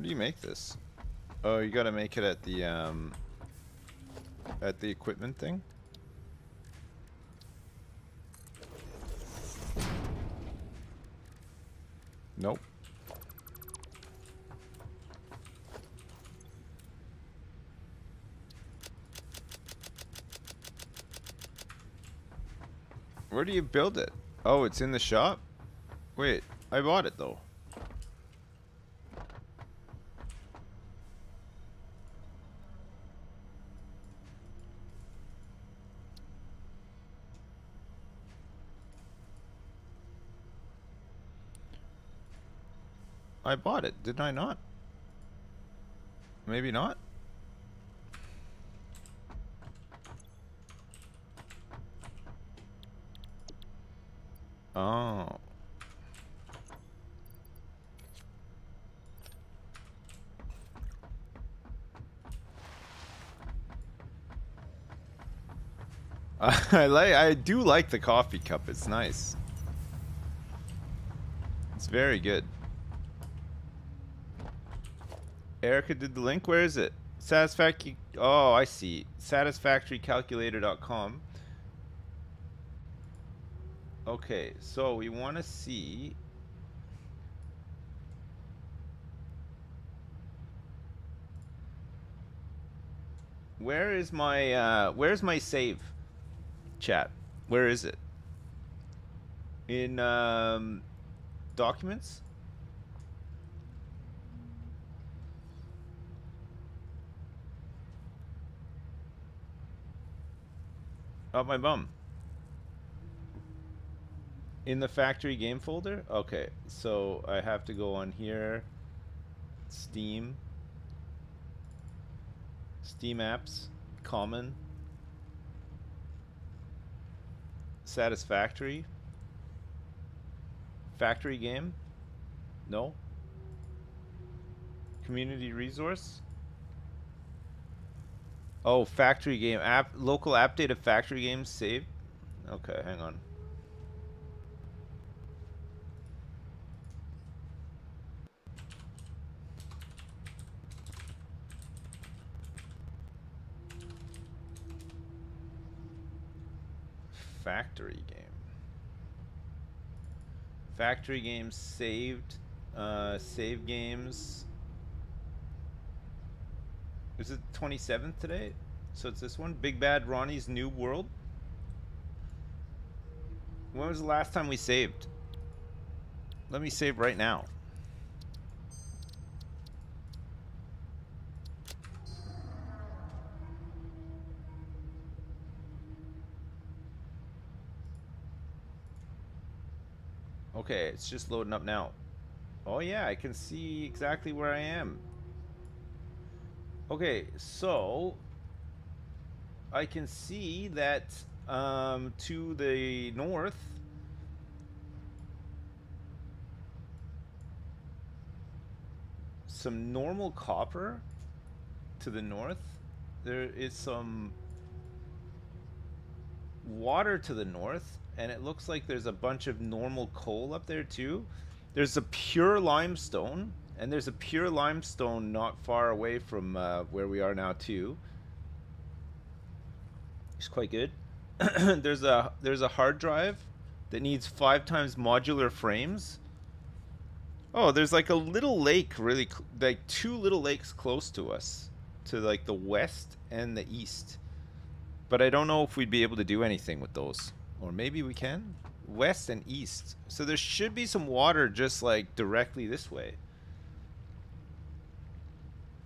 Where do you make this? Oh, you gotta make it at the, um, at the equipment thing? Nope. Where do you build it? Oh, it's in the shop? Wait, I bought it though. I bought it, didn't I not? Maybe not? Oh. I like I do like the coffee cup. It's nice. It's very good. Erica did the link. Where is it? Satisfactory. Oh, I see. Satisfactorycalculator.com. Okay, so we want to see. Where is my uh, where's my save? Chat. Where is it? In um, documents. Up my bum. In the factory game folder? Okay, so I have to go on here. Steam. Steam apps. Common. Satisfactory. Factory game? No. Community resource? Oh, factory game app, local app data factory games saved. Okay, hang on. Factory game. Factory games saved. Uh, save games. Is it 27th today? So it's this one? Big Bad Ronnie's New World? When was the last time we saved? Let me save right now. Okay, it's just loading up now. Oh yeah, I can see exactly where I am. Okay, so I can see that um, to the north some normal copper to the north. There is some water to the north, and it looks like there's a bunch of normal coal up there too. There's a pure limestone, and there's a pure limestone not far away from uh, where we are now too. It's quite good. there's a there's a hard drive that needs five times modular frames. Oh, there's like a little lake, really, like two little lakes close to us, to like the west and the east. But I don't know if we'd be able to do anything with those, or maybe we can. West and east, so there should be some water just like directly this way.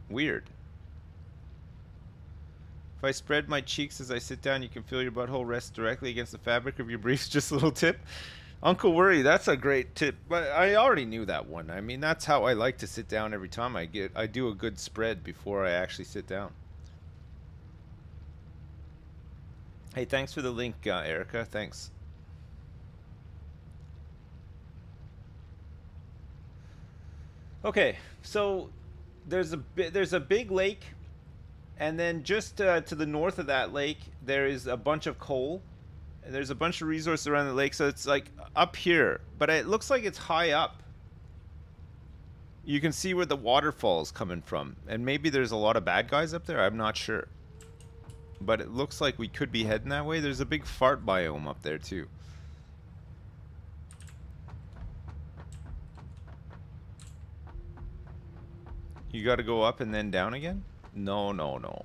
Weird. If I spread my cheeks as I sit down, you can feel your butthole rest directly against the fabric of your briefs. Just a little tip. Uncle Worry, that's a great tip. But I already knew that one. I mean, that's how I like to sit down every time I get. I do a good spread before I actually sit down. Hey, thanks for the link, uh, Erica. Thanks. Okay, so there's a there's a big lake, and then just uh, to the north of that lake there is a bunch of coal. And there's a bunch of resources around the lake, so it's like up here, but it looks like it's high up. You can see where the waterfall is coming from, and maybe there's a lot of bad guys up there. I'm not sure, but it looks like we could be heading that way. There's a big fart biome up there too. You got to go up and then down again? No, no, no.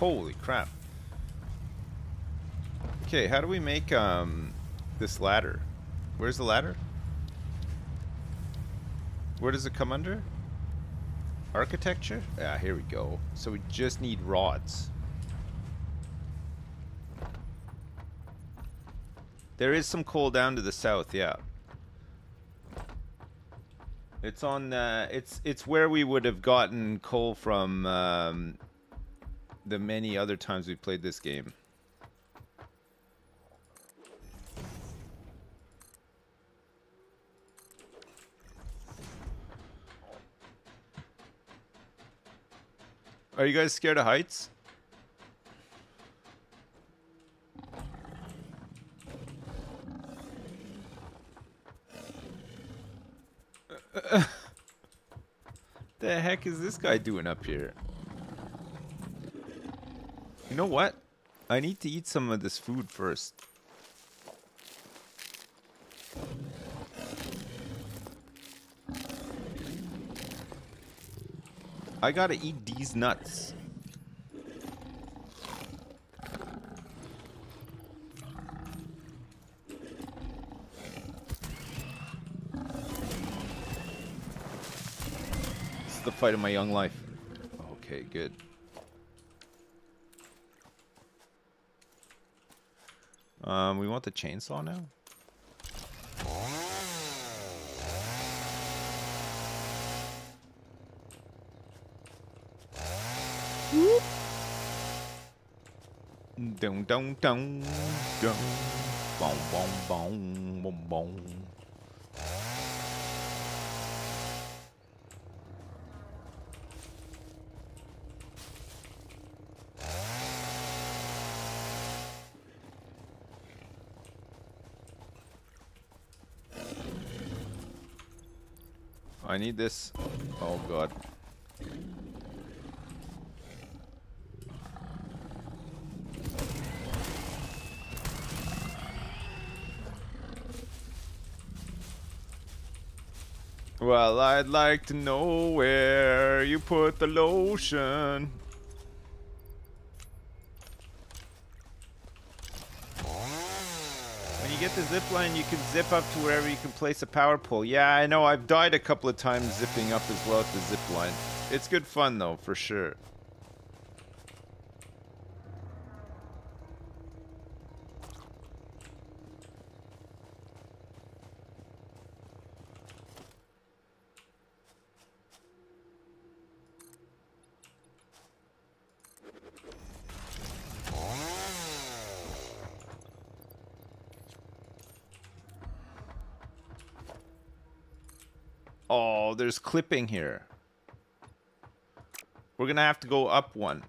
Holy crap. Okay, how do we make um this ladder? Where's the ladder? Where does it come under? Architecture? Yeah, here we go. So we just need rods. There is some coal down to the south, yeah. It's on uh, it's it's where we would have gotten coal from um, the many other times we played this game. Are you guys scared of heights? the heck is this guy doing up here? You know what? I need to eat some of this food first. I gotta eat these nuts. The fight of my young life. Okay, good. Um, we want the chainsaw now? Dun dun dun dun. Bong bong bong bong bong. I need this. Oh god. Well, I'd like to know where you put the lotion. When you get the zip line, you can zip up to wherever you can place a power pole. Yeah, I know. I've died a couple of times zipping up as well at the zip line. It's good fun, though, for sure. there's clipping here. We're going to have to go up one.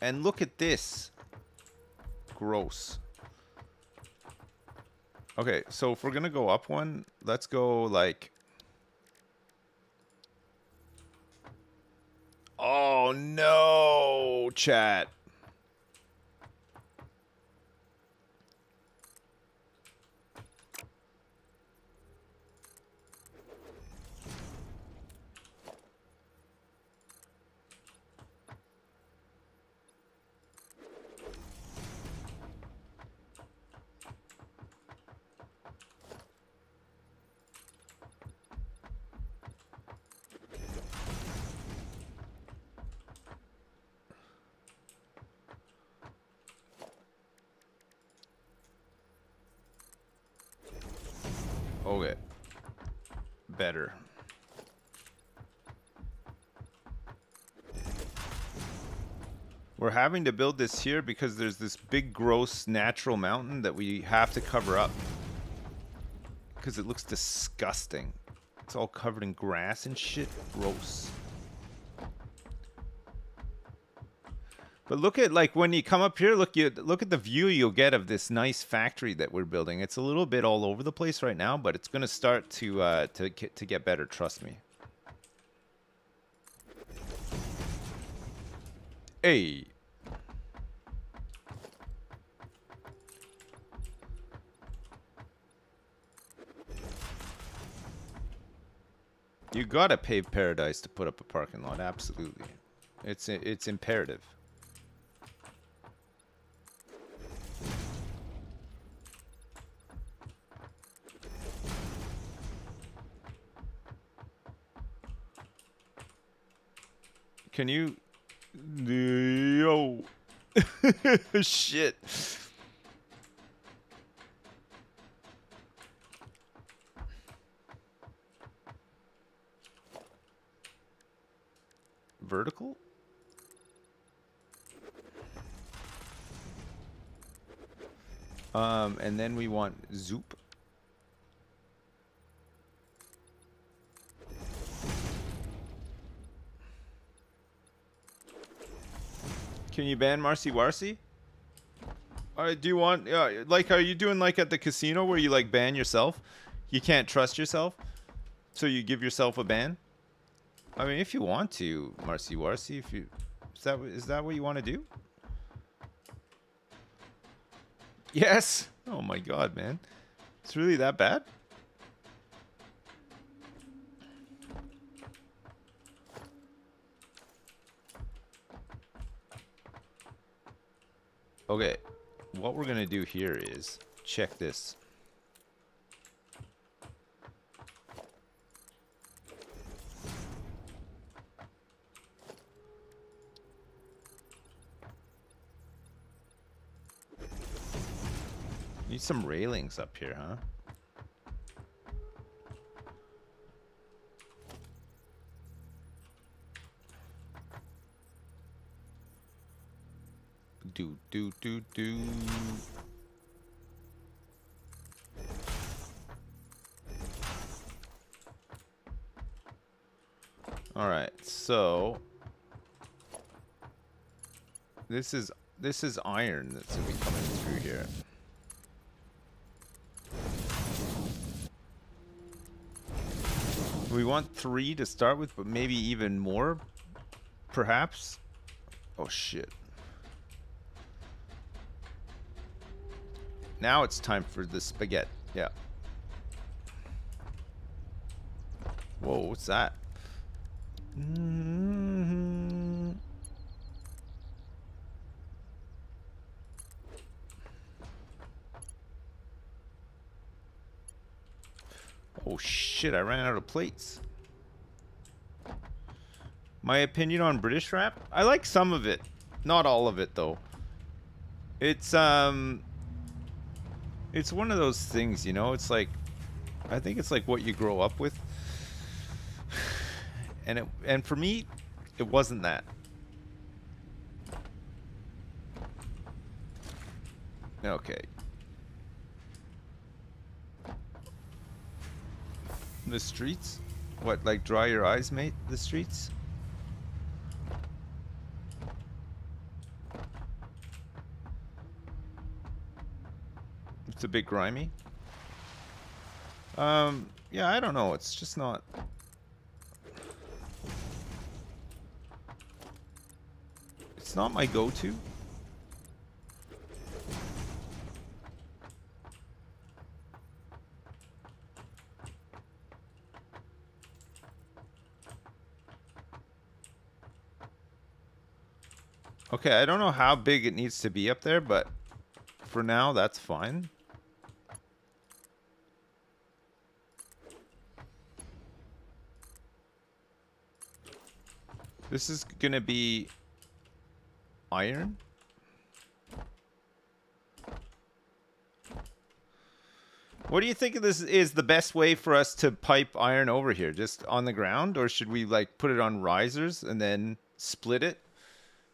And look at this. Gross. Okay, so if we're going to go up one, let's go like... Oh no, chat. Having to build this here because there's this big gross natural mountain that we have to cover up. Because it looks disgusting. It's all covered in grass and shit. Gross. But look at like when you come up here, look you look at the view you'll get of this nice factory that we're building. It's a little bit all over the place right now, but it's gonna start to uh, to get, to get better. Trust me. Hey. You gotta pave paradise to put up a parking lot. Absolutely, it's it's imperative. Can you? Yo. Shit. Vertical? Um, and then we want zoop. Can you ban Marcy Warcy? Uh, do you want, uh, like, are you doing like at the casino where you like ban yourself? You can't trust yourself, so you give yourself a ban. I mean, if you want to, Marcy Warcy, if you, is that is that what you want to do? Yes. Oh my God, man, it's really that bad. Okay, what we're gonna do here is check this. Need some railings up here, huh? Do do do do. All right, so this is this is iron that's gonna be coming through here. We want three to start with, but maybe even more, perhaps. Oh shit. Now it's time for the spaghetti. Yeah. Whoa, what's that? Mhm. Oh shit, I ran out of plates. My opinion on British rap? I like some of it. Not all of it though. It's um it's one of those things, you know, it's like I think it's like what you grow up with. And it and for me, it wasn't that. Okay. The streets? What, like dry your eyes, mate? The streets? It's a bit grimy. Um, yeah, I don't know. It's just not. It's not my go-to. Okay, I don't know how big it needs to be up there, but for now, that's fine. This is gonna be iron. What do you think this is the best way for us to pipe iron over here? Just on the ground? Or should we like put it on risers and then split it?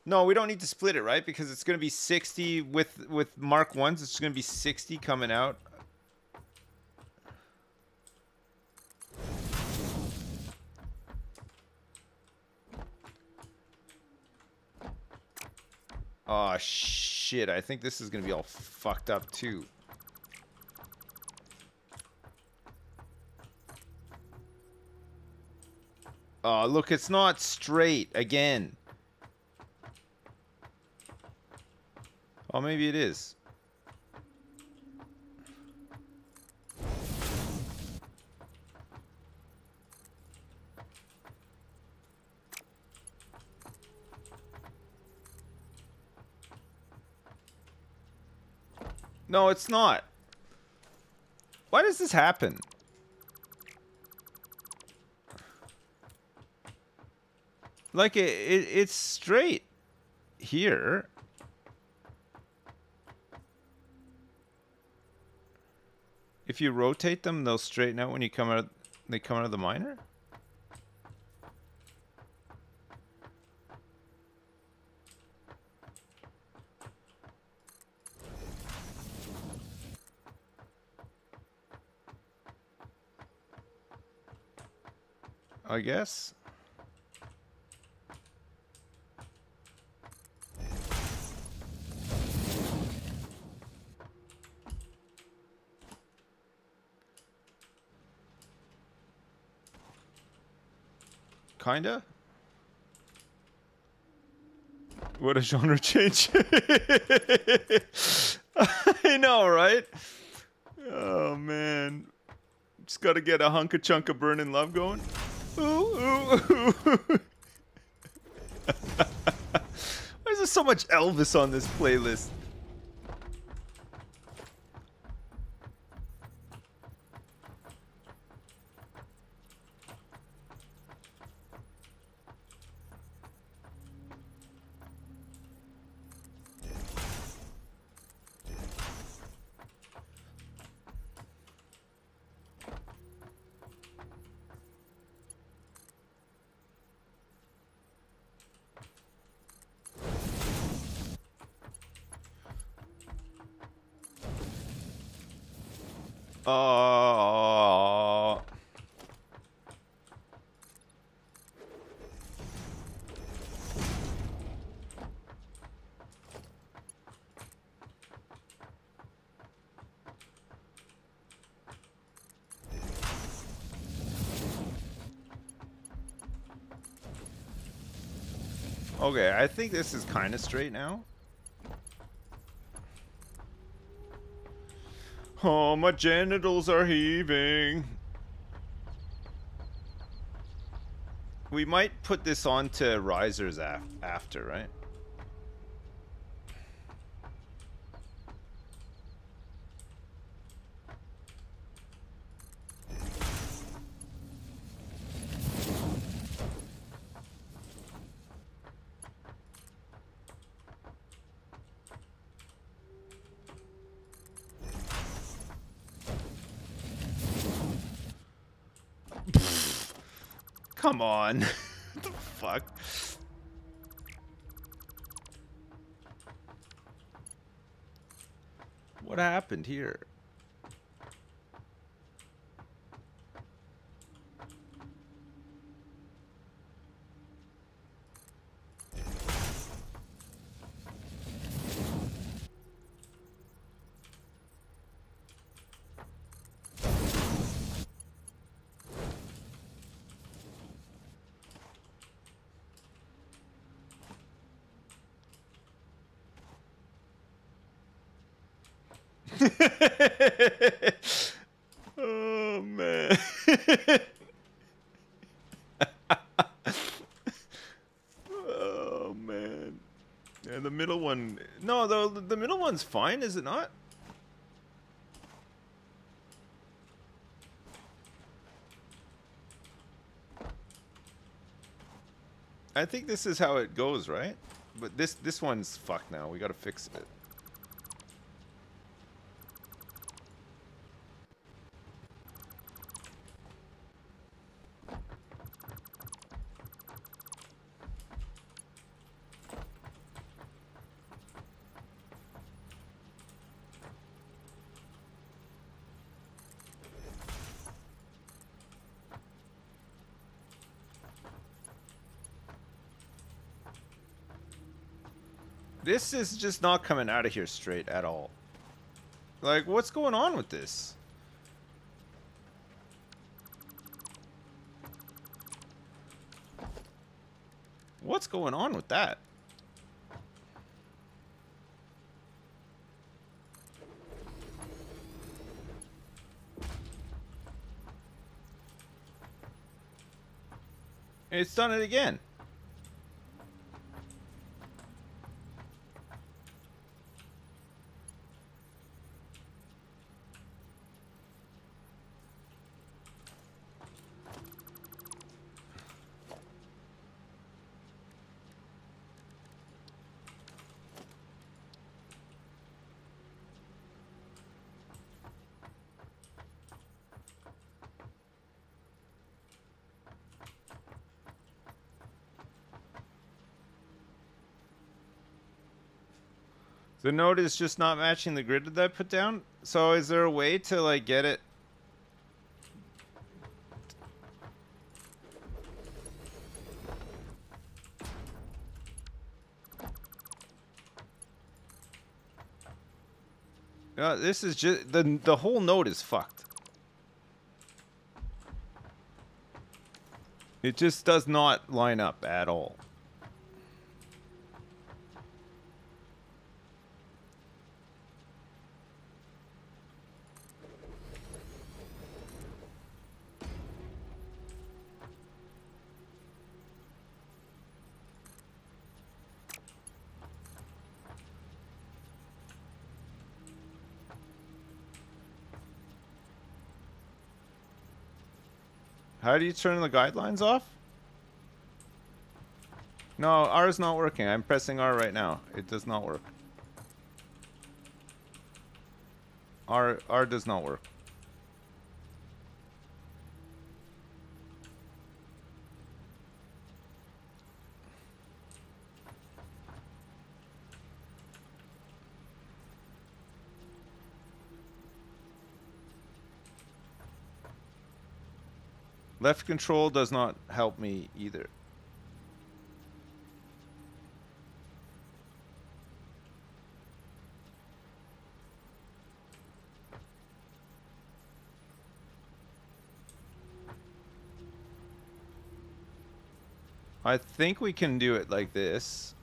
No, we don't need to split it, right? Because it's going to be 60 with with Mark 1s, it's going to be 60 coming out. Oh shit, I think this is going to be all fucked up too. Oh, look, it's not straight again. Oh, maybe it is. No, it's not. Why does this happen? Like, it, it it's straight here. If you rotate them, they'll straighten out when you come out. They come out of the miner. I guess. Kinda. What a genre change. I know, right? Oh man. Just gotta get a hunk of chunk of burning love going. Ooh, ooh, ooh. Why is there so much Elvis on this playlist? Uh, okay, I think this is kind of straight now. Oh, my genitals are heaving. We might put this on to risers af after, right? Come on. what the fuck? What happened here? Fine, is it not? I think this is how it goes, right? But this this one's fucked now. We gotta fix it. This is just not coming out of here straight at all. Like, what's going on with this? What's going on with that? It's done it again. The node is just not matching the grid that I put down. So is there a way to like get it? Yeah, this is just the the whole node is fucked. It just does not line up at all. Do you turn the guidelines off? No, R is not working. I'm pressing R right now. It does not work. R R does not work. Left control does not help me either. I think we can do it like this.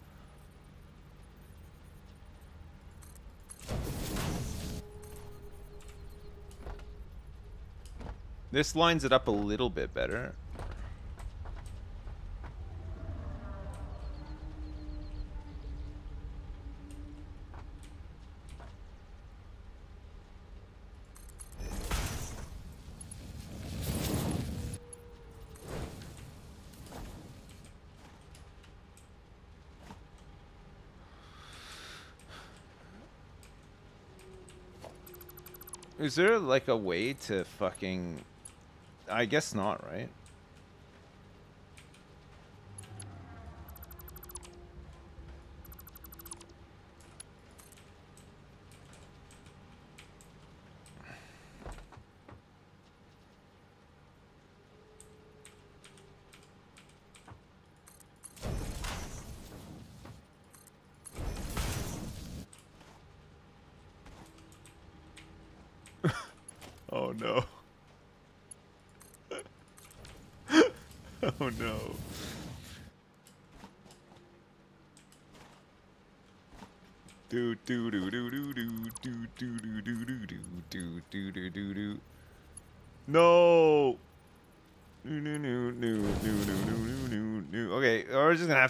This lines it up a little bit better. Is there like a way to fucking I guess not, right?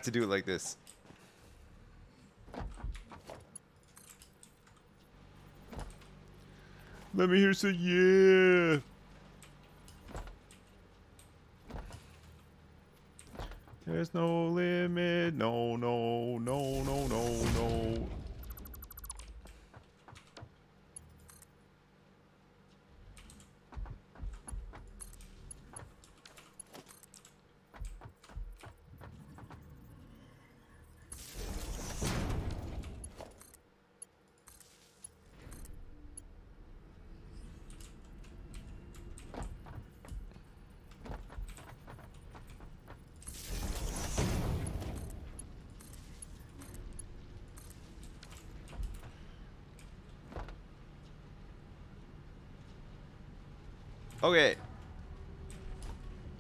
To do it like this. Let me hear some yeah. There's no limit. No, no, no, no, no, no. Okay.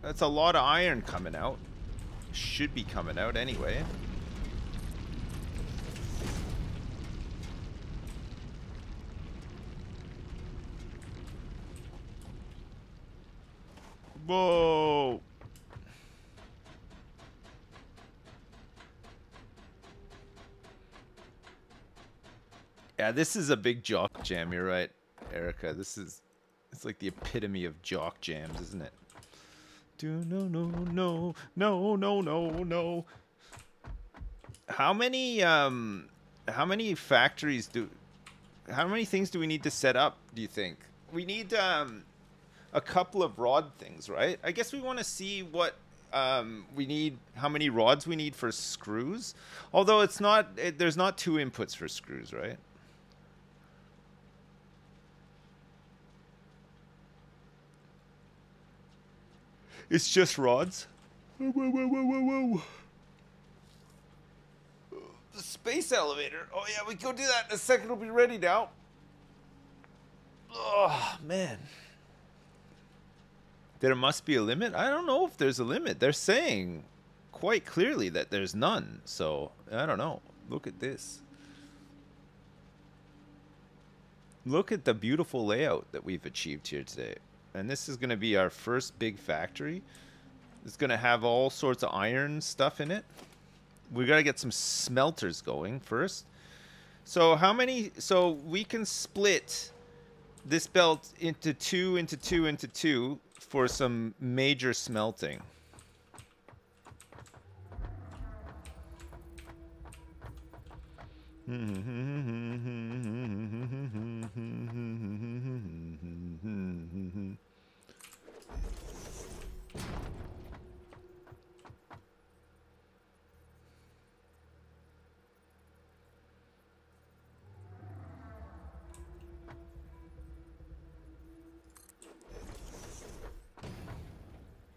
That's a lot of iron coming out. Should be coming out anyway. Whoa. Yeah, this is a big jock jam. You're right, Erica. This is it's like the epitome of jock jams, isn't it? Do no no no no no no no. How many um how many factories do how many things do we need to set up, do you think? We need um a couple of rod things, right? I guess we want to see what um, we need, how many rods we need for screws. Although it's not, it, there's not two inputs for screws, right? It's just rods. Whoa, whoa, whoa, whoa, whoa, whoa. The space elevator. Oh yeah, we go do that in a second. We'll be ready now. Oh man. There must be a limit. I don't know if there's a limit. They're saying quite clearly that there's none. So I don't know. Look at this. Look at the beautiful layout that we've achieved here today and this is going to be our first big factory. It's going to have all sorts of iron stuff in it. We got to get some smelters going first. So how many? So we can split this belt into two, into two, into two for some major smelting. Hmm.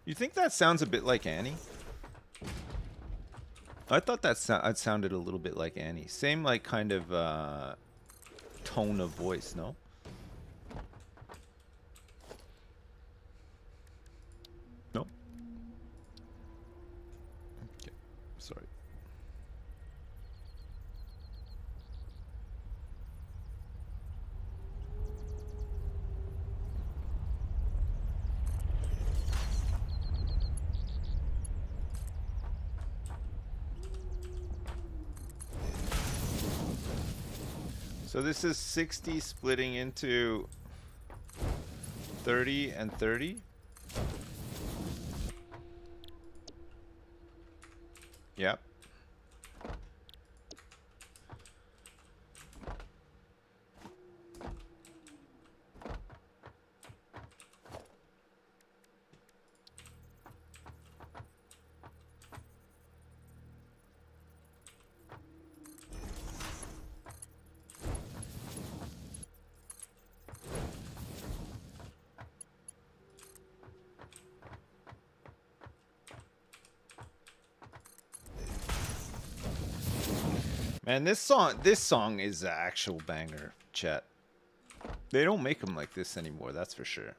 You think that sounds a bit like Annie? I thought that, so sounded a little bit like Annie. Same like kind of uh, tone of voice? No? Okay, sorry. So this is 60 splitting into 30 and 30. Yep. And this song, this song is an actual banger, chat. They don't make them like this anymore, that's for sure.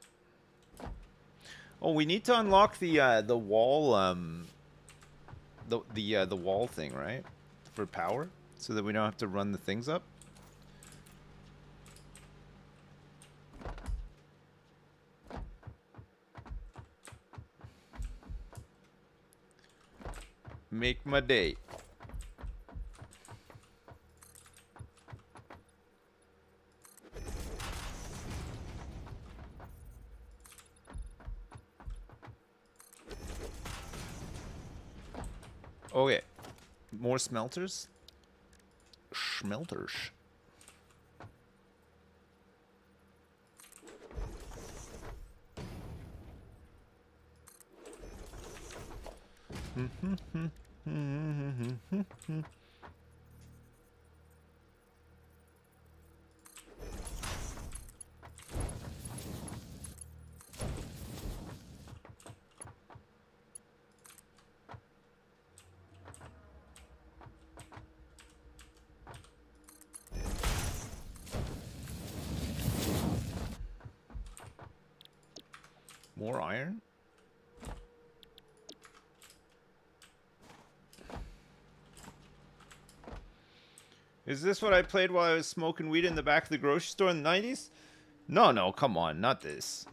Oh, we need to unlock the uh, the wall, um, the the uh, the wall thing, right, for power, so that we don't have to run the things up. Make my day. More smelters? Smelters. More iron? Is this what I played while I was smoking weed in the back of the grocery store in the 90s? No, no, come on, not this.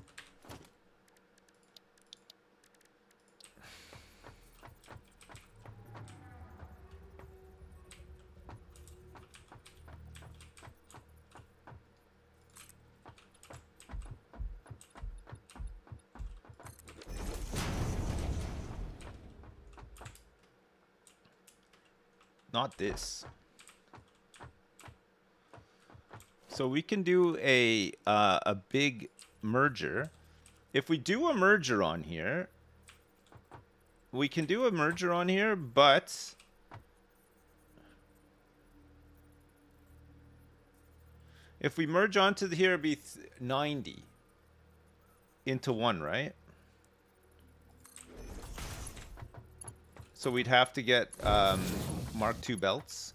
Not this. So we can do a uh, a big merger. If we do a merger on here, we can do a merger on here, but if we merge onto the here, it'd be 90 into one, right? So we'd have to get um, Mark II belts.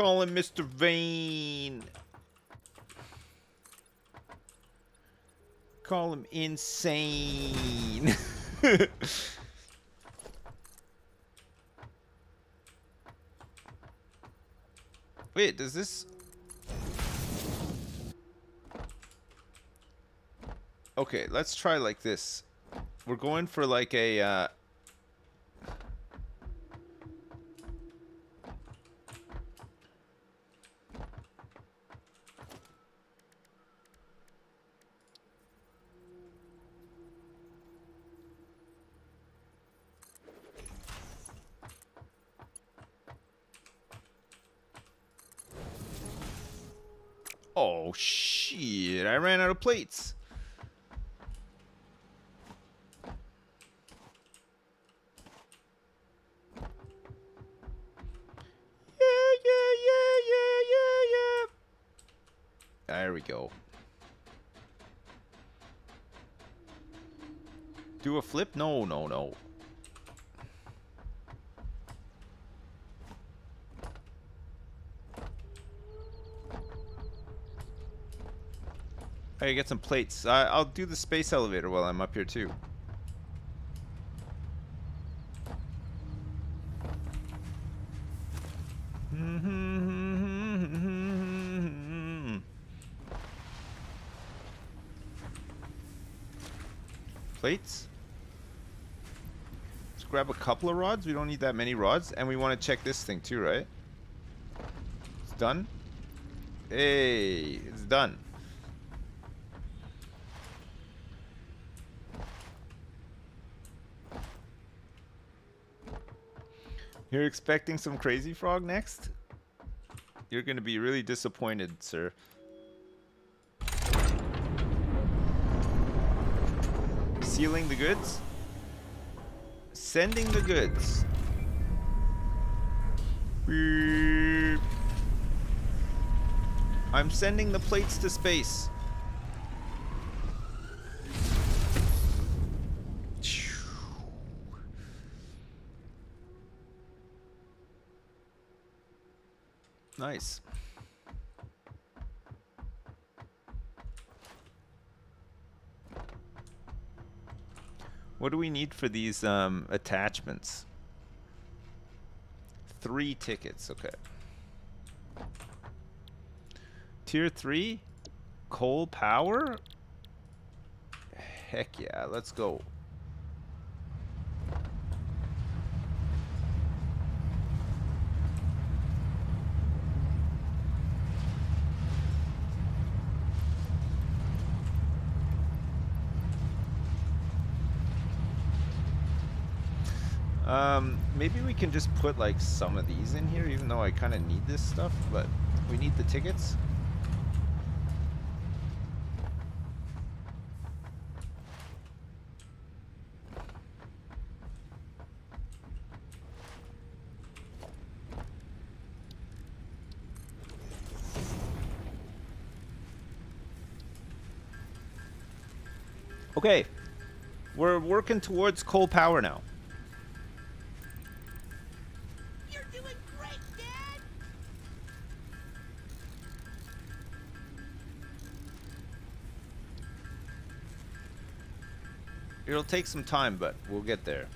Call him Mr. Vain. Call him insane. Wait, does this... Okay, let's try like this. We're going for like a, uh... Oh, shit. I ran out of plates. There we go. Do a flip? No, no, no. I get some plates. I, I'll do the space elevator while I'm up here too. Plates. Let's grab a couple of rods. We don't need that many rods. And we want to check this thing too, right? It's done. Hey, it's done. You're expecting some crazy frog next? You're to be really disappointed, sir. Sealing the goods? Sending the goods. Beep. I'm sending the plates to space. Nice. What do we need for these um, attachments? Three tickets, okay. Tier 3? Coal power? Heck yeah, let's go. Um, maybe we can just put like some of these in here, even though I kind of need this stuff, but we need the tickets. Okay, we're working towards coal power now. It'll take some time, but we'll get there.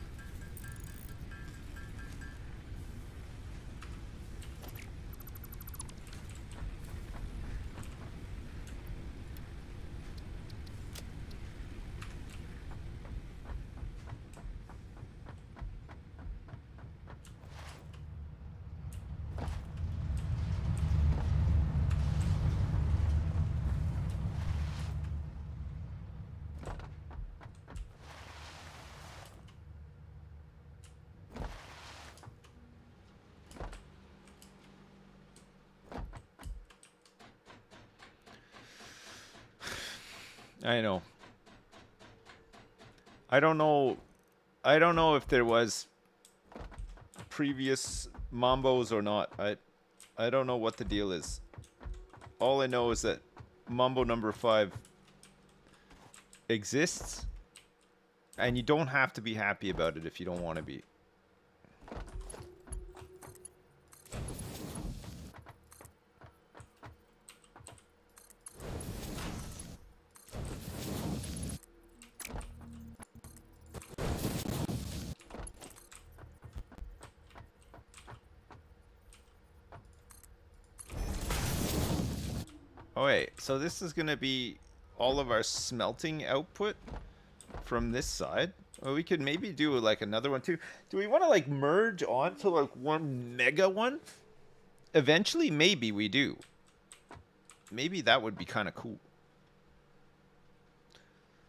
I know. I don't know. I don't know if there was previous Mambos or not. I I don't know what the deal is. All I know is that Mambo number 5 exists and you don't have to be happy about it if you don't want to be. So this is gonna be all of our smelting output from this side. Well, we could maybe do like another one too. Do we want to like merge onto like one mega one? Eventually, maybe we do. Maybe that would be kind of cool.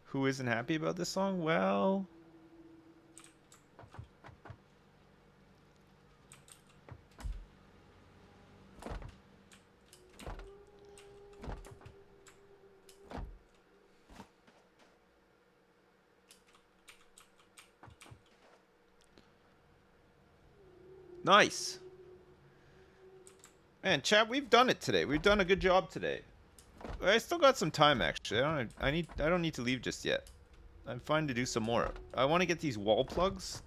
Who isn't happy about this song? Well, Nice. Man, chat, we've done it today. We've done a good job today. I still got some time actually. I don't I need I don't need to leave just yet. I'm fine to do some more. I want to get these wall plugs.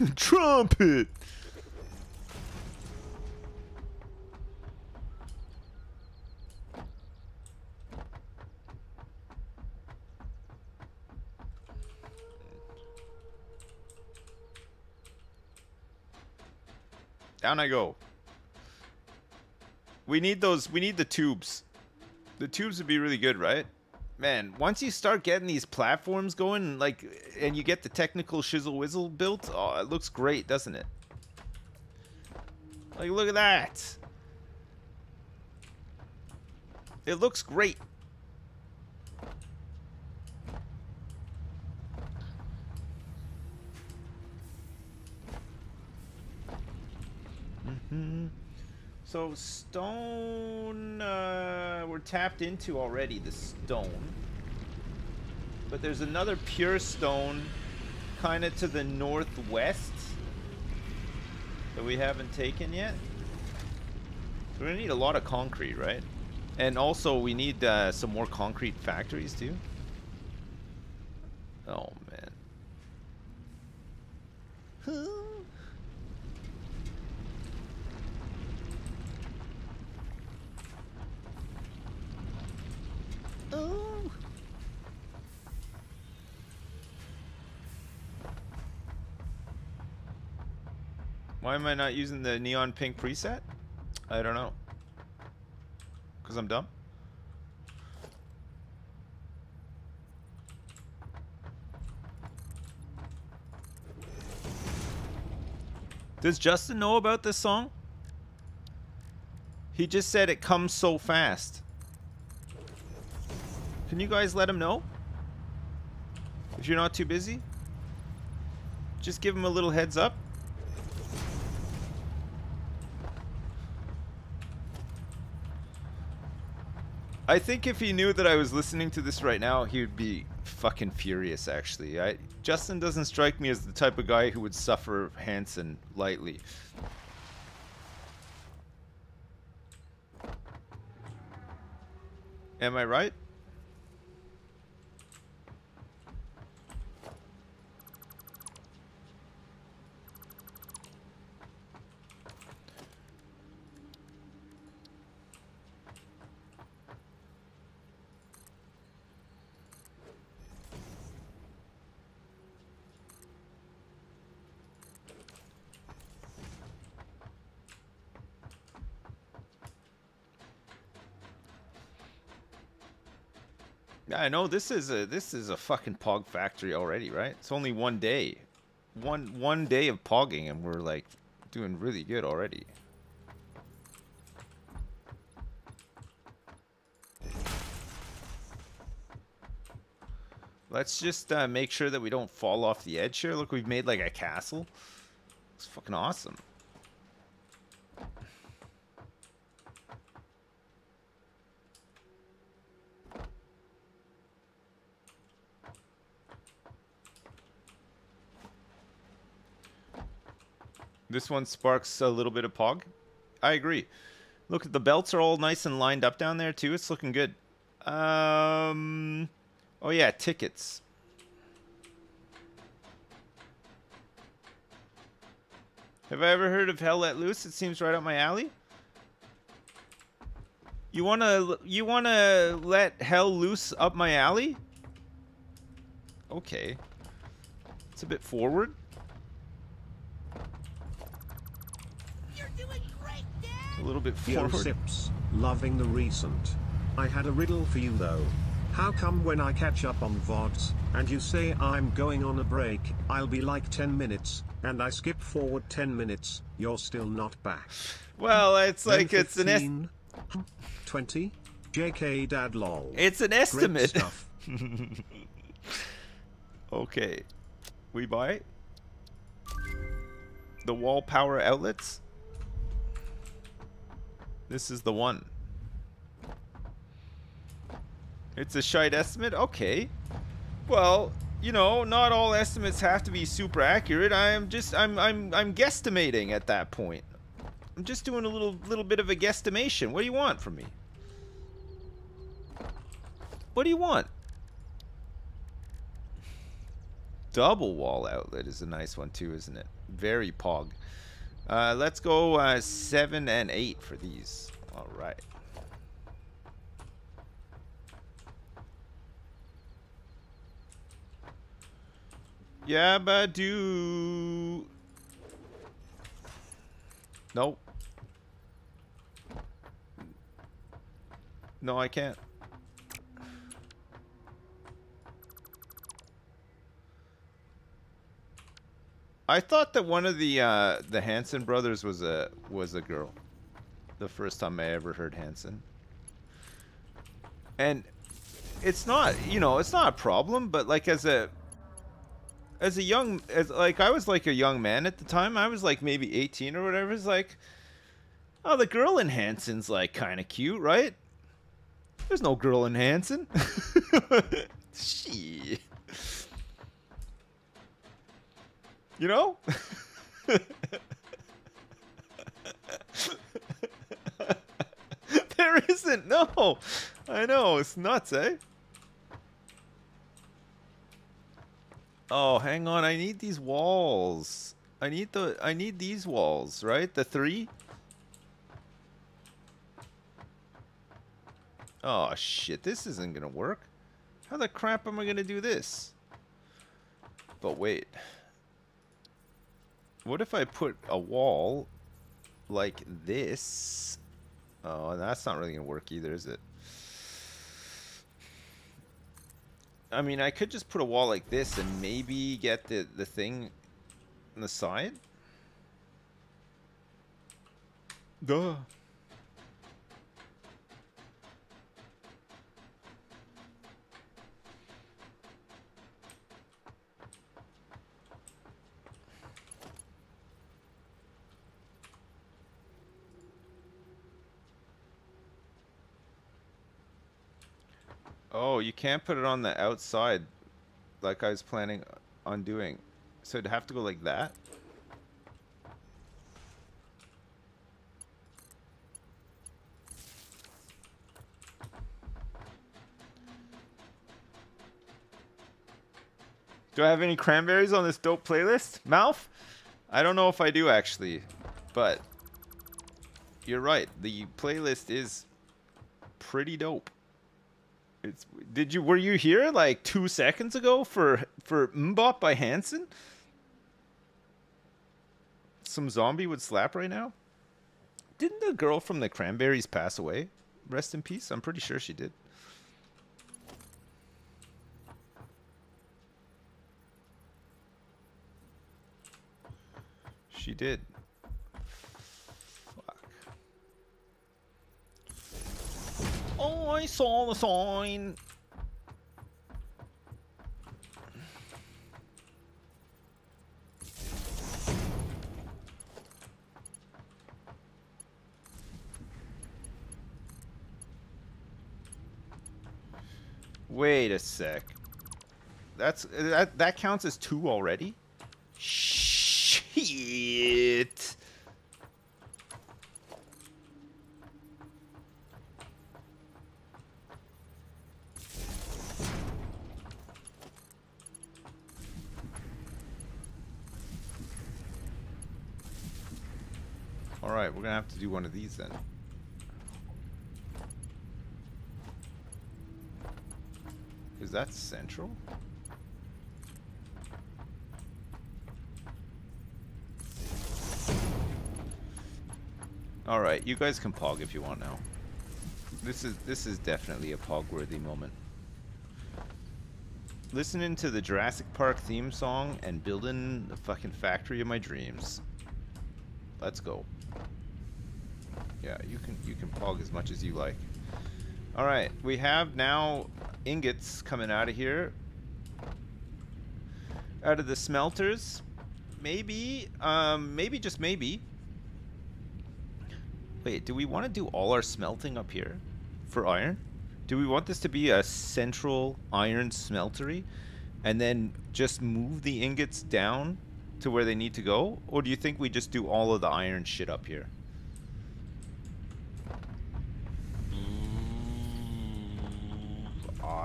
Trumpet. Down I go. We need those. We need the tubes. The tubes would be really good, right? Man, once you start getting these platforms going, like, and you get the technical shizzle whizzle built, oh, it looks great, doesn't it? Like, look at that. It looks great. Hmm. So stone, uh, we're tapped into already, the stone. But there's another pure stone kind of to the northwest that we haven't taken yet. So we're gonna need a lot of concrete, right? And also we need uh, some more concrete factories too. Oh man. Why am I not using the neon pink preset? I don't know. Because I'm dumb? Does Justin know about this song? He just said it comes so fast. Can you guys let him know? If you're not too busy? Just give him a little heads up. I think if he knew that I was listening to this right now, he would be fucking furious actually. I Justin doesn't strike me as the type of guy who would suffer Hanson lightly. Am I right? Yeah, I know this is a this is a fucking pog factory already, right? It's only one day. One one day of pogging and we're like doing really good already. Let's just uh, make sure that we don't fall off the edge here. Look, we've made like a castle. It's fucking awesome. This one sparks a little bit of pog. I agree. Look, at the belts are all nice and lined up down there too. It's looking good. Um, oh yeah, tickets. Have I ever heard of Hell Let Loose? It seems right up my alley. You wanna you wanna let hell loose up my alley? Okay. It's a bit forward. You're doing great, Dad. A little bit Yo forward. Sips, loving the recent. I had a riddle for you though. How come when I catch up on VODs, and you say I'm going on a break, I'll be like 10 minutes, and I skip forward 10 minutes, you're still not back? Well, it's like it's an es- 20? JK dad lol. it's an estimate. stuff. Okay. We buy the wall power outlets. This is the one. It's a shite estimate? Okay. Well, you know, not all estimates have to be super accurate. I am just I'm I'm I'm guesstimating at that point. I'm just doing a little little bit of a guesstimation. What do you want from me? What do you want? double wall outlet is a nice one too, isn't it? Very pog. Uh, let's go uh, seven and eight for these. All right. Yabba do. Nope. No, I can't. I thought that one of the uh, the Hanson brothers was a was a girl. The first time I ever heard Hanson. And it's not, you know, it's not a problem, but like as a as a young as like I was like a young man at the time. I was like maybe 18 or whatever. It's like oh, the girl in Hanson's like kind of cute, right? There's no girl in Hanson. Shit. You know? there isn't. No. I know. It's nuts, eh? Oh, hang on. I need these walls. I need the I need these walls, right? The three? Oh shit, this isn't gonna work. How the crap am I gonna do this? But wait. What if I put a wall like this? Oh, that's not really gonna work either, is it? I mean, I could just put a wall like this and maybe get the, the thing on the side. Duh. Oh, you can't put it on the outside like I was planning on doing. So it'd have to go like that? Do I have any cranberries on this dope playlist? Mouth? I don't know if I do actually, but you're right. The playlist is pretty dope. It's did you were you here like two seconds ago for for MMMBop by Hanson? Some zombie would slap right now. Didn't the girl from the Cranberries pass away? Rest in peace. I'm pretty sure she did. She did. Oh, I saw the sign. Wait a sec. That's that that counts as two already? Shit. We're gonna have to do one of these then. Is that central? All right, you guys can pog if you want now. This is this is definitely a pog-worthy moment. Listening to the Jurassic Park theme song and building the fucking factory of my dreams. Let's go. Yeah, you can you can pog as much as you like. All right, we have now ingots coming out of here. Out of the smelters. Maybe, um, maybe just maybe. Wait, do we want to do all our smelting up here for iron? Do we want this to be a central iron smeltery and then just move the ingots down to where they need to go? Or do you think we just do all of the iron shit up here?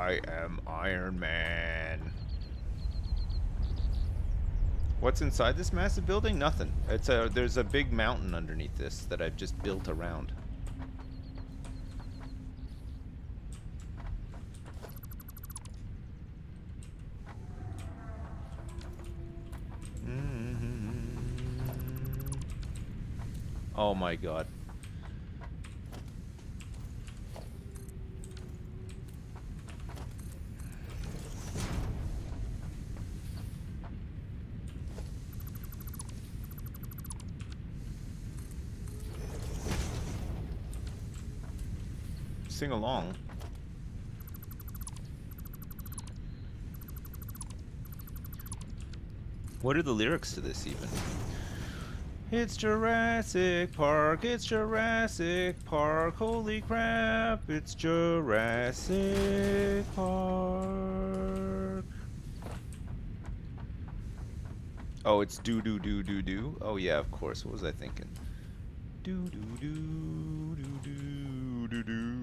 I am Iron Man. What's inside this massive building? Nothing. It's a there's a big mountain underneath this that I've just built around. Mm-hmm. Oh my god. Sing along. What are the lyrics to this even? It's Jurassic Park, it's Jurassic Park, holy crap, it's Jurassic Park. Oh, it's do do do do do. Oh yeah, of course. What was I thinking? Do do do do do do do.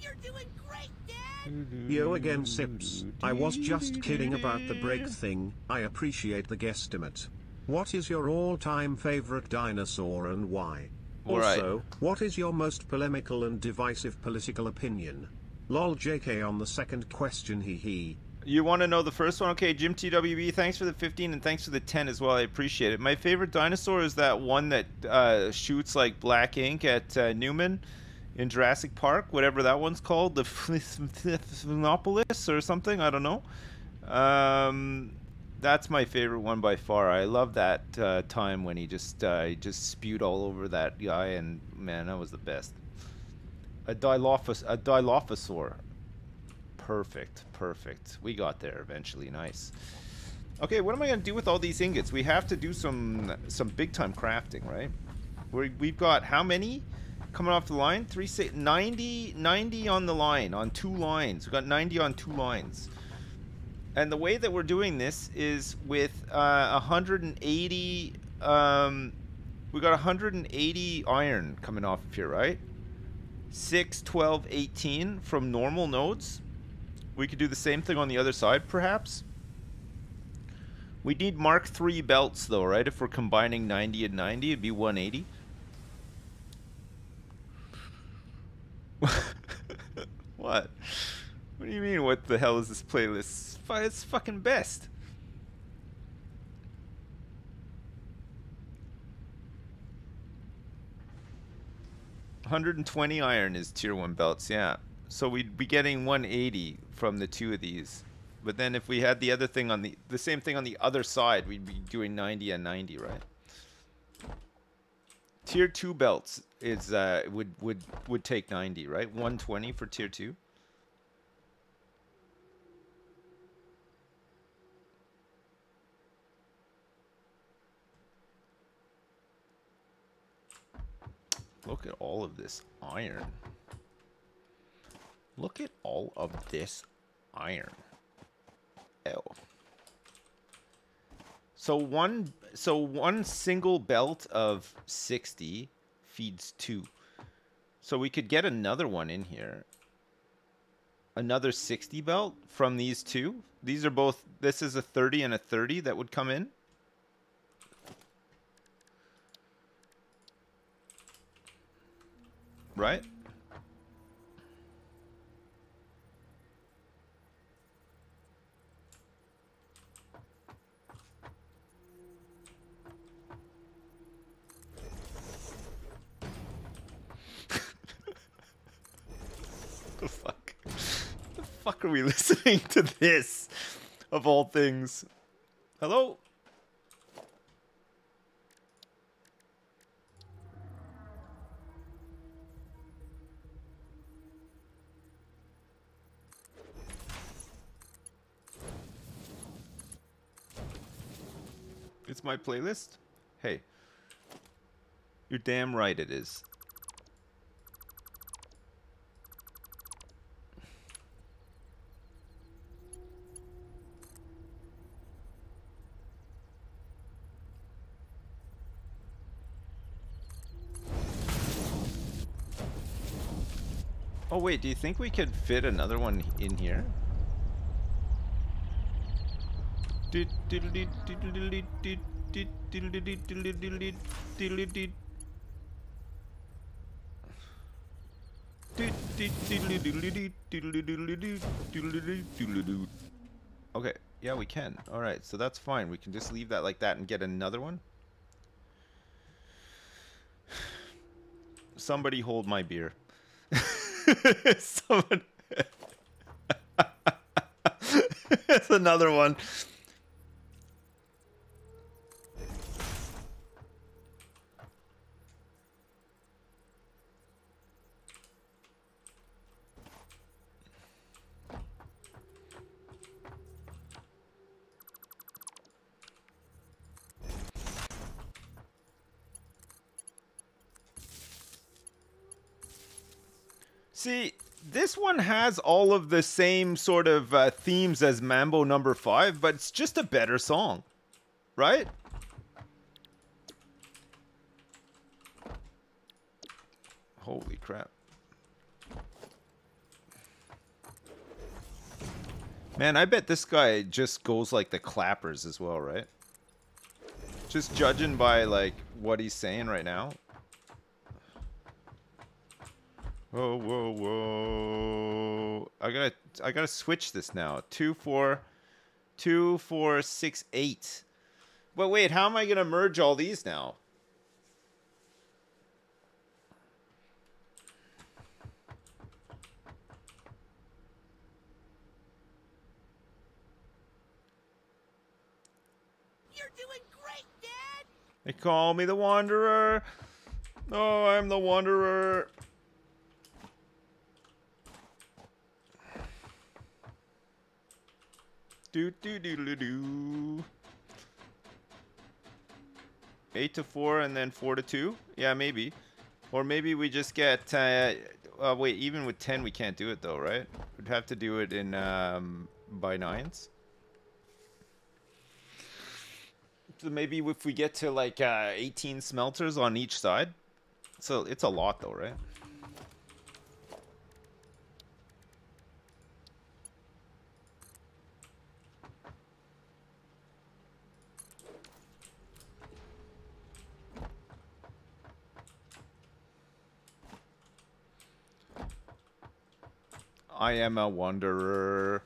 You're doing great, Dad! Yo again Sips, I was just kidding about the break thing, I appreciate the guesstimate. What is your all-time favorite dinosaur and why? Alright. Also, what is your most polemical and divisive political opinion? Lol JK on the second question hee hee. You want to know the first one? Okay, Jim TWB, thanks for the 15 and thanks for the 10 as well. I appreciate it. My favorite dinosaur is that one that uh, shoots like black ink at uh, Newman in Jurassic Park, whatever that one's called, the Phenopolis or something. I don't know. Um, that's my favorite one by far. I love that uh, time when he just uh, just spewed all over that guy, and man, that was the best. A Dilophosaur. A Dilophosaur. Perfect, perfect. We got there eventually. Nice. Okay, what am I gonna do with all these ingots? We have to do some some big time crafting, right? we we've got how many coming off the line? Three, six, 90, 90 on the line, on two lines. We got 90 on two lines. And the way that we're doing this is with uh, 180. Um, we got 180 iron coming off of here, right? 6, 12, 18 from normal nodes. We could do the same thing on the other side, perhaps. We need Mark 3 belts, though, right? If we're combining 90 and 90, it'd be 180. what? What do you mean, what the hell is this playlist? It's fucking best. Hundred and twenty iron is tier one belts, yeah. So we'd be getting 180 from the two of these. But then if we had the other thing on the the same thing on the other side, we'd be doing 90 and 90, right? Tier two belts is uh would would would take 90, right? 120 for tier two. Look at all of this iron. Look at all of this iron. Ew. So one so one single belt of 60 feeds two. So we could get another one in here. Another 60 belt from these two. These are both this is a 30 and a 30 that would come in. Right? the fuck? The fuck are we listening to this? Of all things. Hello? It's my playlist? Hey. You're damn right it is. Oh wait, do you think we could fit another one in here? Okay, yeah, we can. All right, so that's fine. We can just leave that like that and get another one. Somebody hold my beer. Someone. That's another one. See, this one has all of the same sort of uh, themes as Mambo number 5, but it's just a better song. Right? Holy crap. Man, I bet this guy just goes like the clappers as well, right? Just judging by like what he's saying right now. Whoa, whoa, whoa! I gotta, I gotta switch this now. Two, four, two, four, six, eight. But wait, how am I gonna merge all these now? You're doing great, Dad! They call me the Wanderer. Oh, I'm the Wanderer. Do do do do do. Eight to four and then four to two. Yeah, maybe. Or maybe we just get. Uh, uh, wait, even with ten, we can't do it though, right? We'd have to do it in um, by nines. So maybe if we get to like uh, 18 smelters on each side. So it's a lot though, right? I am a wanderer.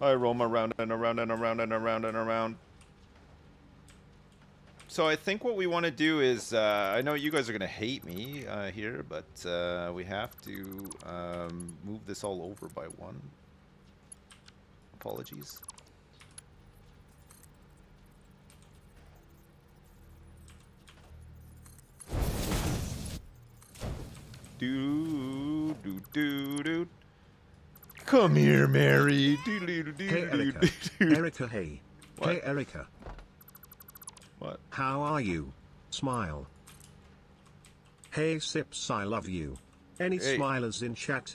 I roam around and around and around and around and around. So I think what we want to do is, uh, I know you guys are going to hate me uh, here, but uh, we have to um, move this all over by one. Apologies. Do do do do. Come here, Mary. Hey Erica. Erica, hey. What? Hey Erica. What? How are you? Smile. Hey Sips, I love you. Any Hey. smilers in chat?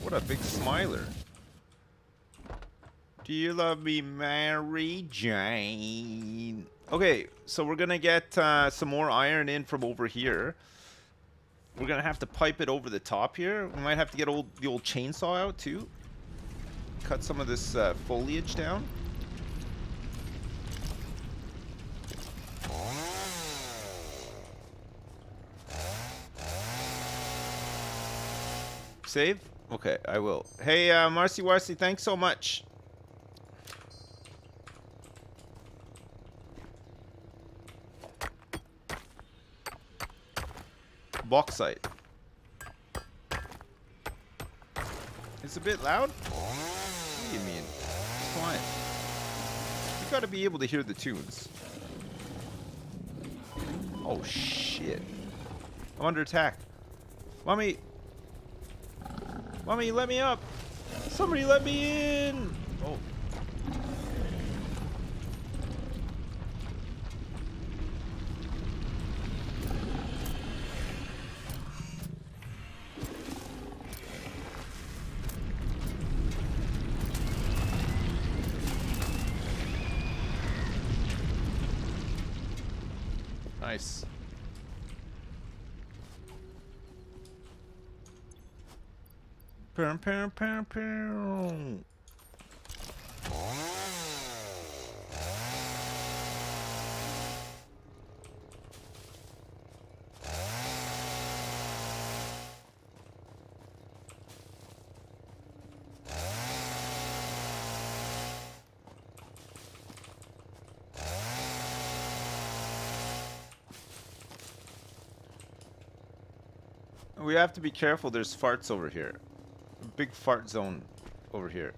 What a big smiler. Do you love me, Mary Jane? Okay, so we're gonna get uh, some more iron in from over here. We're gonna have to pipe it over the top here. We might have to get old the old chainsaw out too. Cut some of this uh, foliage down. Save? Okay, I will. Hey, uh, Marcy Warcy, thanks so much. Bauxite. It's a bit loud? What do you mean? It's fine. You gotta be able to hear the tunes. Oh, shit. I'm under attack. Mommy, Mommy, let me up! Somebody let me in! Oh. Nice. Pam, pam, pam, pam. We have to be careful. There's farts over here. Big fart zone over here.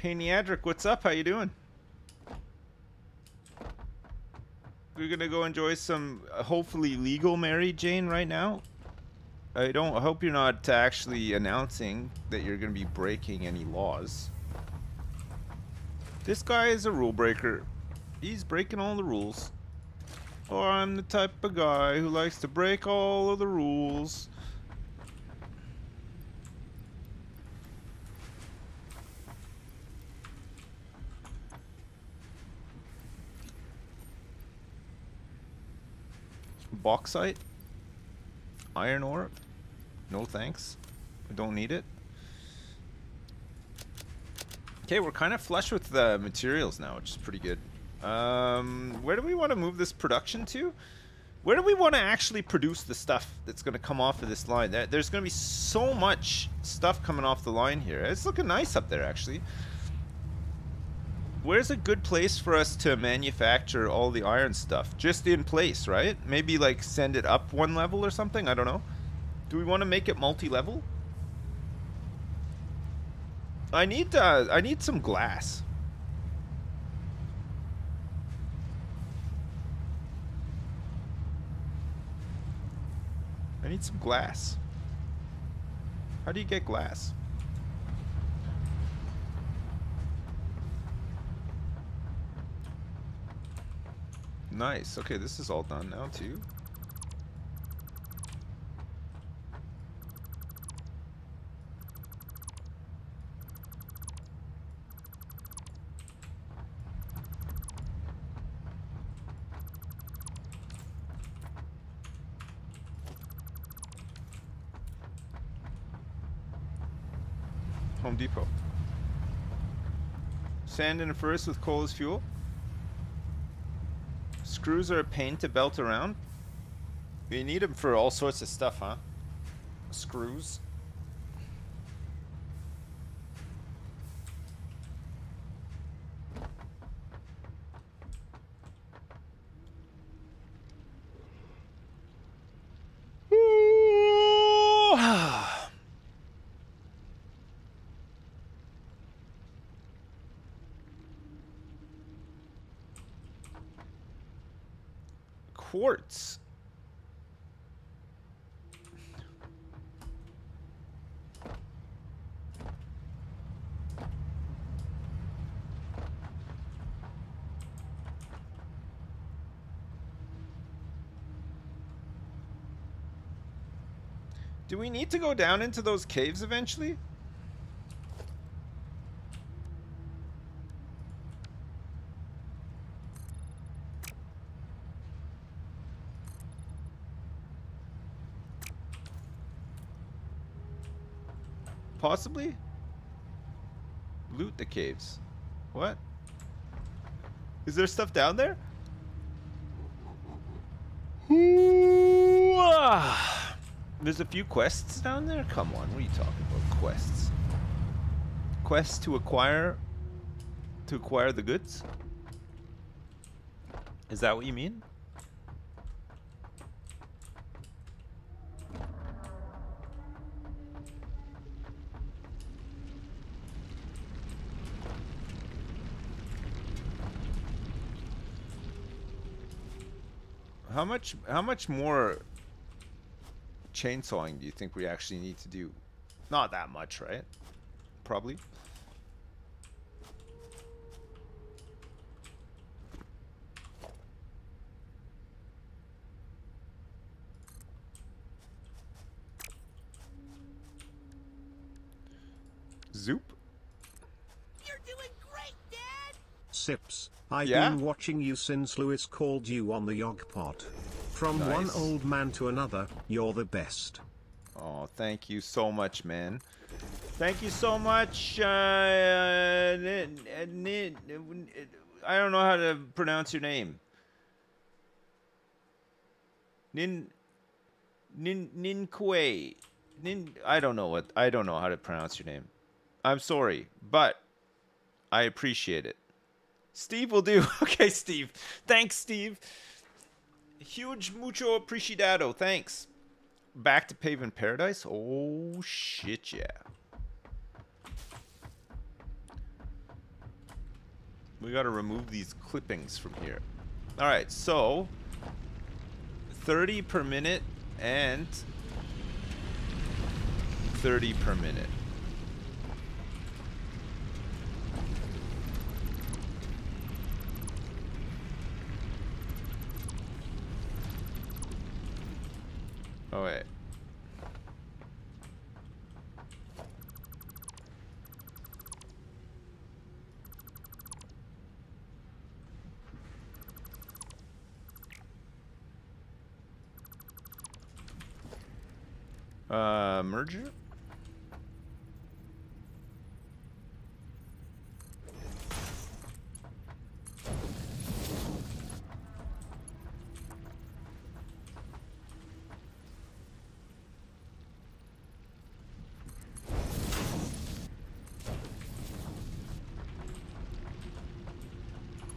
Hey Neadric, what's up? How you doing? We're gonna go enjoy some uh, hopefully legal Mary Jane right now. I don't. I hope you're not actually announcing that you're gonna be breaking any laws. This guy is a rule breaker. He's breaking all the rules. Or I'm the type of guy who likes to break all of the rules. Bauxite? Iron ore? No thanks. I don't need it. Okay, we're kind of flush with the materials now, which is pretty good. Um, where do we want to move this production to? Where do we want to actually produce the stuff that's going to come off of this line? There, there's going to be so much stuff coming off the line here. It's looking nice up there, actually. Where's a good place for us to manufacture all the iron stuff? Just in place, right? Maybe like send it up one level or something? I don't know. Do we want to make it multi-level? I need uh, I need some glass. I need some glass. How do you get glass? Nice. Okay, this is all done now too. Home Depot. Sand in furnace with coal as fuel. Screws are a pain to belt around. You need them for all sorts of stuff, huh? Screws. Quartz. Do we need to go down into those caves eventually? Possibly? Loot the caves. What? Is there stuff down there? There's a few quests down there? Come on, what are you talking about? Quests. Quests to acquire to acquire the goods? Is that what you mean? Much how much more chainsawing do you think we actually need to do? Not that much, right? Probably. Zoop. You're doing great, Dad! Sips, I've Yeah? been watching you since Lewis called you on the Yogpod. From one old man to another, you're the best. Oh, thank you so much, man. Thank you so much. Uh, uh, I don't know how to pronounce your name. Nin Nin Ninkwe. Nin I don't know what I don't know how to pronounce your name. I'm sorry, but I appreciate it. Steve will do. Okay, Steve. Thanks, Steve. Huge mucho apreciado. Thanks. Back to Paving Paradise? Oh, shit, yeah. We got to remove these clippings from here. All right, so 30 per minute and 30 per minute. Oh wait. Uh, merger?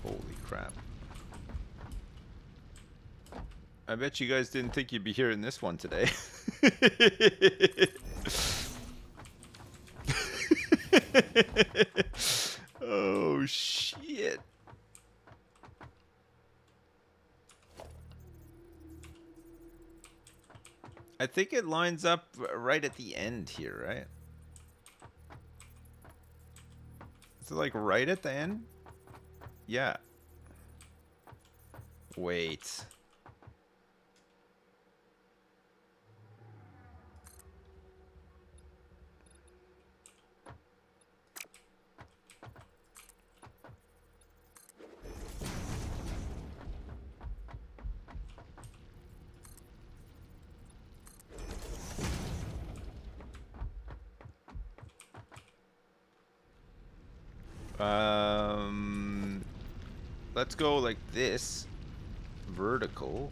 Holy crap. I bet you guys didn't think you'd be hearing this one today. oh shit. I think it lines up right at the end here, right? Is it like right at the end? Yeah. Wait. Um, let's go like this, vertical.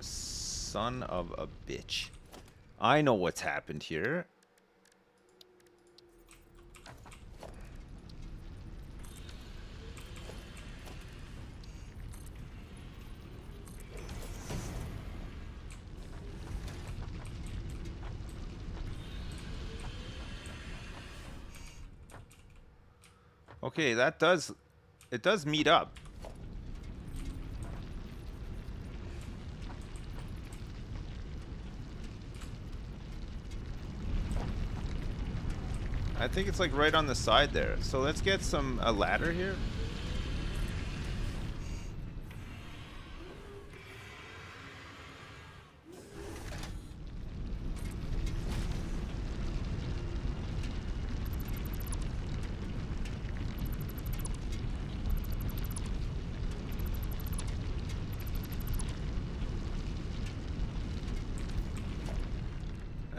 Son of a bitch. I know what's happened here. Okay, that does it does meet up. I think it's like right on the side there. So let's get some a ladder here.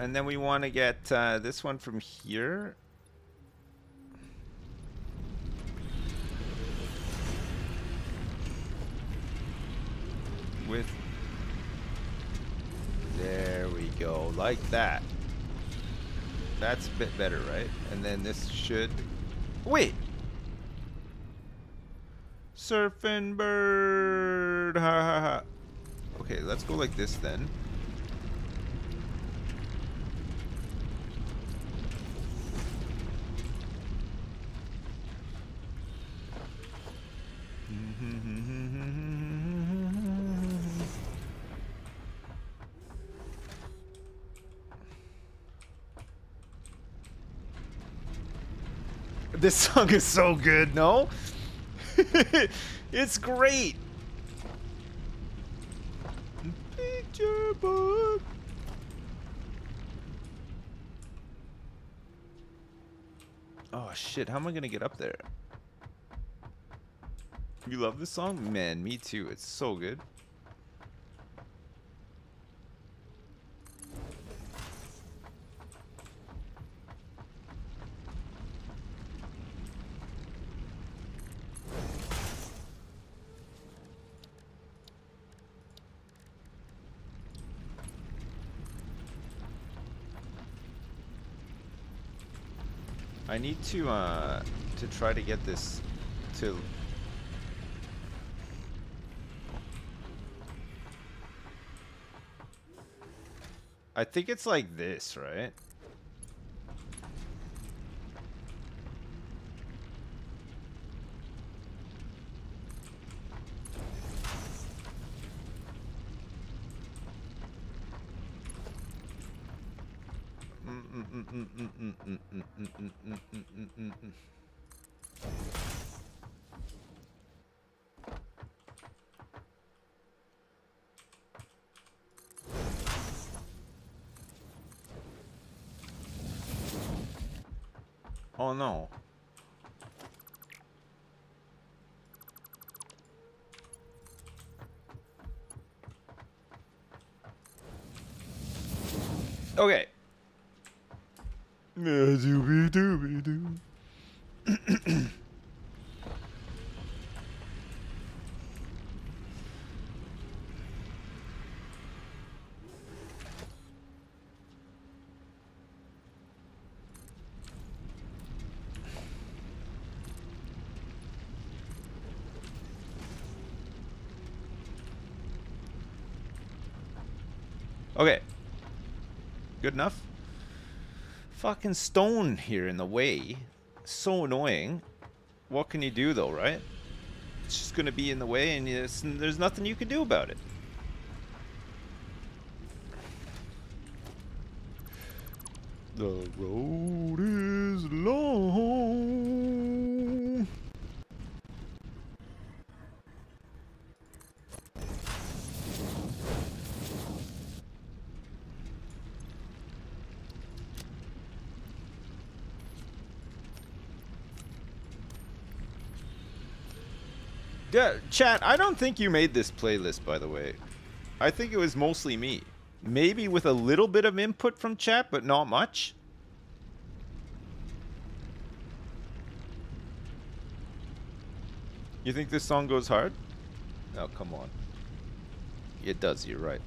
And then we want to get uh, this one from here. With... There we go, like that. That's a bit better, right? And then this should... Wait! Surfing bird! Ha ha ha. Okay, let's go like this then. This song is so good, no? it's great. Picture book. Oh shit, how am I gonna get up there? You love this song? Man, me too. It's so good. Need to uh to try to get this to I think it's like this, right? Oh no. Okay. Okay. Good enough. Fucking stone here in the way. So annoying. What can you do though, right? It's just gonna be in the way and there's nothing you can do about it. The road is long. Yeah, chat, I don't think you made this playlist, by the way. I think it was mostly me. Maybe with a little bit of input from chat, but not much. You think this song goes hard? Oh, come on. It does, you're right.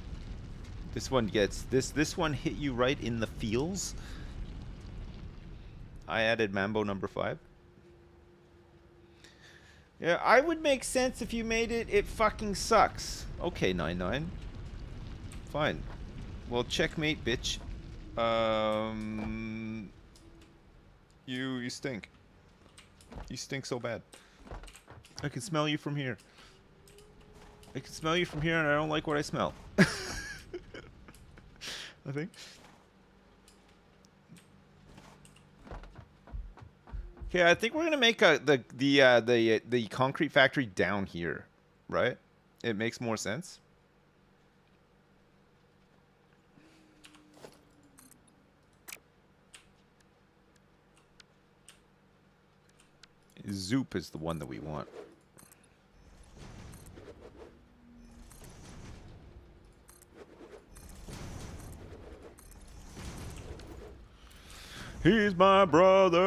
This one gets this this one hit you right in the feels. I added Mambo number 5. Yeah, I would make sense if you made it it fucking sucks. Okay, 9-9. Fine. Well, checkmate, bitch. Um you you stink. You stink so bad. I can smell you from here. I can smell you from here and I don't like what I smell. I think. Okay, I think we're gonna make a, the the uh, the the concrete factory down here, right? It makes more sense. Zoop is the one that we want. He's my brother.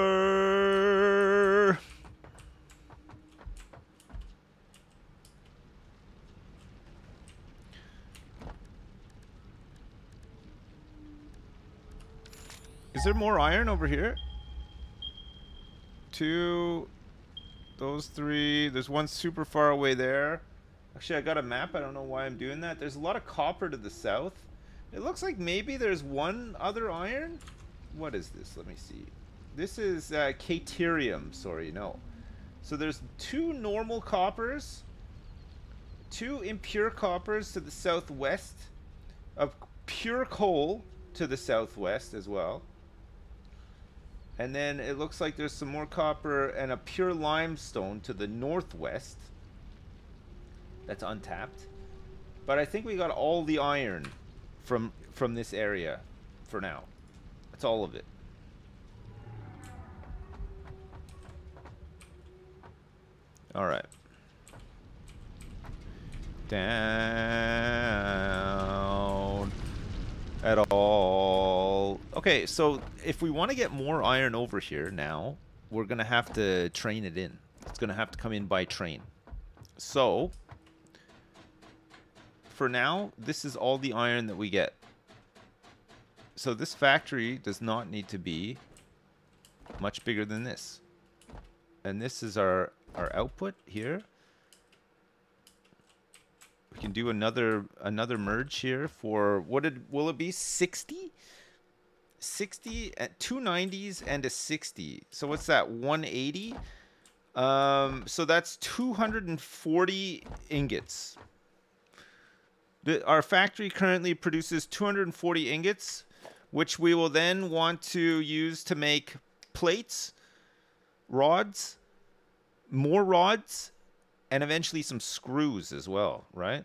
Is there more iron over here? Two, those three. There's one super far away there. Actually, I got a map. I don't know why I'm doing that. There's a lot of copper to the south. It looks like maybe there's one other iron what is this? Let me see. This is uh, Caterium. Sorry, no. So there's two normal coppers, two impure coppers to the southwest, of pure coal to the southwest as well. And then it looks like there's some more copper and a pure limestone to the northwest. That's untapped. But I think we got all the iron from from this area for now. That's all of it. All right. Down at all. Okay, so if we want to get more iron over here now, we're going to have to train it in. It's going to have to come in by train. So, for now, this is all the iron that we get so this factory does not need to be much bigger than this. And this is our, our output here. We can do another another merge here for what did will it be 60? 60 at two 90s and a 60. So what's that? 180. Um, so that's 240 ingots. The, our factory currently produces 240 ingots, which we will then want to use to make plates, rods, more rods, and eventually some screws as well, right?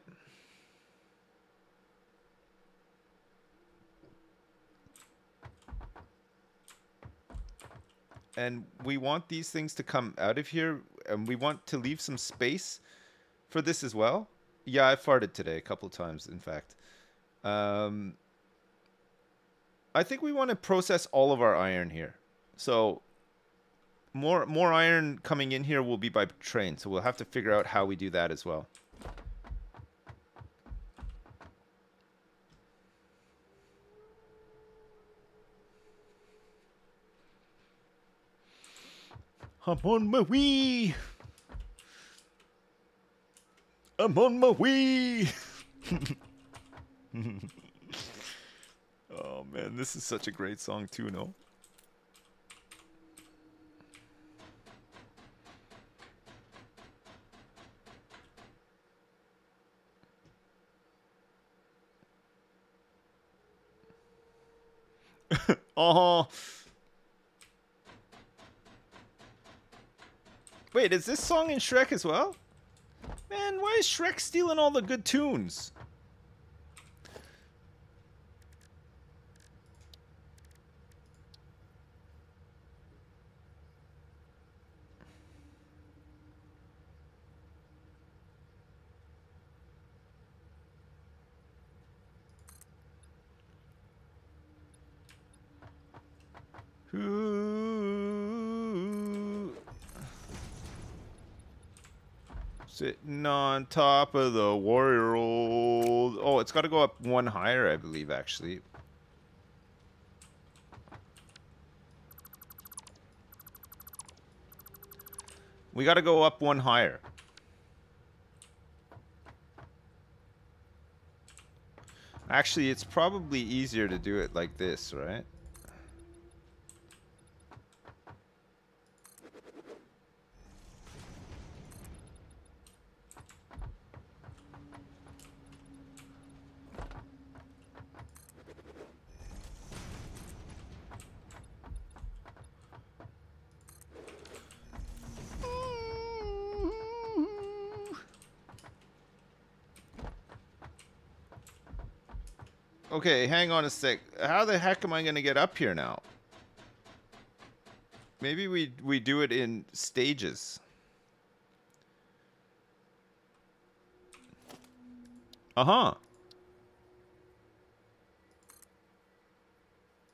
And we want these things to come out of here, and we want to leave some space for this as well. Yeah, I farted today a couple times, in fact. Um, I think we want to process all of our iron here. So more more iron coming in here will be by train, so we'll have to figure out how we do that as well. I'm on my way. I'm on my way. Oh man, this is such a great song too, no? oh. Wait, is this song in Shrek as well? Man, why is Shrek stealing all the good tunes? Sitting on top of the world. Oh, it's got to go up one higher, I believe, actually. We got to go up one higher. Actually, it's probably easier to do it like this, right? Okay, hang on a sec. How the heck am I going to get up here now? Maybe we we do it in stages. Uh-huh.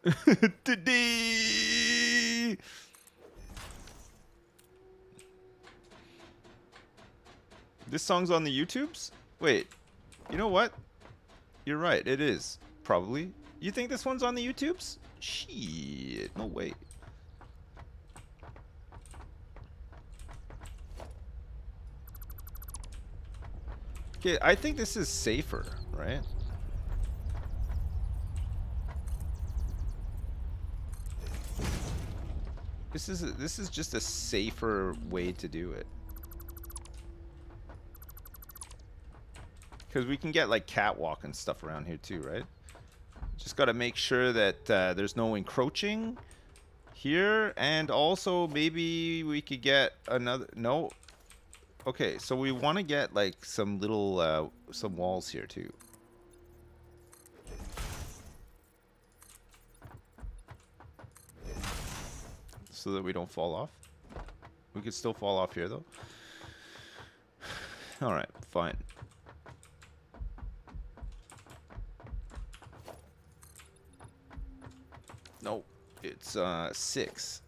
This song's on the YouTubes? Wait. You know what? You're right, it is. Probably. You think this one's on the YouTubes? Shit, no way. Okay, I think this is safer, right? This is this is just a safer way to do it. Because we can get like catwalk and stuff around here too, right? Just got to make sure that uh, there's no encroaching here. And also maybe we could get another... No. Okay, so we want to get like some little... Uh, some walls here too. So that we don't fall off. We could still fall off here though. Alright, fine. Nope. It's uh six.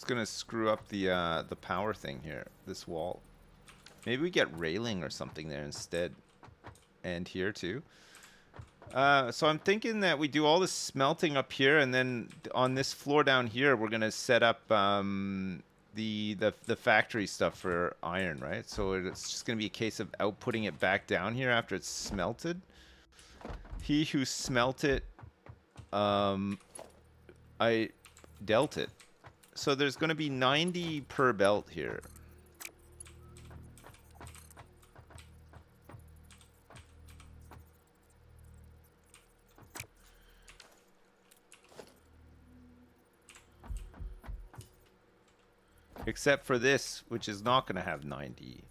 It's gonna screw up the uh, the power thing here. This wall. Maybe we get railing or something there instead, and here too. Uh, so I'm thinking that we do all this smelting up here, and then on this floor down here, we're gonna set up um, the the the factory stuff for iron, right? So it's just gonna be a case of outputting it back down here after it's smelted. He who smelt it, um, I dealt it. So there's gonna be 90 per belt here. Except for this, which is not going to have 90.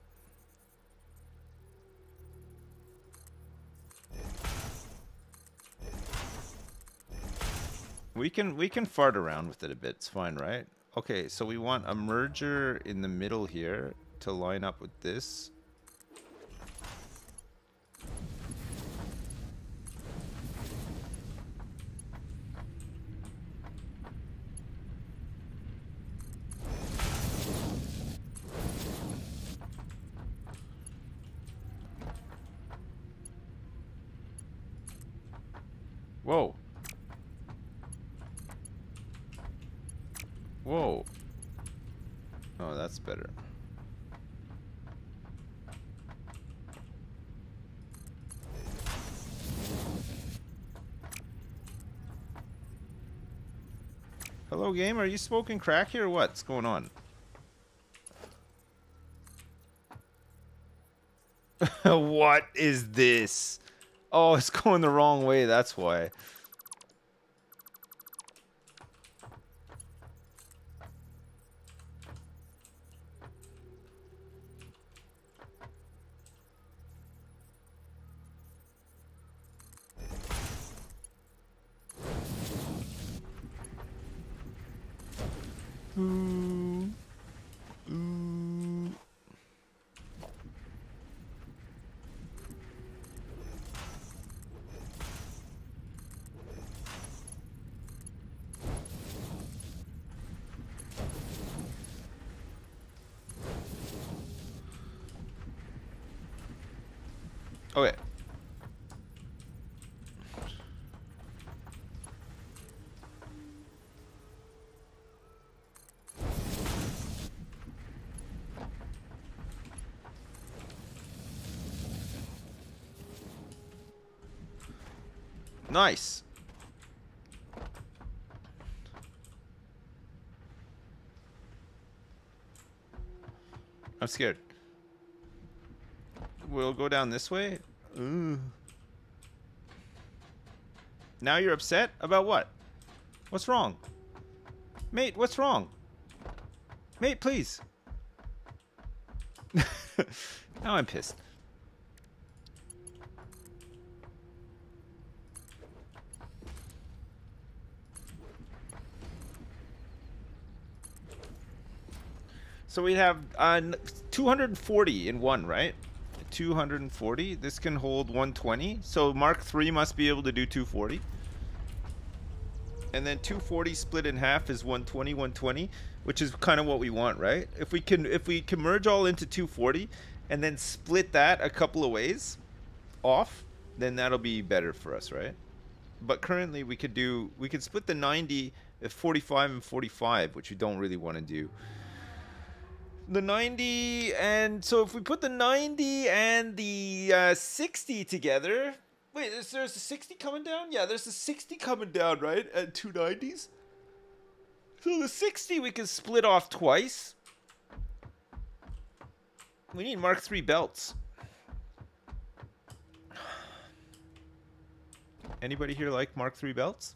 We can we can fart around with it a bit. It's fine, right? Okay, so we want a merger in the middle here to line up with this. Whoa. Whoa. Oh, that's better. Hello, game. Are you smoking crack here what's going on? what is this? Oh, it's going the wrong way. That's why. Nice. I'm scared. We'll go down this way. Ooh. Now you're upset about what? What's wrong? Mate, what's wrong? Mate, please. now I'm pissed. So we have uh, 240 in one, right? 240. This can hold 120. So Mark 3 must be able to do 240. And then 240 split in half is 120, 120, which is kind of what we want, right? If we can if we can merge all into 240 and then split that a couple of ways off, then that'll be better for us, right? But currently we could do we could split the 90 at 45 and 45, which we don't really want to do the 90 and so if we put the 90 and the uh, 60 together wait is there's a 60 coming down? Yeah there's a 60 coming down right at two 90s so the 60 we can split off twice. We need mark 3 belts. Anybody here like mark 3 belts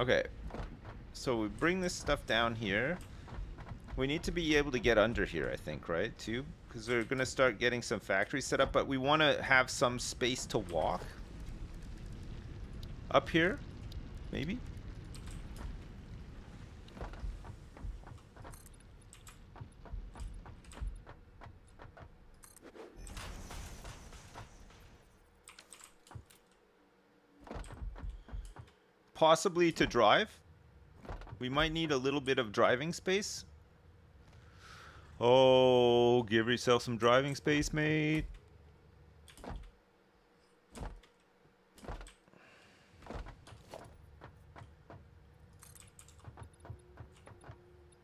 Okay. So we bring this stuff down here. We need to be able to get under here, I think, right? Too, because we're gonna start getting some factories set up, but we want to have some space to walk. Up here, maybe. Possibly to drive. We might need a little bit of driving space. Oh, give yourself some driving space, mate.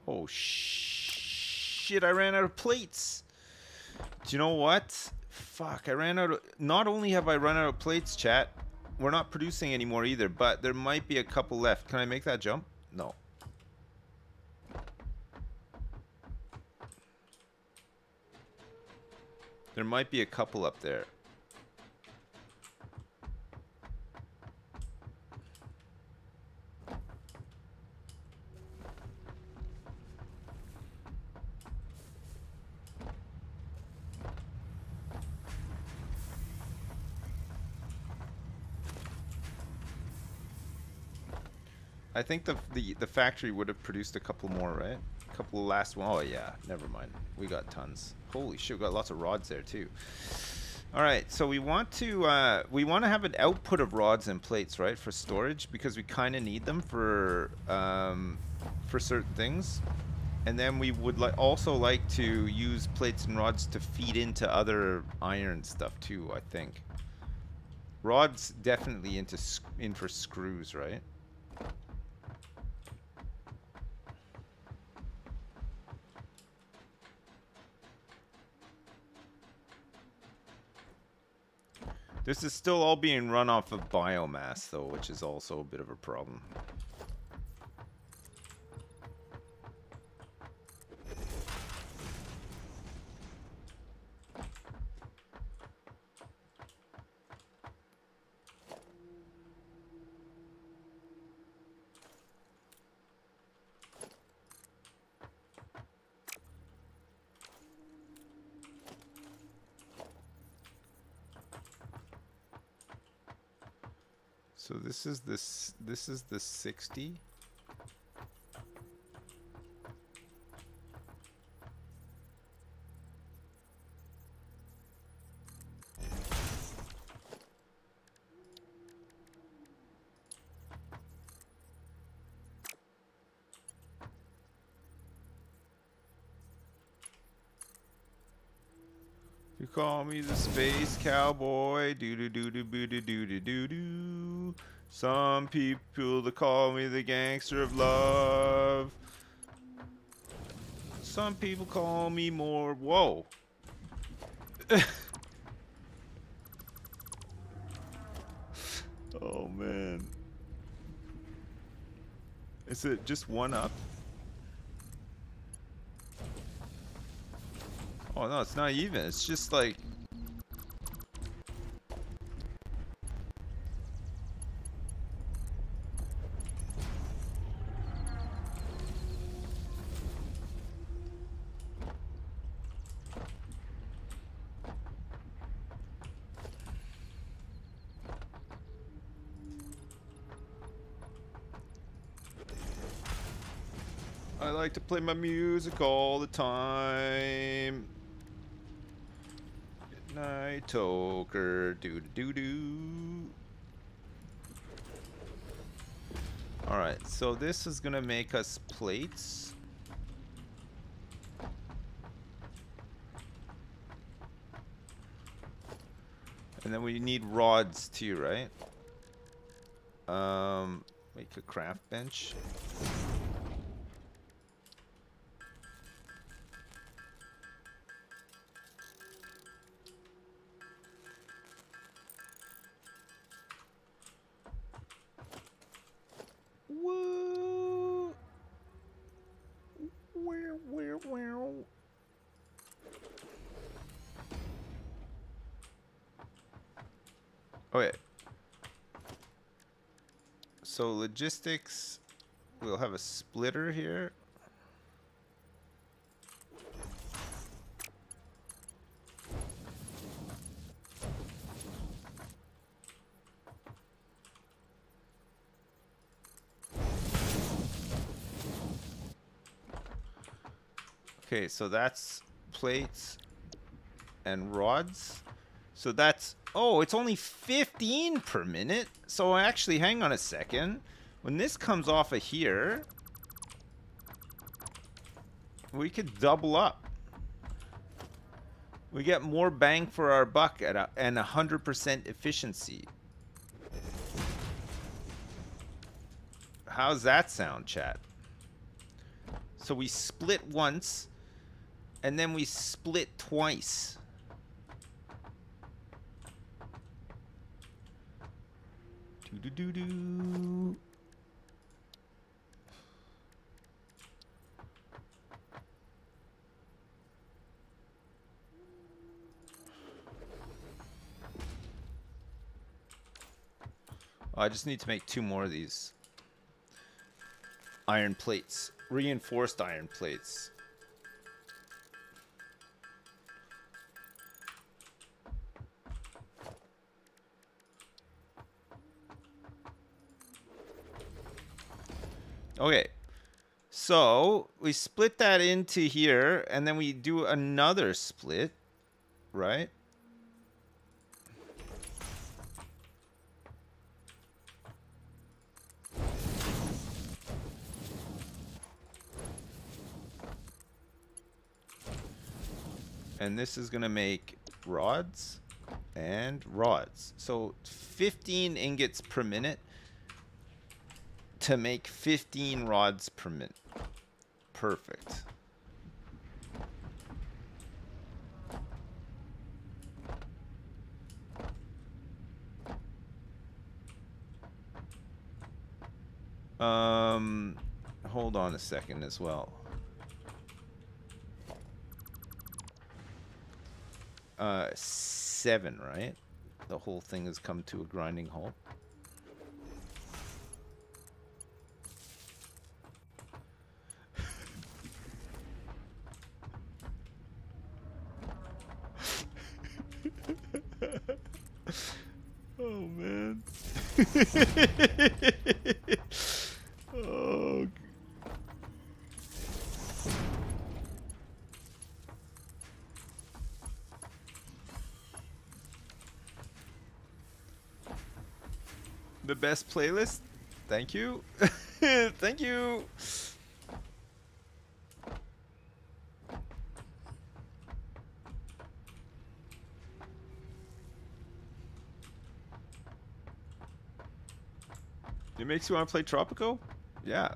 Oh, shit, I ran out of plates. Do you know what? Fuck, I ran out of... Not only have I run out of plates, chat, we're not producing anymore either, but there might be a couple left. Can I make that jump? No. There might be a couple up there. I think the, the the factory would have produced a couple more, right? A couple of last one. Oh yeah, never mind. We got tons. Holy shit, we got lots of rods there too. All right, so we want to uh, we want to have an output of rods and plates, right, for storage because we kind of need them for um, for certain things, and then we would like also like to use plates and rods to feed into other iron stuff too. I think rods definitely into in for screws, right? This is still all being run off of biomass, though, which is also a bit of a problem. So this is this this is the 60. You call me the space cowboy, do do do do do do do do do. Some people call me the gangster of love. Some people call me more. Whoa. oh man. Is it just one up? Oh no, it's not even. It's just like play my music all the time. Good night, Toker. Doo doo doo doo. Alright, so this is gonna make us plates. And then we need rods too, right? Um, make a craft bench. logistics. We'll have a splitter here. Okay, so that's plates and rods. So that's, oh, it's only 15 per minute. So actually, hang on a second. When this comes off of here, we could double up. We get more bang for our buck at a, and 100% efficiency. How's that sound, chat? So we split once, and then we split twice. Do do do do. Oh, I just need to make two more of these iron plates, reinforced iron plates. Okay. So we split that into here, and then we do another split, right? And this is going to make rods and rods. So 15 ingots per minute to make 15 rods per minute. Perfect. Um, hold on a second as well. Uh, seven, right? The whole thing has come to a grinding halt. oh man. oh. The best playlist? Thank you. Thank you. It makes you want to play Tropico? Yeah.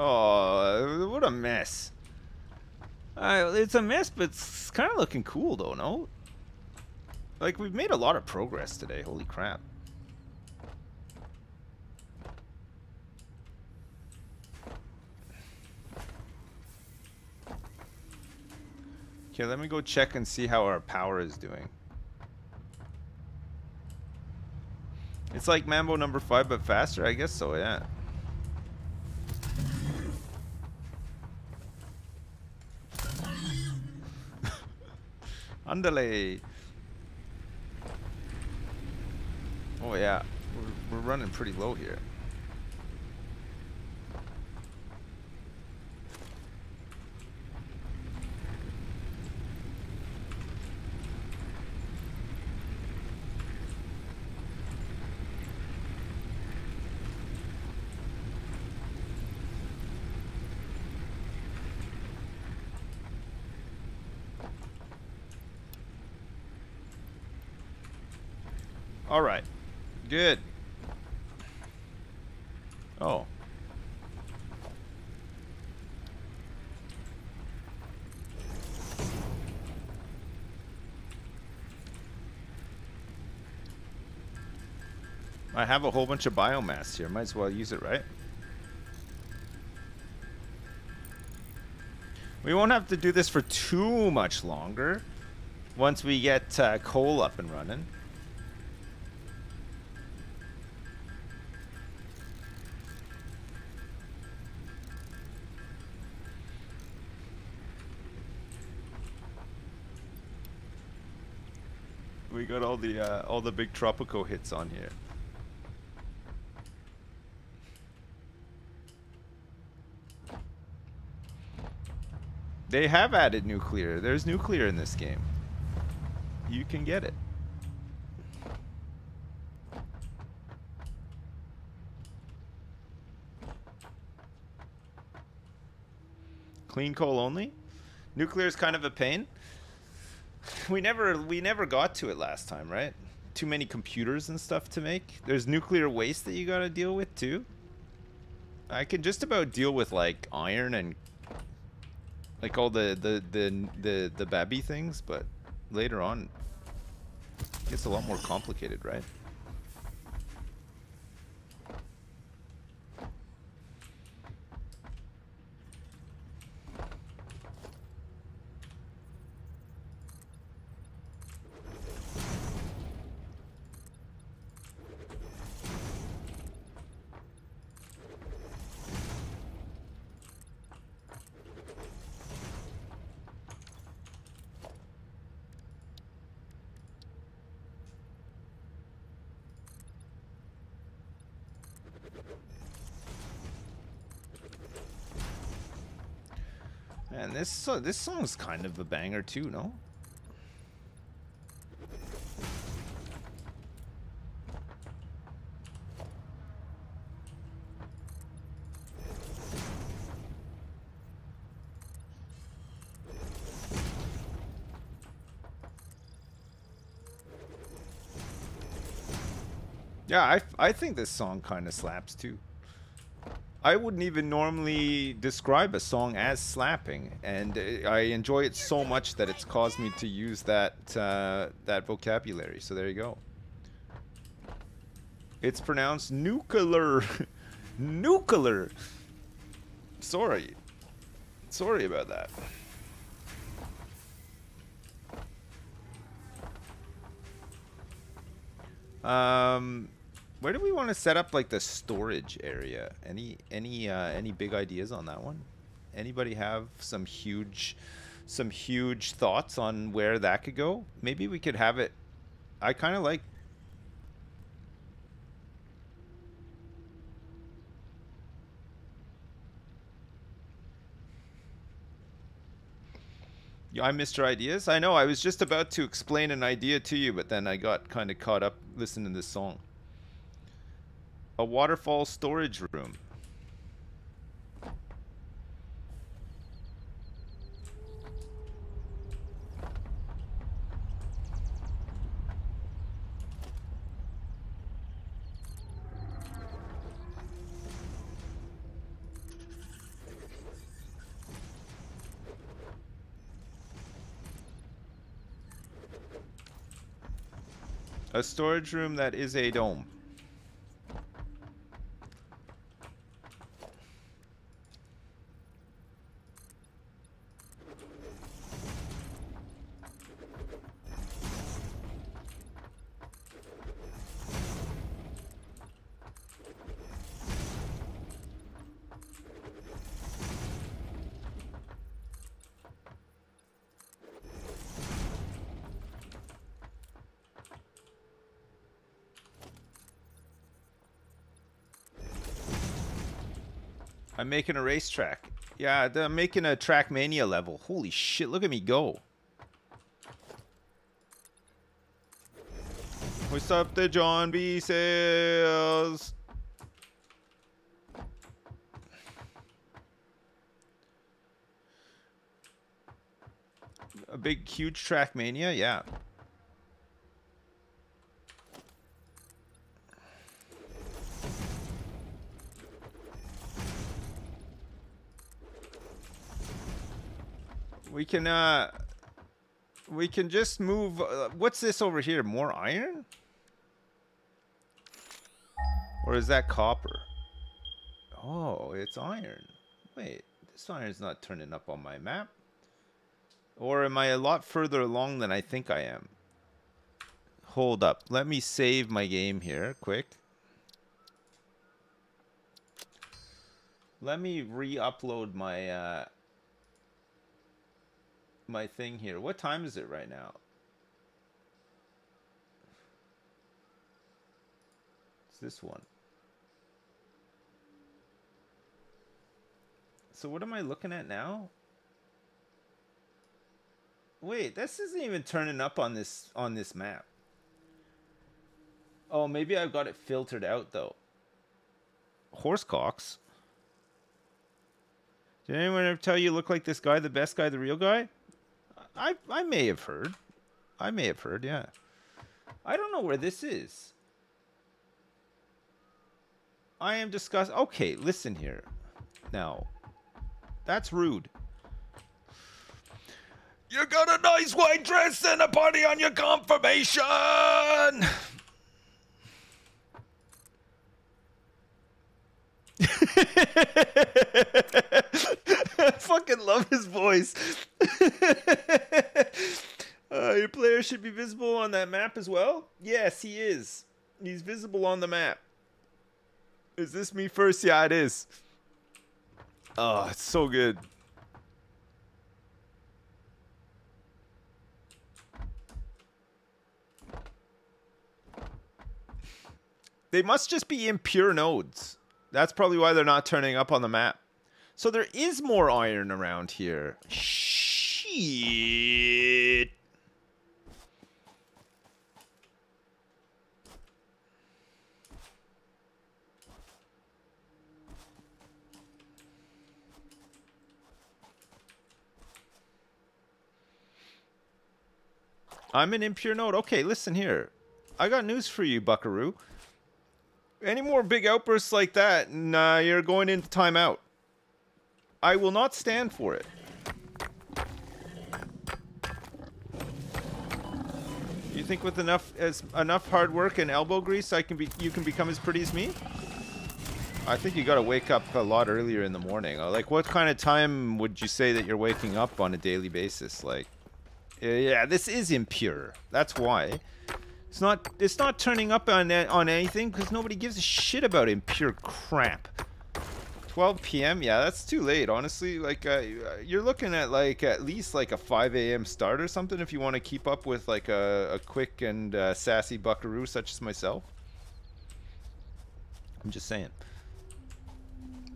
Oh, what a mess. Uh, it's kind of looking cool, though, no? Like, we've made a lot of progress today. Holy crap. Okay, let me go check and see how our power is doing. It's like Mambo number 5, but faster? I guess so, yeah. Andale. Oh yeah, we're, we're running pretty low here. have a whole bunch of biomass here. Might as well use it, right? We won't have to do this for too much longer once we get uh, coal up and running. We got all the uh, all the big tropical hits on here. They have added nuclear. There's nuclear in this game. You can get it. Clean coal only? Nuclear is kind of a pain. We never we never got to it last time, right? Too many computers and stuff to make. There's nuclear waste that you got to deal with too. I can just about deal with like iron and like all the the the the the babby things, but later on it gets a lot more complicated, right? Man, this so this song's kind of a banger too, no? Yeah, I, I think this song kind of slaps too. I wouldn't even normally describe a song as slapping, and uh, I enjoy it so much that it's caused me to use that uh, that vocabulary. So there you go. It's pronounced nuclear, nuclear. Sorry, sorry about that. Um, where do we want to set up like the storage area? Any any uh, any big ideas on that one? Anybody have some huge some huge thoughts on where that could go? Maybe we could have it. I kind of like. Yeah, I'm Mr. Ideas. I know. I was just about to explain an idea to you, but then I got kind of caught up listening to this song. A waterfall storage room. A storage room that is a dome. I'm making a racetrack. Yeah, I'm making a Trackmania level. Holy shit, look at me go. What's up the John B. Sales? A big, huge Trackmania? Yeah. Can, uh... We can just move... Uh, what's this over here? More iron? Or is that copper? Oh, it's iron. Wait, this iron's not turning up on my map. Or am I a lot further along than I think I am? Hold up. Let me save my game here, quick. Let me re-upload my uh, my thing here. What time is it right now? It's this one. So what am I looking at now? Wait, this isn't even turning up on this on this map. Oh, maybe I've got it filtered out though. Horsecocks. Did anyone ever tell you you look like this guy, the best guy, the real guy? I I may have heard. I may have heard, yeah. I don't know where this is. I am discuss. Okay, listen here. Now, that's rude. You got a nice white dress and a party on your confirmation. I fucking love his voice. uh, your player should be visible on that map as well. Yes, he is. He's visible on the map. Is this me first? Yeah, it is. Oh, it's so good. They must just be impure nodes. That's probably why they're not turning up on the map. So there is more iron around here. Shit. I'm an impure node. Okay, listen here. I got news for you, Buckaroo. Any more big outbursts like that, nah, you're going into timeout. I will not stand for it. You think with enough as enough hard work and elbow grease, I can be you can become as pretty as me? I think you got to wake up a lot earlier in the morning. Uh, Like, what kind of time would you say that you're waking up on a daily basis? Like, yeah, yeah, this is impure. That's why. It's not. It's not turning up on on anything because nobody gives a shit about it. Pure crap. 12 p.m. Yeah, that's too late. Honestly, like uh, you're looking at like at least like a 5 a.m. start or something if you want to keep up with like a, a quick and uh, sassy buckaroo such as myself. I'm just saying.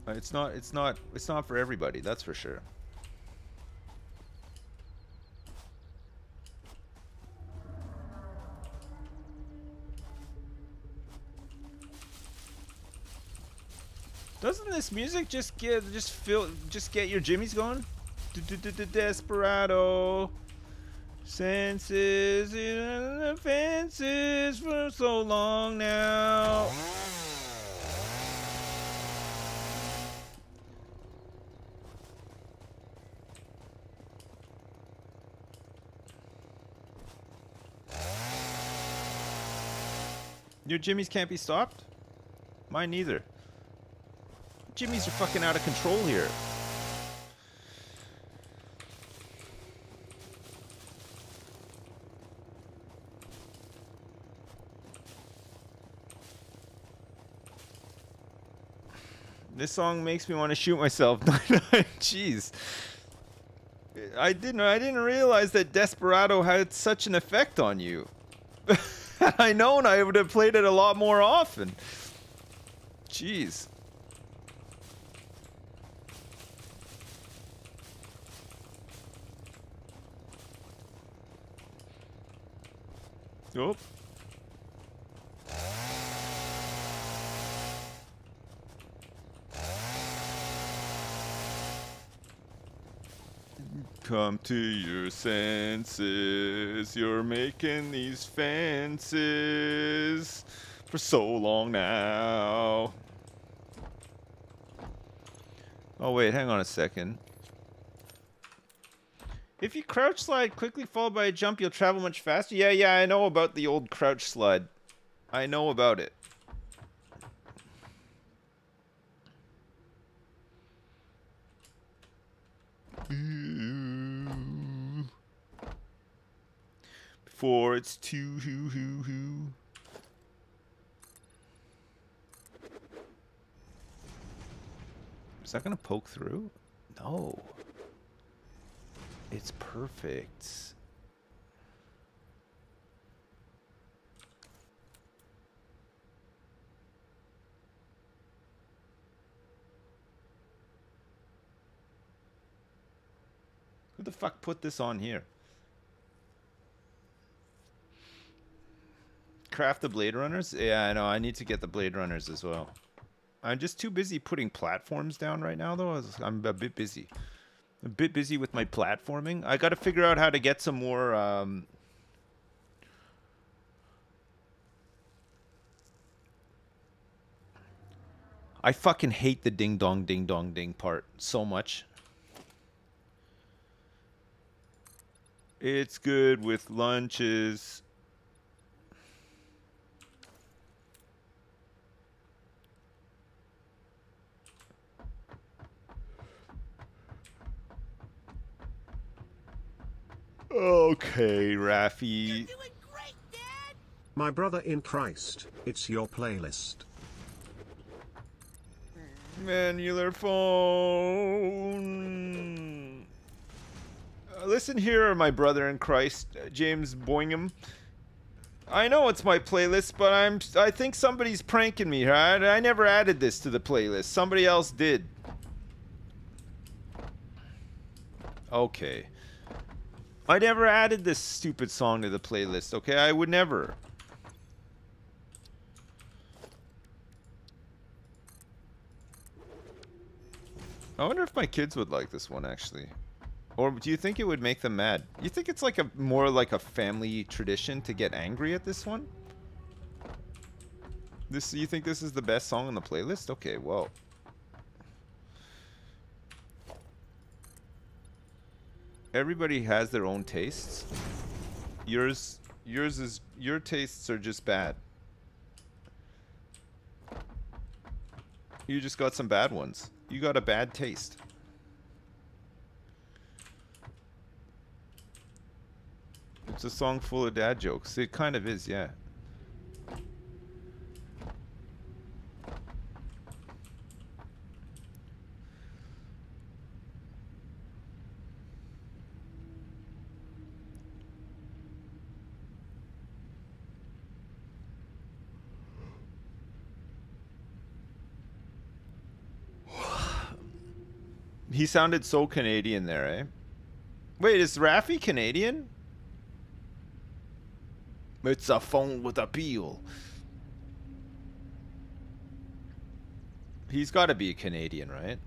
It's not. It's not. It's not for everybody. That's for sure. Doesn't this music just get just feel just get your jimmies going? Du-du-du-du- Desperado senses in the fences for so long now. Your jimmies can't be stopped? Mine neither. Jimmy's are fucking out of control here. This song makes me want to shoot myself. Jeez. I didn't I didn't realize that Desperado had such an effect on you. Had I known I would have played it a lot more often. Jeez. Come to your senses. You're making these fences for so long now. Oh, wait, hang on a second. If you crouch slide quickly followed by a jump, you'll travel much faster. Yeah, yeah, I know about the old crouch slide. I know about it. four, it's two, hoo, hoo, hoo. Is that gonna poke through? No. It's perfect. Who the fuck put this on here? Craft the Blade Runners? Yeah, I know. I need to get the Blade Runners as well. I'm just too busy putting platforms down right now, though. I'm a bit busy. A bit busy with my platforming. I got to figure out how to get some more. Um, I fucking hate the ding dong ding dong ding part so much. It's good with lunches. Okay, Raffi. You're doing great, Dad. My brother in Christ, it's your playlist. Manular phone. Uh, listen here, my brother in Christ, uh, James Boingham. I know it's my playlist, but I'm I think somebody's pranking me. Right? I never added this to the playlist. Somebody else did. Okay. I never added this stupid song to the playlist, okay? I would never. I wonder if my kids would like this one actually. Or do you think it would make them mad? You think it's like a more like a family tradition to get angry at this one? This you think this is the best song on the playlist? Okay, well. Everybody has their own tastes. Yours yours is your tastes are just bad. You just got some bad ones. You got a bad taste. It's a song full of dad jokes. It kind of is, yeah. He sounded so Canadian there, eh? Wait, is Raffi Canadian? It's a phone with appeal. He's got to be a Canadian, right?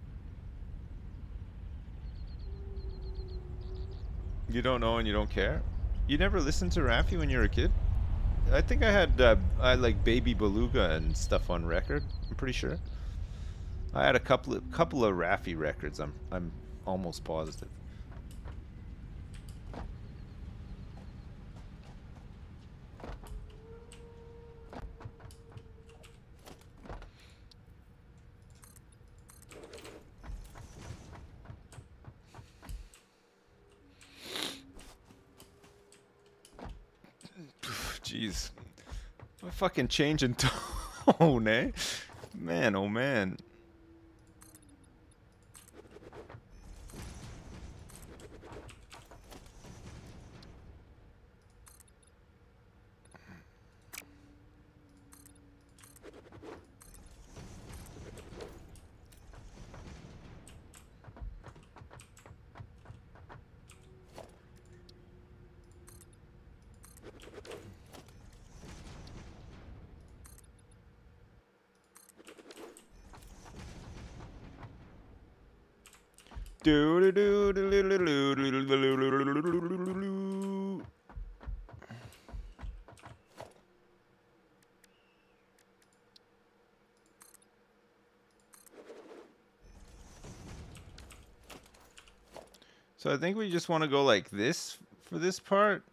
You don't know and you don't care? You never listened to Raffi when you were a kid? I think I had uh, I had, like Baby Beluga and stuff on record. I'm pretty sure. I had a couple of couple of Raffi records. I'm I'm almost positive. Jeez. I'm fucking changing tone, eh? Man, oh man. So I think we just want to go like this for this part.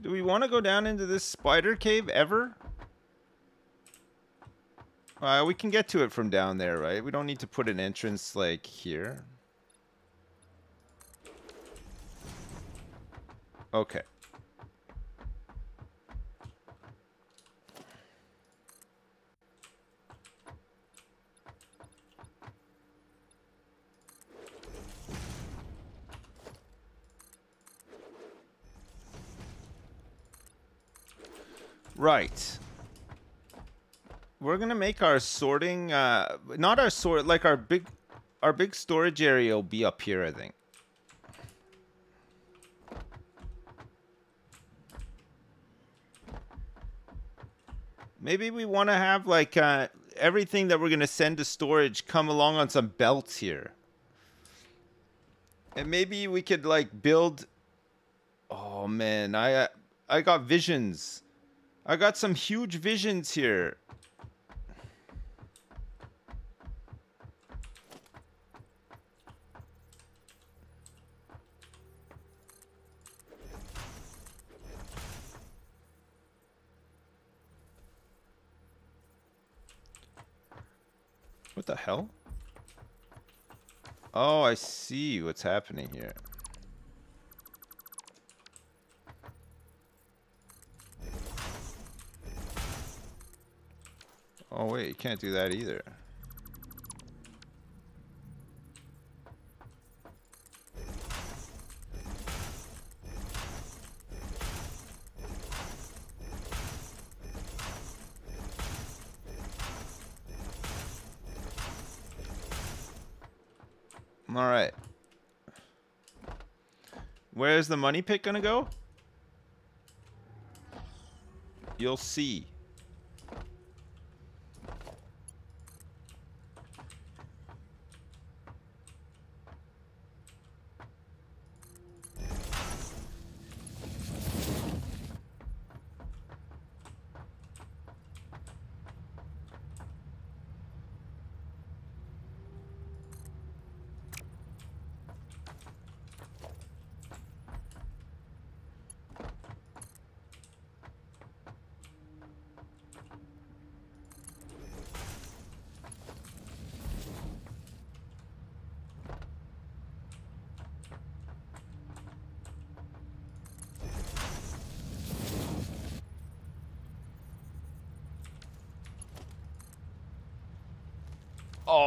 Do we want to go down into this spider cave ever? Uh, we can get to it from down there, right? We don't need to put an entrance, like, here. Okay. Right. We're gonna make our sorting, uh, not our sort, like our big, our big storage area will be up here, I think. Maybe we want to have like uh, everything that we're gonna send to storage come along on some belts here, and maybe we could like build. Oh man, I uh, I got visions. I got some huge visions here. The hell? Oh, I see what's happening here. Oh wait, you can't do that either. All right. Where's the money pit gonna go? You'll see.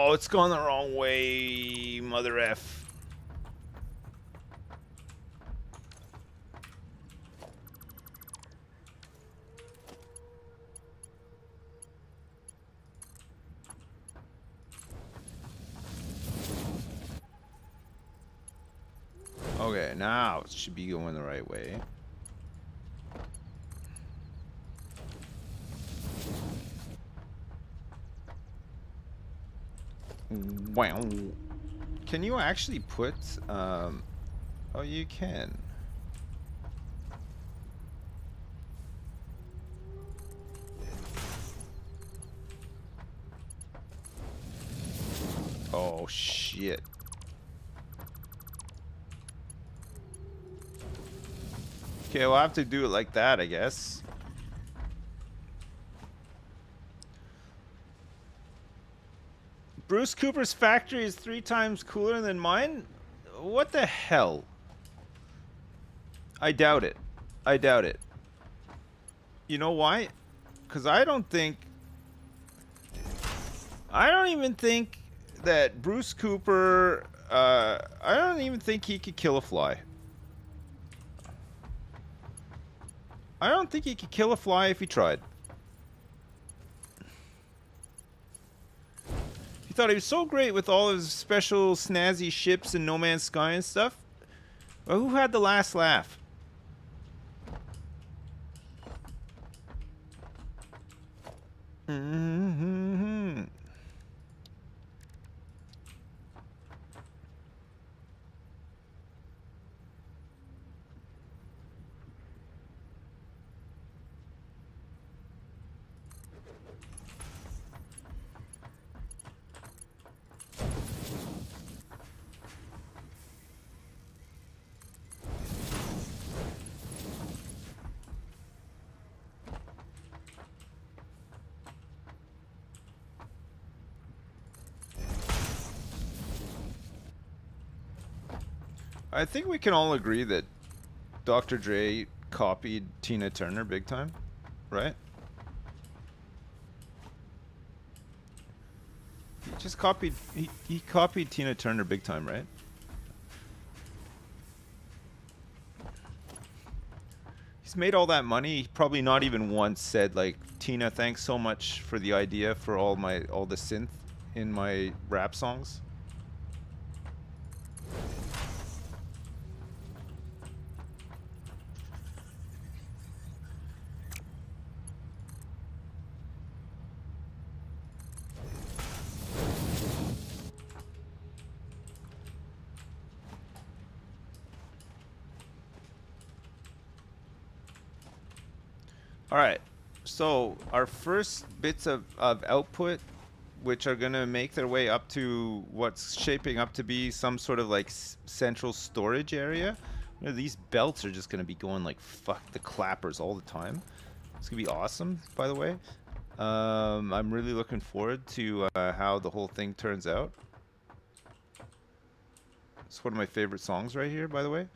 Oh, it's going the wrong way, mother F. Okay, now it should be going the right way. Wow. Can you actually put, um, oh, you can. Oh, shit. Okay, we'll have to do it like that, I guess. Bruce Cooper's factory is three times cooler than mine? What the hell? I doubt it. I doubt it. You know why? Because I don't think... I don't even think that Bruce Cooper... Uh, I don't even think he could kill a fly. I don't think he could kill a fly if he tried. He thought he was so great with all his special snazzy ships and No Man's Sky and stuff. But who had the last laugh? Mm-hmm. I think we can all agree that Dr. Dre copied Tina Turner big time, right? He just copied he, he copied Tina Turner big time, right? He's made all that money. He probably not even once said like, "Tina, thanks so much for the idea for all my all the synth in my rap songs." All right. So our first bits of, of output, which are going to make their way up to what's shaping up to be some sort of like central storage area. You know, these belts are just going to be going like fuck the clappers all the time. It's going to be awesome, by the way. Um, I'm really looking forward to uh, how the whole thing turns out. It's one of my favorite songs right here, by the way.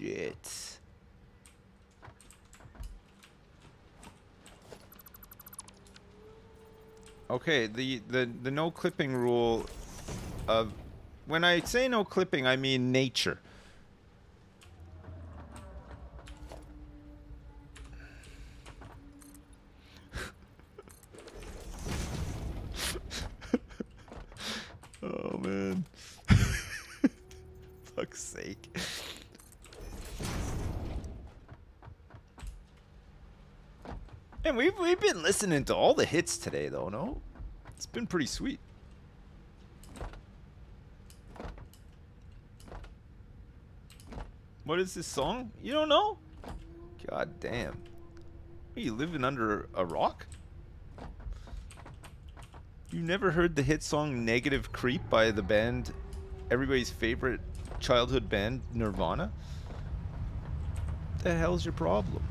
Shit. Okay, the, the, the no clipping rule of when I say no clipping, I mean nature. oh man. Fuck's sake. And we've we've been listening to all the hits today though, no? It's been pretty sweet. What is this song? You don't know? God damn. Are you living under a rock? You never heard the hit song Negative Creep by the band everybody's favorite childhood band Nirvana? the hell's your problem?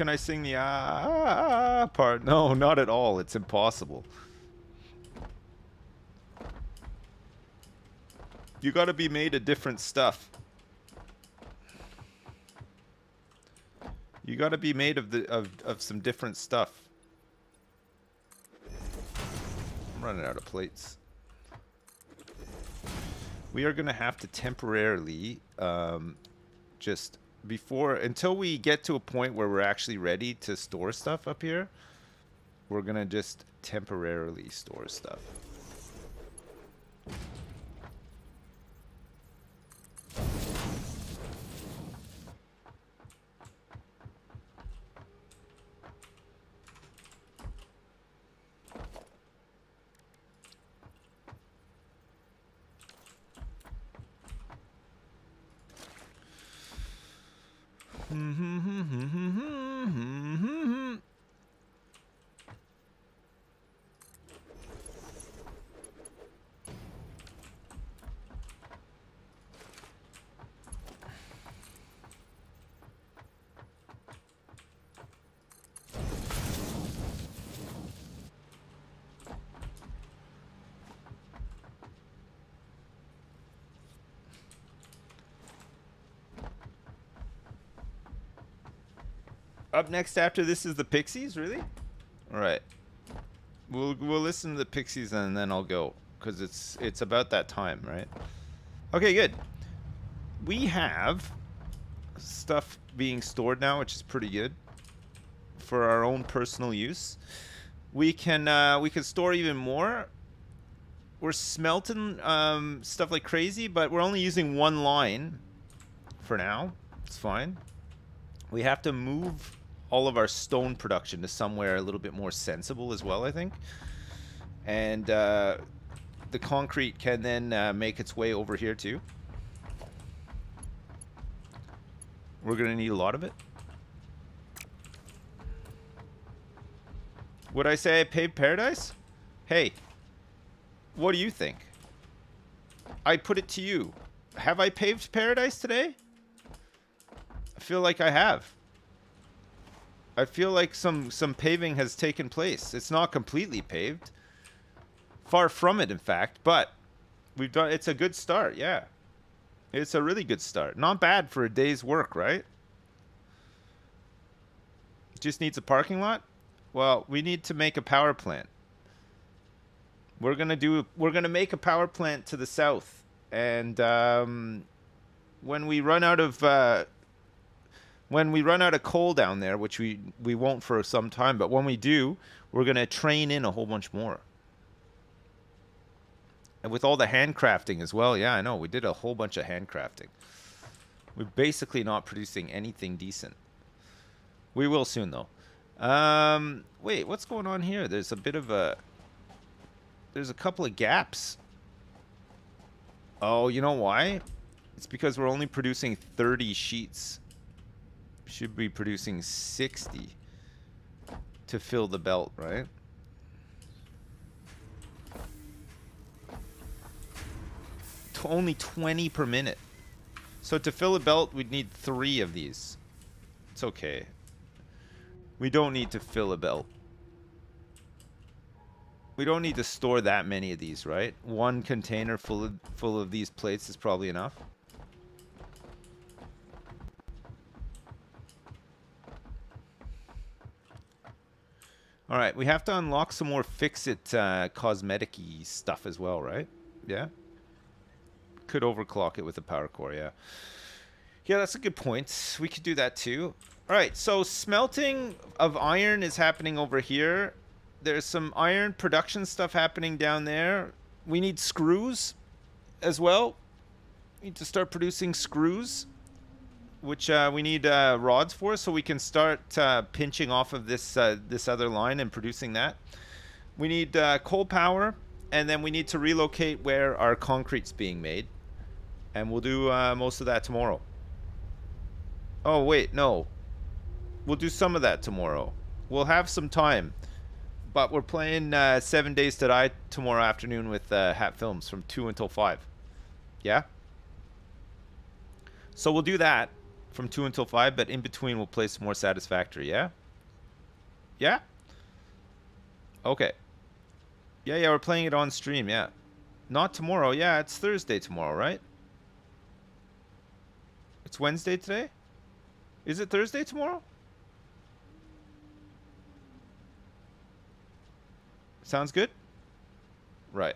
Can I sing the ah part? No, not at all. It's impossible. You got to be made of different stuff. You got to be made of the of of some different stuff. I'm running out of plates. We are to have to temporarily um, just before until we get to a point where we're actually ready to store stuff up here. We're to just temporarily store stuff. Up next after this is the Pixies, really? All right. We'll we'll listen to the Pixies and then I'll go. because it's it's about that time, right? Okay, good. We have stuff being stored now, which is pretty good for our own personal use. We can uh, we can store even more. We're smelting um, stuff like crazy, but we're only using one line for now. It's fine. We have to move all of our stone production to somewhere a little bit more sensible as well, I think. And uh, the concrete can then uh, make its way over here too. We're going to need a lot of it. Would I say I paved paradise? Hey, what do you think? I put it to you. Have I paved paradise today? I feel like I have. I feel like some some paving has taken place. It's not completely paved. Far from it, in fact, but we've done. It's a good start. Yeah, it's a really good start. Not bad for a day's work, right? Just needs a parking lot. Well, we need to make a power plant. We're gonna do. We're gonna make a power plant to the south, and um, when we run out of uh, when we run out of coal down there, which we we won't for some time, but when we do, we're gonna train in a whole bunch more. And with all the handcrafting as well, yeah, I know we did a whole bunch of handcrafting. We're basically not producing anything decent. We will soon though. Um, wait, what's going on here? There's a bit of a... There's a couple of gaps. Oh, you know why? It's because we're only producing 30 sheets. Should be producing 60 to fill the belt, right? T only 20 per minute. So to fill a belt, we'd need three of these. It's okay. We don't need to fill a belt. We don't need to store that many of these, right? One container full of, full of these plates is probably enough. All right, we have to unlock some more FICSIT uh, cosmetic-y stuff as well, right? Yeah? Could overclock it with a power core, yeah. Yeah, that's a good point. We could do that too. All right, so smelting of iron is happening over here. There's some iron production stuff happening down there. We need screws as well. We need to start producing screws, which uh, we need uh, rods for, so we can start uh, pinching off of this uh, this other line and producing that. We need uh, coal power, and then we need to relocate where our concrete's being made, and we'll do most of that tomorrow. Oh wait, no, We'll do some of that tomorrow. We'll have some time. But we're playing Seven Days to Die tomorrow afternoon with Hat Films from 2 until 5. Yeah? So we'll do that from 2 until 5, but in between we'll play some more Satisfactory, yeah? Yeah? Okay. Yeah, yeah, we're playing it on stream, yeah. Not tomorrow, yeah, it's Thursday tomorrow, right? It's Wednesday today? Is it Thursday tomorrow? Sounds good? Right.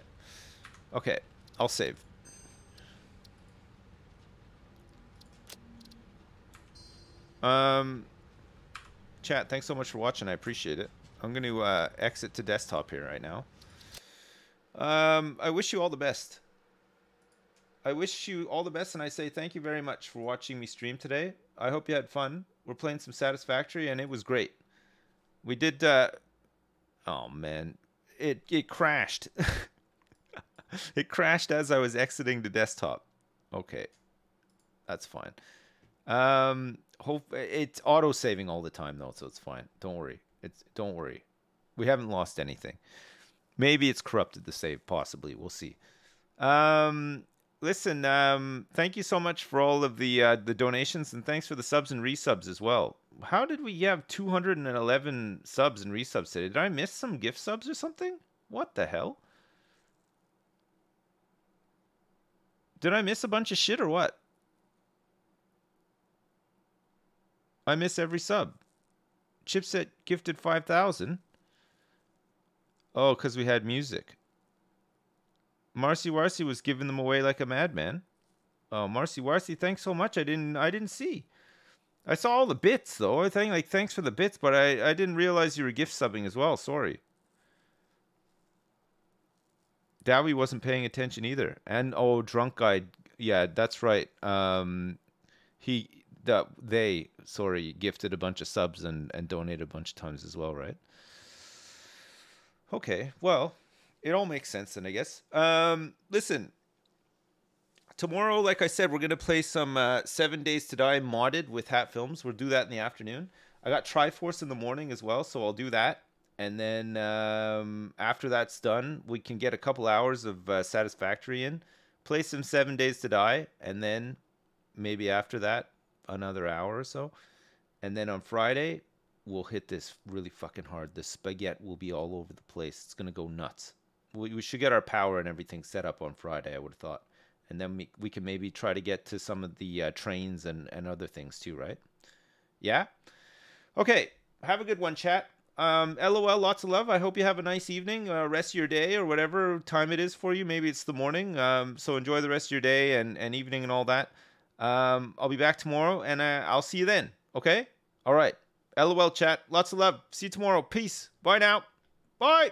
Okay, I'll save. Um, chat, thanks so much for watching. I appreciate it. I'm going to uh, exit to desktop here right now. Um, I wish you all the best. I wish you all the best, and I say thank you very much for watching me stream today. I hope you had fun. We're playing some Satisfactory, and it was great. We did. Uh, oh man, it it crashed. it crashed as I was exiting the desktop. Okay, that's fine. Um, hope it's auto saving all the time though, so it's fine. Don't worry. It's don't worry. We haven't lost anything. Maybe it's corrupted the save. Possibly. We'll see. Um, listen. Um, thank you so much for all of the uh, the donations and thanks for the subs and resubs as well. How did we have 211 subs and resubs today? Did I miss some gift subs or something? What the hell? Did I miss a bunch of shit or what? I miss every sub. Chipset gifted 5,000. Oh, because we had music. Marcy Warcy was giving them away like a madman. Oh, Marcy Warcy, thanks so much. I didn't I didn't see. I saw all the bits though. I think like thanks for the bits, but I, I didn't realize you were gift subbing as well. Sorry. Dowie wasn't paying attention either. And oh, drunk guy. Yeah, that's right. Um, he the they sorry gifted a bunch of subs and and donated a bunch of times as well, right? Okay, well, it all makes sense then, I guess. Um, listen, tomorrow, like I said, we're gonna play some uh, Seven Days to Die modded with Hat Films. We'll do that in the afternoon. I got Triforce in the morning as well, so I'll do that. And then um, after that's done, we can get a couple hours of uh, Satisfactory in, play some Seven Days to Die, and then maybe after that another hour or so. And then on Friday, we'll hit this really fucking hard. The spaghetti will be all over the place. It's gonna go nuts. We, we should get our power and everything set up on Friday. I would have thought, and then we we can maybe try to get to some of the uh, trains and and other things too, right? Yeah. Okay. Have a good one, chat. Um, LOL, lots of love. I hope you have a nice evening, uh, rest of your day, or whatever time it is for you. Maybe it's the morning. Um, so enjoy the rest of your day and, and evening and all that. Um, I'll be back tomorrow, and uh, I'll see you then. Okay? All right. LOL chat. Lots of love. See you tomorrow. Peace. Bye now. Bye.